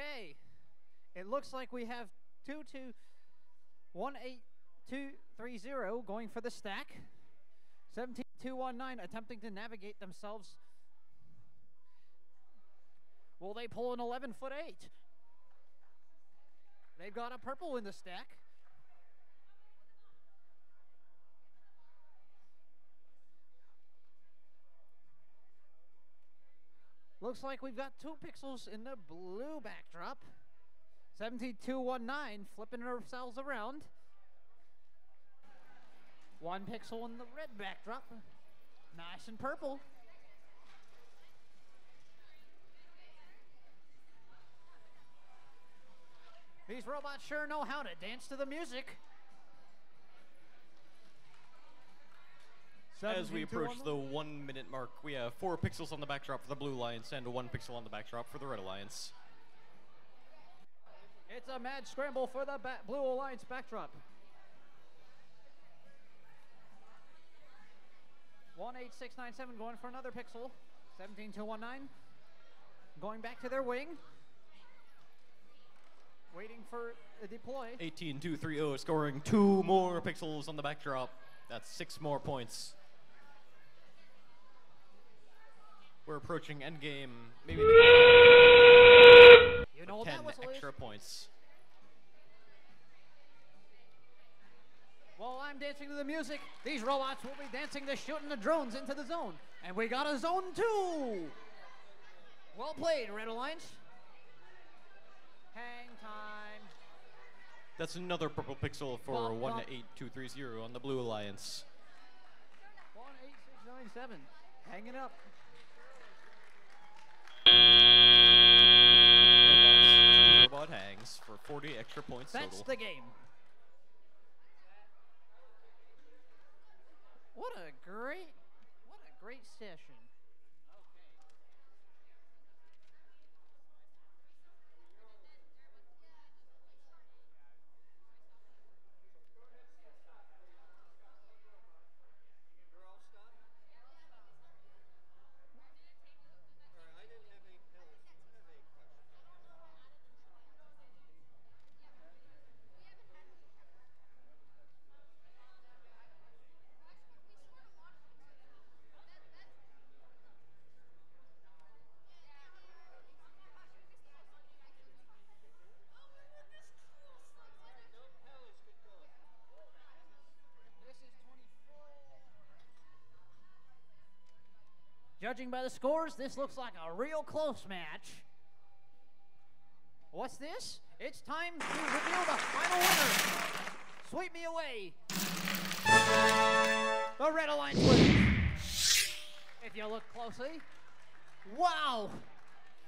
Speaker 7: Okay, it looks like we have 2 2 1 8 2 3 0 going for the stack. 17 2 1 9 attempting to navigate themselves. Will they pull an 11 foot 8? They've got a purple in the stack. Looks like we've got two pixels in the blue backdrop. Seventy-two-one-nine flipping ourselves around. One pixel in the red backdrop. Nice and purple. These robots sure know how to dance to the music.
Speaker 8: As we approach the one minute mark, we have four pixels on the backdrop for the Blue Alliance and one pixel on the backdrop for the Red Alliance.
Speaker 7: It's a mad scramble for the Blue Alliance backdrop. 18697 going for another pixel. 17219 going back to their wing. Waiting for a deploy.
Speaker 8: 18230 scoring two more pixels on the backdrop. That's six more points. We're approaching endgame. Maybe you know,
Speaker 10: 10 extra
Speaker 8: points.
Speaker 7: While I'm dancing to the music, these robots will be dancing to shooting the drones into the zone. And we got a zone two! Well played, Red Alliance. Hang time.
Speaker 8: That's another purple pixel for one eight two three zero on the Blue Alliance.
Speaker 7: 18697, hanging up. And
Speaker 8: that's two robot hangs for 40 extra points that's total. the
Speaker 7: game. What a great, what a great session. Judging by the scores, this looks like a real close match. What's this? It's time to reveal the final winner. Sweep me away. The Red Alliance wins. If you look closely. Wow.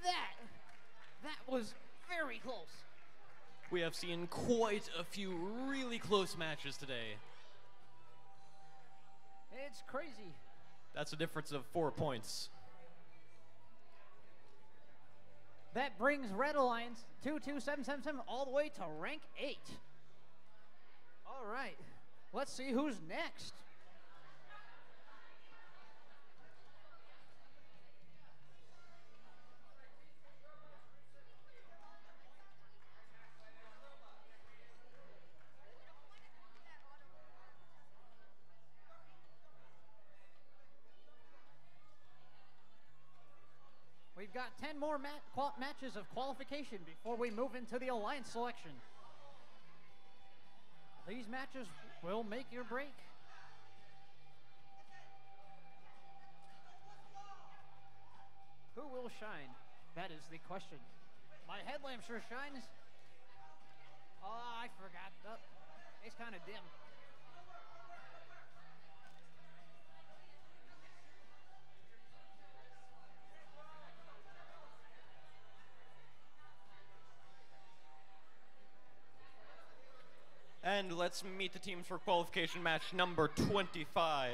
Speaker 7: That, that was very close.
Speaker 8: We have seen quite a few really close matches today.
Speaker 7: It's crazy.
Speaker 8: That's a difference of four points.
Speaker 7: That brings Red Alliance 22777 all the way to rank 8. All right, let's see who's next. got 10 more mat matches of qualification before we move into the alliance selection. These matches will make your break. Who will shine? That is the question. My headlamp sure shines. Oh, I forgot. Oh, it's kind of dim.
Speaker 8: And let's meet the teams for qualification match number 25.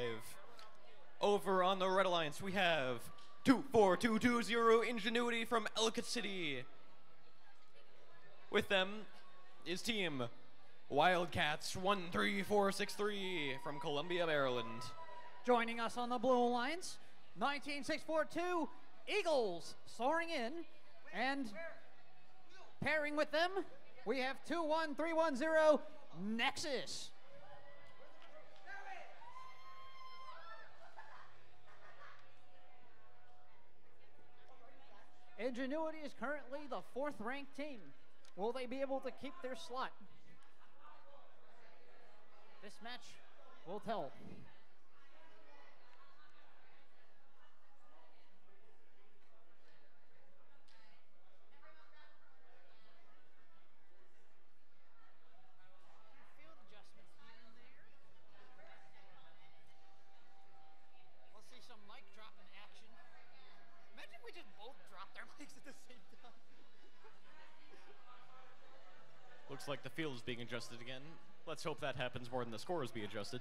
Speaker 8: Over on the Red Alliance, we have 24220 Ingenuity from Ellicott City. With them is team Wildcats 13463 from Columbia, Maryland.
Speaker 7: Joining us on the Blue Alliance, 19642 Eagles soaring in. And pairing with them, we have 21310 Nexus. Ingenuity is currently the fourth ranked team. Will they be able to keep their slot? This match will tell.
Speaker 8: like the field is being adjusted again. Let's hope that happens more than the score is being adjusted.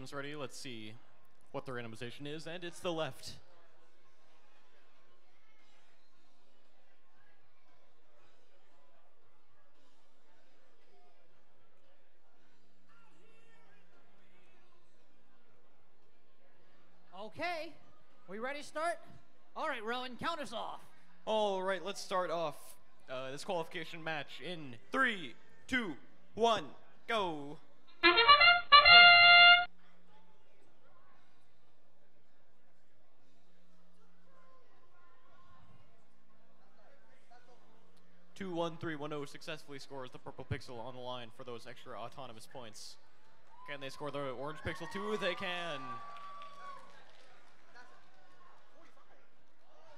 Speaker 8: team's ready. Let's see what the randomization is, and it's the left.
Speaker 7: Okay, we ready to start? All right, Rowan, count us off.
Speaker 8: All right, let's start off uh, this qualification match in three, two, one, go. 1-3-1-0 successfully scores the purple pixel on the line for those extra autonomous points. Can they score the orange pixel too? They can.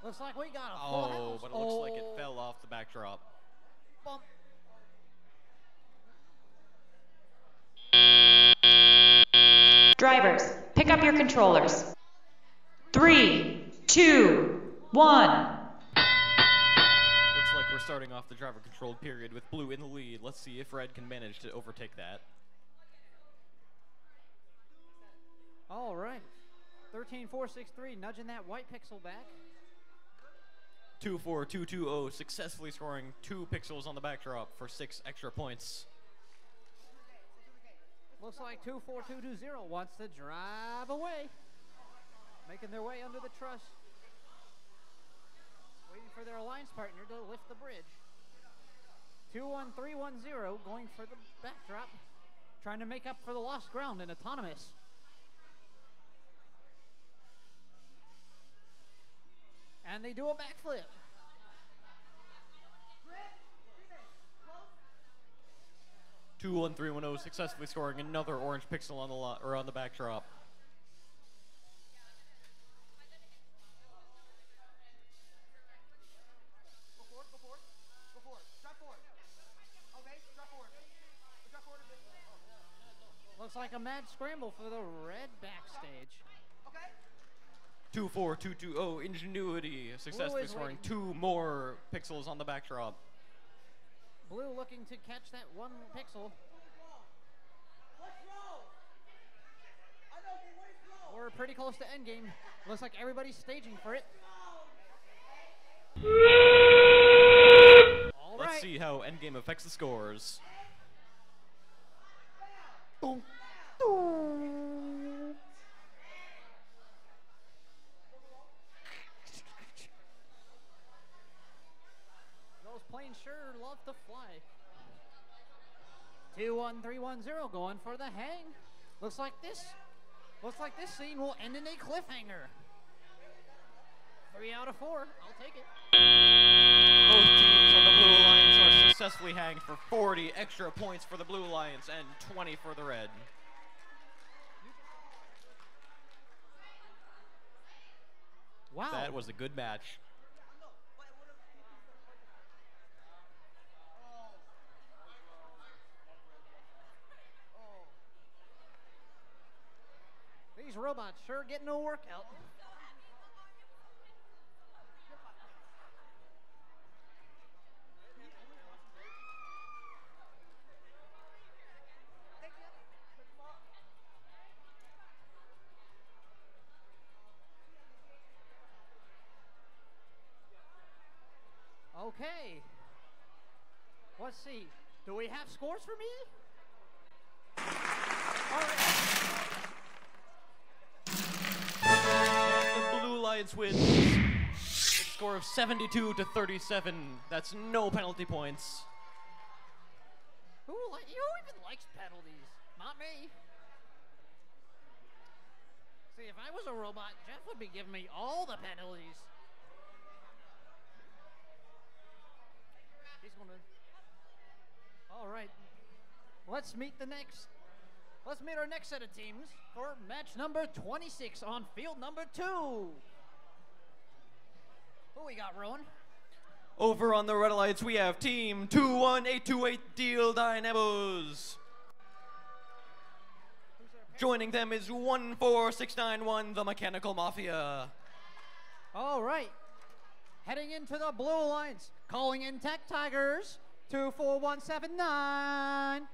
Speaker 7: Looks like we got a full Oh, house. but it looks oh. like it oh.
Speaker 8: fell off the backdrop. Bump.
Speaker 9: Drivers, pick up your controllers. Three, two, one
Speaker 8: starting off the driver-controlled period with blue in the lead. Let's see if red can manage to overtake that.
Speaker 7: All right. 13-4-6-3, nudging that white pixel back.
Speaker 8: 2-4-2-2-0, successfully scoring two pixels on the backdrop for six extra points.
Speaker 7: Looks like 2-4-2-2-0 wants to drive away. Making their way under the truss waiting for their alliance partner to lift the bridge. 21310 going for the backdrop, trying to make up for the lost ground in Autonomous. And they do a backflip.
Speaker 8: Two one three one zero successfully scoring another orange pixel on the lot or on the backdrop.
Speaker 7: Looks like a mad scramble for the red backstage.
Speaker 8: Two, four, two, two. 24220 oh, Ingenuity successfully scoring waiting. two more pixels on the backdrop.
Speaker 7: Blue looking to catch that one pixel. We're pretty close to endgame. Looks like everybody's staging for it.
Speaker 8: Let's see how endgame affects the scores. Boom. Those
Speaker 7: planes sure love to fly. 21310 going for the hang. Looks like this. Looks like this scene will end in a cliffhanger. Three out of four. I'll take it.
Speaker 8: Both teams on the Blue Alliance are successfully hanged for 40 extra points for the Blue Alliance and 20 for the Red. Wow. That was a good match.
Speaker 7: These robots sure get no workout. Okay. Let's see. Do we have scores for me? The Blue Lions win.
Speaker 8: Score of 72 to 37. That's no penalty points.
Speaker 7: Who, li who even likes penalties? Not me. See, if I was a robot, Jeff would be giving me all the penalties. All right. Let's meet the next. Let's meet our next set of teams for match number 26 on field number two. Who we got, Rowan?
Speaker 8: Over on the red lights, we have team 21828 Deal Dynamos. Joining them is 14691, the Mechanical Mafia.
Speaker 7: All right. Heading into the blue lines, calling in Tech Tigers, 24179.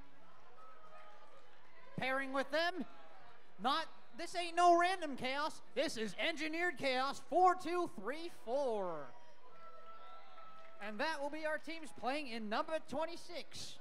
Speaker 7: Pairing with them, not this ain't no random chaos. This is engineered chaos 4234. And that will be our teams playing in number 26.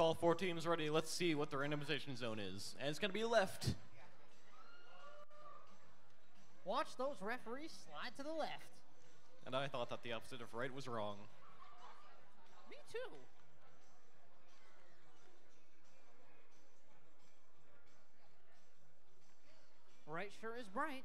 Speaker 8: all four teams ready, let's see what the randomization zone is. And it's going to be left.
Speaker 7: Watch those referees slide to the left.
Speaker 8: And I thought that the opposite of right was wrong.
Speaker 7: Me too. Right sure is bright.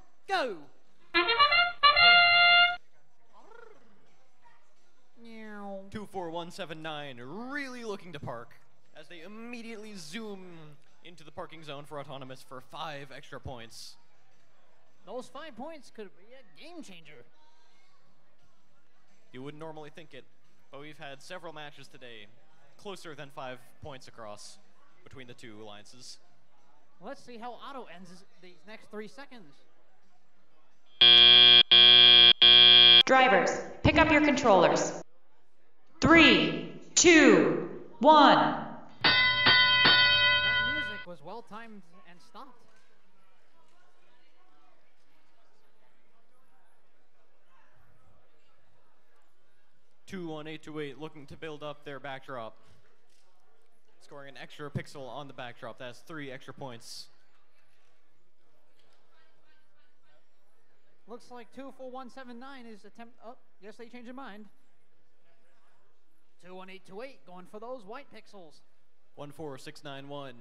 Speaker 7: Go!
Speaker 8: Two four one seven nine, really looking to park as they immediately zoom into the parking zone for autonomous for five extra points.
Speaker 7: Those five points could be a game changer.
Speaker 8: You wouldn't normally think it, but we've had several matches today closer than five points across between the two alliances.
Speaker 7: Let's see how auto ends these next three seconds.
Speaker 9: Drivers, pick up your controllers. Three, two, one.
Speaker 7: That music was well timed and stopped.
Speaker 8: Two one eight two eight looking to build up their backdrop. Scoring an extra pixel on the backdrop. That's three extra points.
Speaker 7: Looks like 24179 is attempt. Oh, yes, they change their mind. 21828 going for those white pixels.
Speaker 8: 14691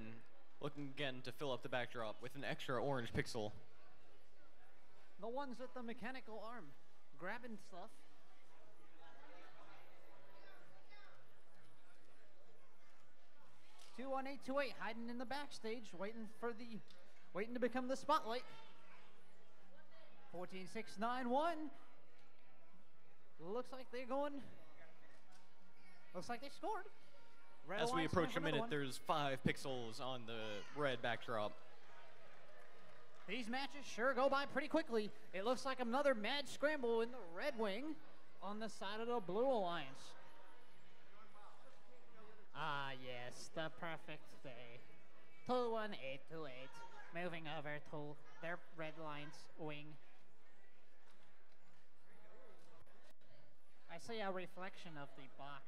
Speaker 8: looking again to fill up the backdrop with an extra orange pixel.
Speaker 7: The ones with the mechanical arm grabbing stuff. Two one eight two eight hiding in the backstage, waiting for the, waiting to become the spotlight. 14691. Looks like they're going. Looks like they scored. Red As we approach a minute,
Speaker 8: there's five pixels on the red backdrop.
Speaker 7: These matches sure go by pretty quickly. It looks like another mad scramble in the red wing on the side of the blue alliance. Ah, yes, the perfect day. 21828, moving over to their red lines wing I see a reflection of the box.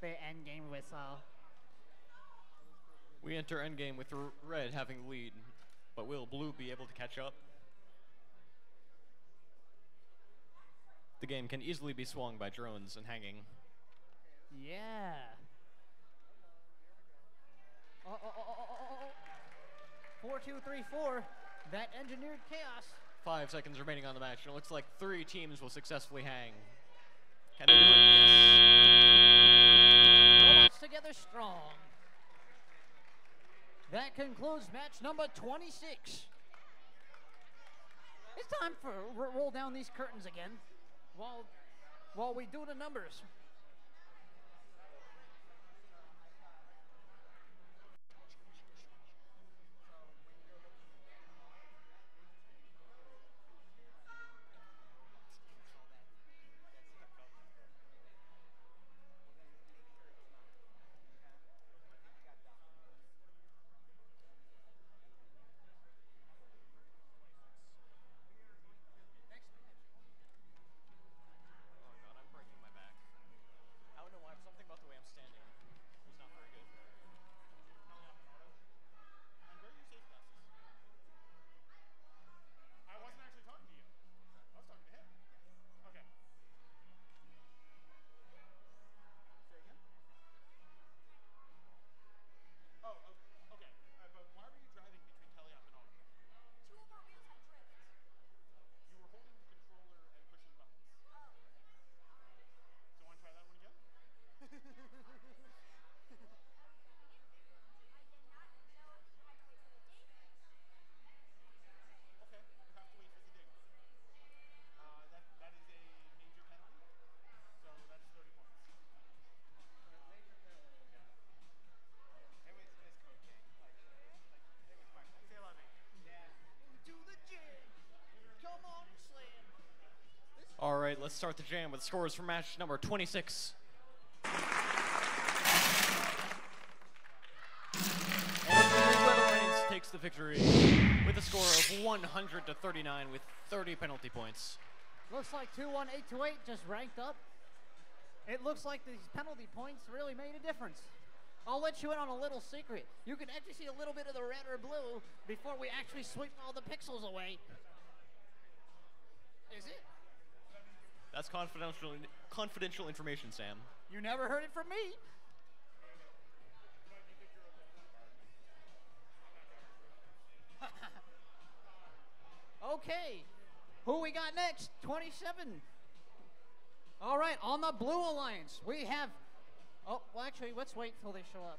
Speaker 7: the endgame whistle.
Speaker 8: We enter endgame with red having the lead, but will blue be able to catch up? The game can easily be swung by drones and hanging.
Speaker 10: Yeah.
Speaker 7: Oh, oh, oh, oh, oh, oh. Four, two, three, four that engineered chaos.
Speaker 8: Five seconds remaining on the match, and it looks like three teams will successfully hang. Can they do it?
Speaker 7: Yes. Robots together strong. That concludes match number 26. It's time for roll down these curtains again while, while we do the numbers.
Speaker 8: start the jam with scores from match number 26. takes the victory with a score of 100 to 39 with 30 penalty points.
Speaker 7: Looks like 21828 just ranked up. It looks like these penalty points really made a difference. I'll let you in on a little secret. You can actually see a little bit of the red or blue before we actually sweep all the pixels away. Is it?
Speaker 8: That's confidential confidential information, Sam.
Speaker 7: You never heard it from me. okay. Who we got next? 27. All right, on the Blue Alliance, we have... Oh, well, actually, let's wait till they show up.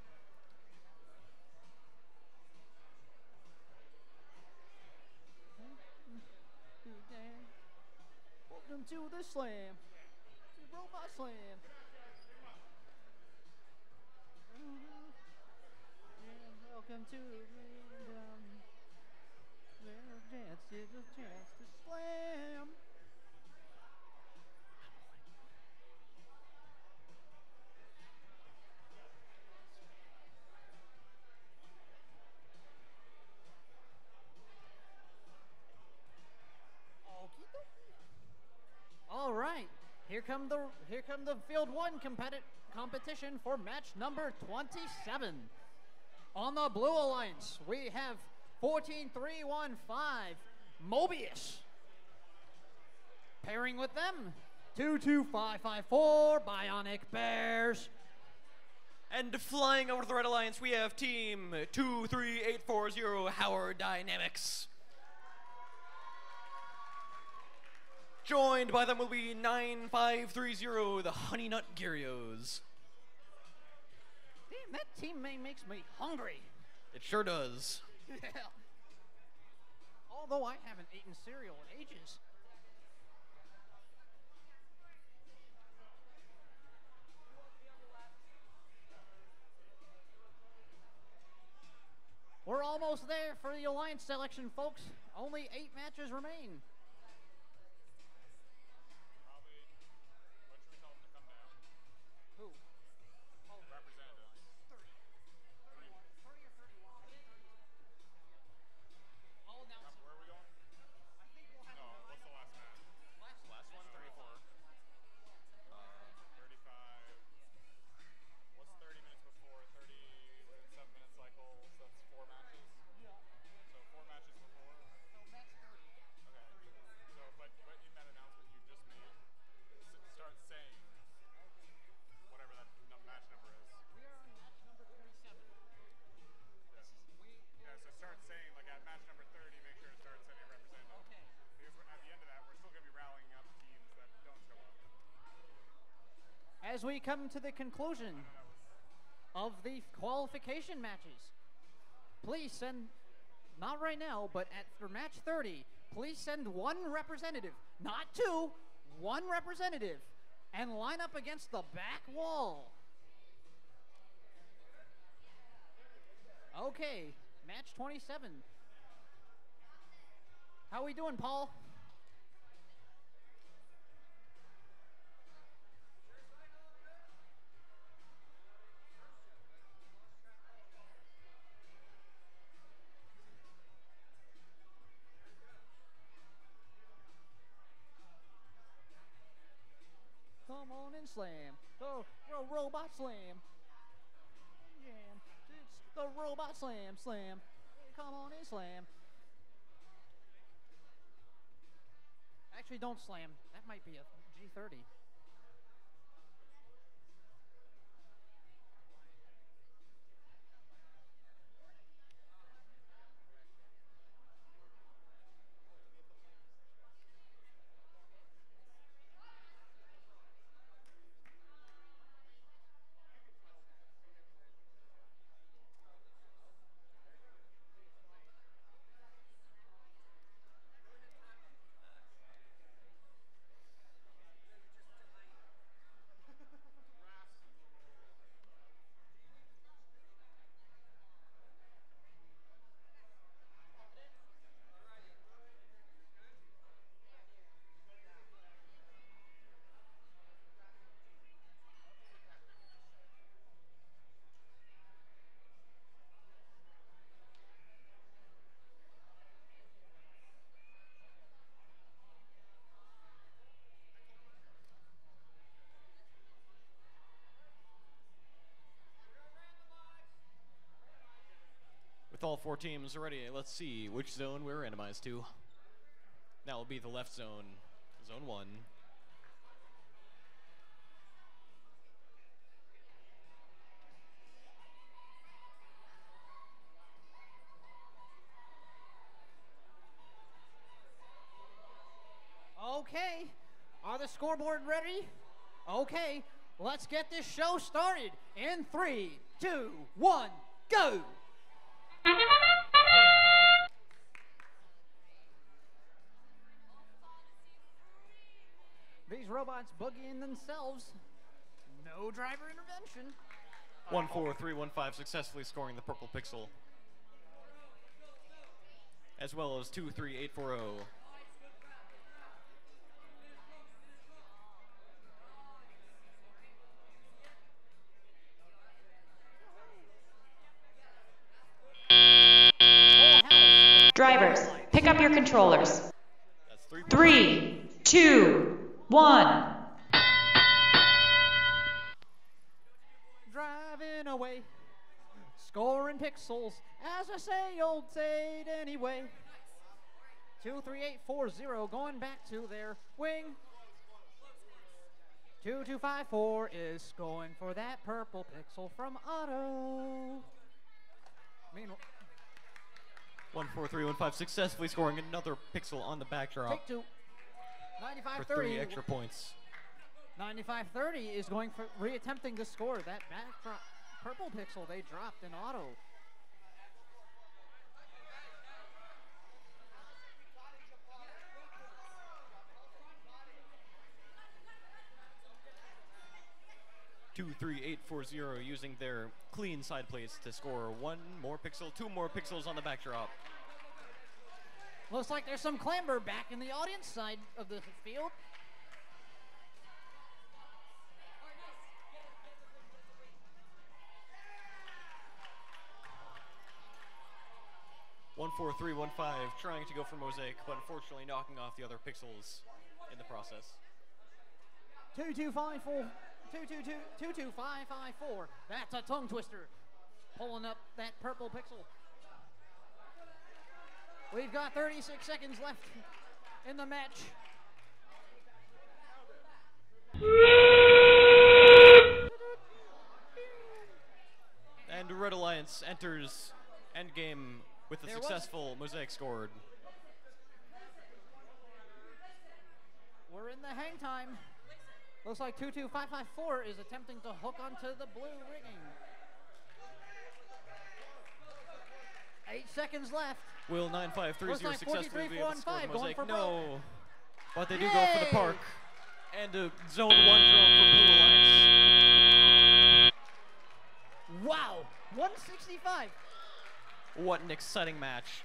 Speaker 7: Them two with slam.
Speaker 10: The robot slam.
Speaker 7: And welcome to Random. Little chance, is a chance to slam. Okie dokie. All right, here come the here come the field one competi competition for match number 27. On the blue alliance, we have 14315 Mobius. Pairing with them, 22554 Bionic Bears. And flying
Speaker 8: over to the Red Alliance, we have team 23840 Howard Dynamics. Joined by them will be 9530, the Honey Nut Gyrios.
Speaker 7: Damn, that name makes me hungry.
Speaker 8: It sure does.
Speaker 7: Yeah. Although I haven't eaten cereal in ages. We're almost there for the Alliance selection, folks. Only eight matches remain. we come to the conclusion of the qualification matches. Please send, not right now, but after match 30, please send one representative, not two, one representative, and line up against the back wall. Okay, match 27. How we doing, Paul? slam. The ro- robot slam. Jam. It's the robot slam. Slam. Come on in, slam. Actually, don't slam. That might be a G30.
Speaker 8: teams ready. Let's see which zone we're randomized to. That will be the left zone, zone one.
Speaker 7: Okay, are the scoreboard ready? Okay, let's get this show started in three, two, one, go! robots boogieing themselves. No driver intervention.
Speaker 8: One four three one five successfully scoring the purple pixel, as well as two three eight four zero.
Speaker 9: Oh. Drivers, pick up your controllers. Three, two, one.
Speaker 7: Driving away, scoring pixels, as I say, old Tate anyway. 23840 going back to their wing. 2254 is going for that purple pixel from auto. Meanwhile.
Speaker 8: 14315 successfully scoring another pixel on the backdrop.
Speaker 7: Take two for three extra points. 95-30 is going for reattempting to score. That back purple pixel they dropped in auto.
Speaker 8: Two three eight four zero using their clean side plates to score one more pixel, two more pixels on the backdrop.
Speaker 7: Looks like there's some clamber back in the audience side of the field.
Speaker 8: One four three one five, trying to go for mosaic, but unfortunately knocking off the other pixels in the process.
Speaker 7: Two two five four, two two two two two five five four. That's a tongue twister, pulling up that purple pixel. We've got 36 seconds left in the match.
Speaker 8: And Red Alliance enters endgame with a there successful was. mosaic scored.
Speaker 7: We're in the hang time. Looks like 22554 is attempting to hook onto the blue rigging. Eight seconds left.
Speaker 8: Will 9530 successfully be able to score Mosaic? No. But they do Yay. go for the park. And a zone one drone for Blue Alliance.
Speaker 7: Wow. 165.
Speaker 8: What an exciting match.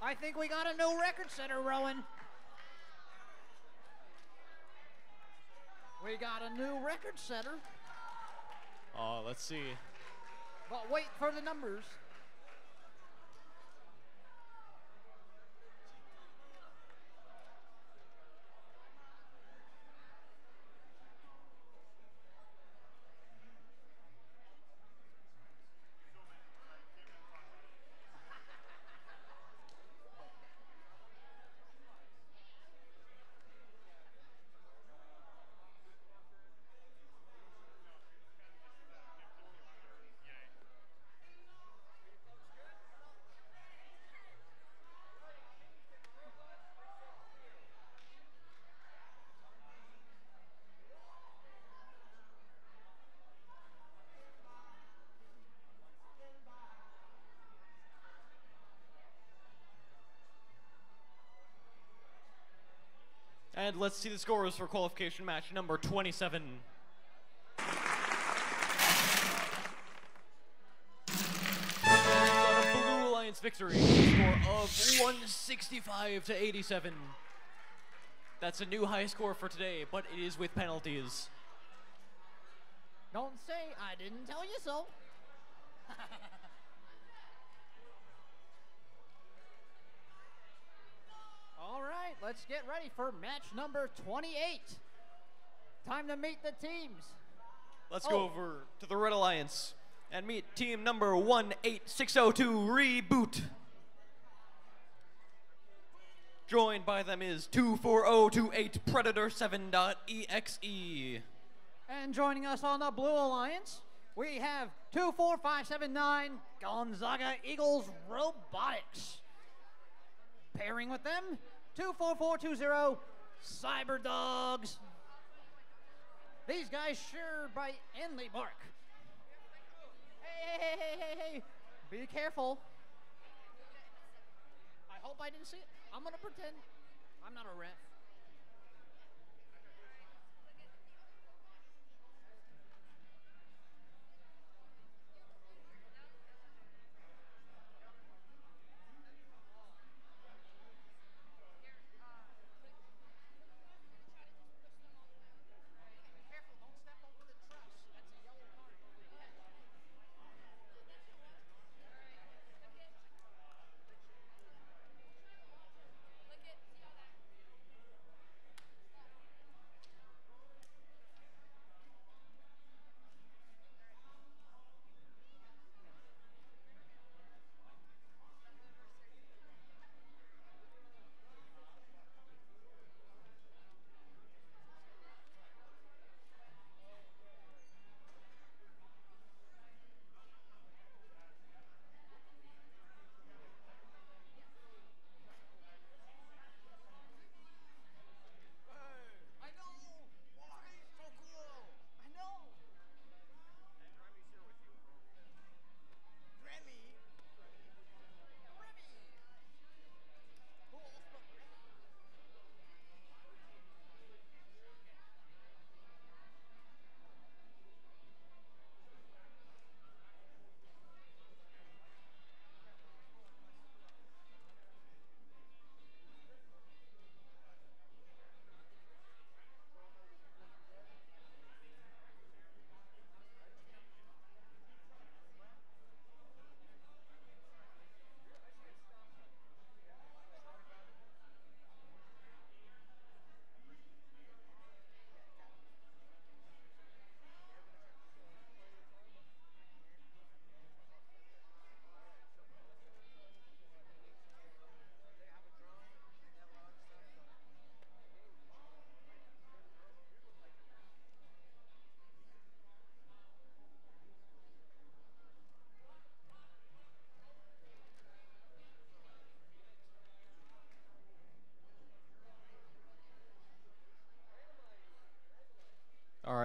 Speaker 7: I think we got a new record setter, Rowan. We got a new record setter.
Speaker 8: Oh, let's see.
Speaker 7: But wait for the numbers.
Speaker 8: let's see the scores for qualification match number 27. Blue Alliance victory, score of 165 to 87. That's a new high score for today, but it is with penalties.
Speaker 7: Don't say I didn't tell you so. let's get ready for match number 28. Time to meet the teams. Let's oh. go over
Speaker 8: to the Red Alliance and meet team number 18602 Reboot. Joined by them is 24028 Predator7.exe.
Speaker 7: And joining us on the Blue Alliance, we have 24579 Gonzaga Eagles Robotics. Pairing with them 24420 Cyber Dogs. These guys sure bite in the bark.
Speaker 10: Hey, hey, hey, hey,
Speaker 7: hey, hey. Be careful. I hope I didn't see it. I'm going to pretend I'm not a ref.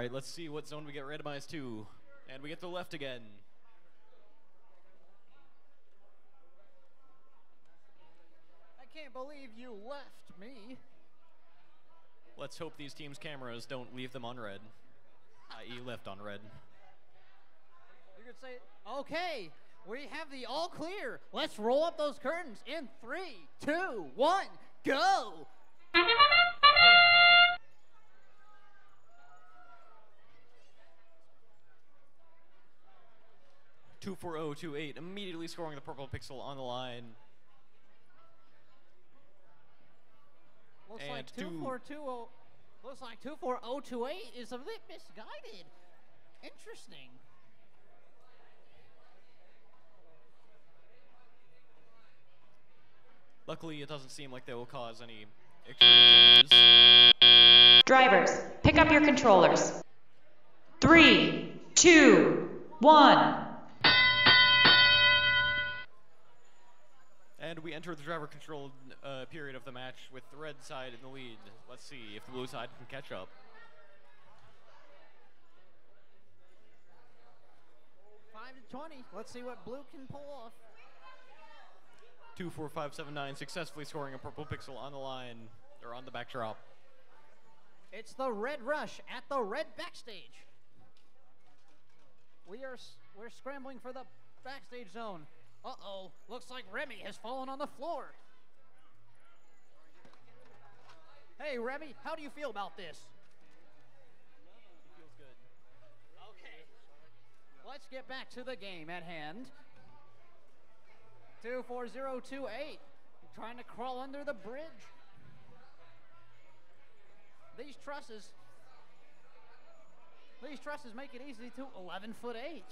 Speaker 8: right, let's see what zone we get randomized to. And we get the left again.
Speaker 7: I can't believe you left me.
Speaker 8: Let's hope these teams' cameras don't leave them on red. I.e. left on red.
Speaker 7: You could say, okay, we have the all clear. Let's roll up those curtains in three, two, one, go!
Speaker 8: 24028, immediately scoring the purple pixel on the line.
Speaker 7: Looks and like 24208 looks like 24028 is a bit misguided. Interesting.
Speaker 8: Luckily, it doesn't seem like they will cause any
Speaker 9: Drivers, pick up your controllers. Three, two, one.
Speaker 8: and we enter the driver-controlled uh, period of the match with the red side in the lead. Let's see if the blue side can catch up.
Speaker 7: Five to 20. Let's see what blue can pull off.
Speaker 8: Two, four, five, seven, nine. Successfully scoring a purple pixel on the line or on the backdrop.
Speaker 7: It's the red rush at the red backstage. We are we're scrambling for the backstage zone. Uh-oh, looks like Remy has fallen on the floor. Hey, Remy, how do you feel about this?
Speaker 8: It feels good. Okay.
Speaker 7: Let's get back to the game at hand. 24028, trying to crawl under the bridge. These trusses, these trusses make it easy to 11 foot 8.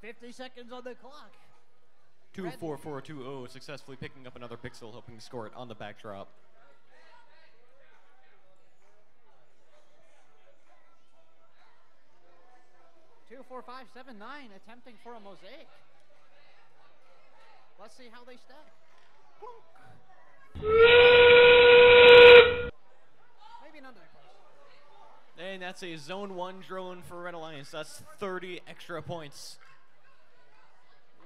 Speaker 7: 50 seconds on the clock.
Speaker 8: 2442 successfully picking up another pixel, hoping to score it on the backdrop.
Speaker 7: Two, four, five, seven, nine, attempting for a mosaic. Let's see how they stack. Maybe another place.
Speaker 8: And that's a zone one drone for Red Alliance. That's 30 extra points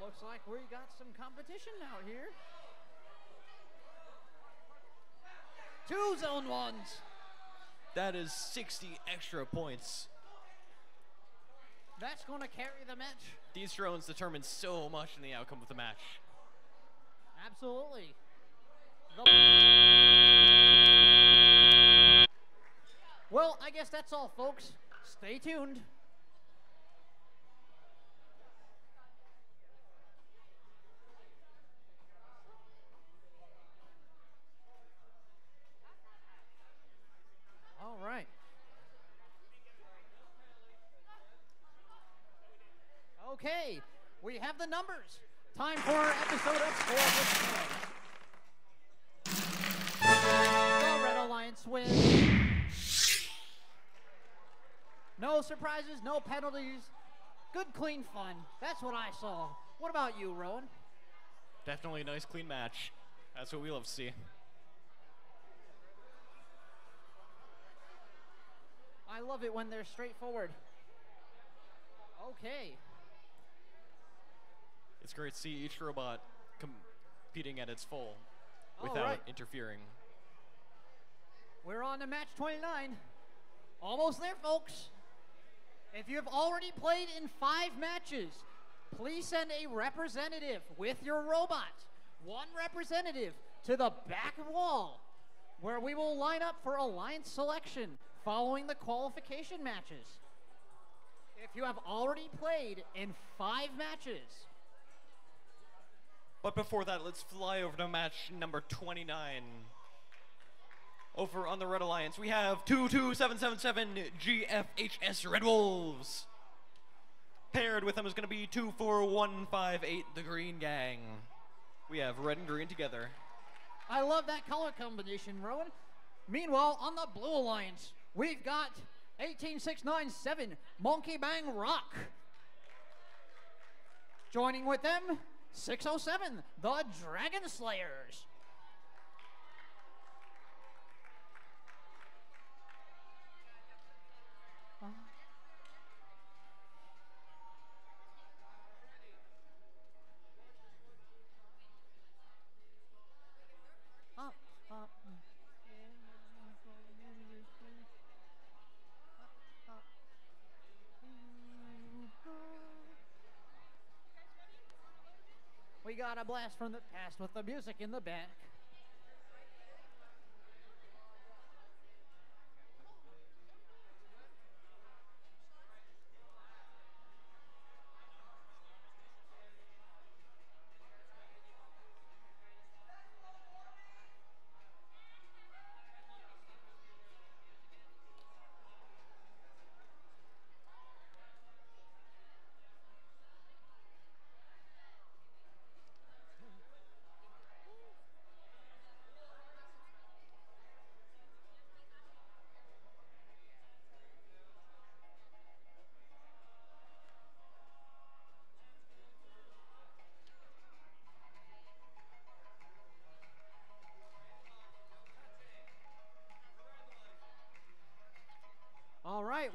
Speaker 7: looks like we got some competition out here.
Speaker 8: Two zone ones. That is 60 extra points.
Speaker 7: That's going to carry the match.
Speaker 8: These drones determine so much in the outcome of the match.
Speaker 7: Absolutely. The well, I guess that's all, folks. Stay tuned. right. Okay, we have the numbers. Time for our episode of Four. The Red Alliance wins. No surprises, no penalties. Good, clean fun. That's what I saw. What about you, Rowan?
Speaker 8: Definitely a nice, clean match. That's what we love to see.
Speaker 7: I love it when they're
Speaker 3: straightforward.
Speaker 7: Okay.
Speaker 8: It's great to see each robot competing at its full without right. interfering.
Speaker 7: We're on to match 29. Almost there, folks. If you have already played in five matches, please send a representative with your robot, one representative, to the back wall, where we will line up for alliance selection following the qualification matches. If you have already played in five matches.
Speaker 8: But before that, let's fly over to match number 29. Over on the Red Alliance, we have 22777 GFHS Red Wolves. Paired with them is going to be 24158 The Green Gang. We have red and green together.
Speaker 7: I love that color combination, Rowan. Meanwhile, on the Blue Alliance, We've got 18697 Monkey Bang Rock. Joining with them, 607 The Dragon Slayers. we got a blast from the past with the music in the back.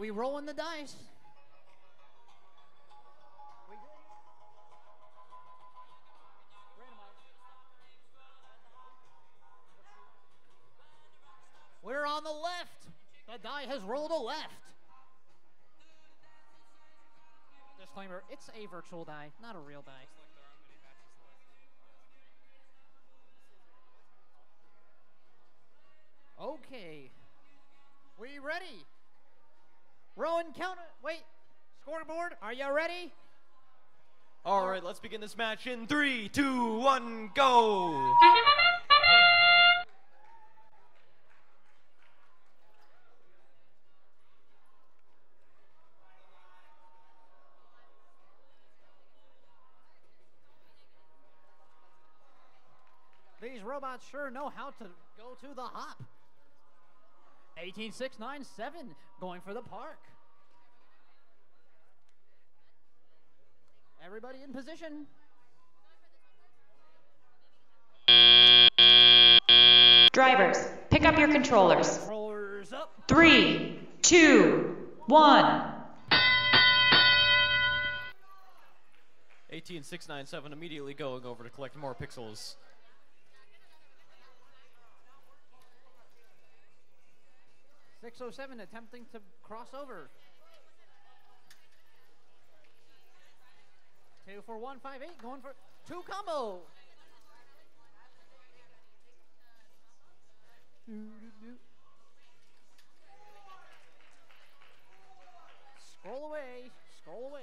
Speaker 7: we rolling the dice. We're on the left. The die has rolled a left. Disclaimer, it's a virtual die, not a real die. Okay. We ready? Rowan, count it. Wait, scoreboard, are you ready?
Speaker 8: All right, let's begin this match in three, two, one, go!
Speaker 7: These robots sure know how to go to the hop. Eighteen six nine seven 7 going for the park. Everybody in position.
Speaker 9: Drivers, pick up your controllers. controllers up. Three, two, one.
Speaker 8: 18697 immediately going over to collect more pixels.
Speaker 7: 607 attempting to cross over. Two oh for going for two combo. Scroll away, scroll away.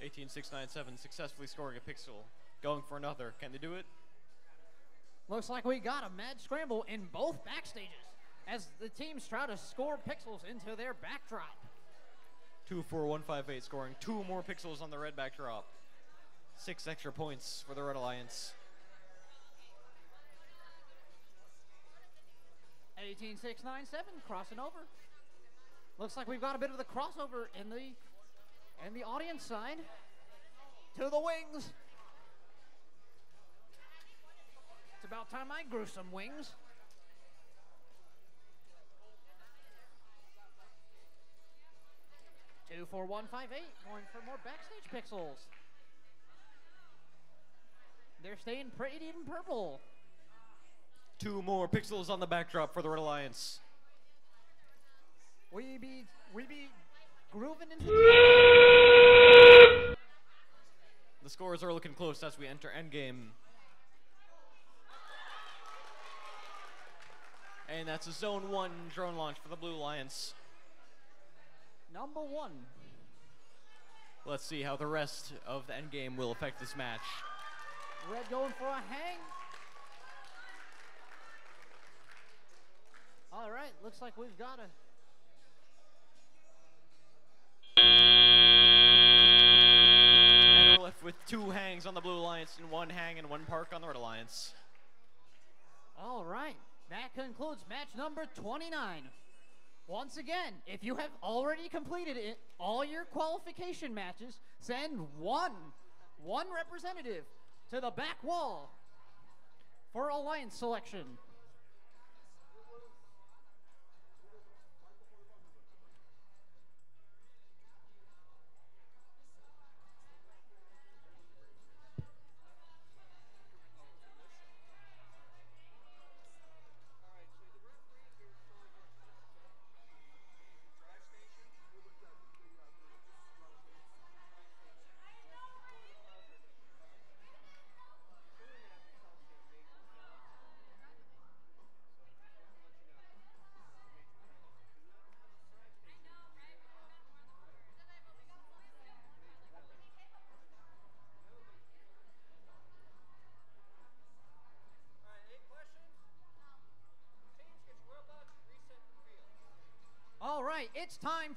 Speaker 8: 18697 successfully scoring a pixel. Going for another. Can they do it?
Speaker 7: Looks like we got a mad scramble in both backstages as the teams try to score pixels into their backdrop.
Speaker 8: 24158 scoring two more pixels on the red backdrop. Six extra points for the Red Alliance.
Speaker 7: 18697 crossing over. Looks like we've got a bit of the crossover in the in the audience side. To the wings. It's about time I grew some wings. 24158 going for more backstage pixels. They're staying pretty in purple.
Speaker 8: Two more pixels on the backdrop for the Red Alliance.
Speaker 7: We be we be
Speaker 8: grooving into the The scores are looking close as we enter endgame. And that's a zone one drone launch for the Blue Alliance number one. Let's see how the rest of the end game will affect this match.
Speaker 7: Red going for a hang. All right, looks like we've got a
Speaker 8: left with two hangs on the Blue Alliance and one hang and one park on the Red Alliance.
Speaker 7: All right, that concludes match number 29. Once again, if you have already completed it, all your qualification matches, send one, one representative to the back wall for alliance selection.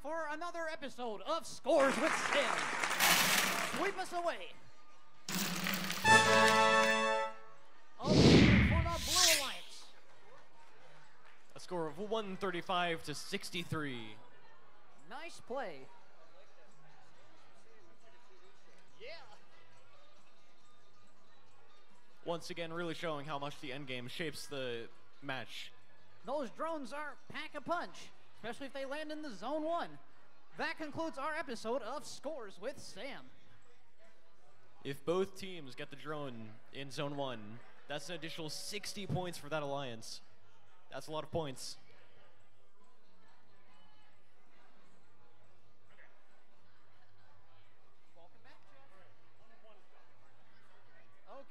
Speaker 7: for another episode of Scores with Sam. Sweep us away.
Speaker 8: A score of 135 to 63.
Speaker 5: Nice play.
Speaker 7: Yeah.
Speaker 8: Once again, really showing how much the endgame shapes the match.
Speaker 7: Those drones are pack a punch especially if they land in the zone one. That concludes our episode of Scores with Sam.
Speaker 8: If both teams get the drone in zone one, that's an additional 60 points for that alliance. That's a lot of points.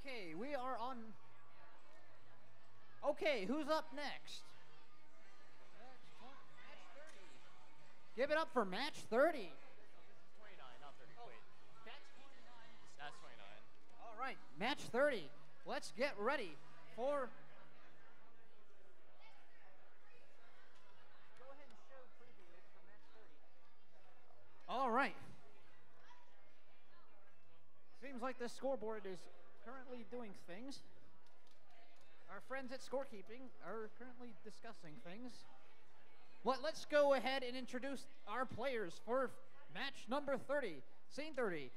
Speaker 7: Okay, we are on. Okay, who's up next? Give it up for match 30. All right, match 30. Let's get ready for. All right. Seems like this scoreboard is currently doing things. Our friends at scorekeeping are currently discussing things. Let, us go ahead and introduce our players for match number 30, scene 30.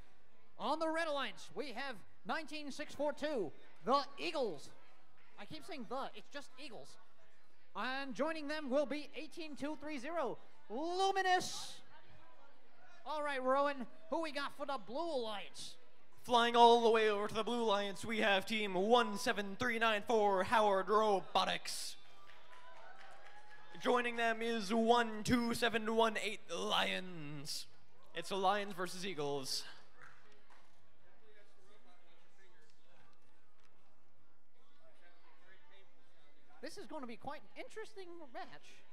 Speaker 7: On the red alliance, we have 19642, the Eagles. I keep saying the, it's just Eagles. And joining them will be 18230, Luminous. All right, Rowan, who we got for the blue alliance?
Speaker 8: Flying all the way over to the Blue Alliance, we have Team 17394 Howard Robotics. Joining them is 12718 Lions. It's the Lions versus Eagles.
Speaker 7: This is going to be quite an interesting match.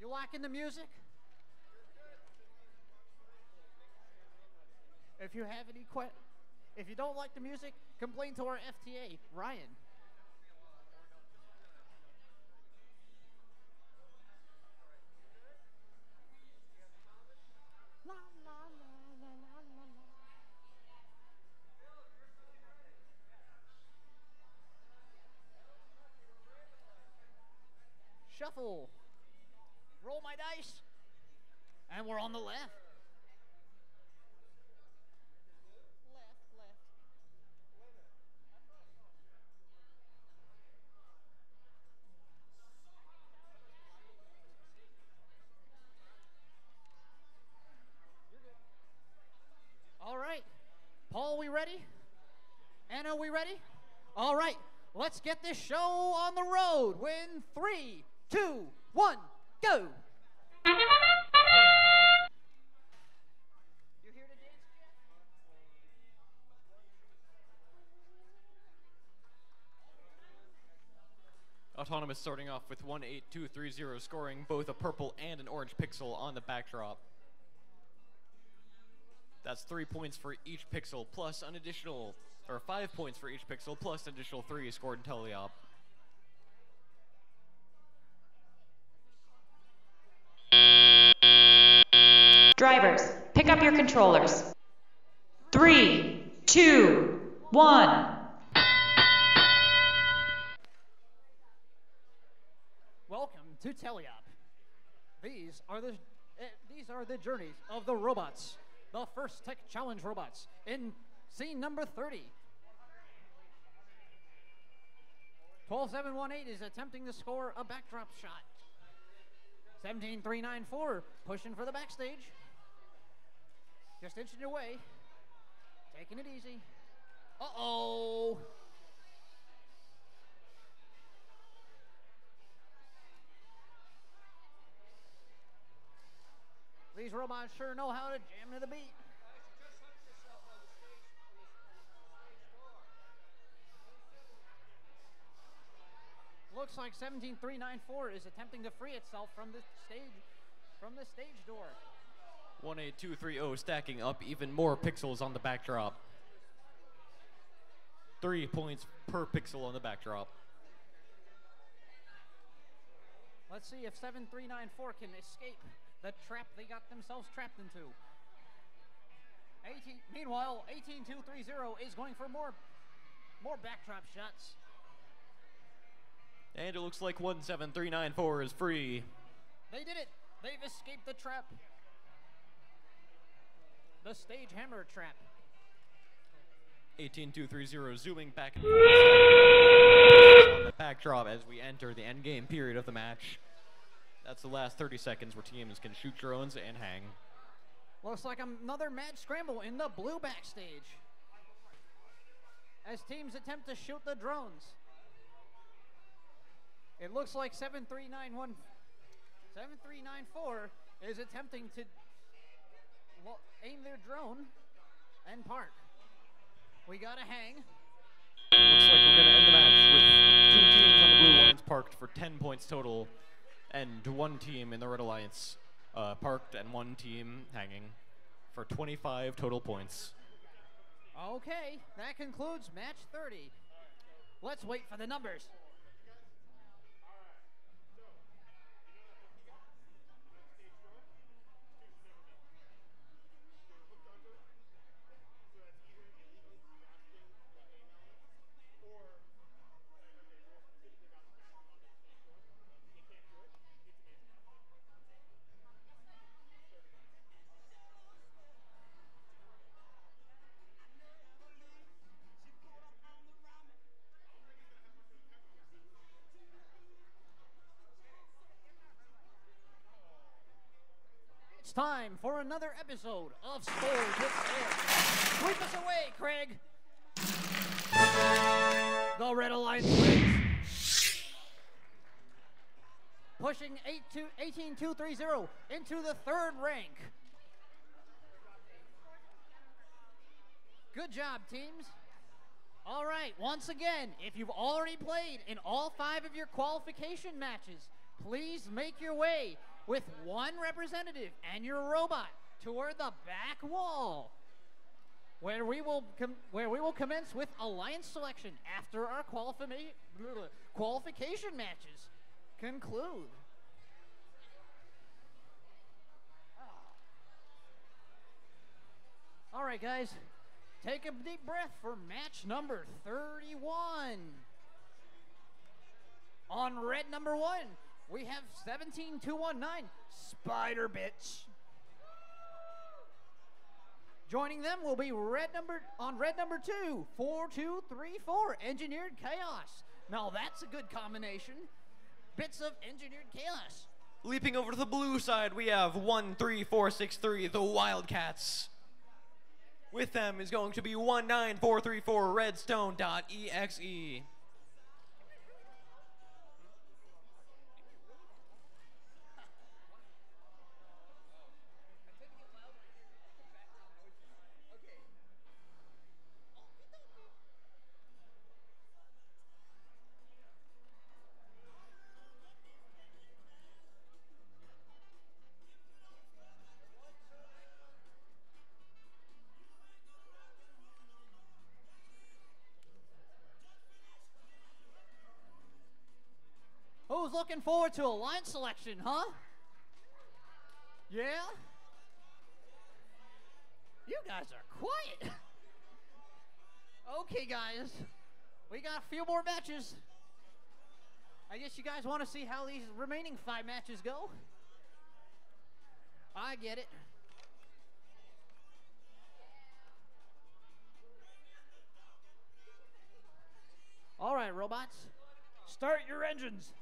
Speaker 7: You liking the music? If you have any que- if you don't like the music, complain to our FTA, Ryan. Shuffle. Roll my dice. And we're on the left. ready? All right, let's get this show on the road. When three, two, one, go.
Speaker 8: Autonomous starting off with 18230, scoring both a purple and an orange pixel on the backdrop. That's three points for each pixel, plus an additional or five points for each pixel, plus additional three scored in teleop.
Speaker 9: Drivers, pick up your controllers. Three, two, one.
Speaker 7: Welcome to Teleop. These are the uh, these are the journeys of the robots, the first tech challenge robots in scene number 30. 12718 is attempting to score a backdrop shot. 17394 pushing for the backstage. Just inching your way. Taking it easy. Uh-oh. These robots sure know how to jam to the beat. looks like 17394 is attempting to free itself from the stage from the stage door.
Speaker 8: 18230 stacking up even more pixels on the backdrop. 3 points per pixel on the backdrop.
Speaker 7: Let's see if 7394 can escape the trap they got themselves trapped into. 18, meanwhile, 18230 is going for more more backdrop shots.
Speaker 8: And it looks like 17394 is free.
Speaker 7: They did it. They've escaped the trap. The stage hammer trap.
Speaker 8: 18230 zooming back and forth. on the backdrop as we enter the endgame period of the match. That's the last 30 seconds where teams can shoot drones and hang.
Speaker 7: Looks like another mad scramble in the blue backstage. As teams attempt to shoot the drones. It looks like 7391 7394 is attempting to aim their drone and park. We got to hang.
Speaker 8: Looks like we're going to end the match with two teams on the Blue lines parked for 10 points total and one team in the Red Alliance uh, parked and one team hanging for 25 total points.
Speaker 7: Okay, that concludes match 30. Let's wait for the numbers. time for another episode of Sports with Sweep us away, Craig. The Red Alliance wins. Pushing 18-230 into the third rank. Good job, teams. All right, once again, if you've already played in all five of your qualification matches, please make your way with one representative and your robot toward the back wall, where we will where we will commence with alliance selection after our qualifi qualification matches conclude. Oh. All right, guys, take a deep breath for match number 31. On red number one, we have 17219, Spider Bitch. Joining them will be red number on red number two, Engineered Chaos. Now that's a good combination. Bits of Engineered Chaos.
Speaker 8: Leaping over to the blue side, we have 13463, the Wildcats. With them is going to be 19434, redstone.exe.
Speaker 7: looking forward to alliance selection, huh? Yeah? You guys are quiet. okay, guys. We got a few more matches. I guess you guys want to see how these remaining five matches go. I get it. All right, robots. Start your engines.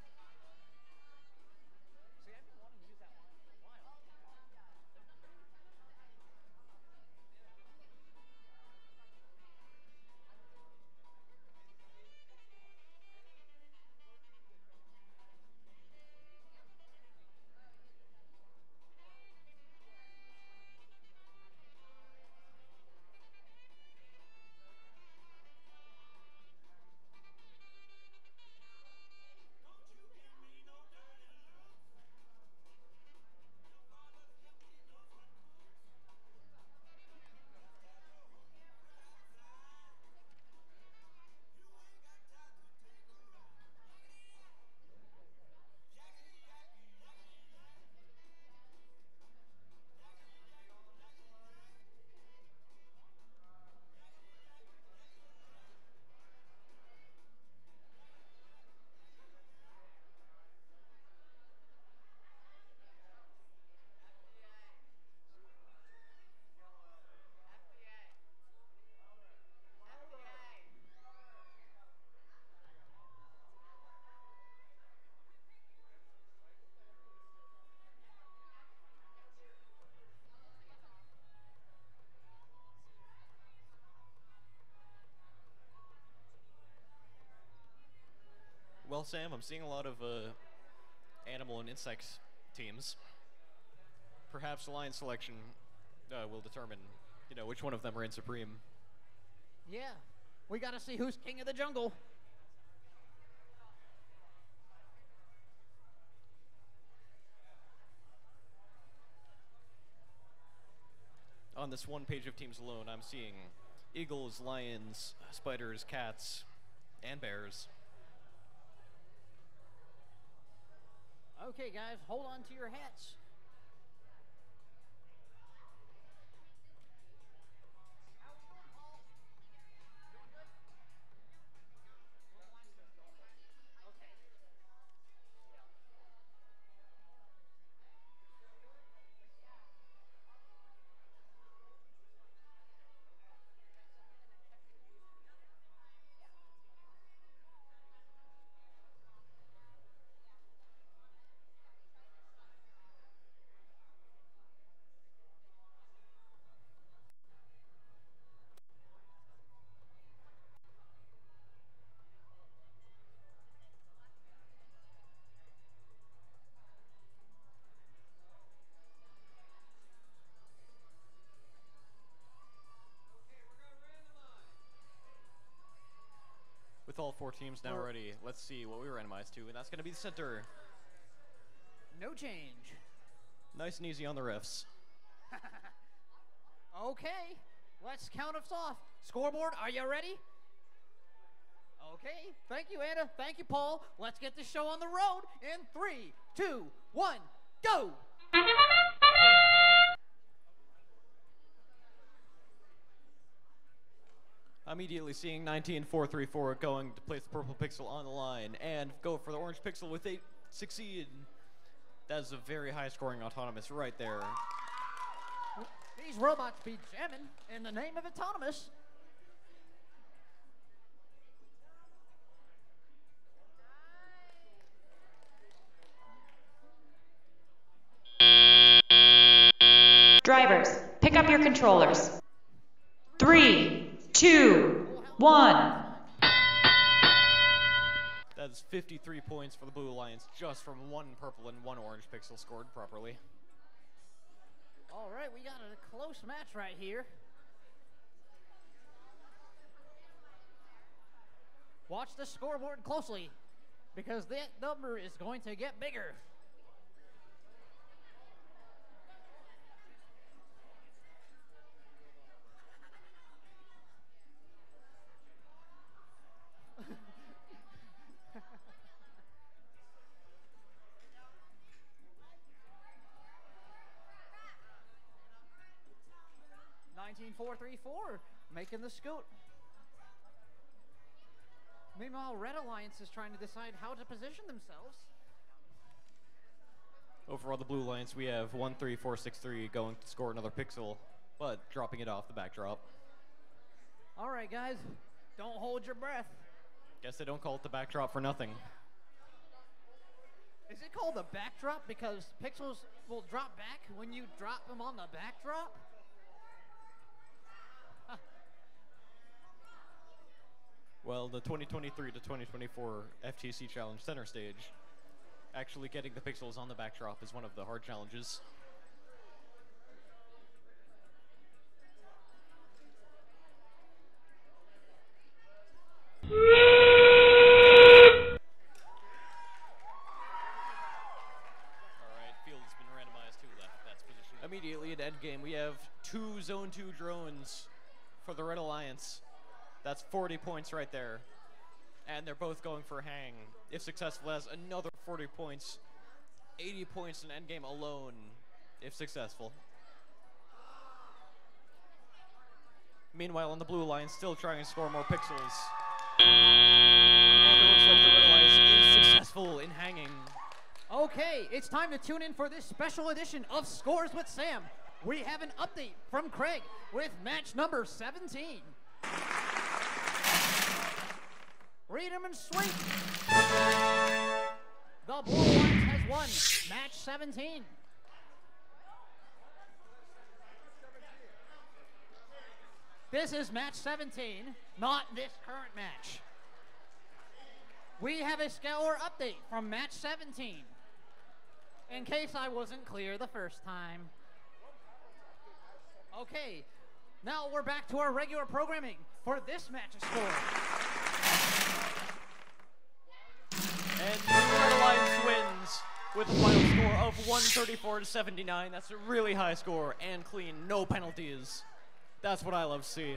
Speaker 8: Sam. I'm seeing a lot of uh, animal and insects teams. Perhaps lion selection uh, will determine, you know, which one of them reigns supreme.
Speaker 7: Yeah, we gotta see who's king of the jungle.
Speaker 8: On this one page of teams alone, I'm seeing eagles, lions, spiders, cats, and bears.
Speaker 7: Okay, guys, hold on to your hats.
Speaker 8: four teams now already. Let's see what we randomized to, and that's going to be the center.
Speaker 7: No change.
Speaker 8: Nice and easy on the refs.
Speaker 7: okay, let's count us off. Scoreboard, are you ready? Okay, thank you, Anna. Thank you, Paul. Let's get this show on the road in three, two, one, go!
Speaker 8: immediately seeing 19434 going to place the purple pixel on the line and go for the orange pixel with a succeed. That is a very high scoring autonomous right there.
Speaker 7: These robots be jamming in the name of autonomous.
Speaker 9: Drivers, pick up your controllers. Three, two, one.
Speaker 8: That is 53 points for the Blue Alliance just from one purple and one orange pixel scored properly.
Speaker 7: All right, we got a close match right here. Watch the scoreboard closely because that number is going to get bigger. 4-3-4 making the scoot. Meanwhile, Red Alliance is trying to decide how to position themselves.
Speaker 8: Overall, the Blue Alliance, we have 1-3-4-6-3 going to score another pixel, but dropping it off the backdrop.
Speaker 7: All right, guys, don't hold your breath.
Speaker 8: Guess they don't call it the backdrop for nothing.
Speaker 7: Is it called the backdrop because pixels will drop back when you drop them on the backdrop?
Speaker 8: Well, the 2023 to 2024 FTC Challenge Center Stage, actually getting the pixels on the backdrop is one of the hard challenges. Immediately at endgame, we have two Zone 2 drones for the Red Alliance. That's 40 points right there. And they're both going for Hang. If successful, has another 40 points. 80 points in endgame alone, if successful. Meanwhile, on the blue line, still trying to score more pixels.
Speaker 7: And it looks like the red line is successful in hanging. Okay, it's time to tune in for this special edition of Scores with Sam. We have an update from Craig with match number 17. Read him and sweep. The Blue ones has won match 17. This is match 17, not this current match. We have a score update from match 17, in case I wasn't clear the first time. Okay, now we're back to our regular programming for this of score.
Speaker 8: And the Red Alliance wins with a final score
Speaker 7: of 134 to 79.
Speaker 8: That's a really high score and clean, no penalties. That's what I love to see.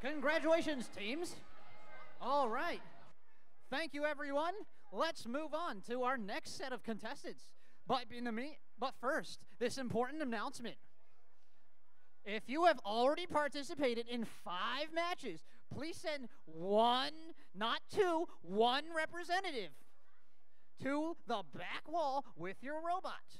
Speaker 7: Congratulations, teams. All right. Thank you, everyone. Let's move on to our next set of contestants. But, in the meet, but first, this important announcement. If you have already participated in five matches please send one, not two, one representative to the back wall with your robot.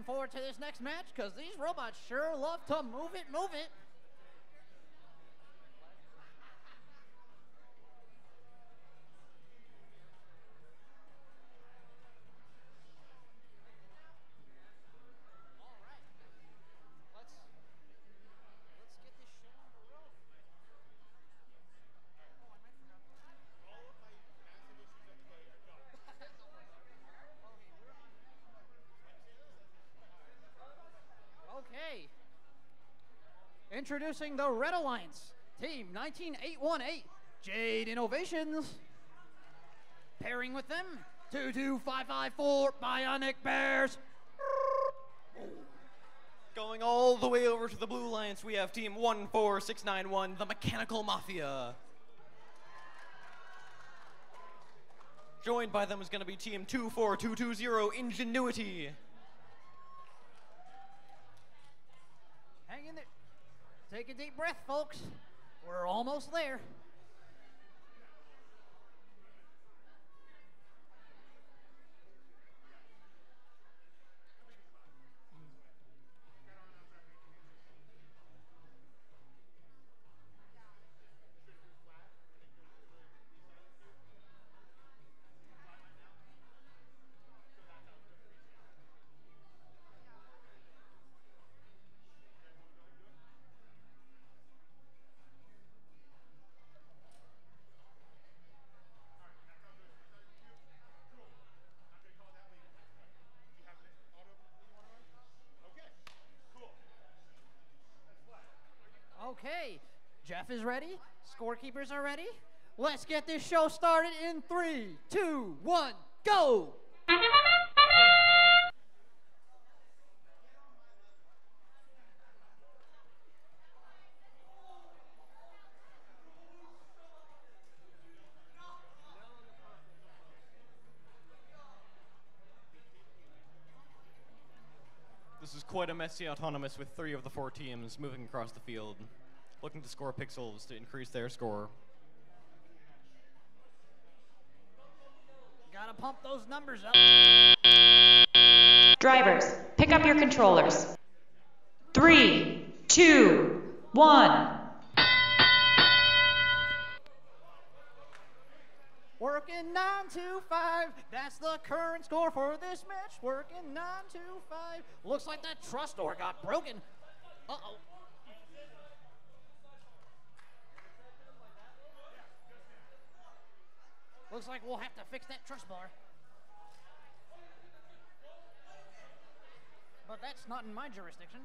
Speaker 7: looking forward to this next match because these robots sure love to move it, move it. Introducing the Red Alliance, Team 19818, Jade Innovations. Pairing with them, 22554 Bionic Bears. Going all the way over to the Blue Alliance, we
Speaker 8: have Team 14691, the Mechanical Mafia. Joined by them is going to be Team 24220, Ingenuity.
Speaker 7: Take a deep breath, folks. We're almost there. is ready. Scorekeepers are ready. Let's get this show started in three, two, one, go!
Speaker 8: This is quite a messy autonomous with three of the four teams moving across the field looking to score pixels to increase their score.
Speaker 9: Gotta pump those numbers up. Drivers, pick up your controllers. Three, two, one.
Speaker 7: Working 9 to 5, that's the current score for this match. Working 9 to 5. Looks like that truss door got broken. Uh oh. Looks like we'll have to fix that truss bar. But that's not in my jurisdiction.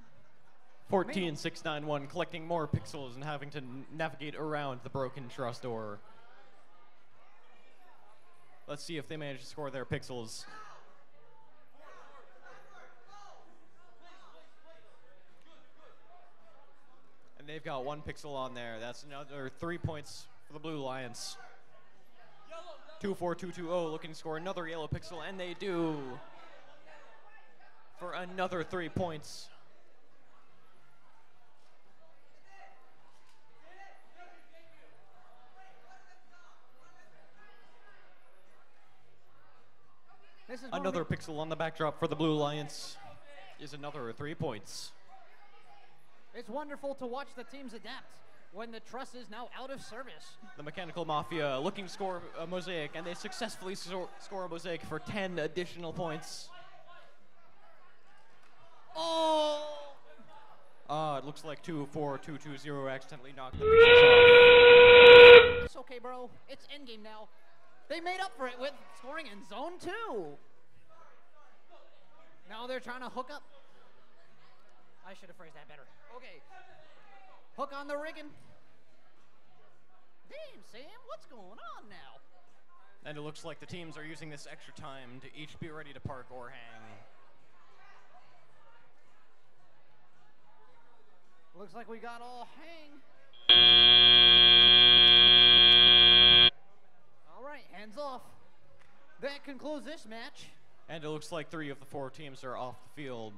Speaker 8: 14691, collecting more pixels and having to navigate around the broken truss door. Let's see if they manage to score their pixels. And they've got one pixel on there. That's another three points for the Blue Lions. 24220 looking to score another yellow pixel, and they do for another three points. another pixel on the backdrop for the Blue alliance is another three points.
Speaker 7: It's wonderful to watch the teams adapt when the truss is now out of service.
Speaker 8: The Mechanical Mafia looking to score a uh, mosaic, and they successfully score a mosaic for 10 additional points.
Speaker 7: Oh!
Speaker 8: Uh, it looks like 24220 accidentally knocked the
Speaker 7: It's okay, bro. It's endgame now. They made up for it with scoring in zone two. Now they're trying to hook up. I should have phrased that better. Okay, Hook on the rigging. Damn, Sam, what's going on now?
Speaker 8: And it looks like the teams are using this extra time to each be ready to park or hang.
Speaker 7: Looks like we got all hang. All right, hands off. That concludes this match.
Speaker 8: And it looks like three of the four teams are off the field.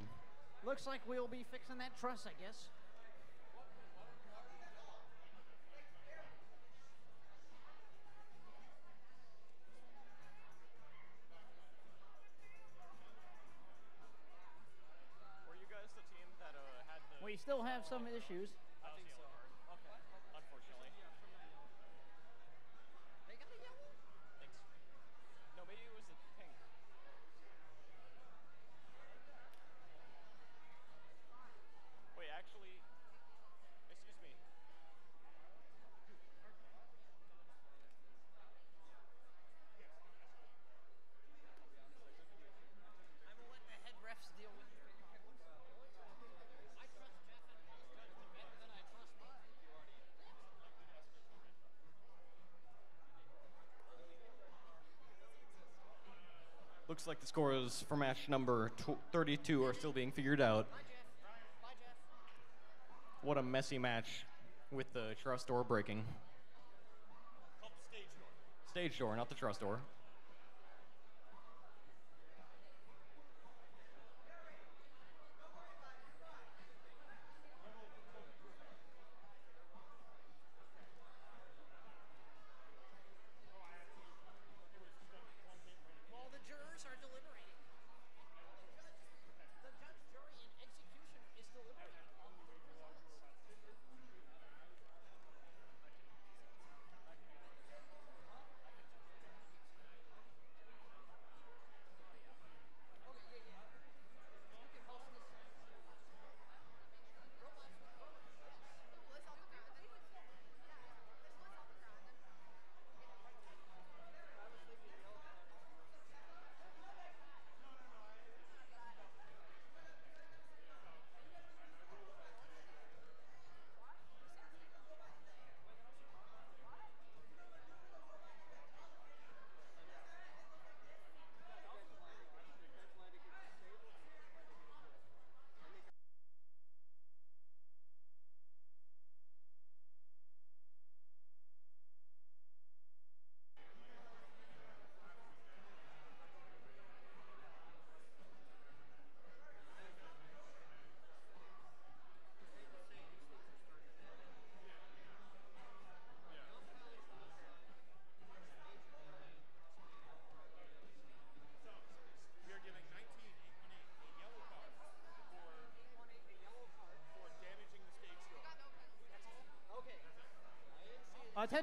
Speaker 7: Looks like we'll be fixing that truss, I guess.
Speaker 8: still have some issues. looks like the scores for match number 32 are still being figured out. What a messy match with the truss door breaking. Stage door. stage door, not the truss door.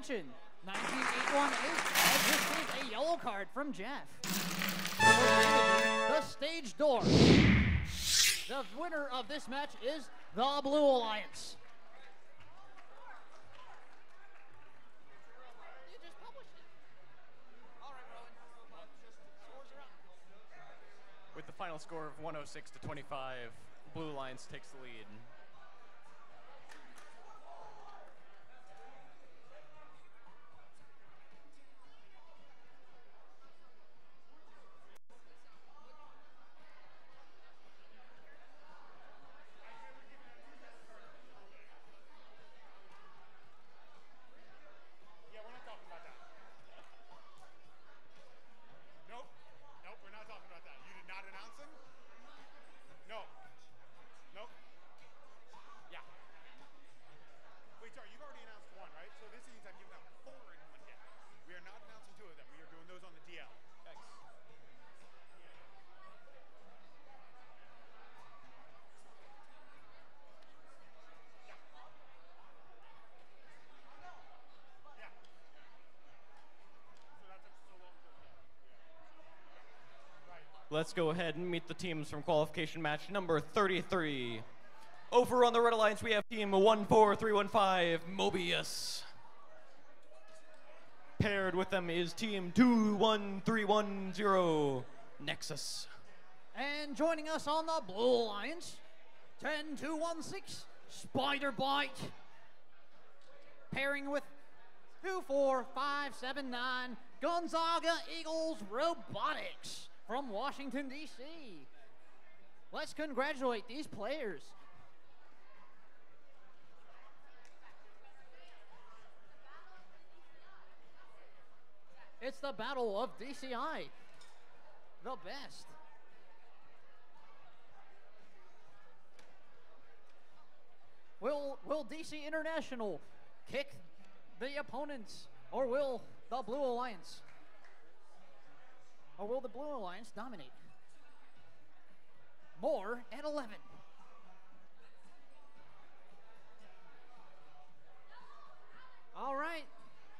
Speaker 7: suspension. 19-818 has a yellow card from Jeff. The stage door. The winner of this match is the Blue Alliance.
Speaker 8: With the final score of 106 to 25, Blue Alliance takes the lead. let's go ahead and meet the teams from qualification match number 33. Over on the Red Alliance, we have team 14315, Mobius. Paired with them is team 21310, Nexus.
Speaker 7: And joining us on the Blue Alliance, 10216, Spider Bite. Pairing with 24579, Gonzaga Eagles Robotics from Washington, D.C. Let's congratulate these players. It's the Battle of DCI. The best. Will, will DC International kick the opponents or will the Blue Alliance? Or will the Blue Alliance dominate? More at 11. All right.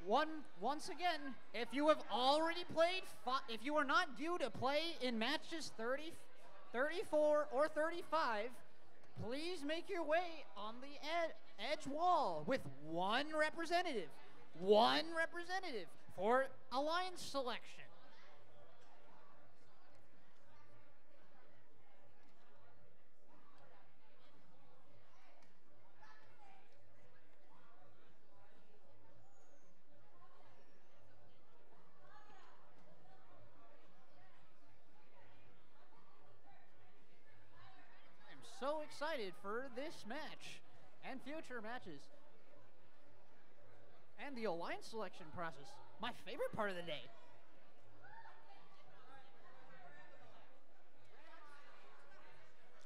Speaker 7: One once again, if you have already played, if you are not due to play in matches 30, 34 or 35, please make your way on the ed edge wall with one representative, one representative for alliance selection. so excited for this match and future matches and the alliance selection process. My favorite part of the day.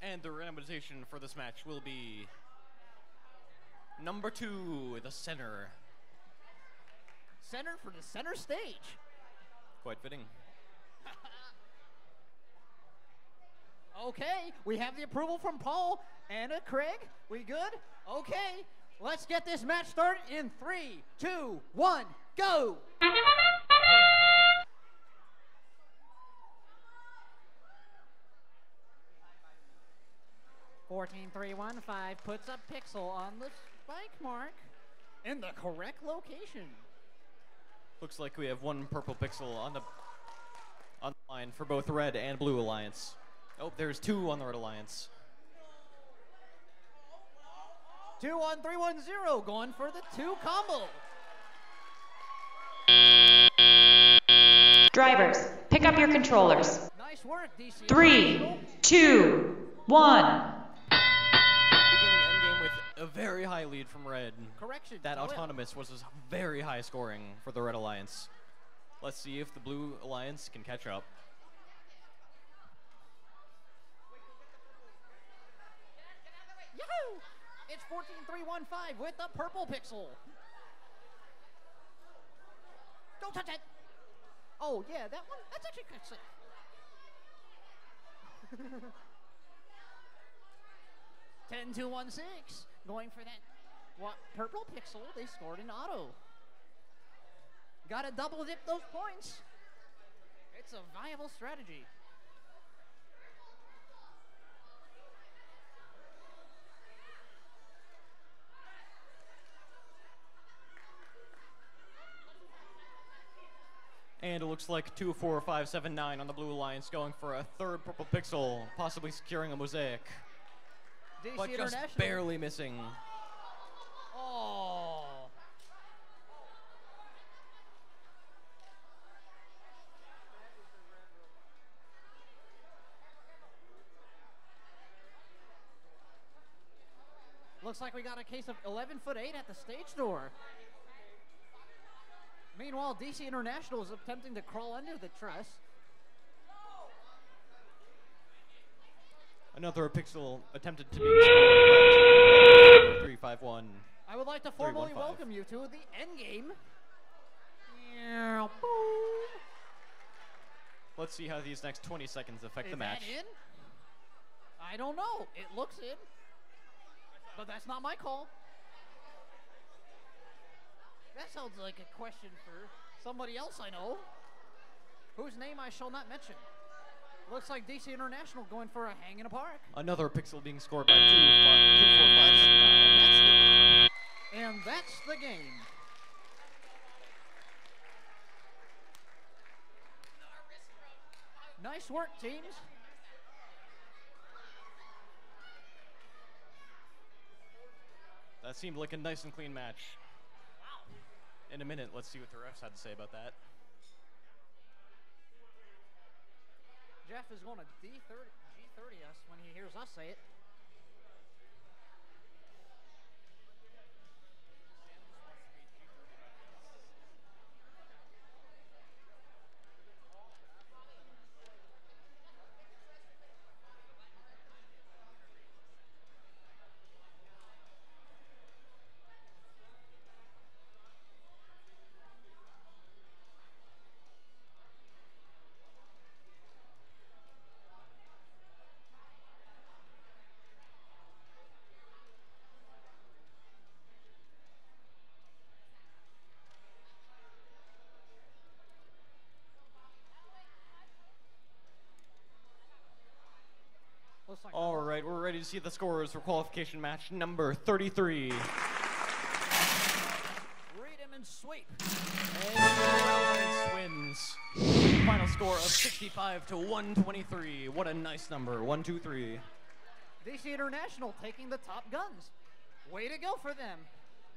Speaker 8: And the randomization for this match will be number two, the center.
Speaker 7: Center for the center stage.
Speaker 8: Quite fitting.
Speaker 7: Okay, we have the approval from Paul and Craig. We good? Okay, let's get this match started in three, two, one, go! Fourteen three one five puts a pixel on the spike mark in the correct location.
Speaker 8: Looks like we have one purple pixel on the on the line for both red and blue alliance. Oh, there's two on the Red Alliance. Two
Speaker 7: on three one zero, going for the two combo.
Speaker 9: Drivers, pick up your controllers. Nice work, DC. Three, two, one. Beginning endgame
Speaker 8: with a very high lead from Red. Correction. That autonomous was very high scoring for the Red Alliance. Let's see if the Blue Alliance can catch up.
Speaker 7: Yahoo! It's 14315 with the purple pixel. Don't touch it. Oh, yeah, that one. That's actually good safe. 10 to 1 6. Going for that what, purple pixel. They scored an auto. Got to double dip those points. It's a viable strategy.
Speaker 8: And it looks like two, four, five, seven, nine on the blue alliance going for a third purple pixel, possibly securing a mosaic.
Speaker 10: DC but just barely missing. Oh.
Speaker 7: Looks like we got a case of 11 foot 8 at the stage door. Meanwhile, DC International is attempting to crawl under the truss.
Speaker 8: Another pixel attempted to be three five one. I would
Speaker 7: like to formally welcome you to the end game. Yeah,
Speaker 8: Let's see how these next 20 seconds affect is the match. That in?
Speaker 7: I don't know. It looks in. But that's not my call. That sounds like a question for somebody else I know, whose name I shall not mention. Looks like DC International going for a hang in a park.
Speaker 8: Another pixel being scored by
Speaker 7: 24579. And that's the game. Nice work, teams.
Speaker 8: That seemed like a nice and clean match in a minute. Let's see what the refs had to say about that.
Speaker 7: Jeff is going to D30, G30 us when he hears us say it.
Speaker 8: You to see the scores for qualification match number 33. Read him and sweep. And wins. Final score of 65 to 123. What a nice number. One, two, three.
Speaker 7: DC International taking the top guns. Way to go for them.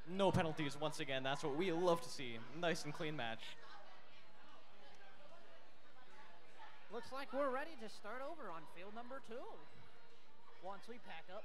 Speaker 8: No penalties once again. That's what we love to see. Nice and clean match.
Speaker 7: Looks like we're ready to start over on field number two once we pack up.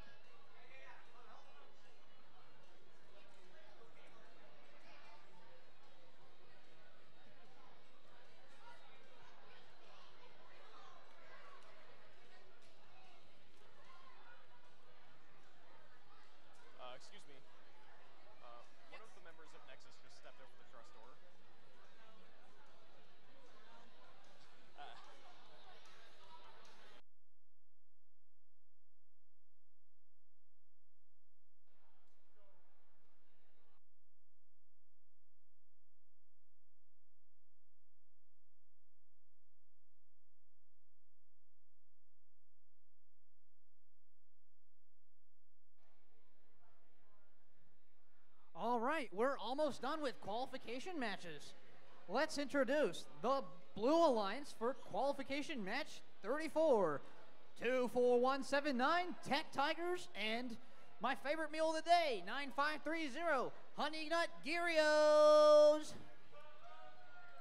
Speaker 7: All right, we're almost done with qualification matches. Let's introduce the Blue Alliance for qualification match 34. 24179, Tech Tigers, and my favorite meal of the day, 9530, Honey Nut Gyrios.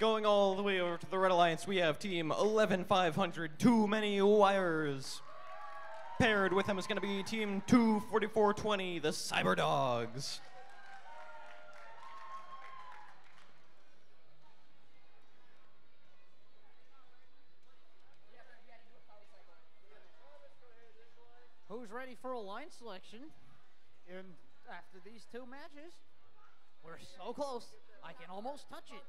Speaker 8: Going all the way over to the Red Alliance, we have Team 11500, Too Many Wires. Paired with them is going to be Team 24420, the Cyber Dogs.
Speaker 7: ready for a line selection and after these two matches. We're so close, I can almost touch it.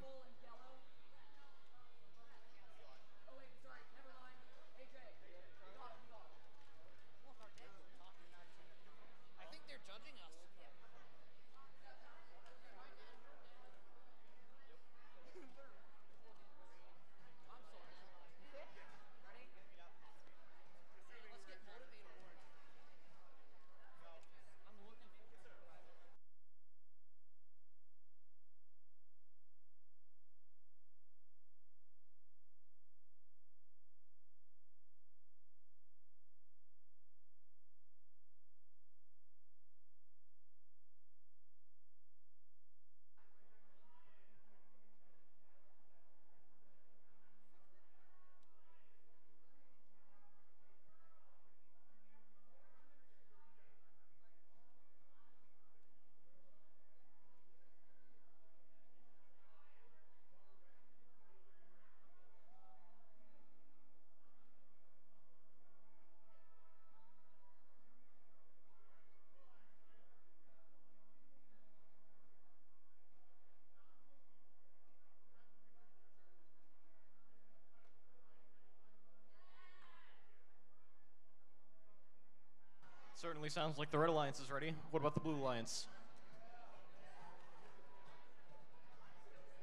Speaker 8: certainly sounds like the Red Alliance is ready. What about the Blue Alliance?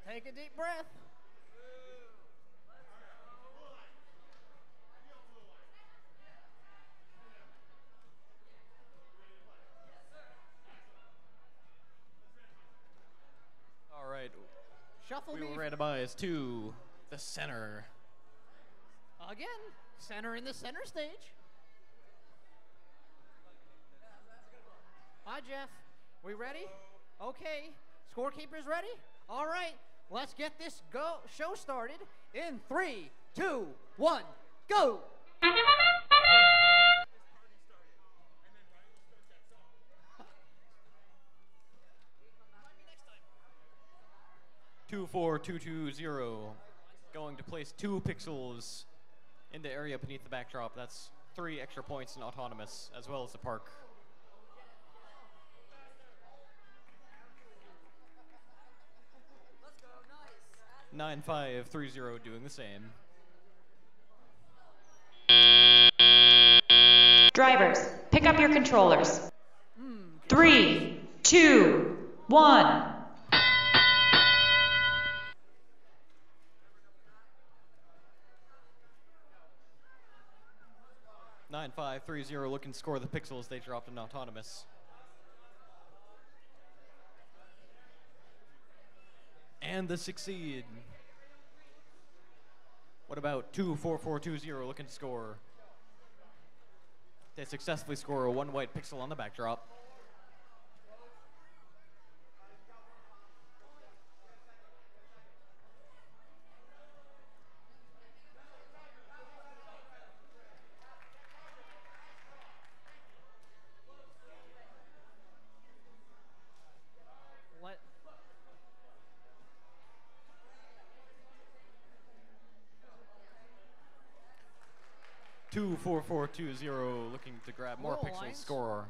Speaker 7: Take a deep breath. All right. Shuffle we me. will randomize
Speaker 8: to the center.
Speaker 7: Again, center in the center stage. Hi, Jeff. We ready? Okay. Scorekeeper's ready? All right. Let's get this go show started in three, two, one, go!
Speaker 8: Two four two two zero, going to place two pixels in the area beneath the backdrop. That's three extra points in autonomous, as well as the park. 9530 doing the same.
Speaker 9: Drivers, pick up your controllers. Three, two, one.
Speaker 8: Nine five three zero looking to score the pixels they dropped in autonomous. and the succeed. What about 24420 looking to score? They successfully score a one white pixel on the backdrop. 4420
Speaker 7: looking to grab
Speaker 8: more Bull pixels lines. score.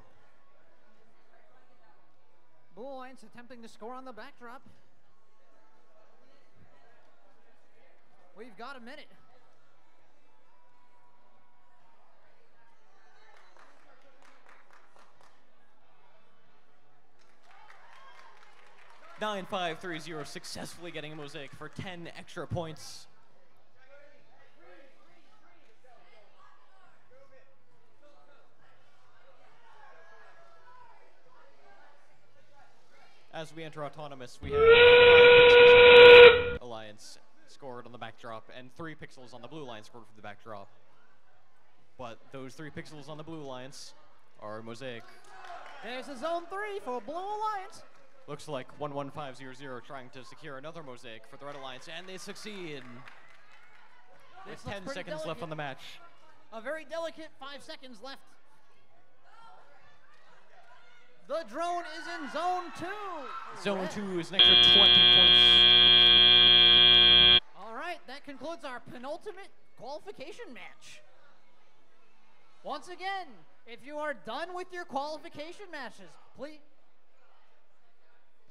Speaker 7: Bull Lions attempting to score on the backdrop. We've got a minute.
Speaker 8: Nine five three zero successfully getting a mosaic for ten extra points. as we enter Autonomous, we have Alliance scored on the backdrop and three pixels on the blue line scored for the backdrop. But those three pixels on the blue alliance are mosaic. There's a zone three for blue alliance. Looks like 11500 trying to secure another mosaic for the red alliance, and they succeed.
Speaker 7: This With 10 seconds delicate. left on the match. A very delicate five seconds left. The drone is in zone two.
Speaker 8: Zone two is next for 20
Speaker 7: points. All right, that concludes our penultimate qualification match. Once again, if you are done with your qualification matches, please,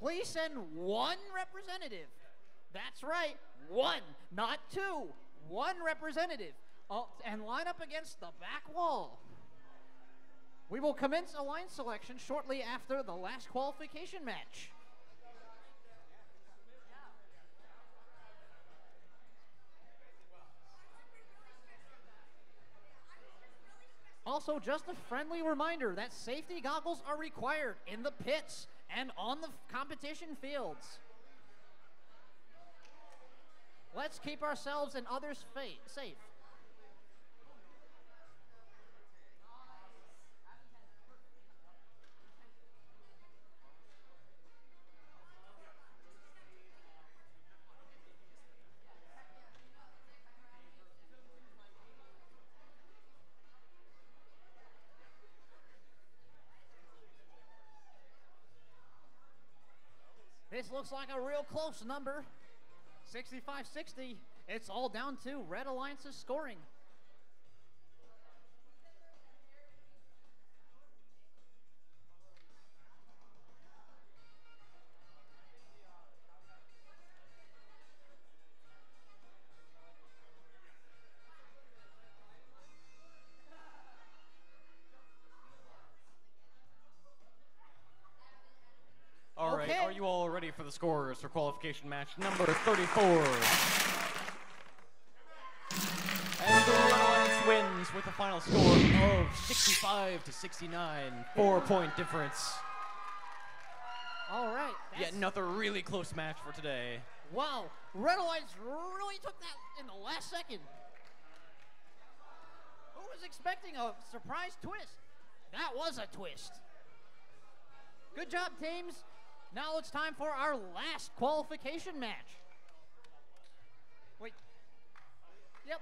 Speaker 7: please send one representative. That's right, one, not two, one representative. Oh, and line up against the back wall. We will commence a line selection shortly after the last qualification match. Also, just a friendly reminder that safety goggles are required in the pits and on the competition fields. Let's keep ourselves and others safe. looks like a real close number. 65-60. It's all down to Red Alliance's scoring.
Speaker 8: scorers for qualification match number 34. And the Alliance wins with a final score of 65 to 69, four point difference.
Speaker 7: All right. Yet another
Speaker 8: really close match for today.
Speaker 7: Wow, Red Alliance really took that in the last second. Who was expecting a surprise twist? That was a twist. Good job, teams. Now it's time for our last qualification match. Wait. Yep.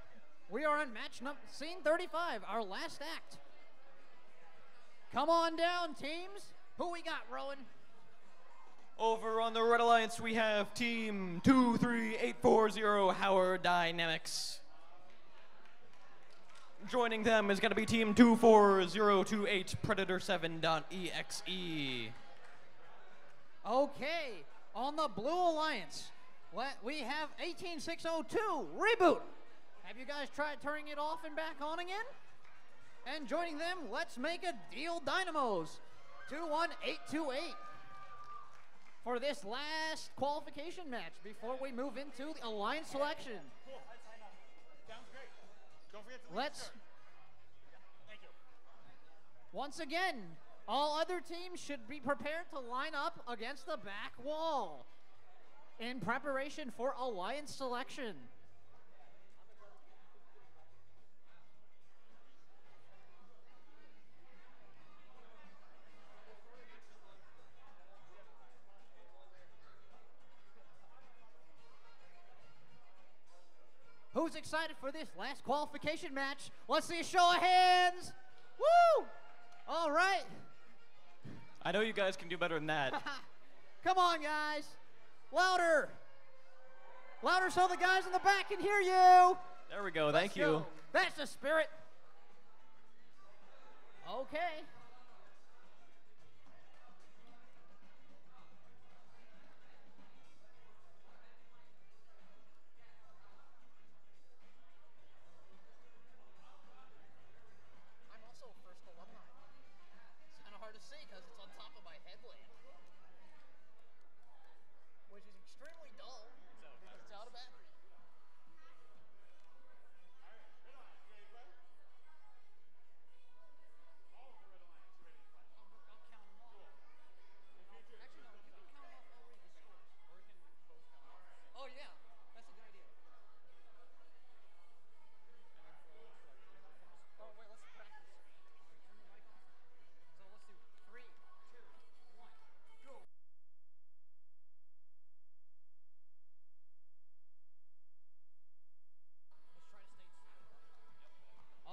Speaker 7: We are on match number scene 35, our last act. Come on down, teams. Who we got, Rowan?
Speaker 8: Over on the Red Alliance, we have Team 23840 Howard Dynamics. Joining them is going to be Team 24028 Predator7.exe.
Speaker 7: Okay, on the Blue Alliance, we have 18602 Reboot. Have you guys tried turning it off and back on again? And joining them, let's make a deal, Dynamos 21828 for this last qualification match before we move into the alliance selection. Let's. Once again, all other teams should be prepared to line up against the back wall in preparation for alliance selection. Who's excited for this last qualification match? Let's see a show of hands. Woo! All right.
Speaker 8: I know you guys can do better than that.
Speaker 7: Come on, guys. Louder. Louder so the guys in the back can hear you.
Speaker 8: There we go. Let's Thank go. you.
Speaker 7: That's the spirit. Okay.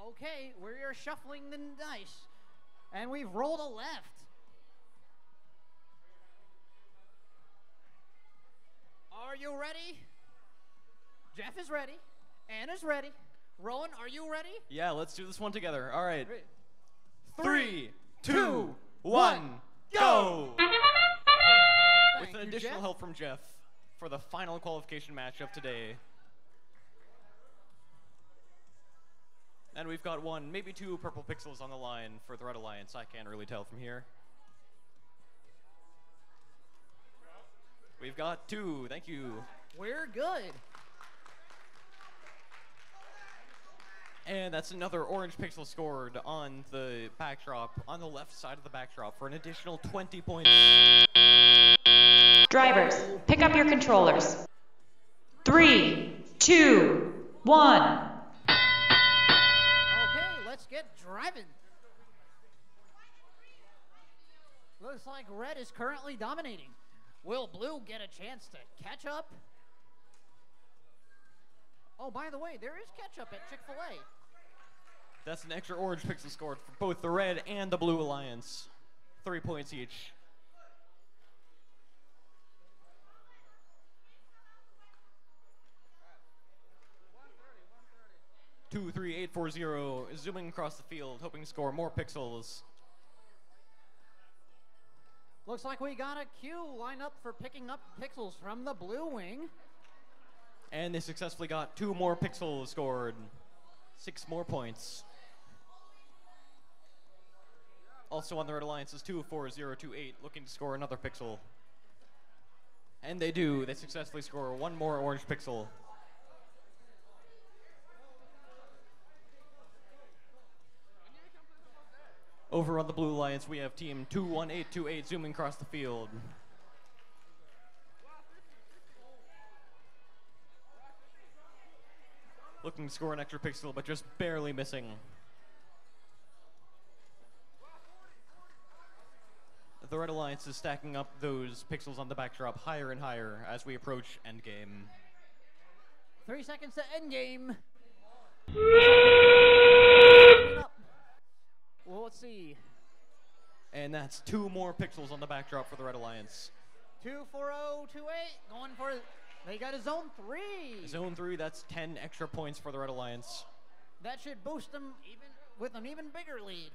Speaker 7: Okay, we are shuffling the dice. And we've rolled a left. Are you ready? Jeff is ready. Anna's ready. Rowan, are you ready?
Speaker 8: Yeah, let's do this one together. All right. Three, two, one, go! With an additional Jeff. help from Jeff for the final qualification match of today. And we've got one, maybe two purple pixels on the line for Red Alliance. I can't really tell from here. We've got two. Thank you.
Speaker 7: We're good.
Speaker 8: And that's another orange pixel scored on the backdrop, on the left side of the backdrop for an additional 20 points.
Speaker 9: Drivers, pick up your controllers. Three, two, one.
Speaker 7: driving. Looks like red is currently dominating. Will blue get a chance to catch up? Oh, by the way, there is ketchup at Chick fil A.
Speaker 8: That's an extra orange pixel scored for both the red and the blue alliance. Three points each. 23840 is zooming across the field, hoping to score more pixels.
Speaker 7: Looks like we got a Q line up for picking up pixels from the blue wing.
Speaker 8: And they successfully got two more pixels scored. Six more points. Also on the Red Alliance is 24028, looking to score another pixel. And they do. They successfully score one more orange pixel. Over on the blue alliance, we have team 21828 zooming across the field. Looking to score an extra pixel, but just barely missing. The Red Alliance is stacking up those pixels on the backdrop higher and higher as we approach endgame.
Speaker 7: Three seconds to endgame let's see.
Speaker 8: And that's two more pixels on the backdrop for the Red Alliance.
Speaker 7: 24028 going for they got a zone 3. Zone
Speaker 8: 3 that's 10 extra points for the Red Alliance.
Speaker 7: That should boost them even with an even bigger lead.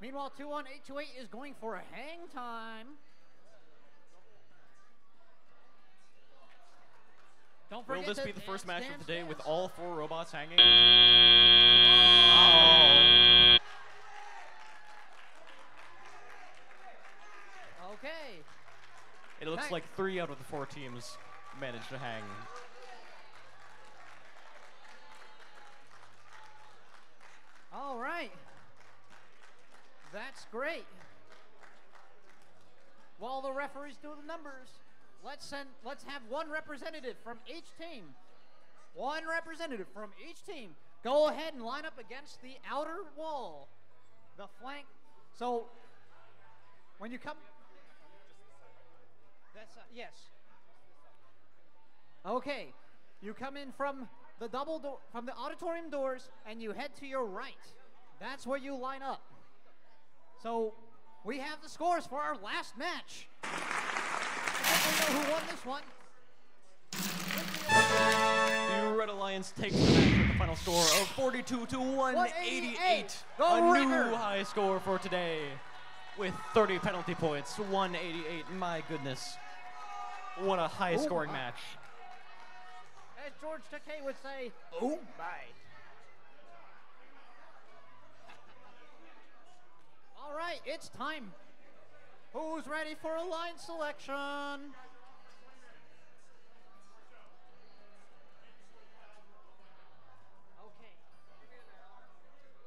Speaker 7: Meanwhile 21828 is going for a hang time. Don't forget Will this be the first match of the day
Speaker 8: with all four robots hanging? Oh. It looks like three out of the four teams managed to hang.
Speaker 7: All right. That's great. While the referees do the numbers, let's send let's have one representative from each team. One representative from each team. Go ahead and line up against the outer wall. The flank. So when you come that's uh, yes. Okay, you come in from the double door from the auditorium doors, and you head to your right. That's where you line up. So we have the scores for our last match. I don't know who won this one.
Speaker 8: The Red Alliance takes the match with final score of 42 to
Speaker 7: 188. The a new high
Speaker 8: score for today with 30 penalty points. 188, my goodness. What a high scoring oh match.
Speaker 7: As George Takei would say, oh my. All right, it's time. Who's ready for alliance selection?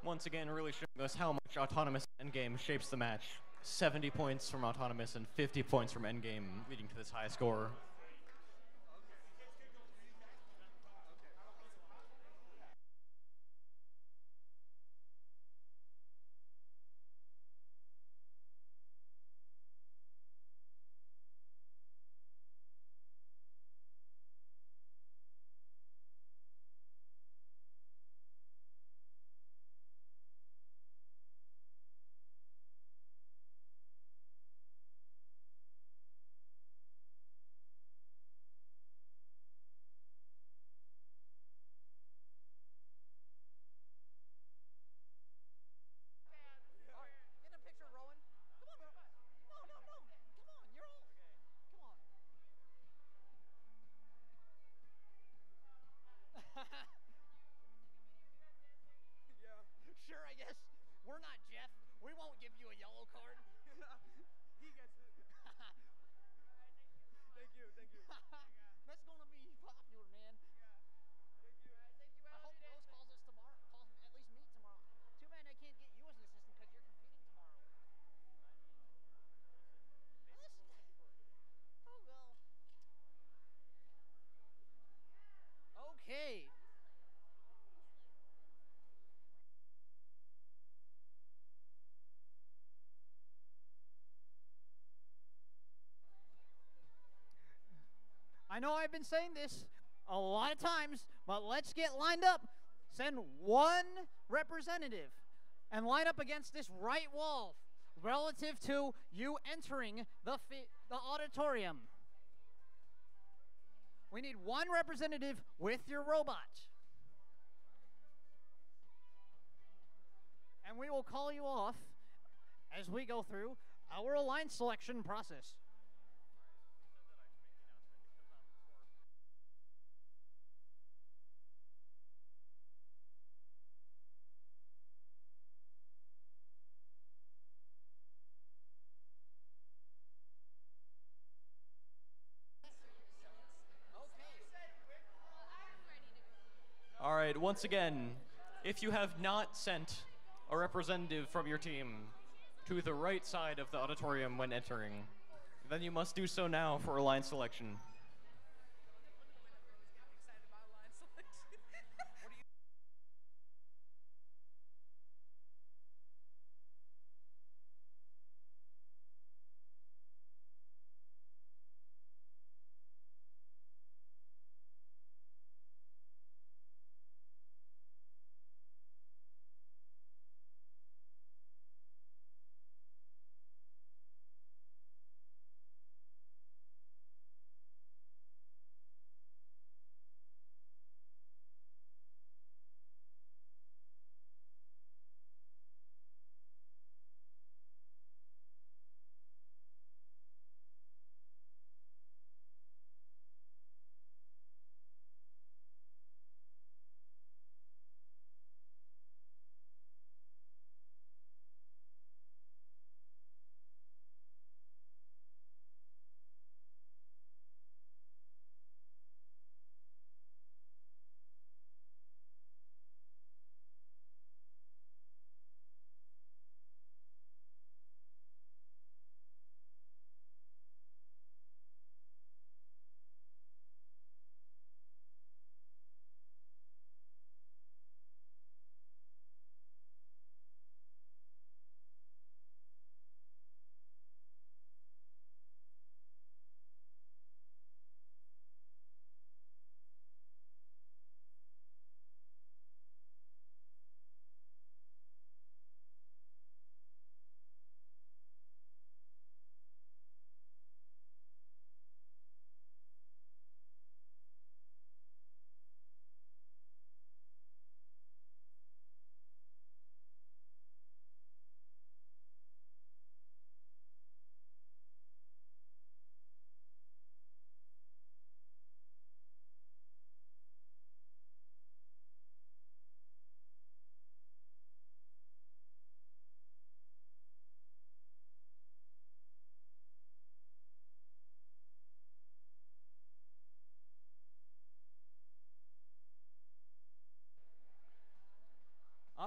Speaker 8: Once again, really showing us how much autonomous endgame shapes the match. 70 points from Autonomous and 50 points from Endgame, leading to this high score.
Speaker 7: I know I've been saying this a lot of times, but let's get lined up. Send one representative and line up against this right wall relative to you entering the, the auditorium. We need one representative with your robot. And we will call you off as we go through our line selection process.
Speaker 8: once again, if you have not sent a representative from your team to the right side of the auditorium when entering, then you must do so now for alliance selection.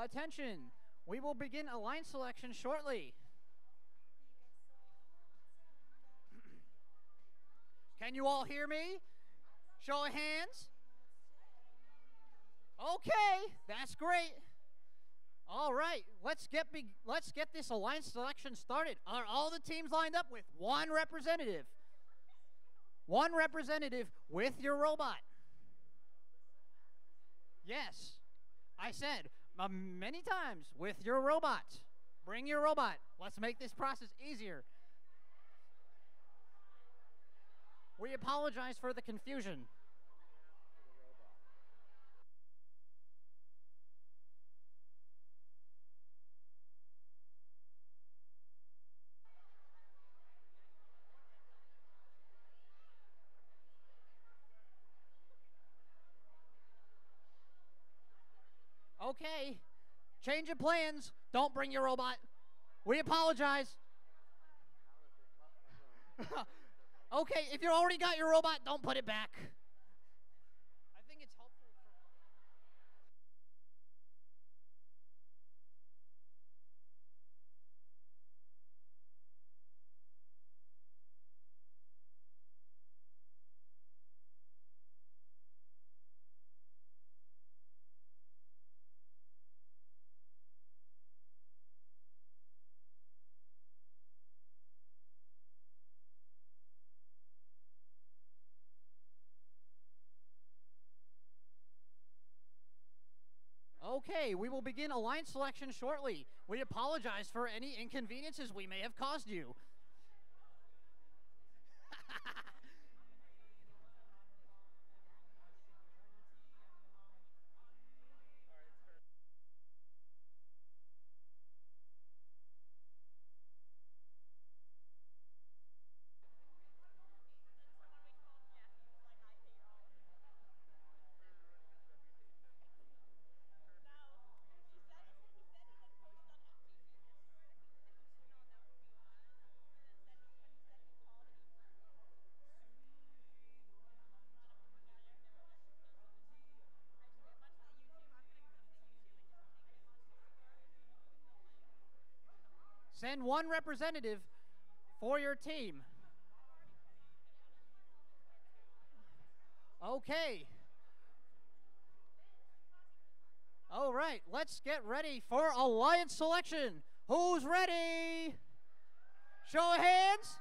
Speaker 7: Attention, we will begin a line selection shortly. Can you all hear me? Show of hands. Okay, that's great. All right, let's get be, let's get this alliance selection started. Are all the teams lined up with one representative? One representative with your robot. Yes, I said many times with your robot. Bring your robot. Let's make this process easier. We apologize for the confusion. okay. Change of plans. Don't bring your robot. We apologize. okay, if you already got your robot, don't put it back. We will begin alliance selection shortly. We apologize for any inconveniences we may have caused you. Send one representative for your team. Okay. All right, let's get ready for alliance selection. Who's
Speaker 9: ready? Show of hands.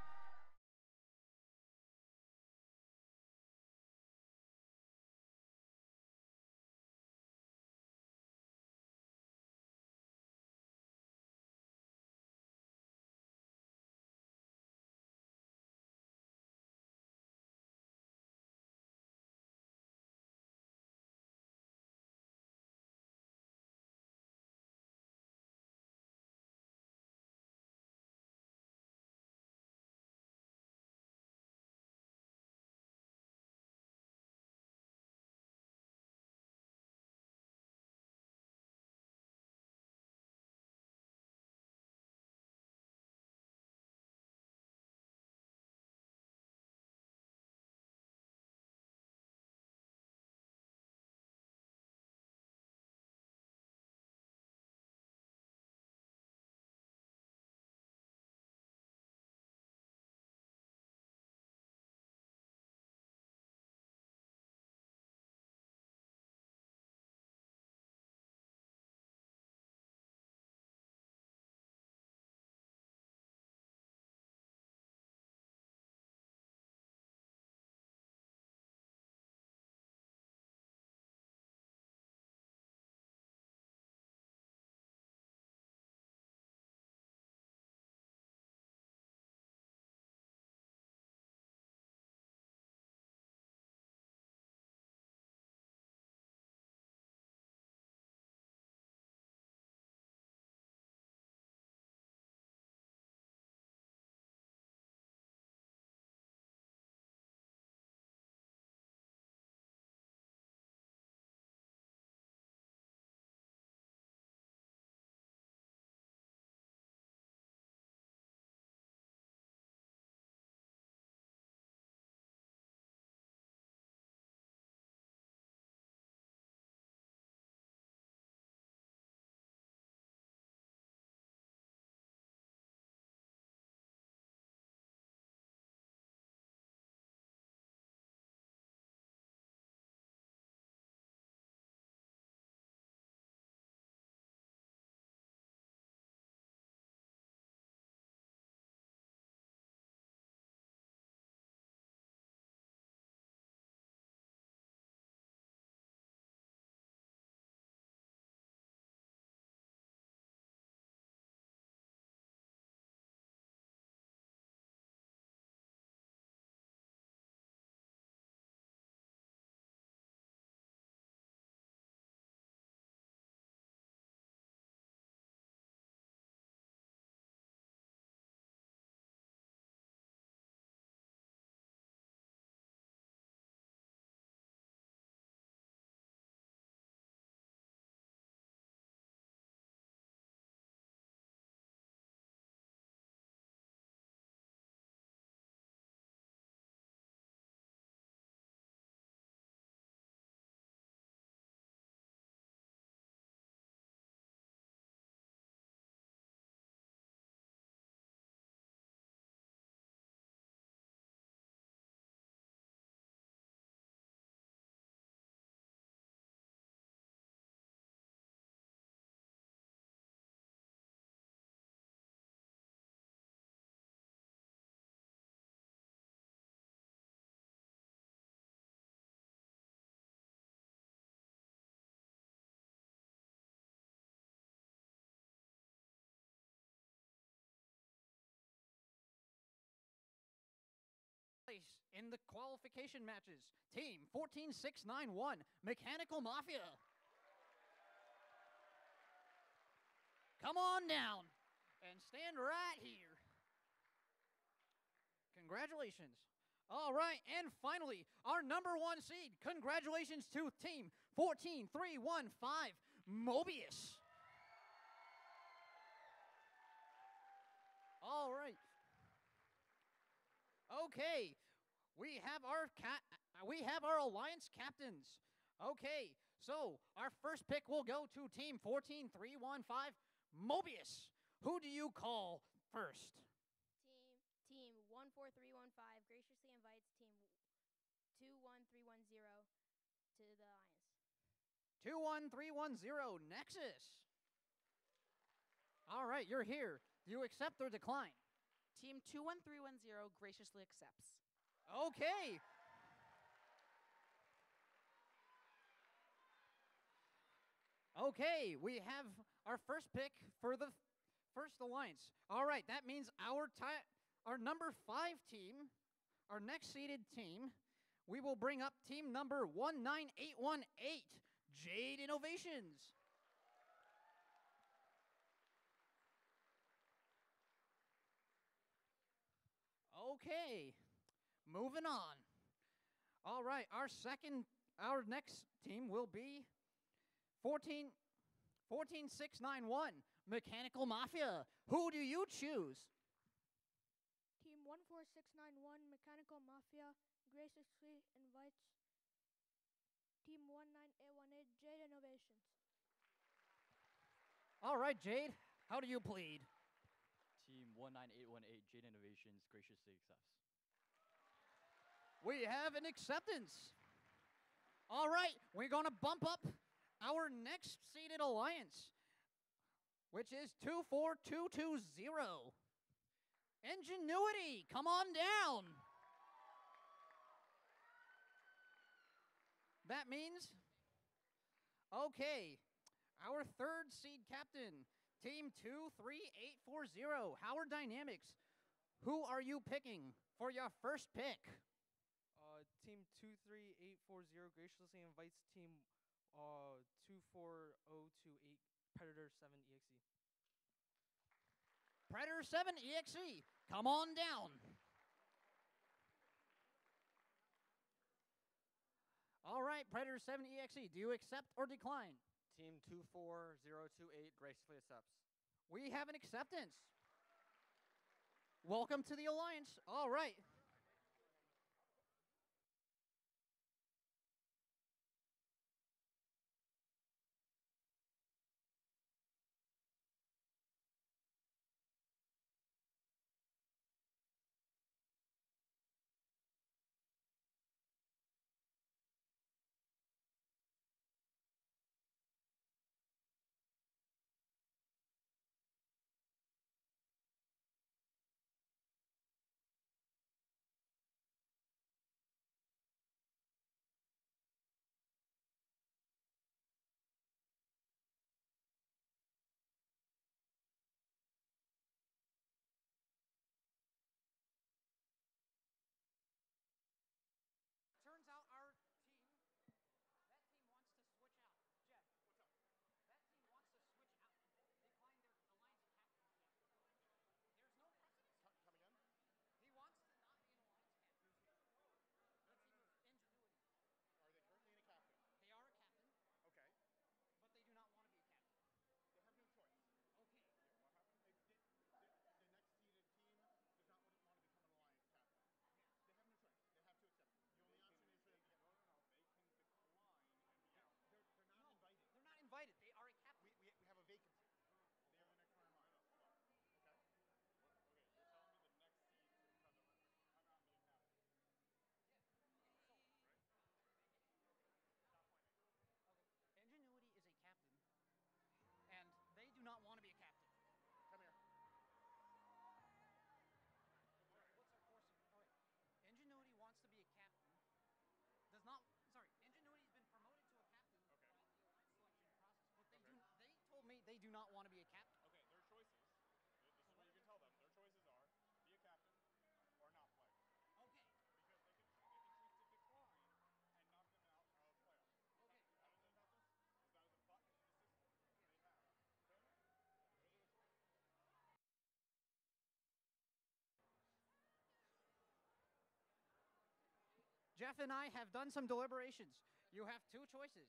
Speaker 7: in the qualification matches. Team 14691, Mechanical Mafia. Come on down and stand right here. Congratulations. All right, and finally, our number one seed. Congratulations to team 14315, Mobius. All right. Okay, we have our ca- we have our alliance captains. Okay, so our first pick will go to team 14315 Mobius. Who do you call first?
Speaker 10: Team team 14315 graciously invites team 21310 to the alliance.
Speaker 7: 21310 Nexus. All right, you're here. Do you accept or decline? Team 21310 graciously accepts. Okay. Okay, we have our first pick for the first alliance. All right, that means our our number five team, our next seeded team, we will bring up team number 19818, Jade Innovations. Okay moving on. All right, our second, our next team will be 14, 14691, Mechanical Mafia. Who do you choose?
Speaker 10: Team 14691, Mechanical Mafia, graciously invites Team 19818, Jade Innovations.
Speaker 7: All right, Jade, how do you plead?
Speaker 8: Team 19818, Jade Innovations, graciously accepts
Speaker 7: we have an acceptance. All right, we're going to bump up our next seeded alliance, which is 24220. Ingenuity, come on down. That means, okay, our third seed captain, team 23840, Howard Dynamics. Who are you picking for your first pick? team 23840 graciously invites team uh, 24028 Predator 7 EXE. Predator 7 EXE, come on down. All right, Predator 7 EXE, do you accept or decline? Team 24028 graciously accepts. We have an acceptance. Welcome to the Alliance. All right. do not want to be a captain. Okay, their
Speaker 8: choices. This is where you can tell them. Their choices are be
Speaker 10: a captain or not play. Okay.
Speaker 7: Jeff and I have done some deliberations. You have two choices.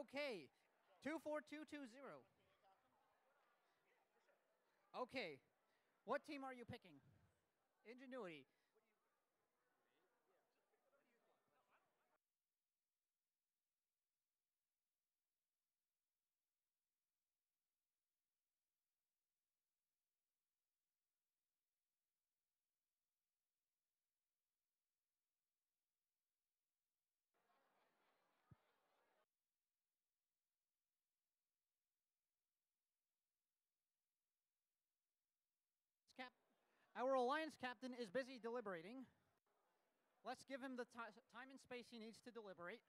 Speaker 7: Okay. 24220. Okay. What team are you picking? Ingenuity. Our alliance captain is busy deliberating. Let's give him the time and space he needs to deliberate.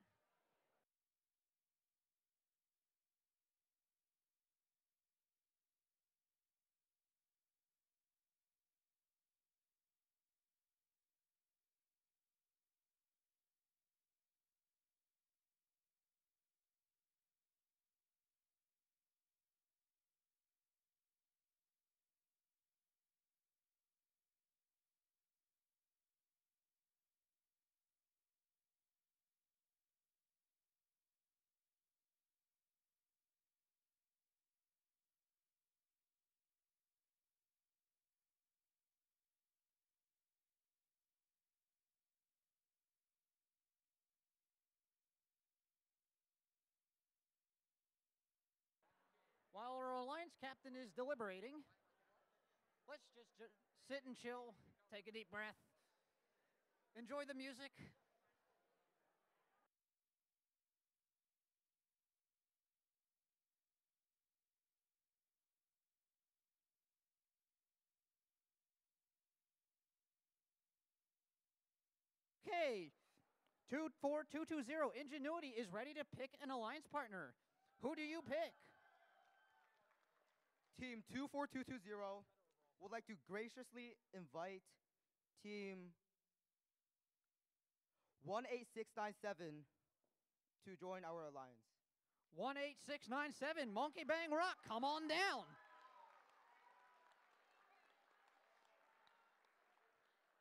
Speaker 7: our alliance captain is deliberating. Let's just ju sit and chill, take a deep breath, enjoy the music, Okay, 24220, Ingenuity is ready to pick an alliance partner. Who do you pick? Team 24220 would like to graciously invite Team 18697 to join our alliance. 18697, Monkey Bang Rock, come on down.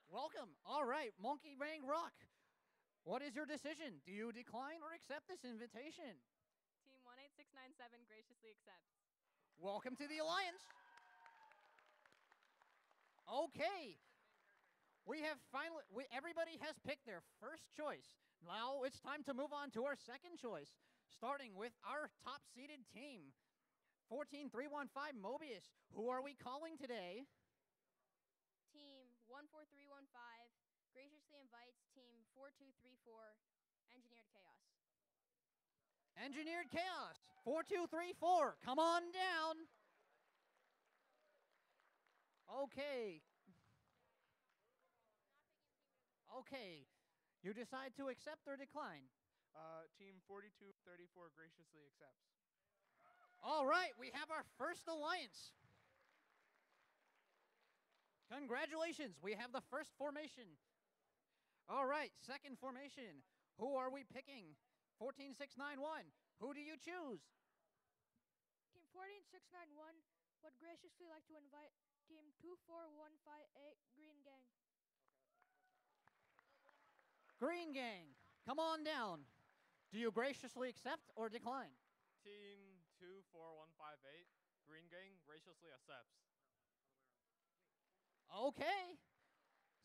Speaker 7: Welcome. All right, Monkey Bang Rock. What is your decision? Do you decline or accept this invitation?
Speaker 9: Team 18697 graciously accepts.
Speaker 7: Welcome to the Alliance. Okay. We have finally, we, everybody has picked their first choice. Now it's time to move on to our second choice, starting with our top seeded team 14315 Mobius. Who are we calling today?
Speaker 10: Team 14315
Speaker 7: graciously invites team 4234 Engineered Chaos. Engineered Chaos. Four, two, three, four. Come on down. Okay. Okay. You decide to accept or decline?
Speaker 3: Uh, team 4234 graciously accepts.
Speaker 7: All right, we have our first alliance. Congratulations, we have the first formation. All right, second formation. Who are we picking? 14691. Who do you choose? Team 14691 would graciously like to invite Team 24158 Green Gang. Green Gang, come on down. Do you graciously accept or decline?
Speaker 8: Team 24158 Green Gang graciously accepts.
Speaker 7: Okay.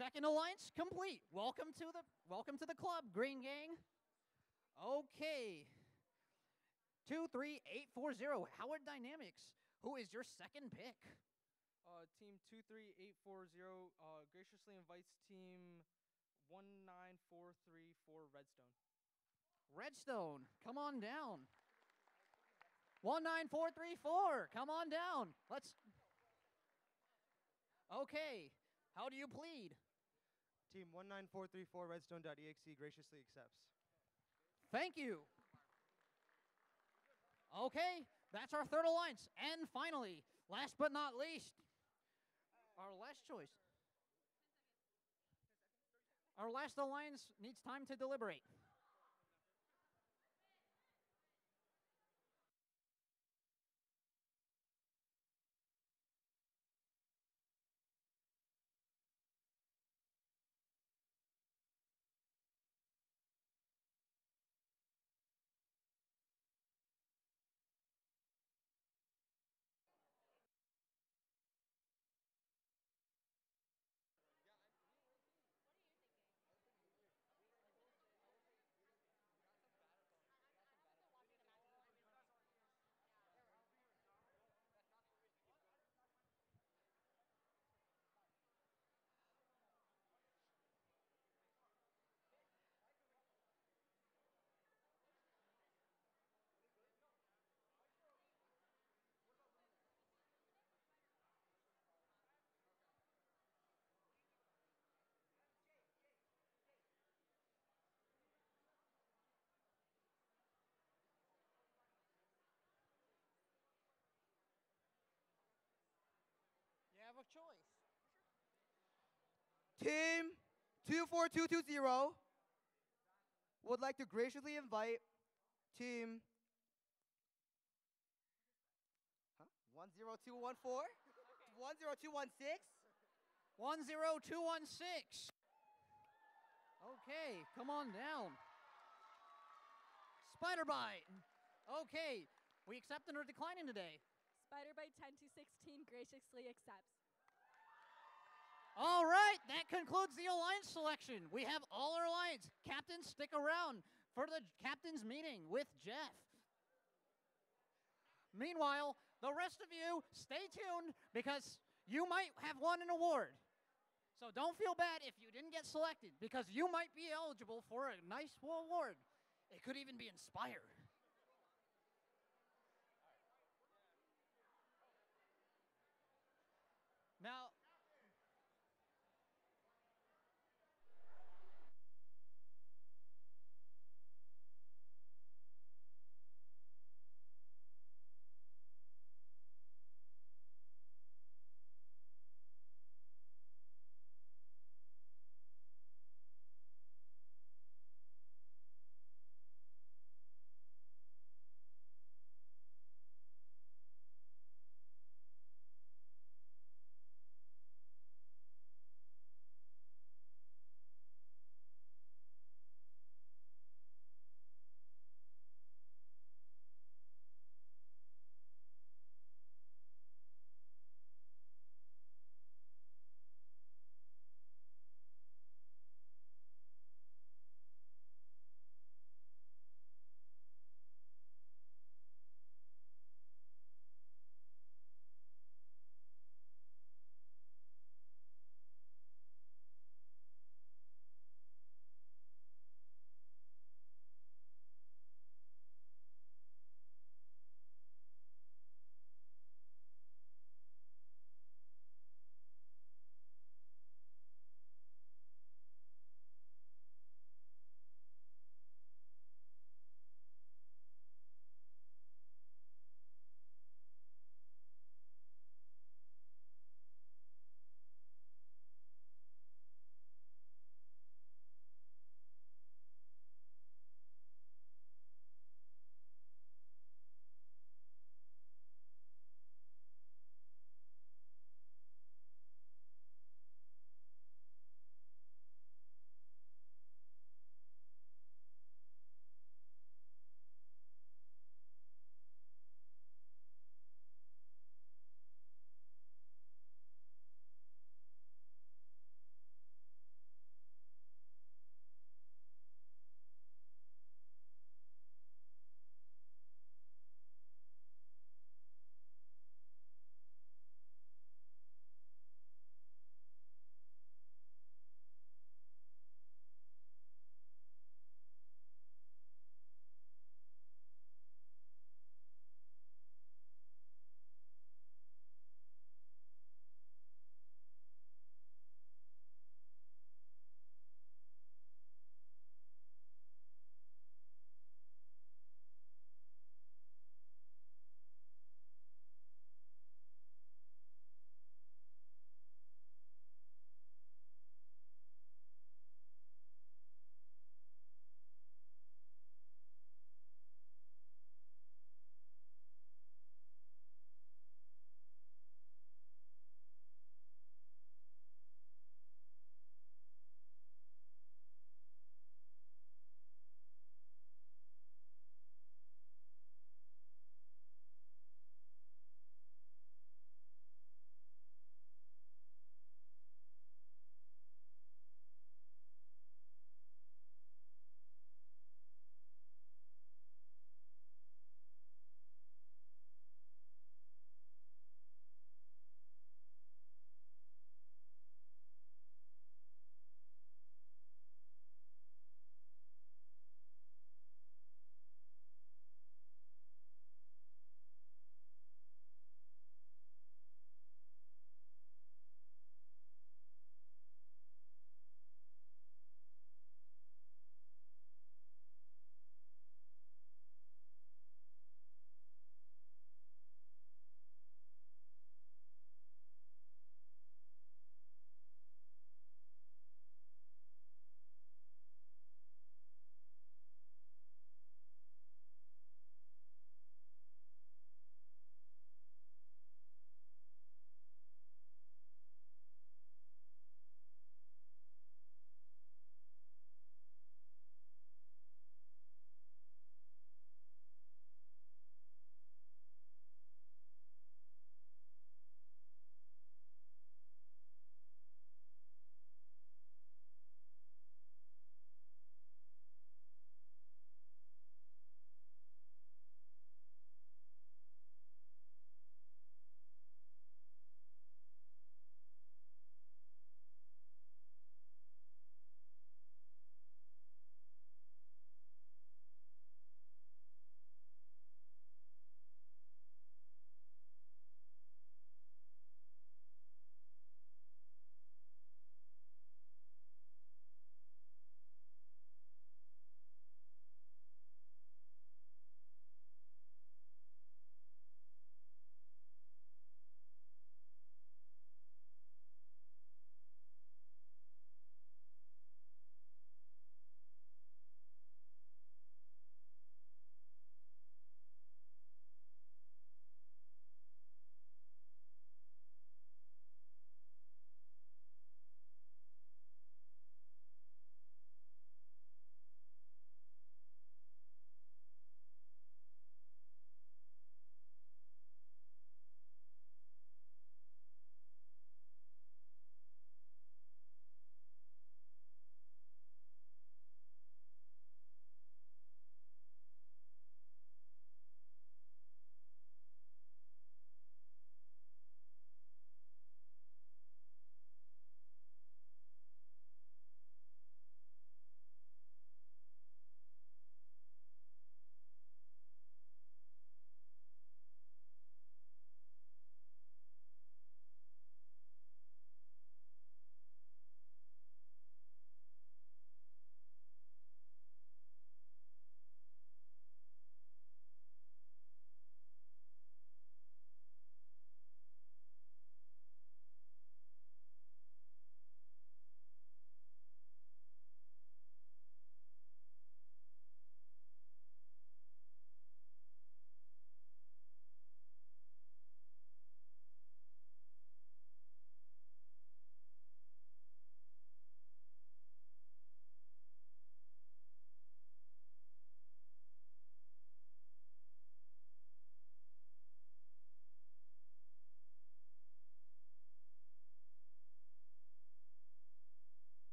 Speaker 7: Second alliance complete. Welcome to the welcome to the club, Green Gang. Okay. 23840, Howard Dynamics. Who is your second pick? Uh, team 23840 uh, graciously invites team 19434 Redstone. Redstone, come on down. 19434, come on down. Let's. Okay, how do you plead? Team 19434 redstone.exe graciously accepts. Thank you. Okay, that's our third alliance. And finally, last but not least, our last choice. Our last alliance needs time to deliberate. Team 24220 would like to graciously invite team one zero two one four, one zero two one six, one zero two one six. 10214, 10216, 10216. Okay, come on down. Spider bite. Okay, we accepting or declining today?
Speaker 3: Spider bite 10 to 16 graciously accepts.
Speaker 7: All right, that concludes the alliance selection. We have all our alliance. Captains, stick around for the captain's meeting with Jeff. Meanwhile, the rest of you, stay tuned because you might have won an award. So don't feel bad if you didn't get selected because you might be eligible for a nice award. It could even be Inspire.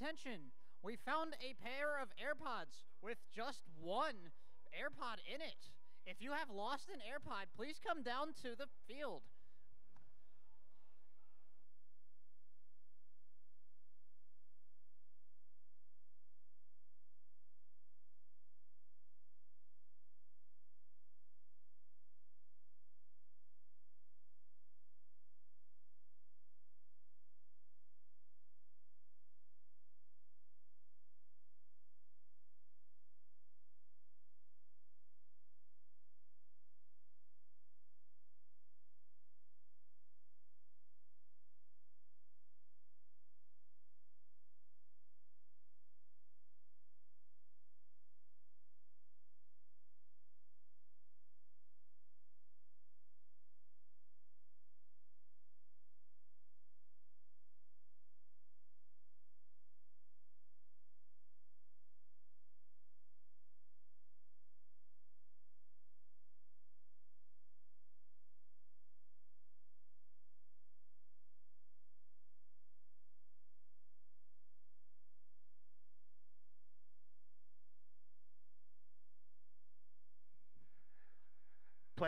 Speaker 7: Attention, we found a pair of AirPods with just one AirPod in it. If you have lost an AirPod, please come down to the field.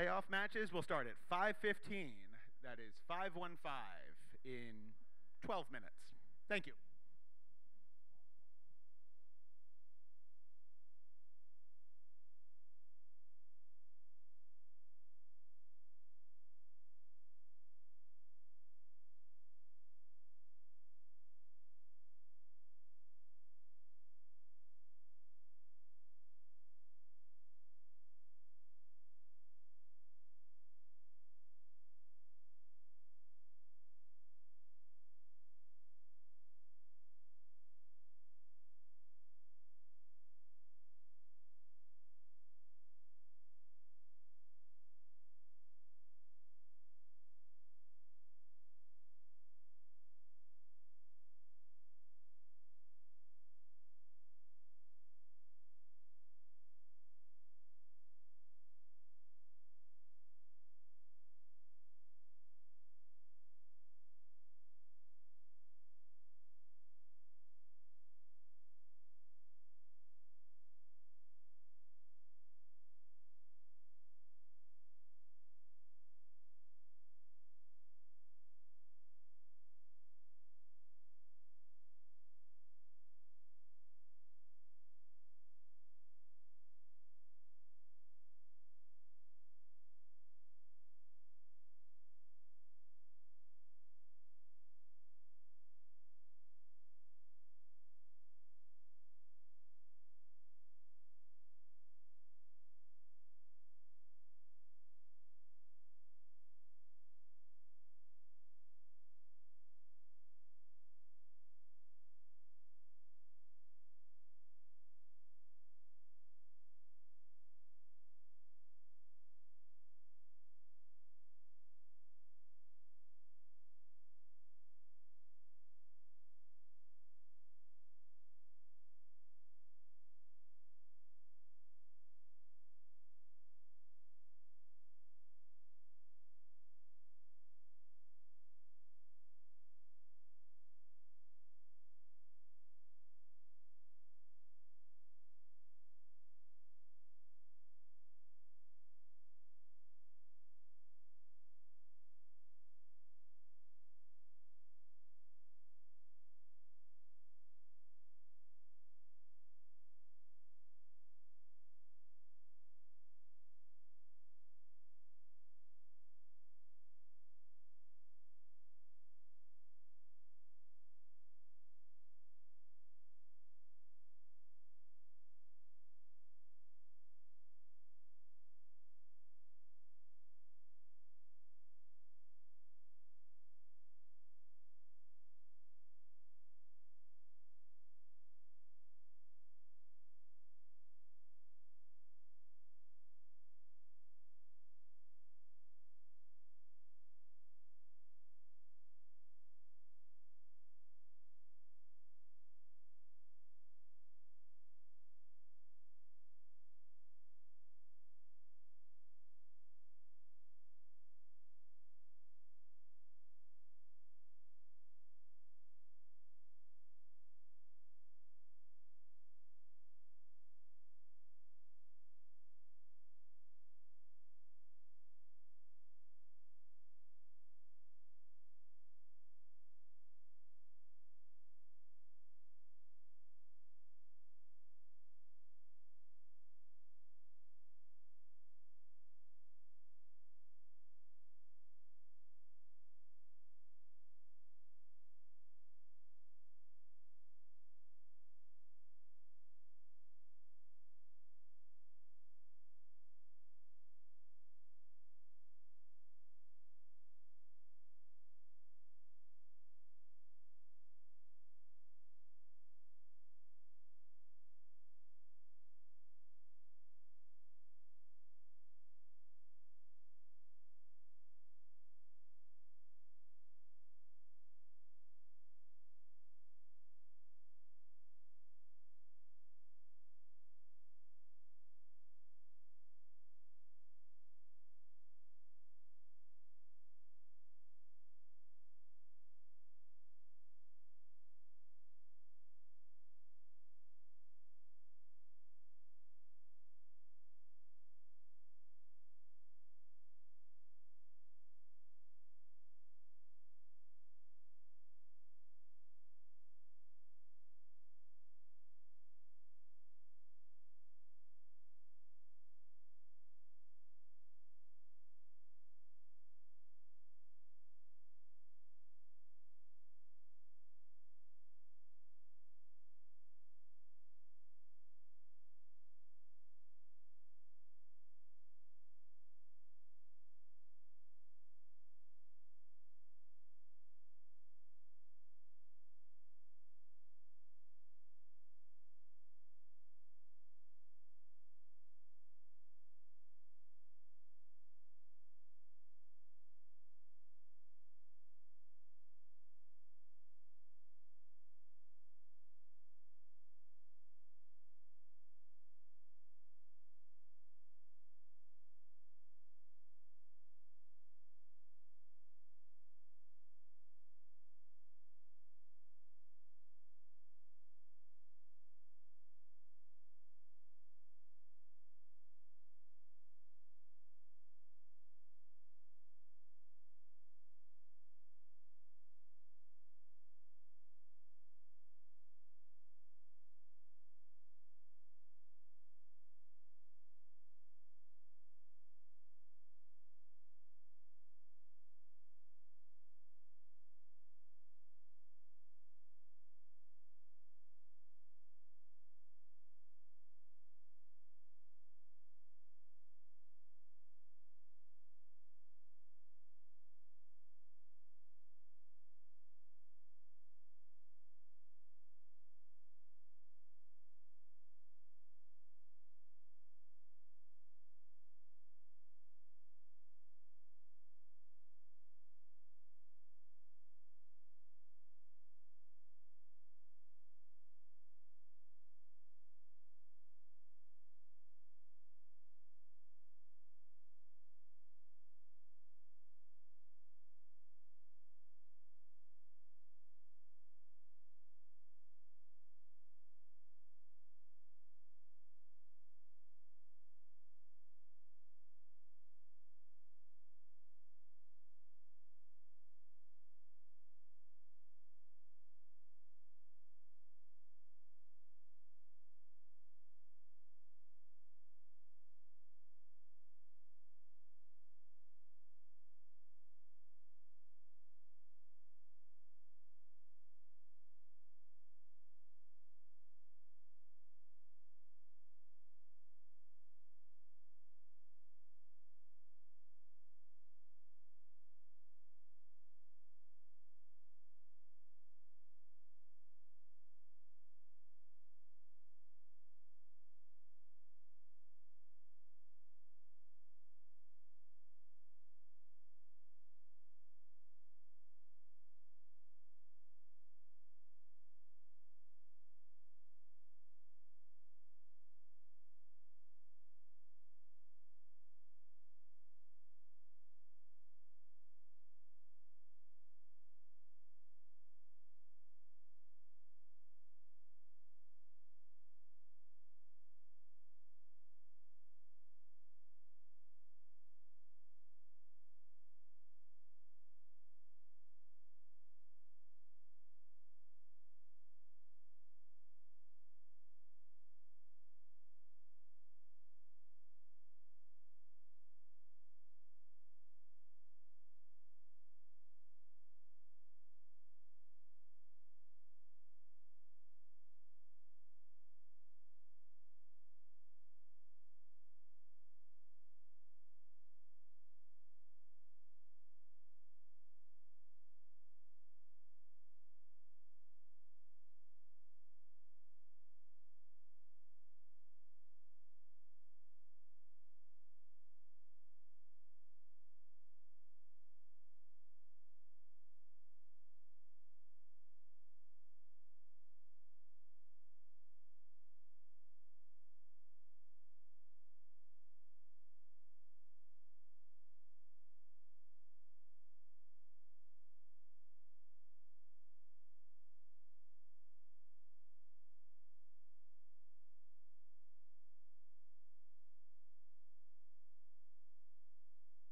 Speaker 10: playoff matches will start at 5:15. That is
Speaker 8: 5:15 in 12 minutes. Thank you.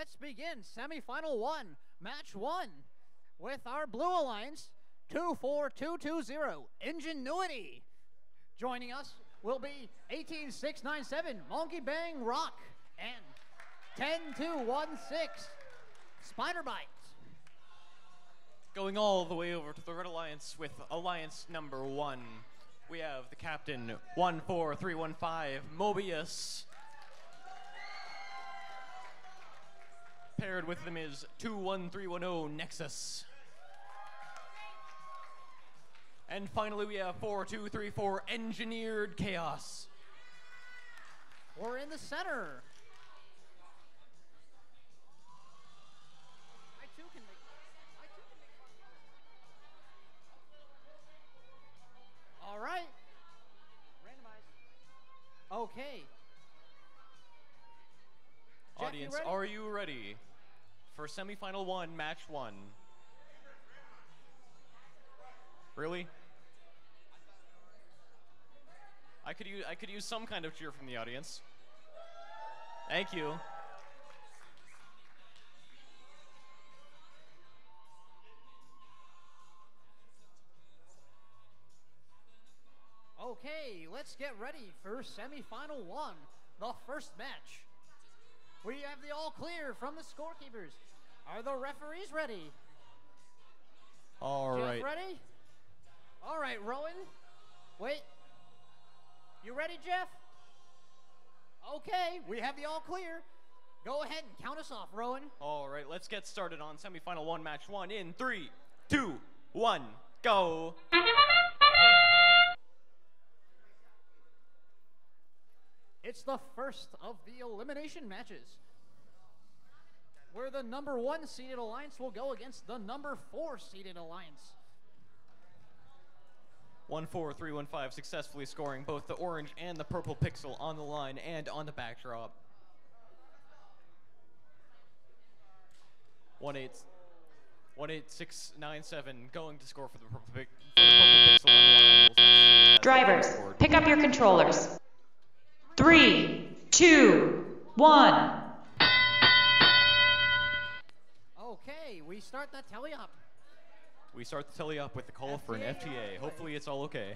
Speaker 7: Let's begin semifinal one, match one, with our Blue Alliance 24220 Ingenuity. Joining us will be 18697 Monkey Bang Rock and 10216 Spider Bite.
Speaker 8: Going all the way over to the Red Alliance with Alliance number one. We have the captain 14315 Mobius Paired with them is 21310 Nexus. And finally, we have 4234 Engineered Chaos. We're in the center.
Speaker 7: All right. Randomized. Okay. Audience, you are
Speaker 8: you ready? for semifinal one, match one. Really? I could use I could use some kind of cheer from the audience. Thank you.
Speaker 7: Okay, let's get ready for semifinal one, the first match. We have the all clear from the scorekeepers. Are the referees ready?
Speaker 10: All Jeff right.
Speaker 7: Ready? All right, Rowan. Wait. You ready, Jeff? Okay, we have the all clear. Go ahead and count us off, Rowan.
Speaker 8: All right, let's get started on semifinal one, match one in three, two, one, go.
Speaker 7: It's the first of the elimination matches where the number one seeded alliance will go against the number four seeded alliance.
Speaker 8: 14315 successfully scoring both the orange and the purple pixel on the line and on the backdrop. 18697 going to score for the purple, pic for the purple pixel on
Speaker 9: the Drivers, pick up your controllers. Three, two, one.
Speaker 7: we start that TeleOp.
Speaker 8: We start the TeleOp with the call FTA for an FTA. Hopefully it's all okay.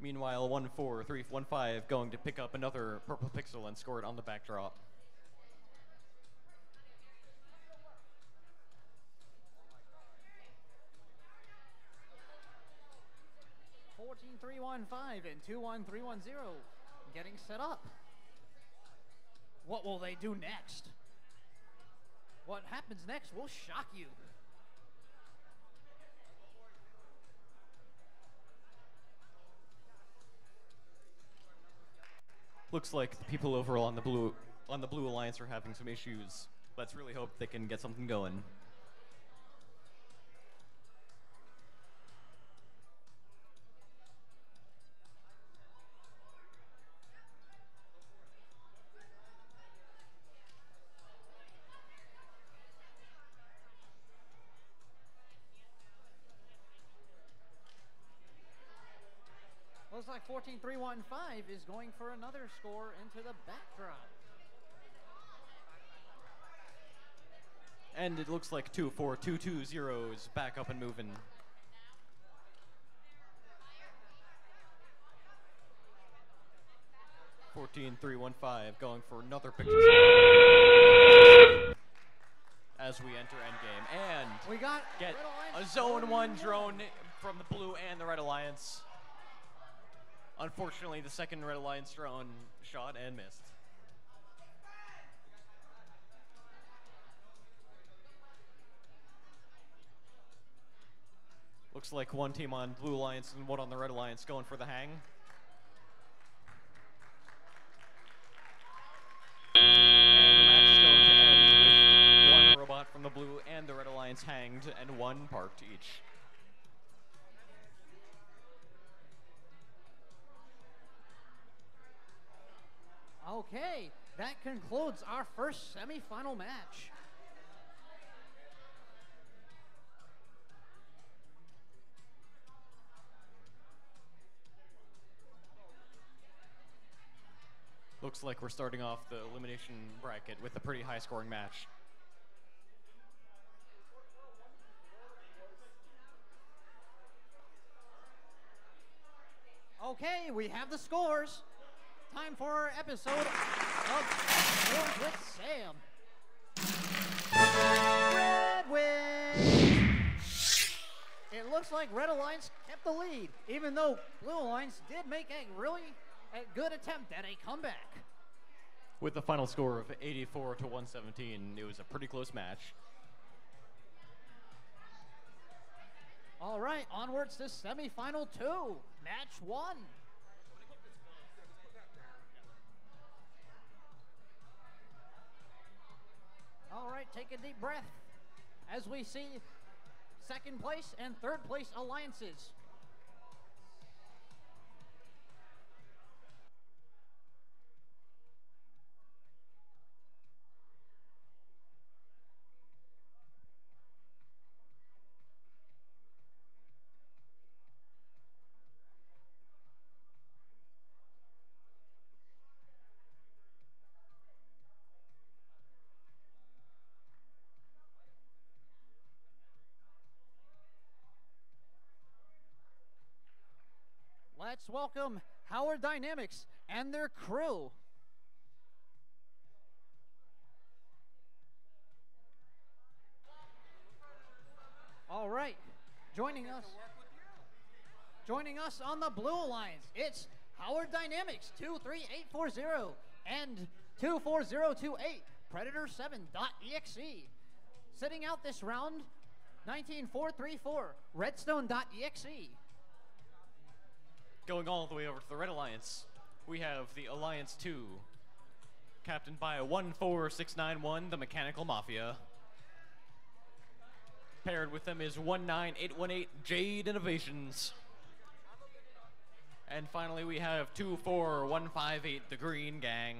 Speaker 8: Meanwhile, 14315 going to pick up another purple pixel and score it on the backdrop.
Speaker 7: Fourteen three one five and two one three one zero getting set up. What will they do next? What happens next will shock you.
Speaker 8: Looks like the people overall on the blue on the Blue Alliance are having some issues. Let's really hope they can get something going.
Speaker 7: Catching is going for another score into
Speaker 10: the backdrop.
Speaker 7: And
Speaker 8: it looks like 2-4-2-2-0 is back up and moving. Fourteen three one five going for another picture as we enter endgame and
Speaker 4: we got get a zone one drone
Speaker 8: from the blue and the red alliance. Unfortunately, the second Red Alliance drone shot and missed. Looks like one team on Blue Alliance and one on the Red Alliance going for the hang. And the match is going to end with one robot from the Blue and the Red Alliance hanged and one parked each.
Speaker 7: Okay, that concludes our first semifinal match.
Speaker 8: Looks like we're starting off the elimination bracket with a pretty high scoring match.
Speaker 7: Okay, we have the scores. Time for our episode of Films with Sam. Red It looks like Red Alliance kept the lead, even though Blue Alliance did make a really a good attempt at a comeback.
Speaker 8: With the final score of 84 to 117, it was a pretty close match.
Speaker 7: All right, onwards to semifinal two, match one. All right, take a deep breath as we see second place and third place alliances. Let's welcome Howard Dynamics and their crew. All right, joining us, joining us on the blue Alliance, it's Howard Dynamics 23840 and 24028 Predator7.exe. Sitting out this round, 19434 Redstone.exe.
Speaker 8: Going all the way over to the Red Alliance, we have the Alliance 2, captained by 14691, the Mechanical Mafia. Paired with them is 19818, Jade Innovations. And finally, we have 24158, the Green Gang.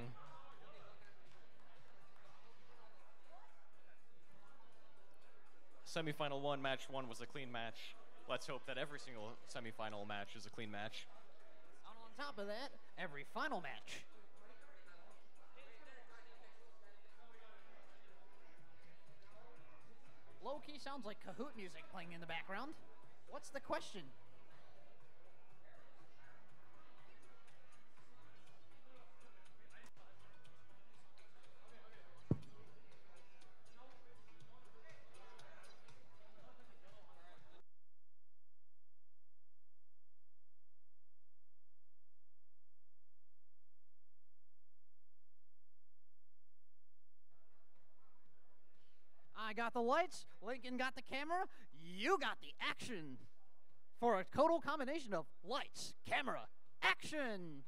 Speaker 8: Semifinal 1, match 1 was a clean match. Let's hope that every single semifinal match is a clean match
Speaker 7: top of that, every final match. Low key sounds like Kahoot music playing in the background. What's the question? I got the lights, Lincoln got the camera, you got the action. For a total combination of lights, camera, action.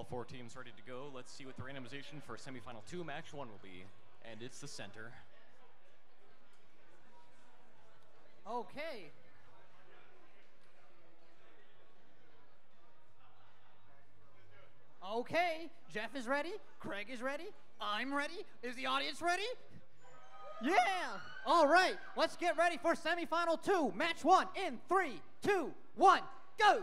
Speaker 8: all four teams ready to go. Let's see what the randomization for semifinal two, match one will be. And it's the center.
Speaker 7: Okay. Okay, Jeff is ready, Craig is ready, I'm ready, is the audience ready? Yeah! All right, let's get ready for semifinal two, match one in three, two, one, go!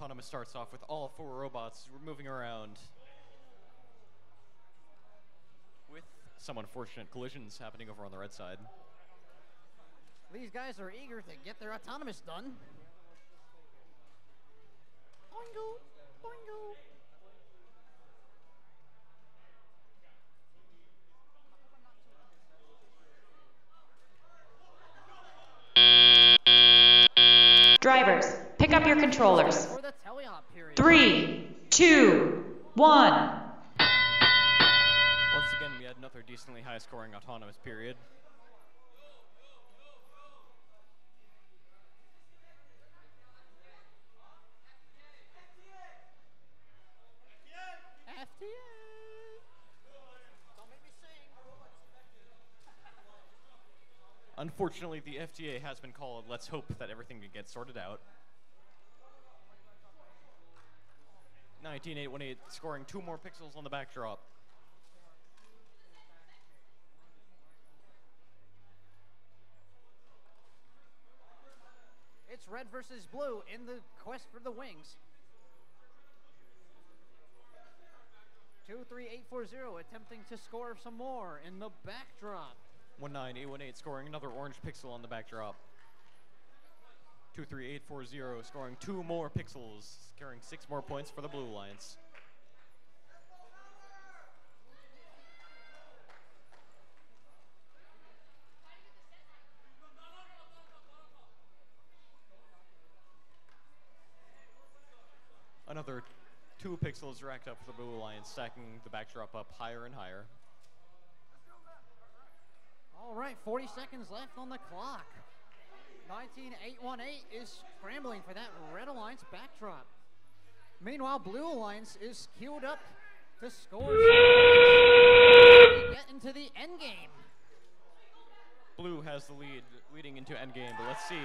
Speaker 8: Autonomous starts off with all four robots moving around. With some unfortunate collisions happening
Speaker 7: over on the red side. These guys are eager to get their autonomous done. Boingo! Boingo!
Speaker 9: Drivers, pick up your controllers three, two, one. Once
Speaker 8: again, we had another decently high scoring autonomous period. Unfortunately, the FTA has been called. Let's hope that everything can get sorted out. 19.818, scoring two more pixels on the backdrop.
Speaker 7: It's red versus blue in the quest for the wings. 23840 attempting to score some more in the backdrop.
Speaker 8: 19818 scoring another orange pixel on the backdrop. 23840 scoring two more pixels, carrying six more points for the Blue Alliance. Another two pixels racked up for the Blue Alliance, stacking the backdrop up higher and higher.
Speaker 7: All right, 40 seconds left on the clock. 19818 is scrambling for that Red Alliance backdrop. Meanwhile, Blue Alliance is queued up to score. Get into the end game.
Speaker 8: Blue has the lead, leading into end game, but let's see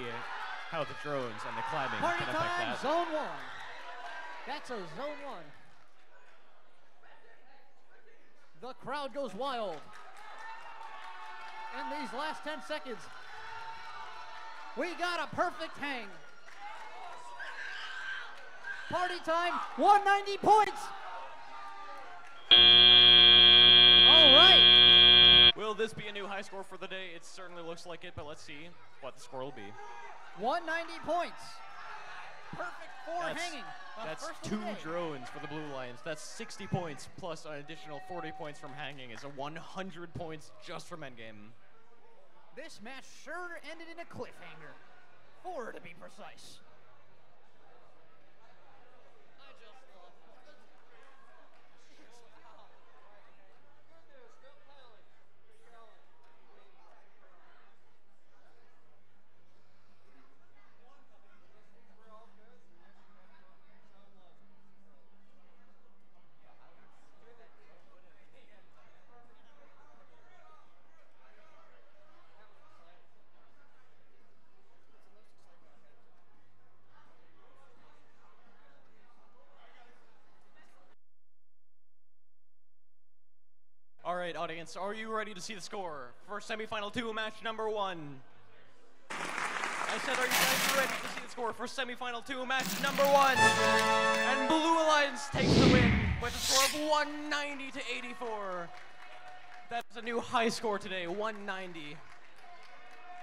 Speaker 8: how the drones and the climbing
Speaker 7: Party can affect time, that. zone one. That's a zone one. The crowd goes wild. In these last 10 seconds, we got a perfect hang. Party time, 190 points.
Speaker 8: All right. Will this be a new high score for the day? It certainly looks like it, but let's see what the score will be. 190 points. Perfect four that's, hanging. that's two drones for the Blue Alliance. That's 60 points plus an additional 40 points from hanging. It's a 100 points just from endgame.
Speaker 7: This match sure ended in a cliffhanger. Four to be precise.
Speaker 8: audience, are you ready to see the score for semifinal two, match number one? I said, are you guys ready to see the score for semifinal two, match number one? And Blue Alliance takes the win with a score of 190 to 84. That's a new high score today, 190.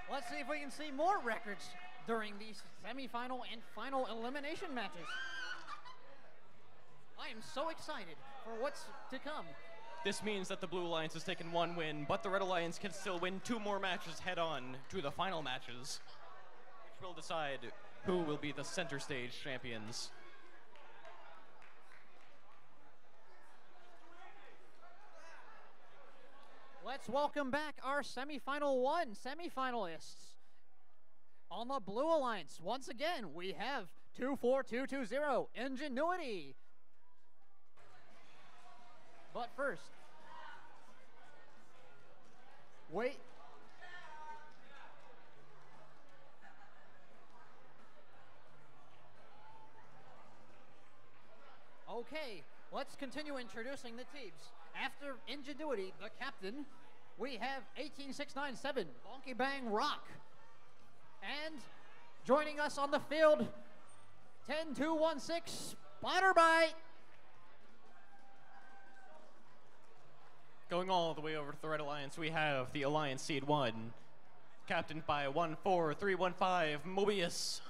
Speaker 7: Let's see if we can see more records during these semifinal and final elimination matches. I am so excited for what's to come.
Speaker 8: This means that the Blue Alliance has taken one win, but the Red Alliance can still win two more matches head-on to the final matches, which will decide who will be the center stage champions.
Speaker 7: Let's welcome back our semifinal one semifinalists. On the Blue Alliance, once again, we have 24220 Ingenuity but first, wait. Okay, let's continue introducing the teams. After Ingenuity, the captain, we have 18697, Bonky Bang Rock. And joining us on the field, 10216, Spider Bite.
Speaker 8: Going all the way over to the Red Alliance, we have the Alliance Seed 1, captained by 14315 Mobius.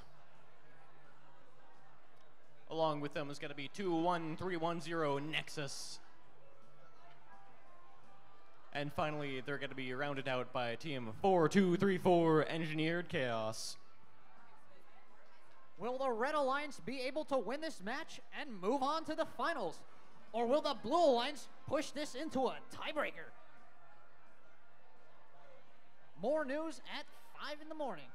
Speaker 8: Along with them is going to be 21310 Nexus. And finally, they're going to be rounded out by team 4234 Engineered Chaos.
Speaker 7: Will the Red Alliance be able to win this match and move on to the finals? Or will the Blue Alliance push this into a tiebreaker? More news at 5 in the morning.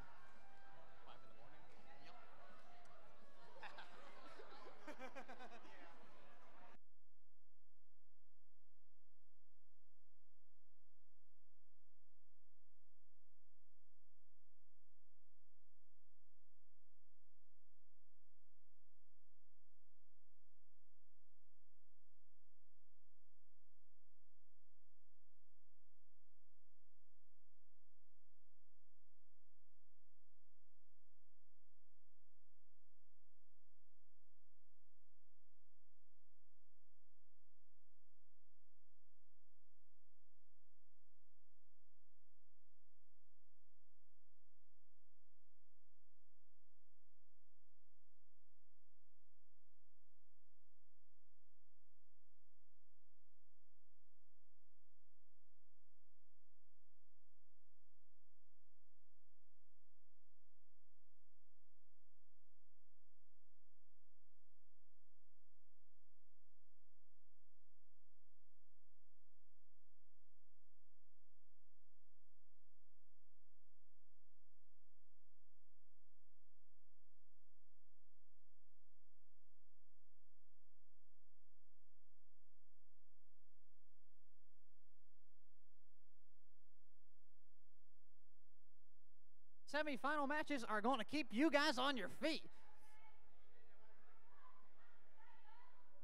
Speaker 7: semifinal matches are going to keep you guys on your feet.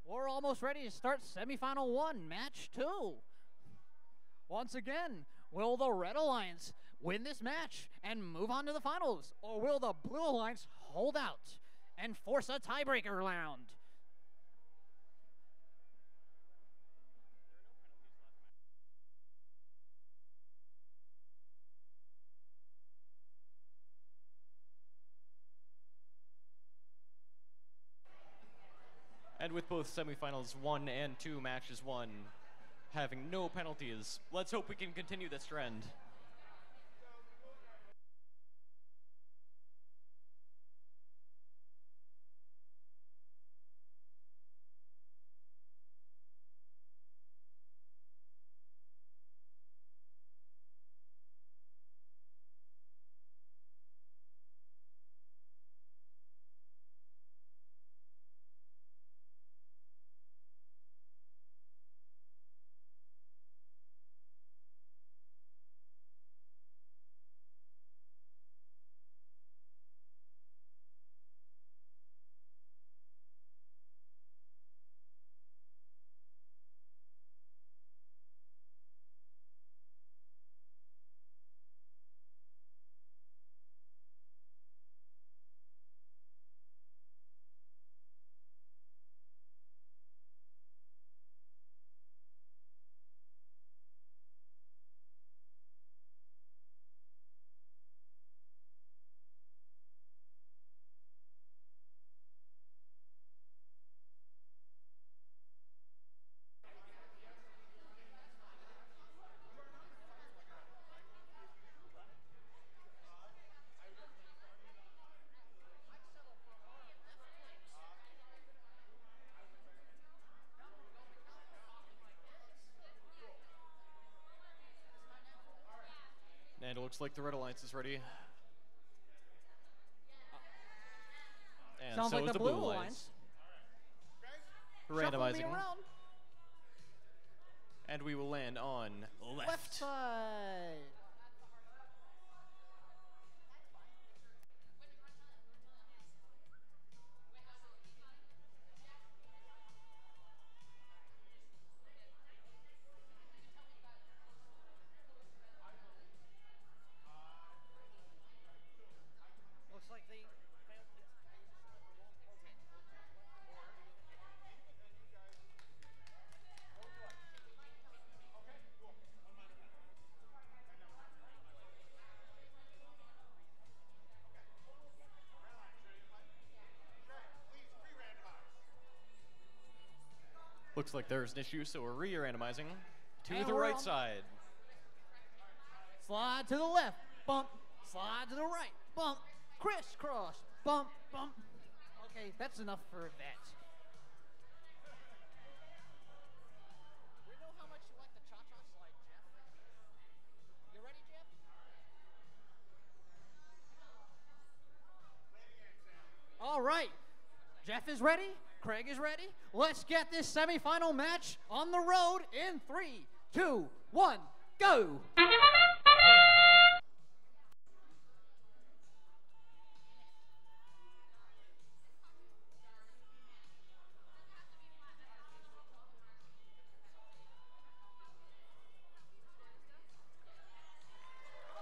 Speaker 7: We're almost ready to start semifinal one, match two. Once again, will the Red Alliance win this match and move on to the finals? Or will the Blue Alliance hold out and force a tiebreaker round?
Speaker 8: And with both semifinals one and two matches one having no penalties, let's hope we can continue this trend. Looks like the Red Alliance is ready.
Speaker 11: And Sounds so like the, the Blue, Blue Alliance.
Speaker 8: Alliance. Randomizing. And we will land on left. left
Speaker 10: side.
Speaker 8: like there's an issue, so we're re-randomizing
Speaker 7: to and the right on. side. Slide to the left, bump. Slide to the right, bump. Crisscross, bump, bump. Okay, that's enough for that. All right. Jeff is ready? Craig is ready. Let's get this semifinal match on the road in three, two, one, go!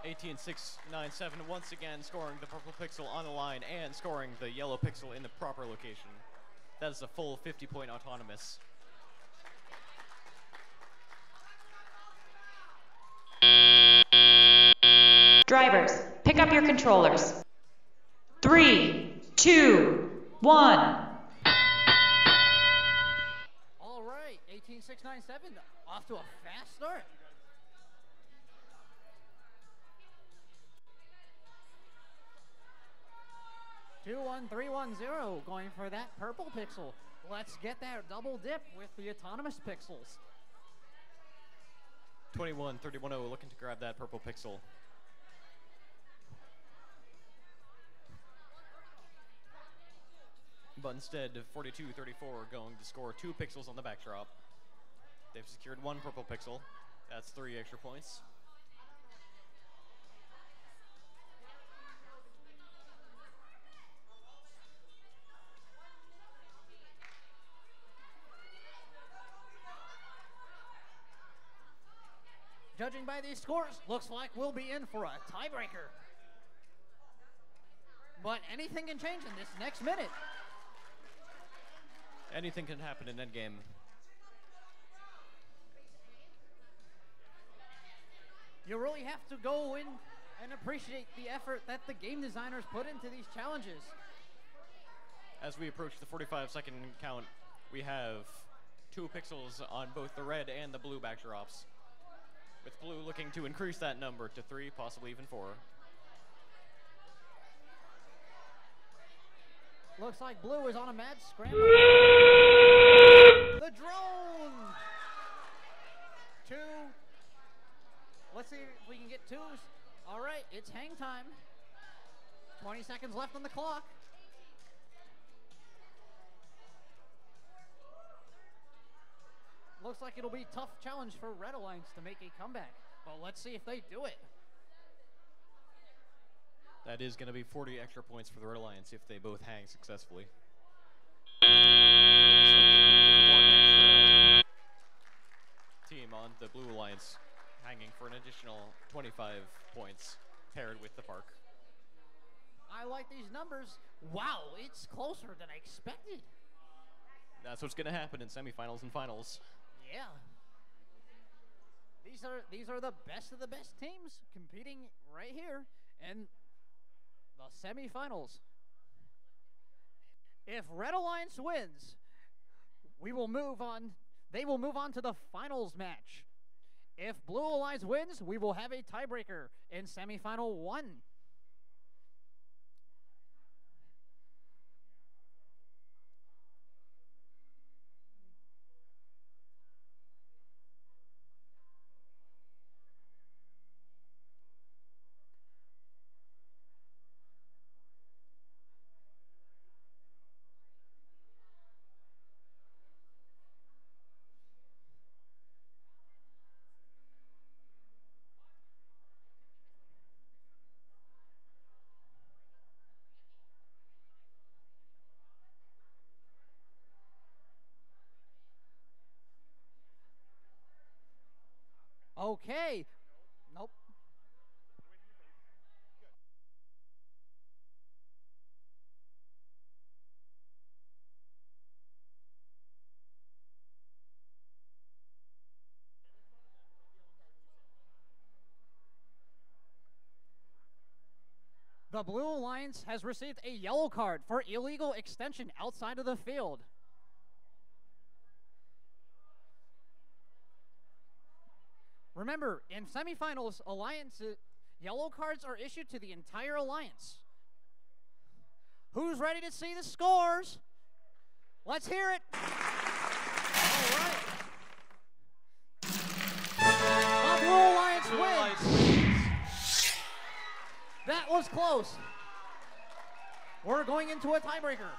Speaker 8: Eighteen six nine seven once again scoring the purple pixel on the line and scoring the yellow pixel in the proper location. That is a full 50 point autonomous.
Speaker 9: Drivers, pick up your controllers. Three, two, one.
Speaker 7: All right, 18697 off to a fast start. 21310 going for that purple pixel. Let's get that double dip with the autonomous pixels.
Speaker 8: Twenty one thirty one zero oh, looking to grab that purple pixel. But instead, forty two thirty four going to score two pixels on the backdrop. They've secured one purple pixel. That's three extra points.
Speaker 7: judging by these scores, looks like we'll be in for a tiebreaker. But anything can change in this next minute.
Speaker 8: Anything can happen in that game.
Speaker 7: You really have to go in and appreciate the effort that the game designers put into these challenges.
Speaker 8: As we approach the 45 second count, we have two pixels on both the red and the blue backdrops with blue looking to increase that number to three, possibly even four.
Speaker 7: Looks like blue is on a mad scramble. the drone! Two. Let's see if we can get twos. All right, it's hang time. 20 seconds left on the clock. looks like it'll be a tough challenge for Red Alliance to make a comeback. But let's see if they do it.
Speaker 8: That is going to be 40 extra points for the Red Alliance if they both hang successfully. Team on the Blue Alliance hanging for an additional 25 points, paired with the park.
Speaker 7: I like these numbers. Wow, it's closer than I expected.
Speaker 8: That's what's going to happen in semifinals and finals.
Speaker 7: Yeah. These are these are the best of the best teams competing right here in the semifinals. If Red Alliance wins, we will move on. They will move on to the finals match. If Blue Alliance wins, we will have a tiebreaker in semifinal one. okay. Nope. The Blue Alliance has received a yellow card for illegal extension outside of the field. Remember, in semifinals, alliance yellow cards are issued to the entire alliance. Who's ready to see the scores? Let's hear it. All right. Bob Rule Alliance wins. Alliance. That was close. We're going into a tiebreaker.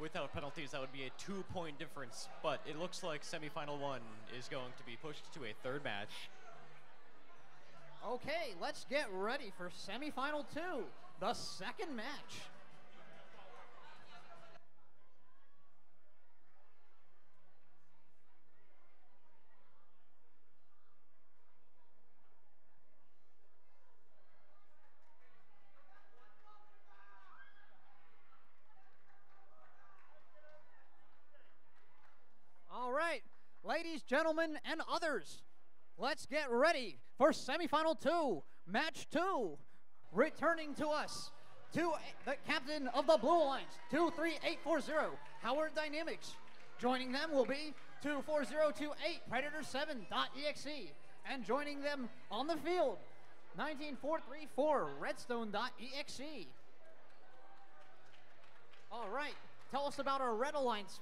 Speaker 8: without penalties, that would be a two-point difference. But it looks like semifinal one is going to be pushed
Speaker 7: to a third match. Okay, let's get ready for semifinal two, the second match. gentlemen, and others, let's get ready for semifinal two, match two, returning to us to the captain of the Blue alliance, 23840, Howard Dynamics. Joining them will be 24028 Predator7.exe. And joining them on the field, 19434 Redstone.exe. All right, tell us about our Red Alliance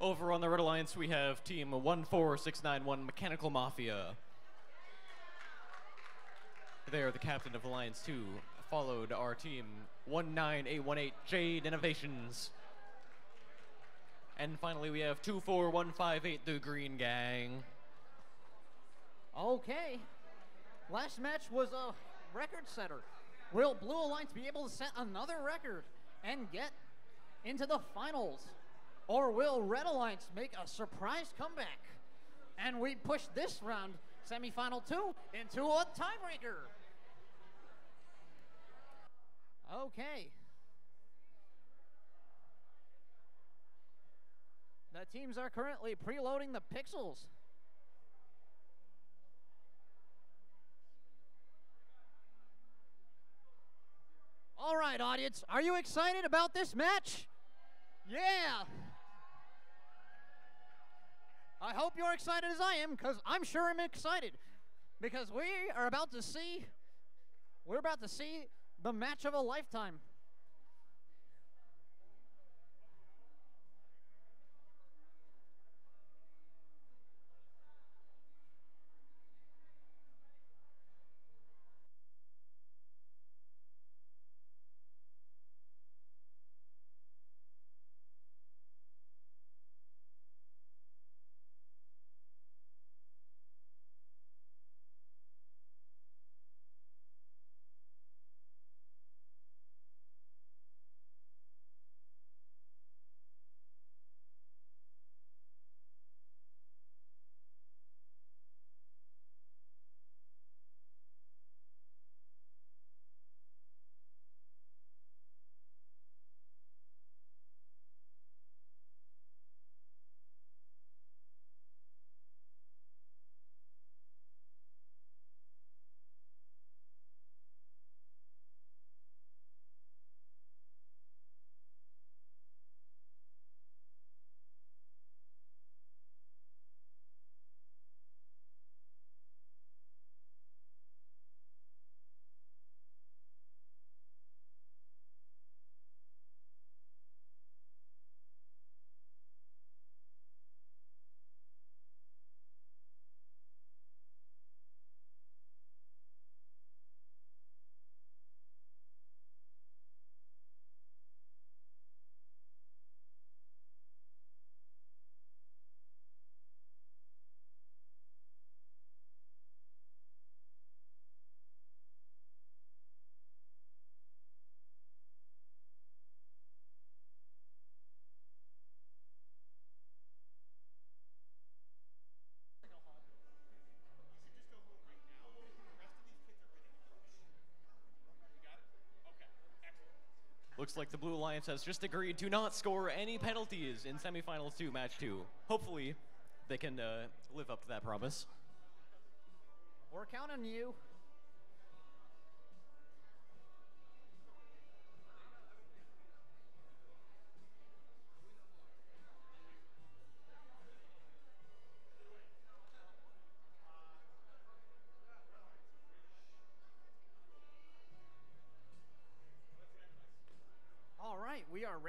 Speaker 8: over on the Red Alliance, we have Team 14691 Mechanical Mafia. They are the captain of Alliance 2, followed our team 19818 Jade Innovations. And finally, we have 24158 The Green Gang.
Speaker 7: Okay. Last match was a record setter. Will Blue Alliance be able to set another record and get into the finals? Or will Red Alliance make a surprise comeback? And we push this round, semifinal two, into a tiebreaker. Okay. The teams are currently preloading the pixels. All right, audience, are you excited about this match? Yeah! I hope you're excited as I am, because I'm sure I'm excited. Because we are about to see, we're about to see the match of a lifetime.
Speaker 8: looks like the Blue Alliance has just agreed to not score any penalties in semifinals two, match two. Hopefully, they can uh, live up to that promise.
Speaker 7: We're counting you.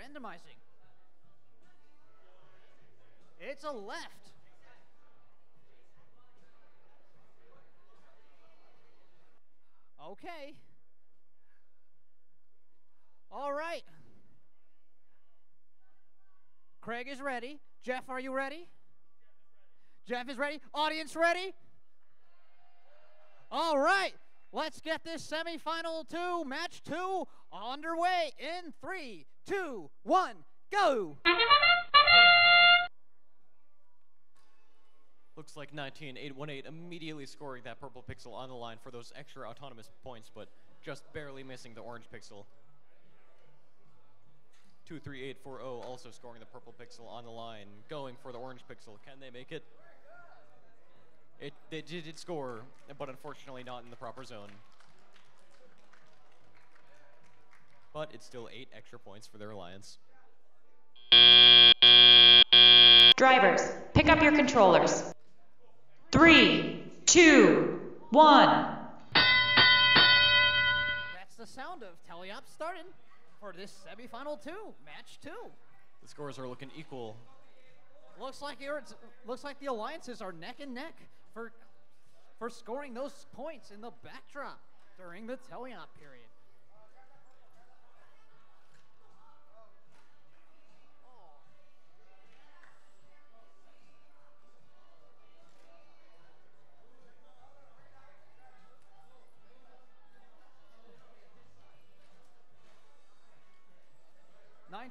Speaker 7: randomizing. It's a left. Okay. All right. Craig is ready. Jeff, are you ready? Jeff is ready. Audience ready? All right. Let's get this semifinal two, match two Underway in three, two, one, go!
Speaker 8: Looks like 19818 immediately scoring that purple pixel on the line for those extra autonomous points, but just barely missing the orange pixel. 23840 also scoring the purple pixel on the line, going for the orange pixel. Can they make it? It did score, but unfortunately not in the proper zone. but it's still eight extra points for their alliance.
Speaker 9: Drivers, pick up your controllers. Three, two, one.
Speaker 7: That's the sound of TeleOp starting for this semifinal two, match two. The
Speaker 8: scores are looking equal.
Speaker 7: Looks like looks like the alliances are neck and neck for for scoring those points in the backdrop during the TeleOp period.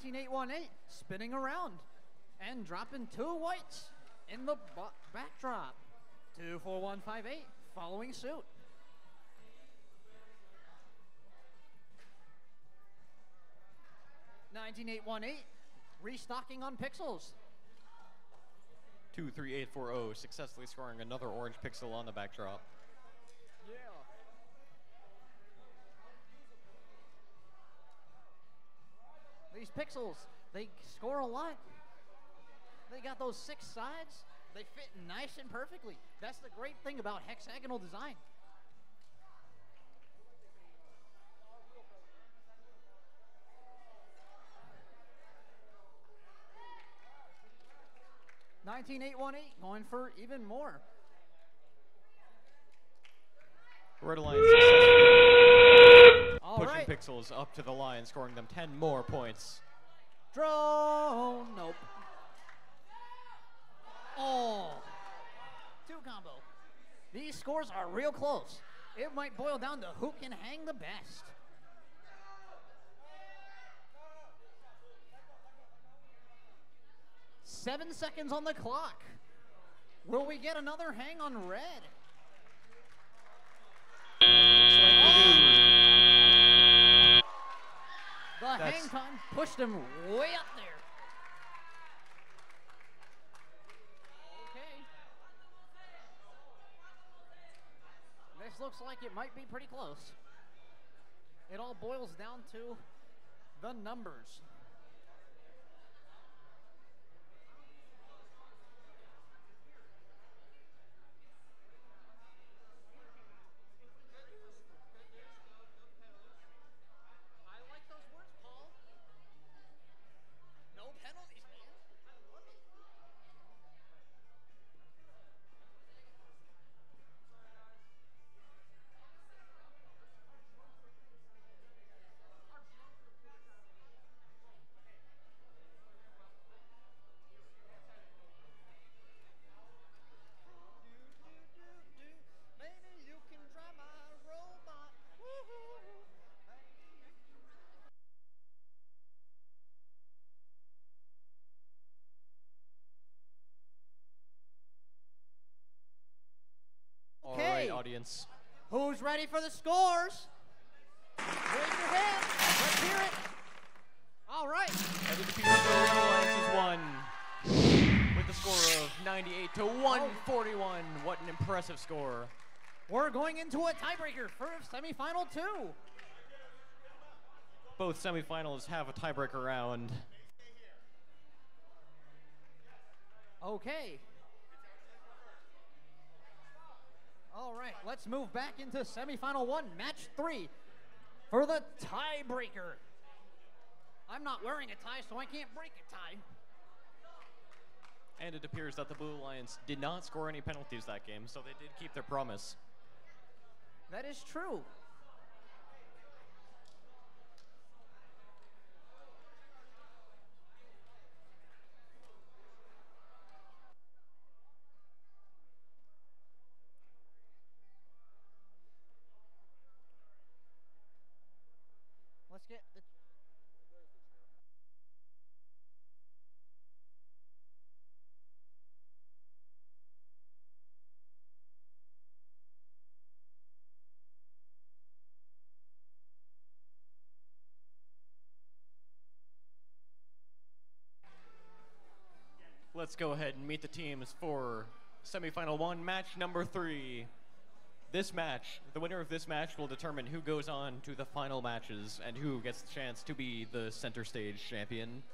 Speaker 7: 19818 spinning around and dropping two whites in the backdrop. 24158 following suit. Nineteen eight one eight, restocking on pixels.
Speaker 8: Two three eight four zero, oh, successfully scoring another orange pixel on the backdrop.
Speaker 7: These pixels, they score a lot. They got those six sides. They fit nice and perfectly. That's the great thing about hexagonal design. Nineteen eight one eight going for even more.
Speaker 8: Red Alliance. All pushing right. Pixels up to the line, scoring them 10 more points.
Speaker 7: Drone! Nope. Oh, two combo. These scores are real close. It might boil down to who can hang the best. Seven seconds on the clock. Will we get another hang on red? The That's hang time pushed him way up there. Okay. This looks like it might be pretty close. It all boils down to the numbers. audience. Who's ready for the scores? Raise your hand. Let's hear it. All right.
Speaker 8: Evan Alliance won with a score of 98 to 141. What an impressive score.
Speaker 7: We're going into a tiebreaker for semifinal two.
Speaker 8: Both semifinals have a tiebreaker round.
Speaker 7: Okay. All right, let's move back into semifinal one, match three for the tiebreaker. I'm not wearing a tie, so I can't break a tie.
Speaker 8: And it appears that the Blue Alliance did not score any penalties that game, so they did keep their promise. That is true. let's go ahead and meet the teams for semifinal one, match number three. This match, the winner of this match will determine who goes on to the final matches and who gets the chance to be the center stage champion.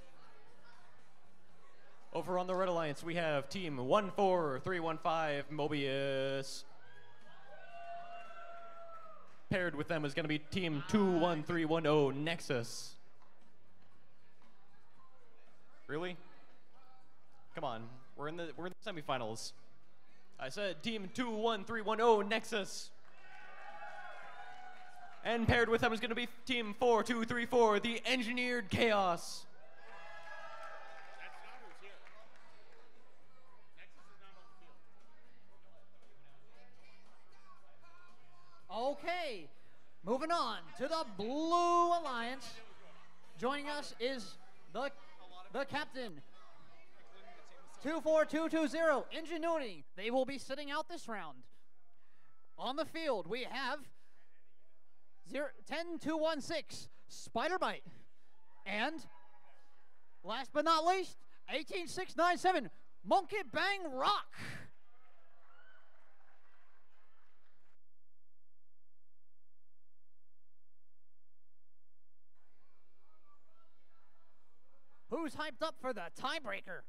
Speaker 8: Over on the Red Alliance, we have team 14315 Mobius. Paired with them is going to be team 21310 Nexus. Really? Come on, we're in the we're in the semifinals. I said team two one three one zero oh, Nexus. And paired with them is going to be team four two three four, the Engineered Chaos.
Speaker 7: Okay, moving on to the Blue Alliance. Joining us is the the captain, 24220, Ingenuity. They will be sitting out this round. On the field, we have 10216, Spider Bite. And last but not least, 18697, Monkey Bang Rock. Who's hyped up for the tiebreaker?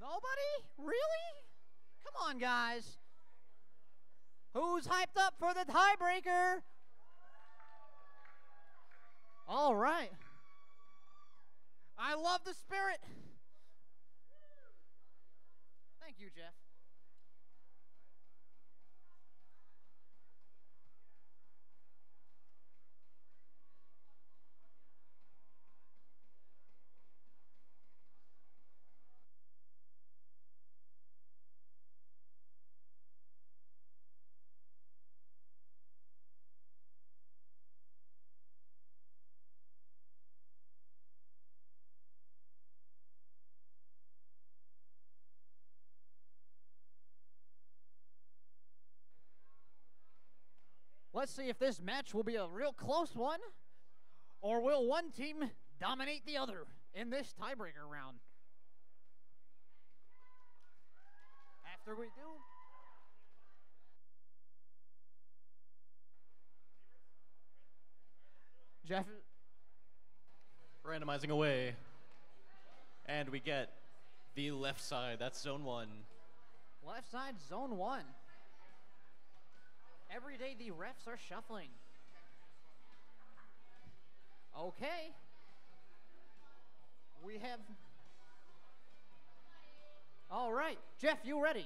Speaker 7: Nobody? Really? Come on, guys. Who's hyped up for the tiebreaker? All right. I love the spirit. Thank you, Jeff. let's see if this match will be a real close one, or will one team dominate the other in this tiebreaker round? After we do,
Speaker 10: Jeff.
Speaker 8: Randomizing away. And we get the left side. That's zone one.
Speaker 7: Left side, zone one. Every day the refs are shuffling. Okay. We have. All right. Jeff, you ready?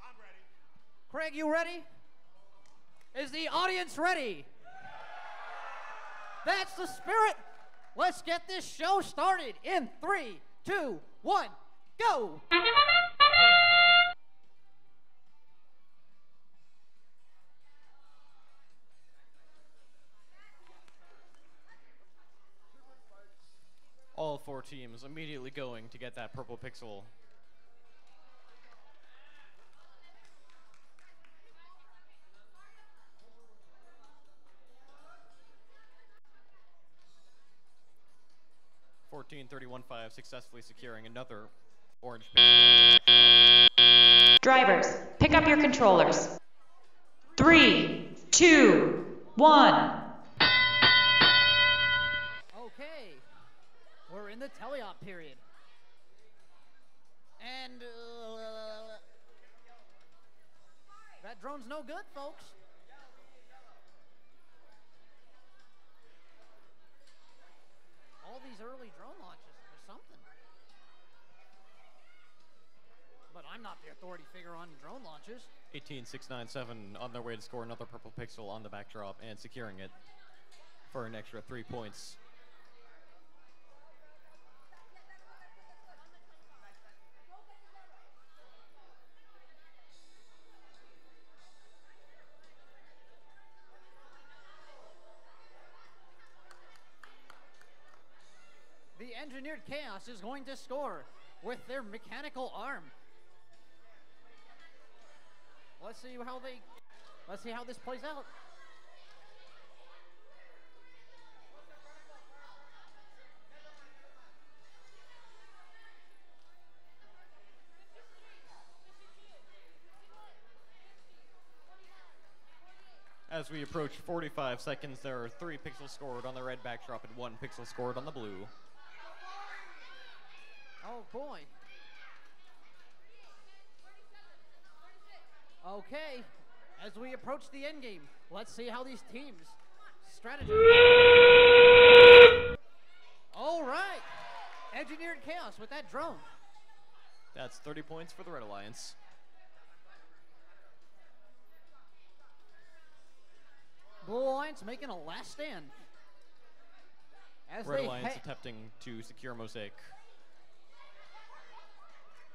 Speaker 7: I'm ready. Craig, you ready? Is the audience ready? That's the spirit. Let's get this show started in three, two, one, go!
Speaker 8: teams immediately going to get that purple pixel. Fourteen thirty-one five successfully securing another orange.
Speaker 9: Drivers, pick up your controllers. Three, two, one.
Speaker 7: in the teleop period. And uh, that drone's no good, folks. All these early drone launches are something. But I'm not the authority figure on drone launches.
Speaker 8: 18697 on their way to score another purple pixel on the backdrop and securing it for an extra three points
Speaker 7: Engineered Chaos is going to score with their mechanical arm. Let's see how they, let's see how this plays out.
Speaker 8: As we approach 45 seconds, there are three pixels scored on the red backdrop and one pixel scored on the blue.
Speaker 7: Oh, boy. Okay, as we approach the end game, let's see how these teams strategize. All right. Engineered chaos with that drone.
Speaker 8: That's 30 points for the Red Alliance.
Speaker 7: Blue Alliance making a last stand. As Red Alliance
Speaker 8: attempting to secure Mosaic.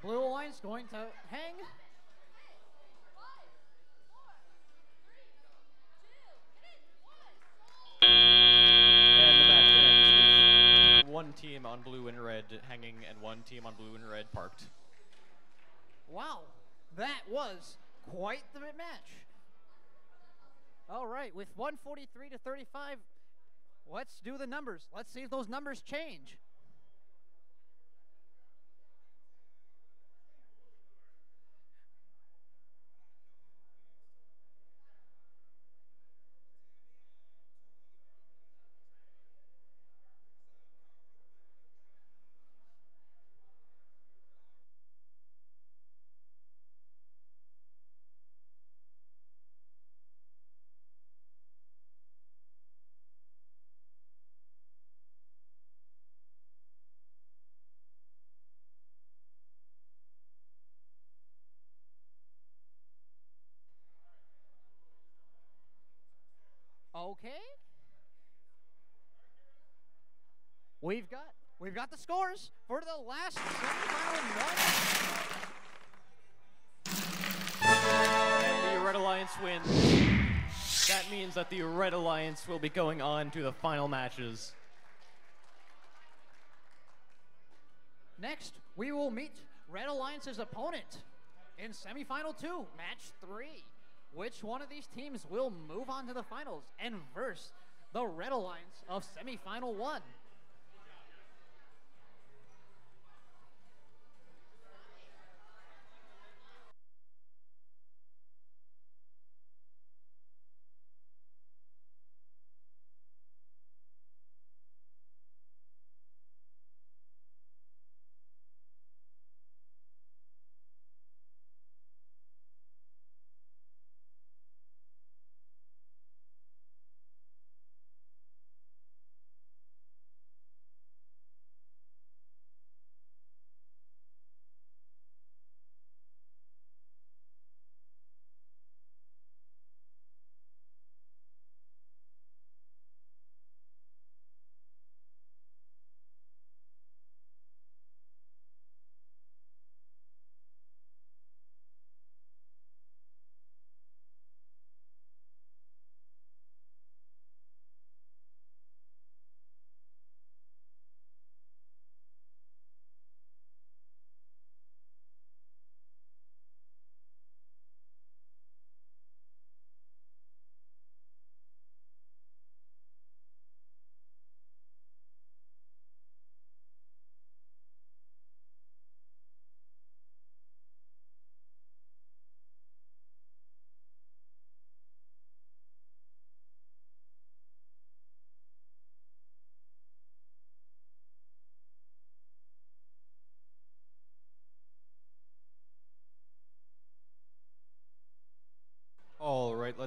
Speaker 7: Blue line's going to hang.
Speaker 8: one team on blue and red hanging and one team on blue and red parked.
Speaker 7: Wow, that was quite the match. All right, with 143 to 35, let's do the numbers. Let's see if those numbers change. the scores for the last semifinal
Speaker 8: And the Red Alliance wins. That means that the Red Alliance will be going on to the final matches.
Speaker 7: Next, we will meet Red Alliance's opponent in semifinal two, match three. Which one of these teams will move on to the finals and verse the Red Alliance of semifinal one?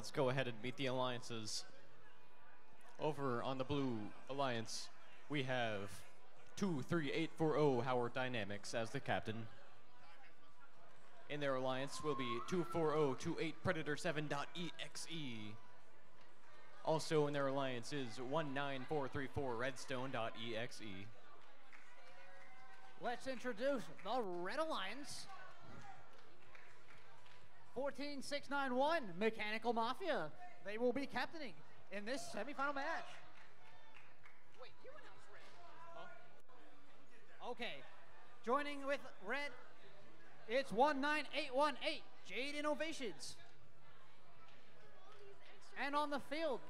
Speaker 8: let's go ahead and meet the alliances. Over on the blue alliance, we have 23840 Howard Dynamics as the captain. In their alliance will be 24028 Predator7.exe. Also in their alliance is 19434 Redstone.exe.
Speaker 7: Let's introduce the Red Alliance 14691 Mechanical Mafia. They will be captaining in this semifinal match.
Speaker 11: Wait, you announced red.
Speaker 7: Huh? Okay. Joining with red, it's 19818 Jade Innovations. And on the field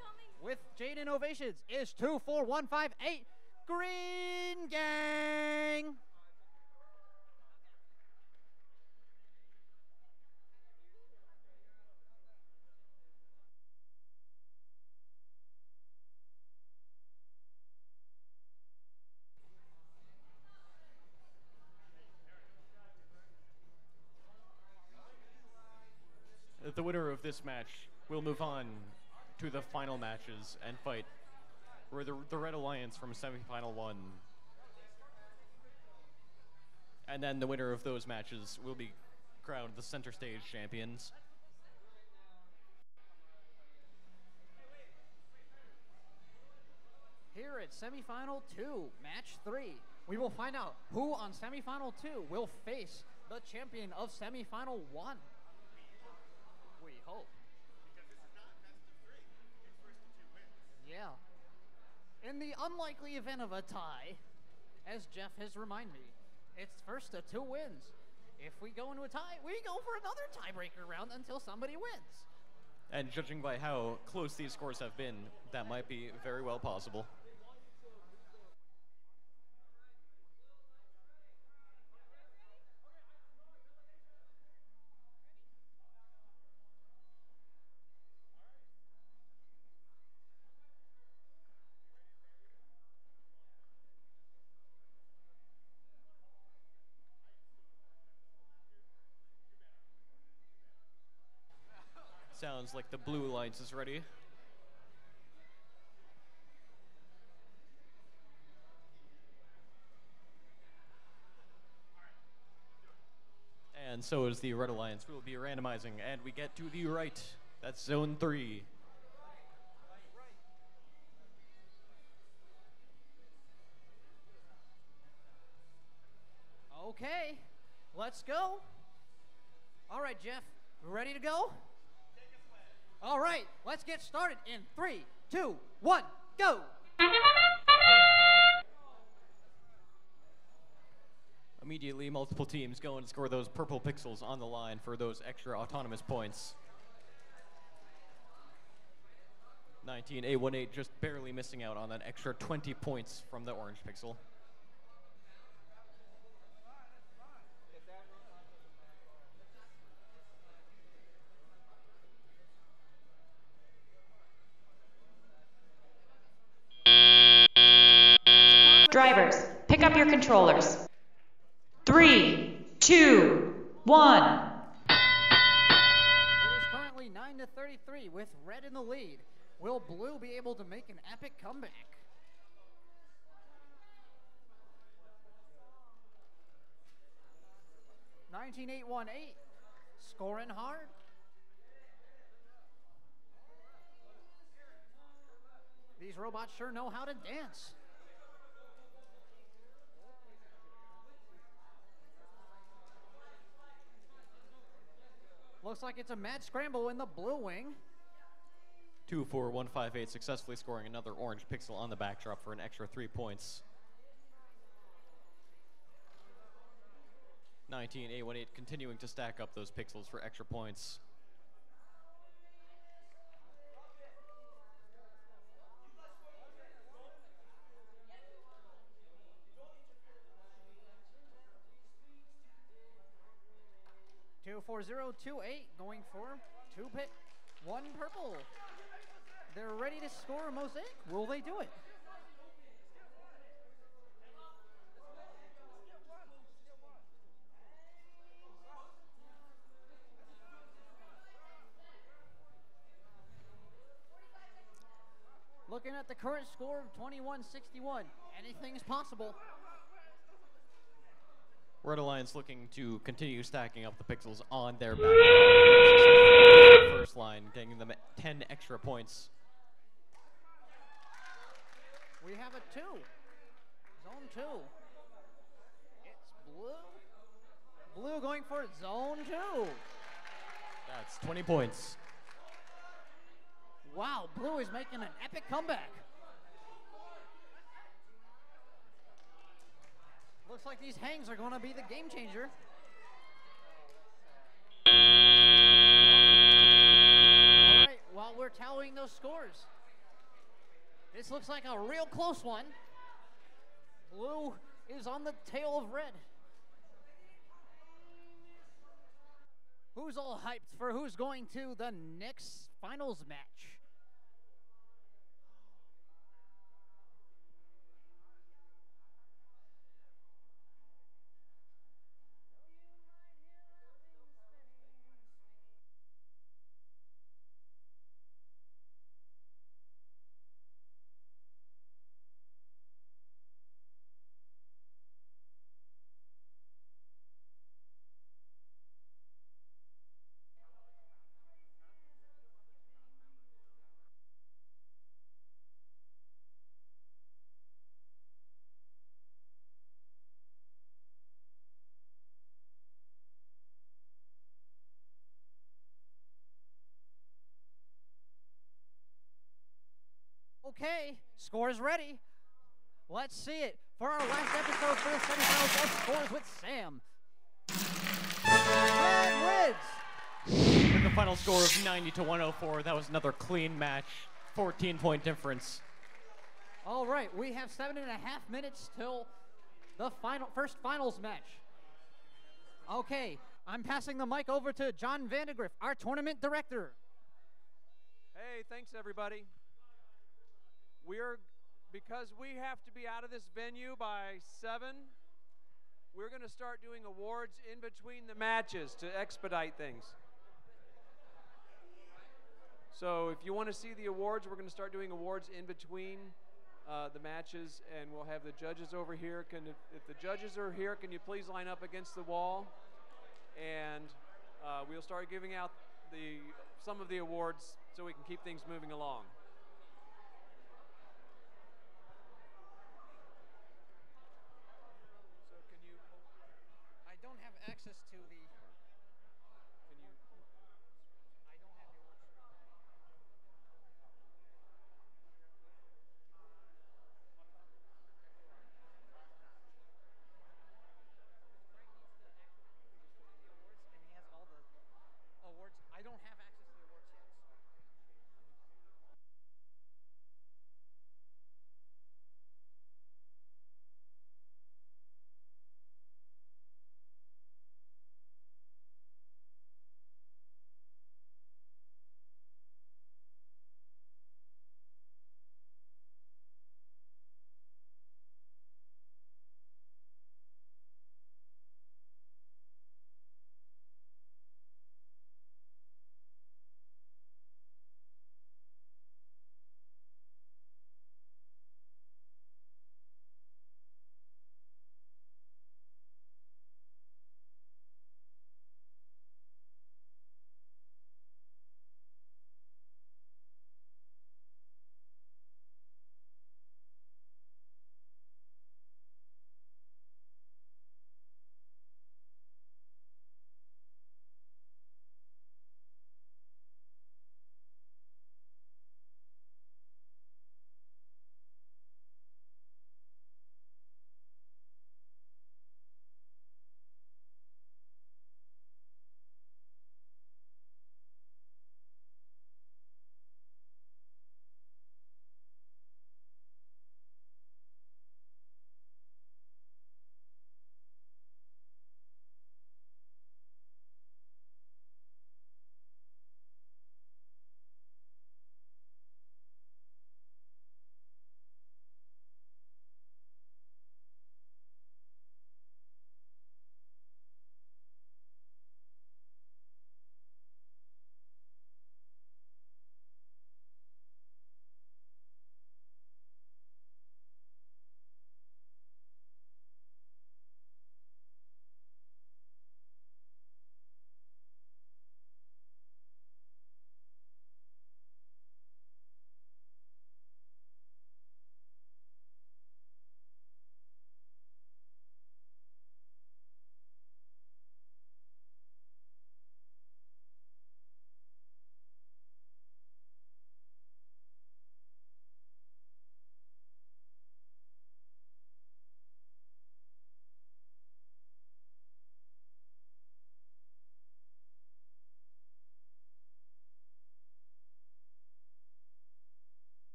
Speaker 7: with Jade Innovations is 24158 Green Gang.
Speaker 8: the winner of this match will move on to the final matches and fight where the, the Red Alliance from semifinal one. And then the winner of those matches will be crowned the center stage
Speaker 7: champions. Here at semifinal two, match three, we will find out who on semifinal two will face the champion of semifinal one. Yeah. In the unlikely event of a tie, as Jeff has reminded me, it's first to two wins. If we go into a tie, we go for another tiebreaker round until somebody wins.
Speaker 8: And judging by how close these scores have been, that might be very well possible. sounds like the blue alliance is ready. And so is the red alliance. We will be randomizing, and we get to the right. That's zone three.
Speaker 7: Okay, let's go. All right, Jeff, ready to go? All right, let's get started in three, two, one, go.
Speaker 8: Immediately, multiple teams go and score those purple pixels on the line for those extra autonomous points. 19A18 just barely missing out on that extra 20 points from the orange pixel.
Speaker 9: controllers. Three, two, one. It
Speaker 7: is currently 9 to 33 with red in the lead. Will blue be able to make an epic comeback? Nineteen eight one eight, scoring hard. These robots sure know how to dance. Looks like it's a mad scramble in the blue wing.
Speaker 8: 24158 successfully scoring another orange pixel on the backdrop for an extra three points. 19A18 continuing to stack up those pixels for extra points.
Speaker 7: 4028 going for two pit, one purple. They're ready to score a mosaic. Will they do it? Looking at the current score of 21-61, is possible.
Speaker 8: Red Alliance looking to continue stacking up the pixels on their back. First line, getting them 10 extra points.
Speaker 7: We have a two. Zone two.
Speaker 10: It's blue.
Speaker 7: Blue going for it. zone two. That's 20 points. Wow, blue is making an epic comeback. Looks like these hangs are going to be the game changer. All right, while we're tallying those scores, this looks like a real close one. Blue is on the tail of red. Who's all hyped for who's going to the next finals match? Score is ready. Let's see it for our last episode for the semifinals of Scores with Sam.
Speaker 8: wins. With the final score of 90 to 104, that was another clean match. 14 point difference.
Speaker 7: All right, we have seven and a half minutes till the final first finals match. Okay, I'm passing the mic over to John Vandegrift, our tournament director.
Speaker 6: Hey, thanks everybody. We are, because we have to be out of this venue by 7, we're going to start doing awards in between the matches to expedite things. So if you want to see the awards, we're going to start doing awards in between uh, the matches, and we'll have the judges over here. Can if, if the judges are here, can you please line up against the wall, and uh, we'll start giving out the some of the awards so we can keep things moving along. access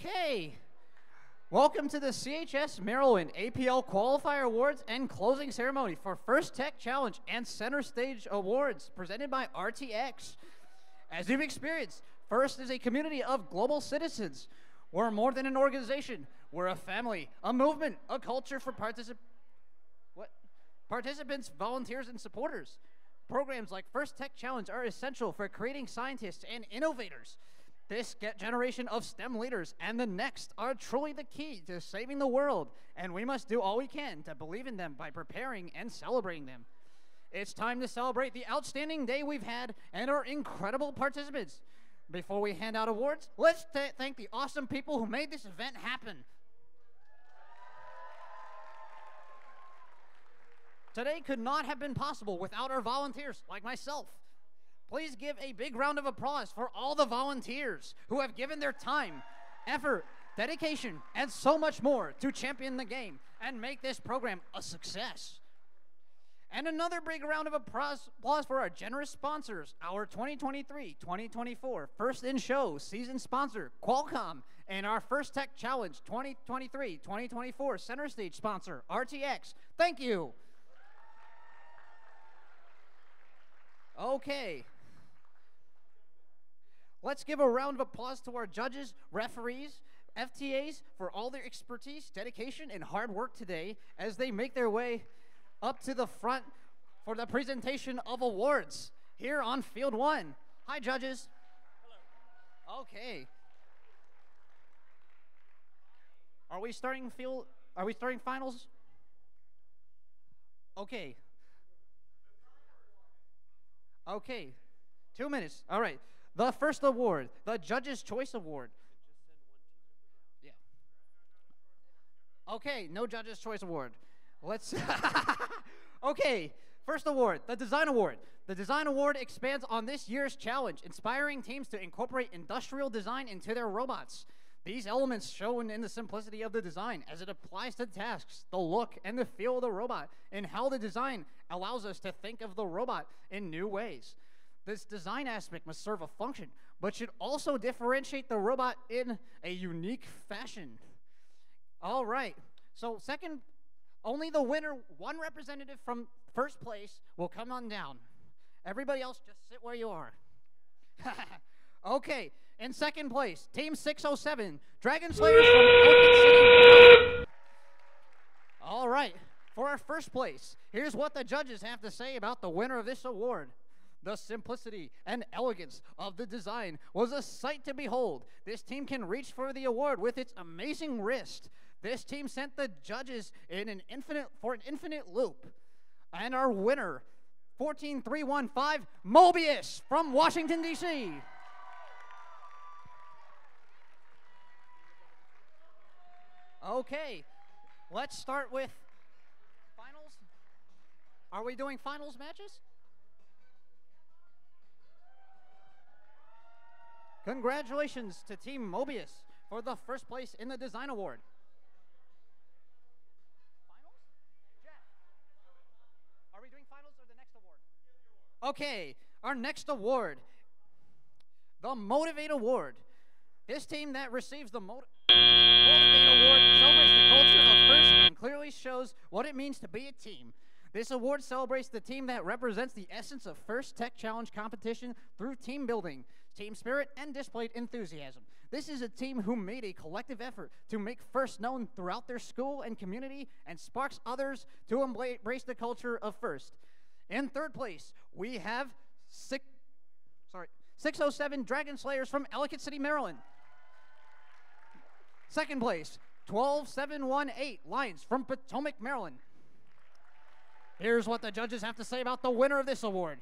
Speaker 7: Okay. Welcome to the CHS Maryland APL Qualifier Awards and Closing Ceremony for First Tech Challenge and Center Stage Awards presented by RTX. As you've experienced, First is a community of global citizens. We're more than an organization. We're a family, a movement, a culture for partici what? participants, volunteers, and supporters. Programs like First Tech Challenge are essential for creating scientists and innovators. This generation of STEM leaders and the next are truly the key to saving the world, and we must do all we can to believe in them by preparing and celebrating them. It's time to celebrate the outstanding day we've had and our incredible participants. Before we hand out awards, let's thank the awesome people who made this event happen. Today could not have been possible without our volunteers, like myself please give a big round of applause for all the volunteers who have given their time, effort, dedication, and so much more to champion the game and make this program a success. And another big round of applause for our generous sponsors, our 2023-2024 First in Show season sponsor, Qualcomm, and our First Tech Challenge 2023-2024 Center Stage sponsor, RTX. Thank you. Okay, Let's give a round of applause to our judges, referees, FTAs for all their expertise, dedication, and hard work today as they make their way up to the front for the presentation of awards here on Field 1. Hi, judges. Hello. Okay. Are we starting field? Are we starting finals? Okay. Okay. Two minutes. All right the first award, the Judge's Choice Award. Yeah. Okay, no Judge's Choice Award. Let's. okay, first award, the Design Award. The Design Award expands on this year's challenge, inspiring teams to incorporate industrial design into their robots. These elements shown in the simplicity of the design as it applies to tasks, the look and the feel of the robot, and how the design allows us to think of the robot in new ways. This design aspect must serve a function, but should also differentiate the robot in a unique fashion. All right. So second, only the winner, one representative from first place, will come on down. Everybody else, just sit where you are. okay. In second place, Team 607, Dragon Slayers from
Speaker 10: City.
Speaker 7: All right. For our first place, here's what the judges have to say about the winner of this award. The simplicity and elegance of the design was a sight to behold. This team can reach for the award with its amazing wrist. This team sent the judges in an infinite for an infinite loop. And our winner, 14315 Mobius from Washington D.C. Okay, let's start with finals. Are we doing finals matches? Congratulations to Team Mobius for the first place in the Design Award. Finals? Jeff, are we doing finals or the next award? Okay, our next award, the Motivate Award. This team that receives the Motivate Award celebrates the culture of first and clearly shows what it means to be a team. This award celebrates the team that represents the essence of First Tech Challenge competition through team building team spirit and displayed enthusiasm. This is a team who made a collective effort to make FIRST known throughout their school and community and sparks others to embrace the culture of FIRST. In third place, we have six, sorry, 607 Dragon Slayers from Ellicott City, Maryland. Second place, 12718 Lions from Potomac, Maryland. Here's what the judges have to say about the winner of this award.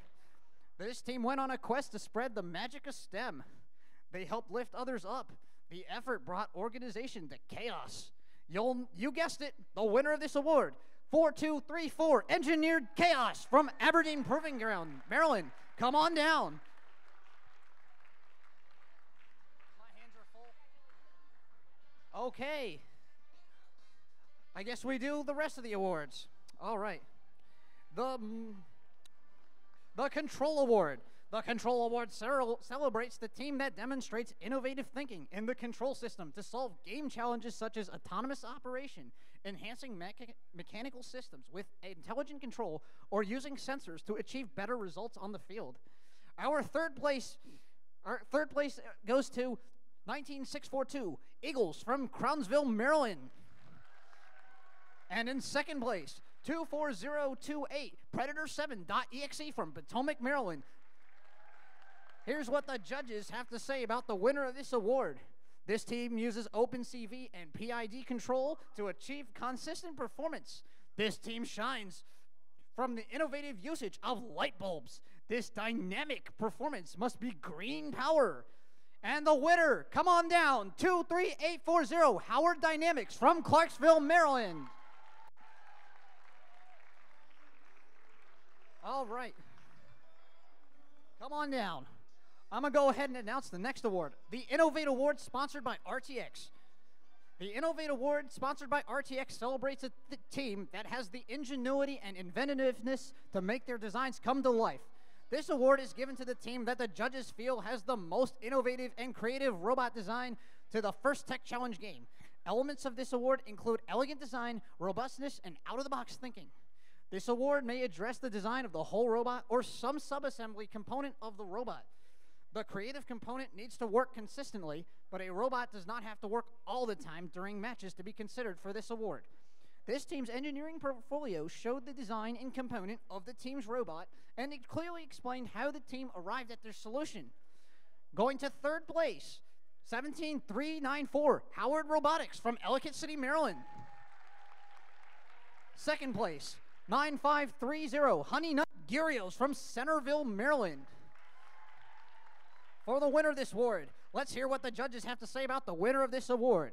Speaker 7: This team went on a quest to spread the magic of STEM. They helped lift others up. The effort brought organization to chaos. You'll, you guessed it, the winner of this award, 4234, Engineered Chaos from Aberdeen Proving Ground, Maryland. Come on down. Okay. I guess we do the rest of the awards. All right. The the Control Award. The Control Award celebrates the team that demonstrates innovative thinking in the control system to solve game challenges such as autonomous operation, enhancing mecha mechanical systems with intelligent control, or using sensors to achieve better results on the field. Our third place, our third place goes to 19642 Eagles from Crownsville, Maryland. And in second place, 24028, Predator7.exe from Potomac, Maryland. Here's what the judges have to say about the winner of this award. This team uses OpenCV and PID control to achieve consistent performance. This team shines from the innovative usage of light bulbs. This dynamic performance must be green power. And the winner, come on down, 23840, Howard Dynamics from Clarksville, Maryland. All right. Come on down. I'm going to go ahead and announce the next award the Innovate Award, sponsored by RTX. The Innovate Award, sponsored by RTX, celebrates a th team that has the ingenuity and inventiveness to make their designs come to life. This award is given to the team that the judges feel has the most innovative and creative robot design to the first Tech Challenge game. Elements of this award include elegant design, robustness, and out of the box thinking. This award may address the design of the whole robot or some subassembly component of the robot. The creative component needs to work consistently, but a robot does not have to work all the time during matches to be considered for this award. This team's engineering portfolio showed the design and component of the team's robot, and it clearly explained how the team arrived at their solution. Going to third place, 17394, Howard Robotics from Ellicott City, Maryland. Second place, 9530, Honey Nut Gurios from Centreville, Maryland. For the winner of this award, let's hear what the judges have to say about the winner of this award.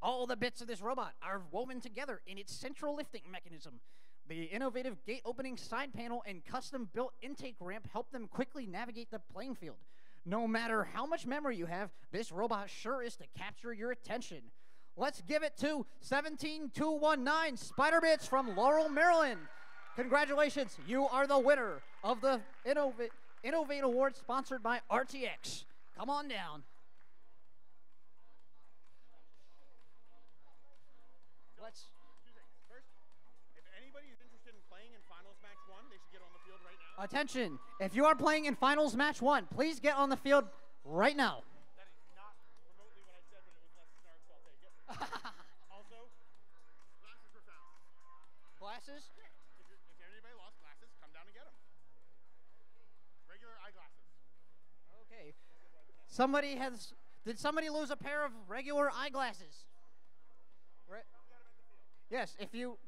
Speaker 7: All the bits of this robot are woven together in its central lifting mechanism. The innovative gate opening side panel and custom built intake ramp help them quickly navigate the playing field. No matter how much memory you have, this robot sure is to capture your attention. Let's give it to 17219 Spider from Laurel, Maryland. Congratulations, you are the winner of the Innova Innovate Award sponsored by RTX. Come on down. Let's. Attention, if you are playing in finals match one, please get on the field right now.
Speaker 10: also, glasses were found. Glasses? Yeah. If, if anybody lost glasses, come down and get them. Regular eyeglasses. Okay.
Speaker 7: Somebody has. Did somebody lose a pair of regular eyeglasses? Right. Yes. If you,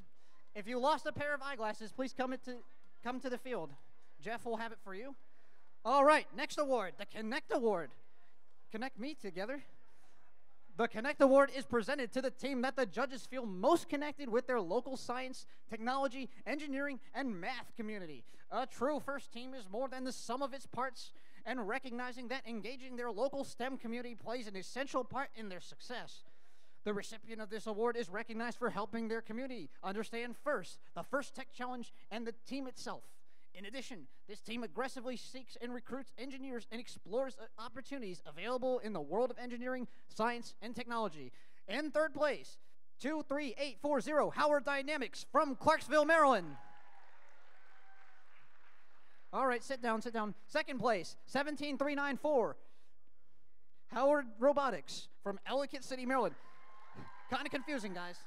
Speaker 7: if you lost a pair of eyeglasses, please come to come to the field. Jeff will have it for you. All right. Next award, the Connect Award. Connect me together. The Connect Award is presented to the team that the judges feel most connected with their local science, technology, engineering, and math community. A true first team is more than the sum of its parts, and recognizing that engaging their local STEM community plays an essential part in their success. The recipient of this award is recognized for helping their community understand FIRST, the FIRST Tech Challenge, and the team itself. In addition, this team aggressively seeks and recruits engineers and explores uh, opportunities available in the world of engineering, science, and technology. In third place, 23840 Howard Dynamics from Clarksville, Maryland. All right, sit down, sit down. Second place, 17394 Howard Robotics from Ellicott City, Maryland. kind of confusing, guys.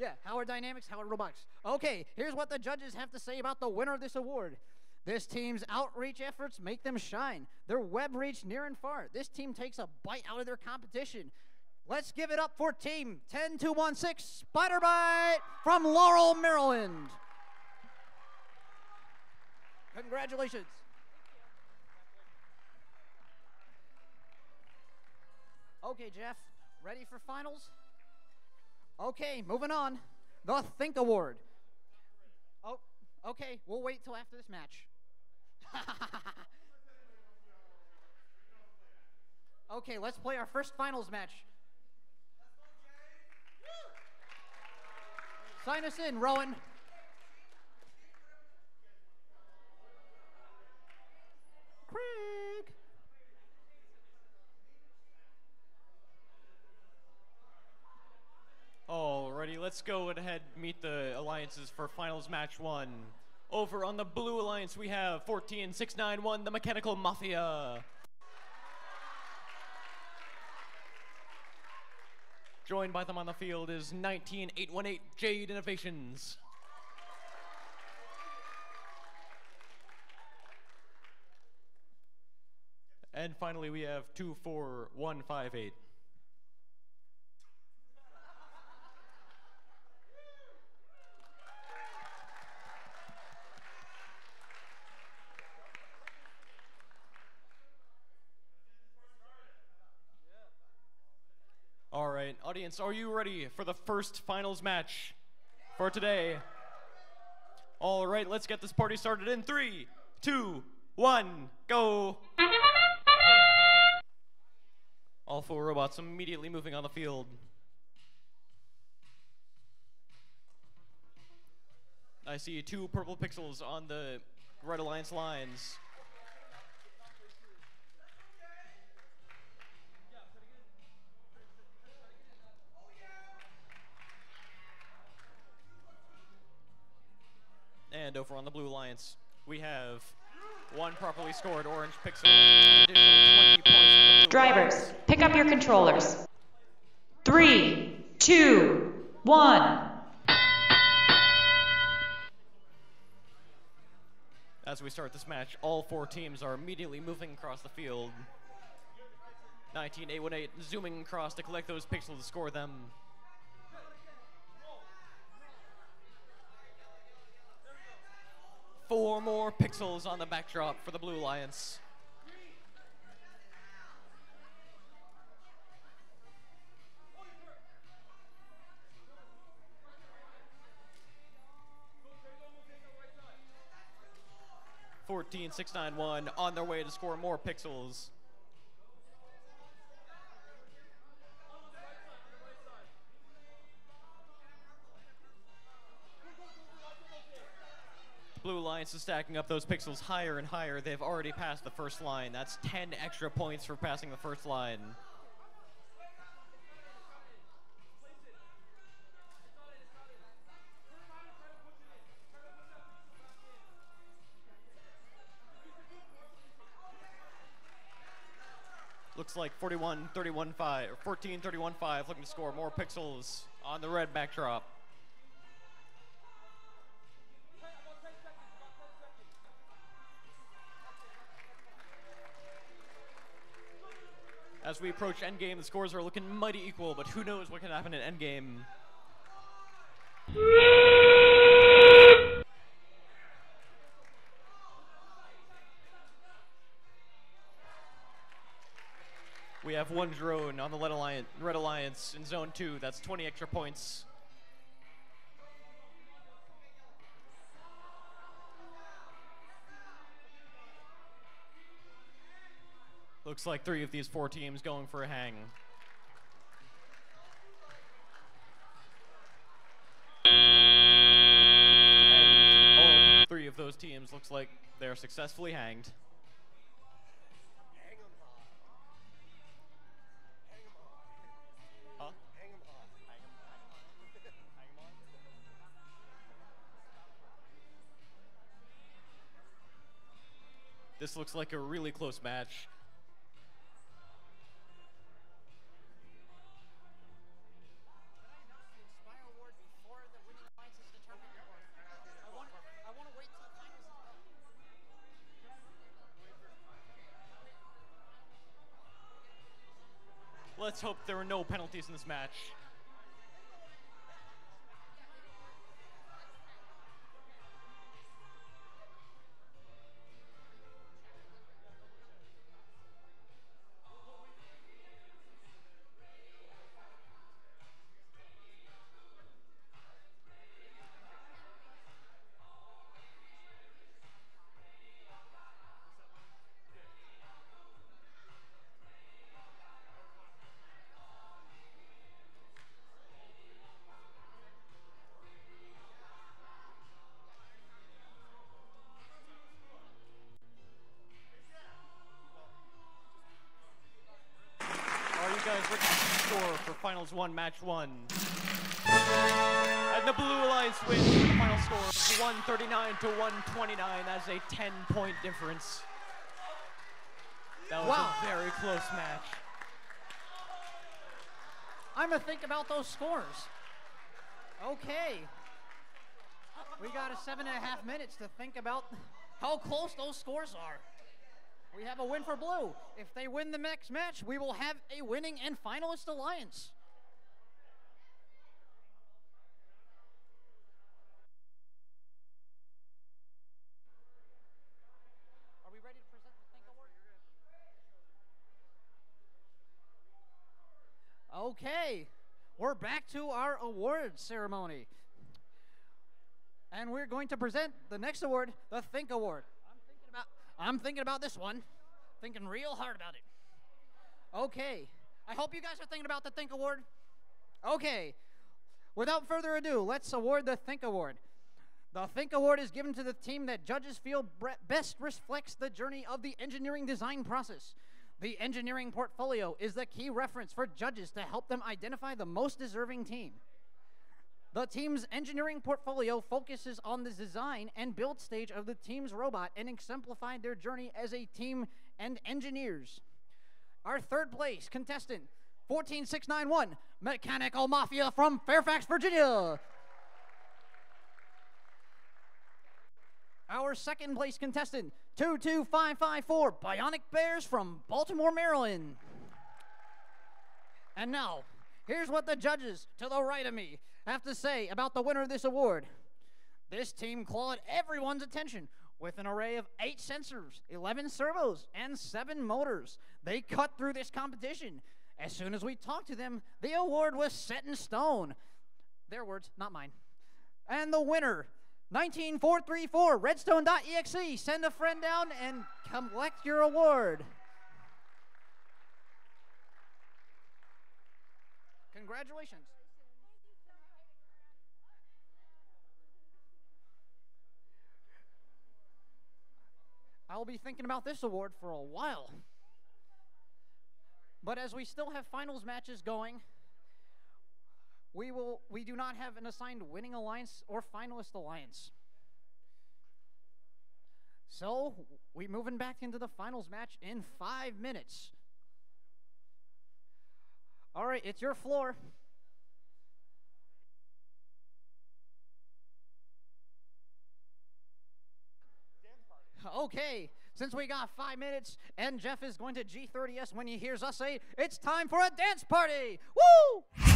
Speaker 7: Yeah, Howard Dynamics, Howard Robotics. Okay, here's what the judges have to say about the winner of this award. This team's outreach efforts make them shine. Their web reach near and far. This team takes a bite out of their competition. Let's give it up for team 10216 Bite from Laurel, Maryland. Congratulations. Okay, Jeff, ready for finals? Okay, moving on. The Think Award. Oh, okay, we'll wait till after this match. okay, let's play our first finals match. Sign us in, Rowan.
Speaker 10: Craig.
Speaker 8: Alrighty, let's go ahead meet the alliances for finals match one. Over on the blue alliance, we have 14691, the Mechanical Mafia. Joined by them on the field is 19818, Jade Innovations. And finally, we have 24158. audience, are you ready for the first finals match for today? All right, let's get this party started in three, two, one, go! All four robots immediately moving on the field. I see two purple pixels on the Red Alliance lines. over on the Blue Alliance, we have one properly scored orange pixel.
Speaker 9: Drivers, pick up your controllers. Three, two, one.
Speaker 8: As we start this match, all four teams are immediately moving across the field. 19818 zooming across to collect those pixels to score them. four more pixels on the backdrop for the Blue Lions. Fourteen six nine one on their way to score more pixels. Blue Alliance is stacking up those pixels higher and higher. They've already passed the first line. That's 10 extra points for passing the first line. Looks like 41, 31, 5, 14, 31, 5, looking to score more pixels on the red backdrop. As we approach endgame, the scores are looking mighty equal, but who knows what can happen in endgame. We have one drone on the Red Alliance, Red Alliance in Zone 2. That's 20 extra points Looks like three of these four teams going for a hang. all three of those teams looks like they're successfully hanged. This looks like a really close match. Let's hope there are no penalties in this match. rounds one, match one. And the Blue Alliance wins the final score 139 to 129. That's a 10 point difference. That was wow. a very close
Speaker 7: match. I'm gonna think about those scores. Okay. We got a seven and a half minutes to think about how close those scores are. We have a win for blue. If they win the next match, we will have a winning and finalist alliance. Okay, we're back to our award ceremony. And we're going to present the next award, the Think Award. I'm thinking about, I'm thinking about this one, thinking real hard about it. Okay, I hope you guys are thinking about the Think Award. Okay, without further ado, let's award the Think Award. The Think Award is given to the team that judges feel best reflects the journey of the engineering design process. The engineering portfolio is the key reference for judges to help them identify the most deserving team. The team's engineering portfolio focuses on the design and build stage of the team's robot and exemplified their journey as a team and engineers. Our third place contestant, 14691, Mechanical Mafia from Fairfax, Virginia. Our second place contestant, 22554, Bionic Bears from Baltimore, Maryland. And now, here's what the judges to the right of me have to say about the winner of this award. This team clawed everyone's attention with an array of eight sensors, 11 servos, and seven motors. They cut through this competition. As soon as we talked to them, the award was set in stone. Their words, not mine. And the winner 19434 redstone.exe. Send a friend down and collect your award. Congratulations. I'll be thinking about this award for a while. But as we still have finals matches going, we will we do not have an assigned winning alliance or finalist alliance. So we moving back into the finals match in five minutes. All right, it's your floor. Okay, since we got five minutes and Jeff is going to G30S when he hears us say, it's time for a dance party! Woo!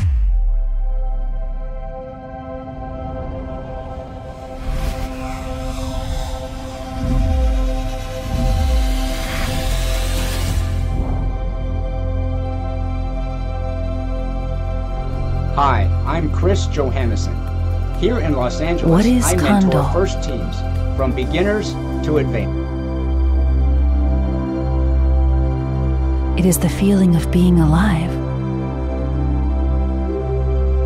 Speaker 3: Hi, I'm Chris Johannesson. Here in Los Angeles, what is I mentor first teams from beginners to advanced. It
Speaker 5: is the feeling of being alive.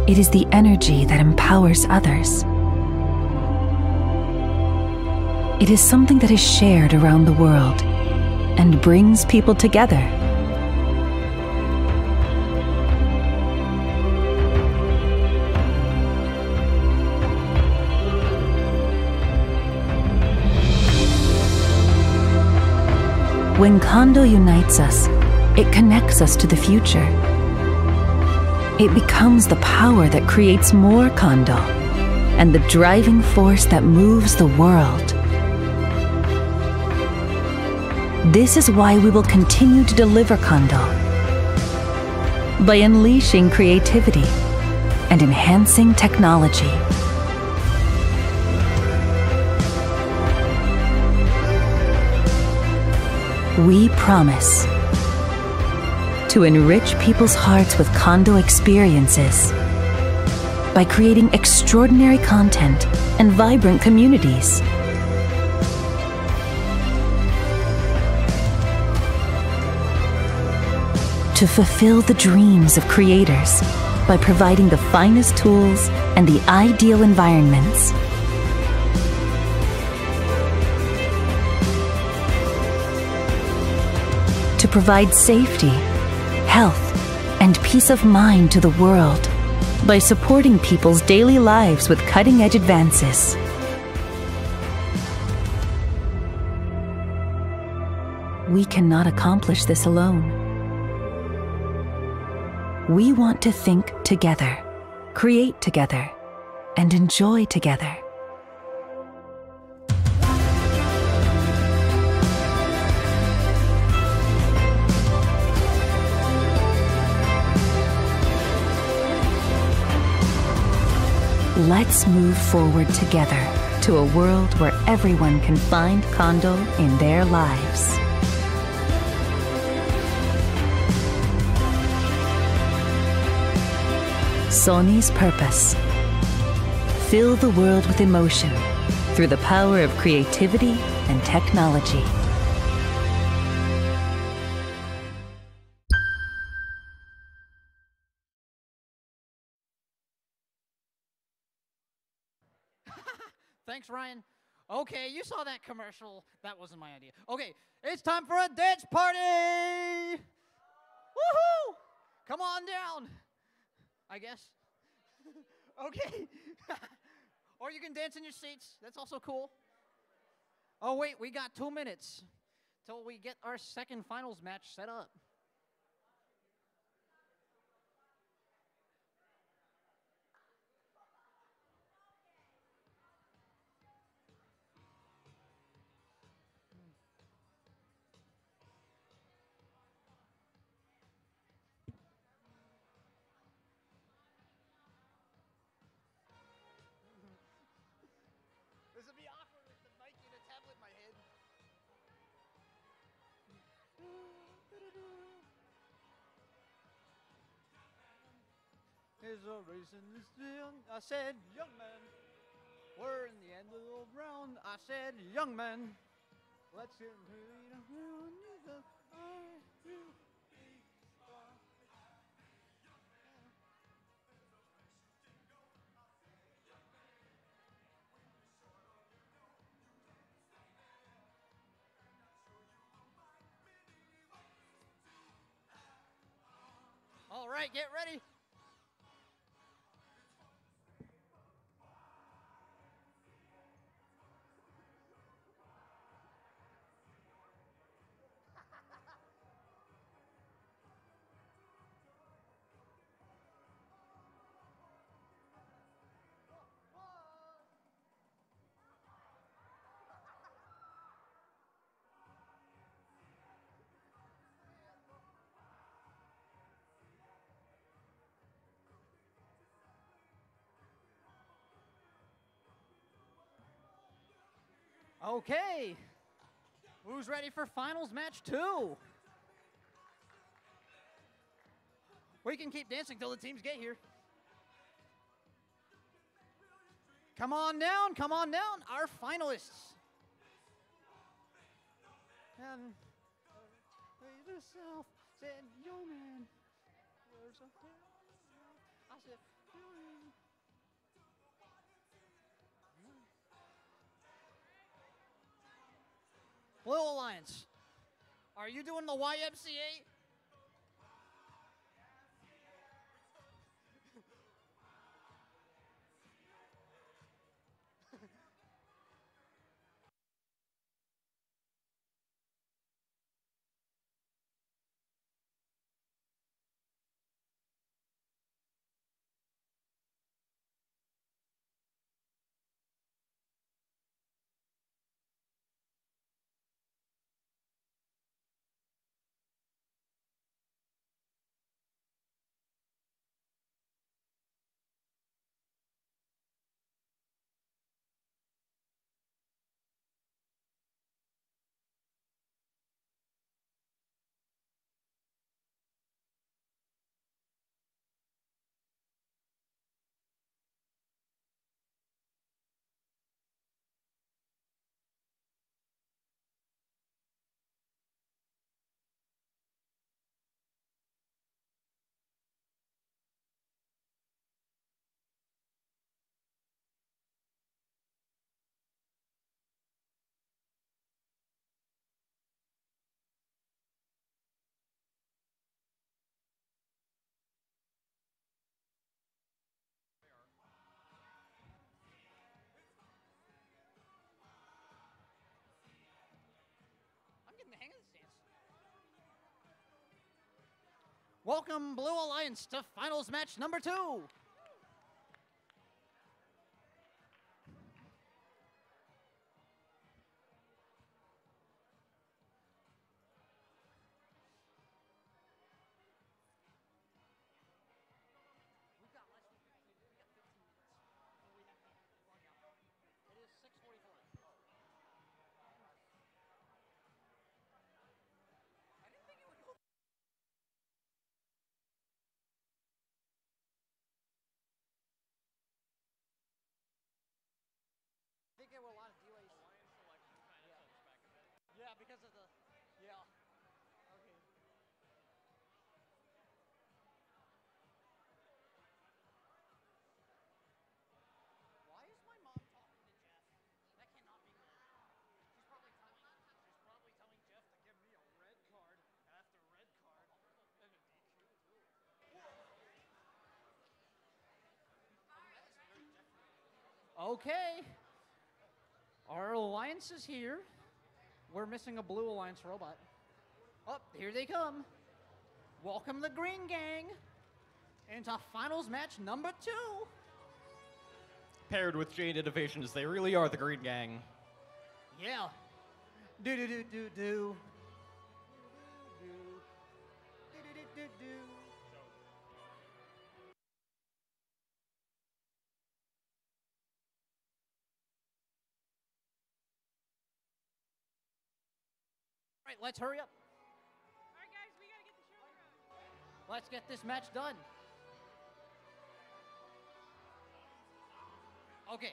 Speaker 5: It is the energy that empowers others. It is something that is shared around the world and brings people together. When Kando unites us, it connects us to the future. It becomes the power that creates more Kando and the driving force that moves the world. This is why we will continue to deliver Kando by unleashing creativity and enhancing technology. we promise to enrich people's hearts with Kando experiences by creating extraordinary content and vibrant communities. To fulfill the dreams of creators by providing the finest tools and the ideal environments provide safety, health, and peace of mind to the world by supporting people's daily lives with cutting edge advances. We cannot accomplish this alone. We want to think together, create together, and enjoy together. Let's move forward together to a world where everyone can find Kando in their lives. Sony's purpose. Fill the world with emotion through the power of creativity and technology.
Speaker 7: Okay, you saw that commercial. That wasn't my idea. Okay, it's time for a dance party! Woohoo! Come on down, I guess. okay. or you can dance in your seats. That's also cool. Oh, wait, we got two minutes till we get our second finals match set up. is a this I said, young man, we're in the end of the round. I said, young
Speaker 10: let's get the
Speaker 7: All right, get ready. Okay. Who's ready for finals match two? We can keep dancing till the teams get here. Come on down, come on down, our finalists. yourself, said, man, Little Alliance, are you doing the YMCA? Welcome Blue Alliance to finals match number two. Okay. Our alliance is here. We're missing a blue alliance robot. Oh, here they come. Welcome the Green Gang into finals match number two.
Speaker 8: Paired with Jade Innovations, they really are the Green Gang.
Speaker 7: Yeah. Do do do do do. All right, let's hurry up.
Speaker 9: All right, guys, we got to get the show on the
Speaker 7: road. Let's get this match done. Okay,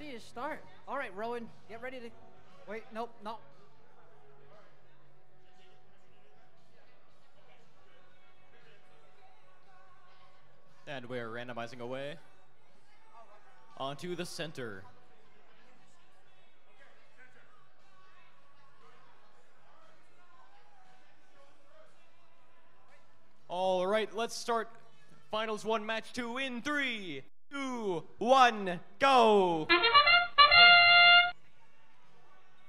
Speaker 7: ready to start. All right, Rowan, get ready to. Wait, nope, nope.
Speaker 8: And we're randomizing away onto the center. All right, let's start finals one match two in three, two, one, go!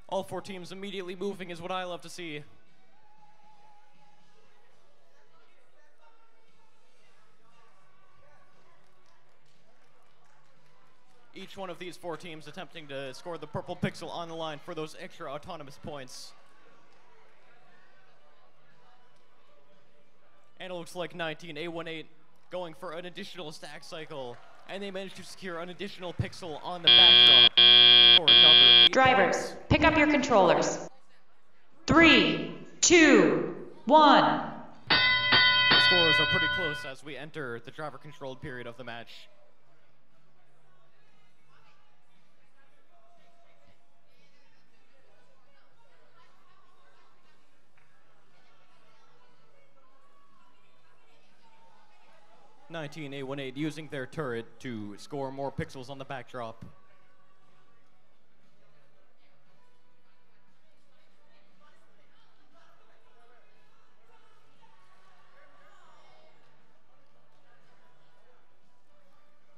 Speaker 8: All four teams immediately moving is what I love to see. Each one of these four teams attempting to score the purple pixel on the line for those extra autonomous points. And it looks like 19818 going for an additional stack cycle and they managed to secure an additional pixel on the backdrop
Speaker 9: Drivers, pick up your controllers. Three, two, one.
Speaker 8: The scores are pretty close as we enter the driver-controlled period of the match. 19818 using their turret to score more pixels on the backdrop.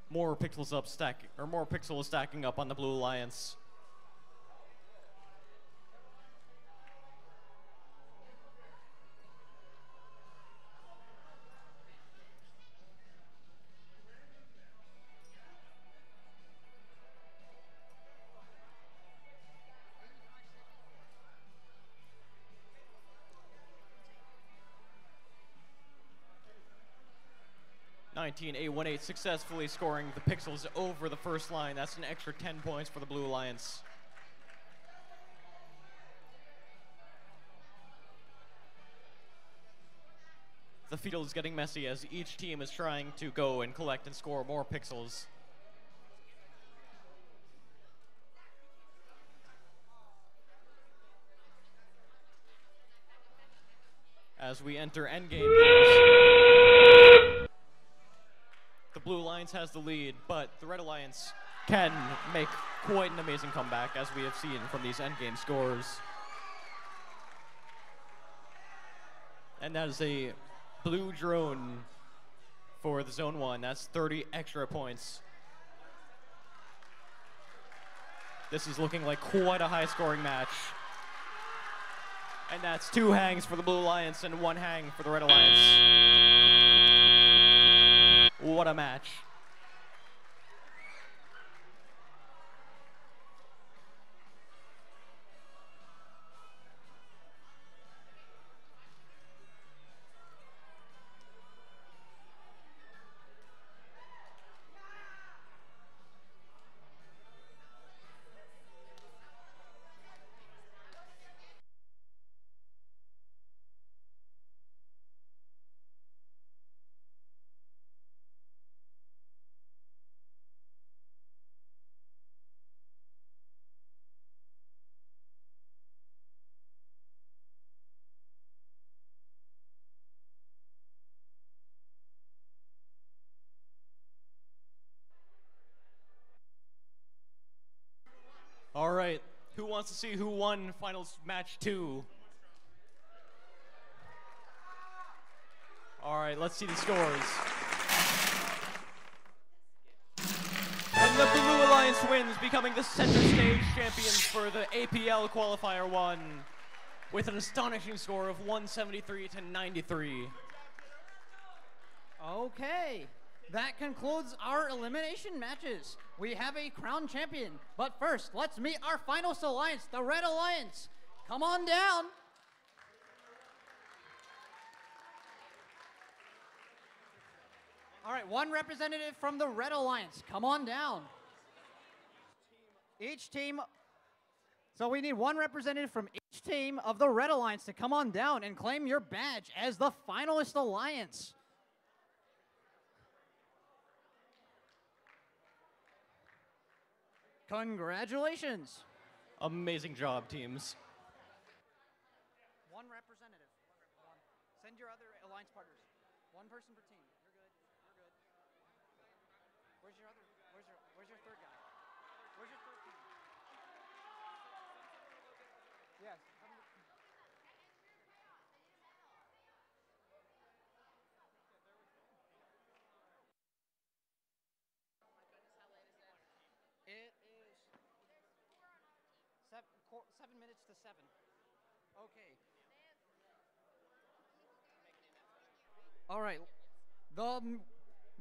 Speaker 8: More pixels up stack, or more pixels stacking up on the Blue Alliance. 19818 successfully scoring the pixels over the first line. That's an extra 10 points for the Blue Alliance. The field is getting messy as each team is trying to go and collect and score more pixels. As we enter endgame. Alliance has the lead, but the Red Alliance can make quite an amazing comeback, as we have seen from these endgame scores. And that is a blue drone for the zone one. That's 30 extra points. This is looking like quite a high scoring match. And that's two hangs for the Blue Alliance and one hang for the Red Alliance. What a match. wants to see who won finals match two. All right, let's see the scores.
Speaker 6: And the Blue Alliance wins,
Speaker 8: becoming the center stage champions for the APL Qualifier 1 with an astonishing score of 173 to 93.
Speaker 7: Okay that concludes our elimination matches. We have a crown champion, but first, let's meet our finalist alliance, the Red Alliance. Come on down. All right, one representative from the Red Alliance. Come on down. Each team, so we need one representative from each team of the Red Alliance to come on down and claim your badge as the finalist alliance.
Speaker 8: Congratulations. Amazing job, teams.
Speaker 7: seven minutes to seven. Okay. All right. The,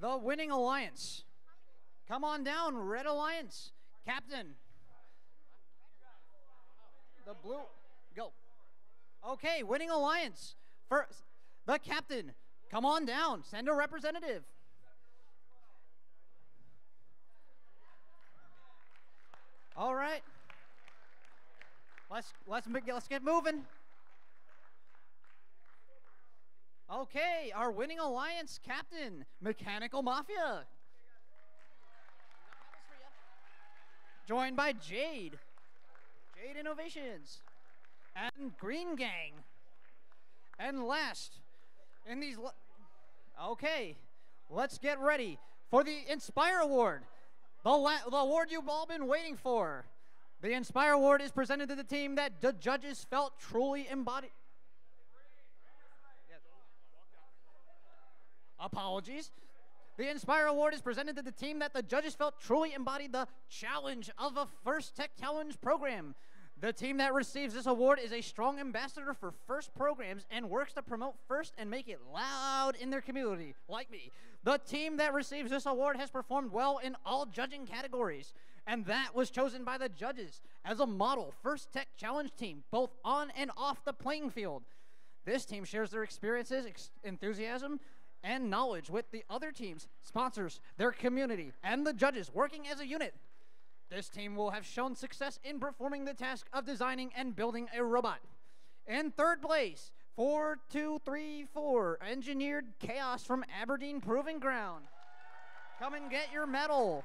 Speaker 7: the winning alliance. Come on down, Red Alliance. Captain. The blue. Go. Okay, winning alliance. First, the captain. Come on down. Send a representative. All right. Let's let's let's get moving. Okay, our winning alliance captain, Mechanical Mafia. Joined by Jade, Jade Innovations, and Green Gang. And last, in these. okay, let's get ready for the Inspire Award, the, the award you've all been waiting for. The Inspire Award is presented to the team that the judges felt truly embodied.
Speaker 10: Apologies.
Speaker 7: The Inspire Award is presented to the team that the judges felt truly embodied the challenge of a First Tech Challenge program. The team that receives this award is a strong ambassador for FIRST programs and works to promote FIRST and make it loud in their community, like me. The team that receives this award has performed well in all judging categories and that was chosen by the judges as a model first tech challenge team, both on and off the playing field. This team shares their experiences, ex enthusiasm, and knowledge with the other teams, sponsors, their community, and the judges working as a unit. This team will have shown success in performing the task of designing and building a robot. In third place, 4234, engineered chaos from Aberdeen Proving Ground. Come and get your medal.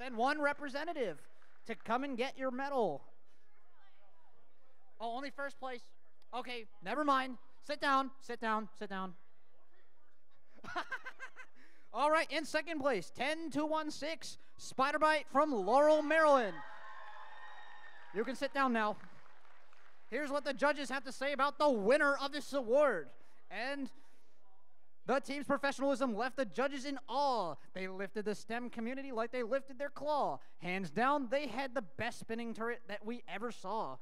Speaker 7: Send one representative to come and get your medal. Oh, only first place. Okay, never mind. Sit down, sit down, sit down. All right, in second place, 10 to 1 6, Spiderbite from Laurel, Maryland. You can sit down now. Here's what the judges have to say about the winner of this award. And the team's professionalism left the judges in awe. They lifted the STEM community like they lifted their claw. Hands down, they had the best spinning turret that we ever saw.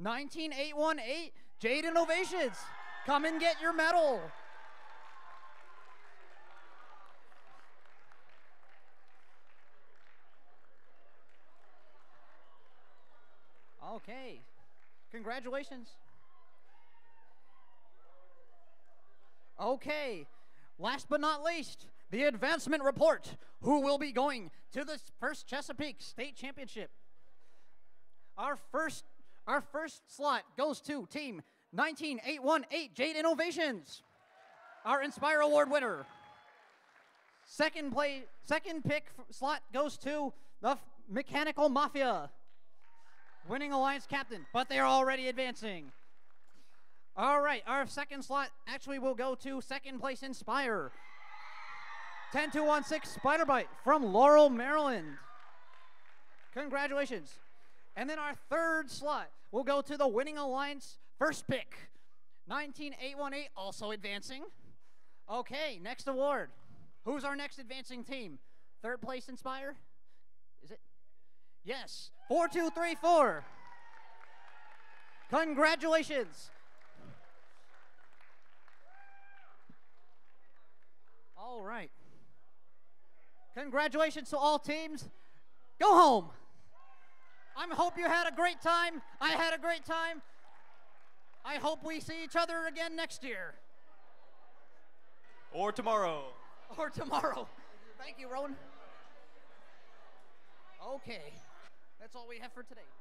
Speaker 7: 19818, Jade Innovations. Come and get your medal. Okay. Congratulations. Okay last but not least, the advancement report who will be going to the first Chesapeake State Championship. Our first, our first slot goes to team 19818 Jade Innovations, our Inspire Award winner. Second play, second pick slot goes to the Mechanical Mafia, winning Alliance captain, but they are already advancing. All right, our second slot actually will go to second place Inspire. 10216 Spider Bite from Laurel, Maryland. Congratulations. And then our third slot will go to the Winning Alliance first pick. 19818 also advancing. Okay, next award. Who's our next advancing team? Third place Inspire? Is it? Yes. 4234. Congratulations. All right. Congratulations to all teams. Go home. I hope you had a great time. I had a great time. I hope we see each other again next year.
Speaker 8: Or tomorrow. Or
Speaker 7: tomorrow. Thank you, Rowan. Okay. That's all we have for today.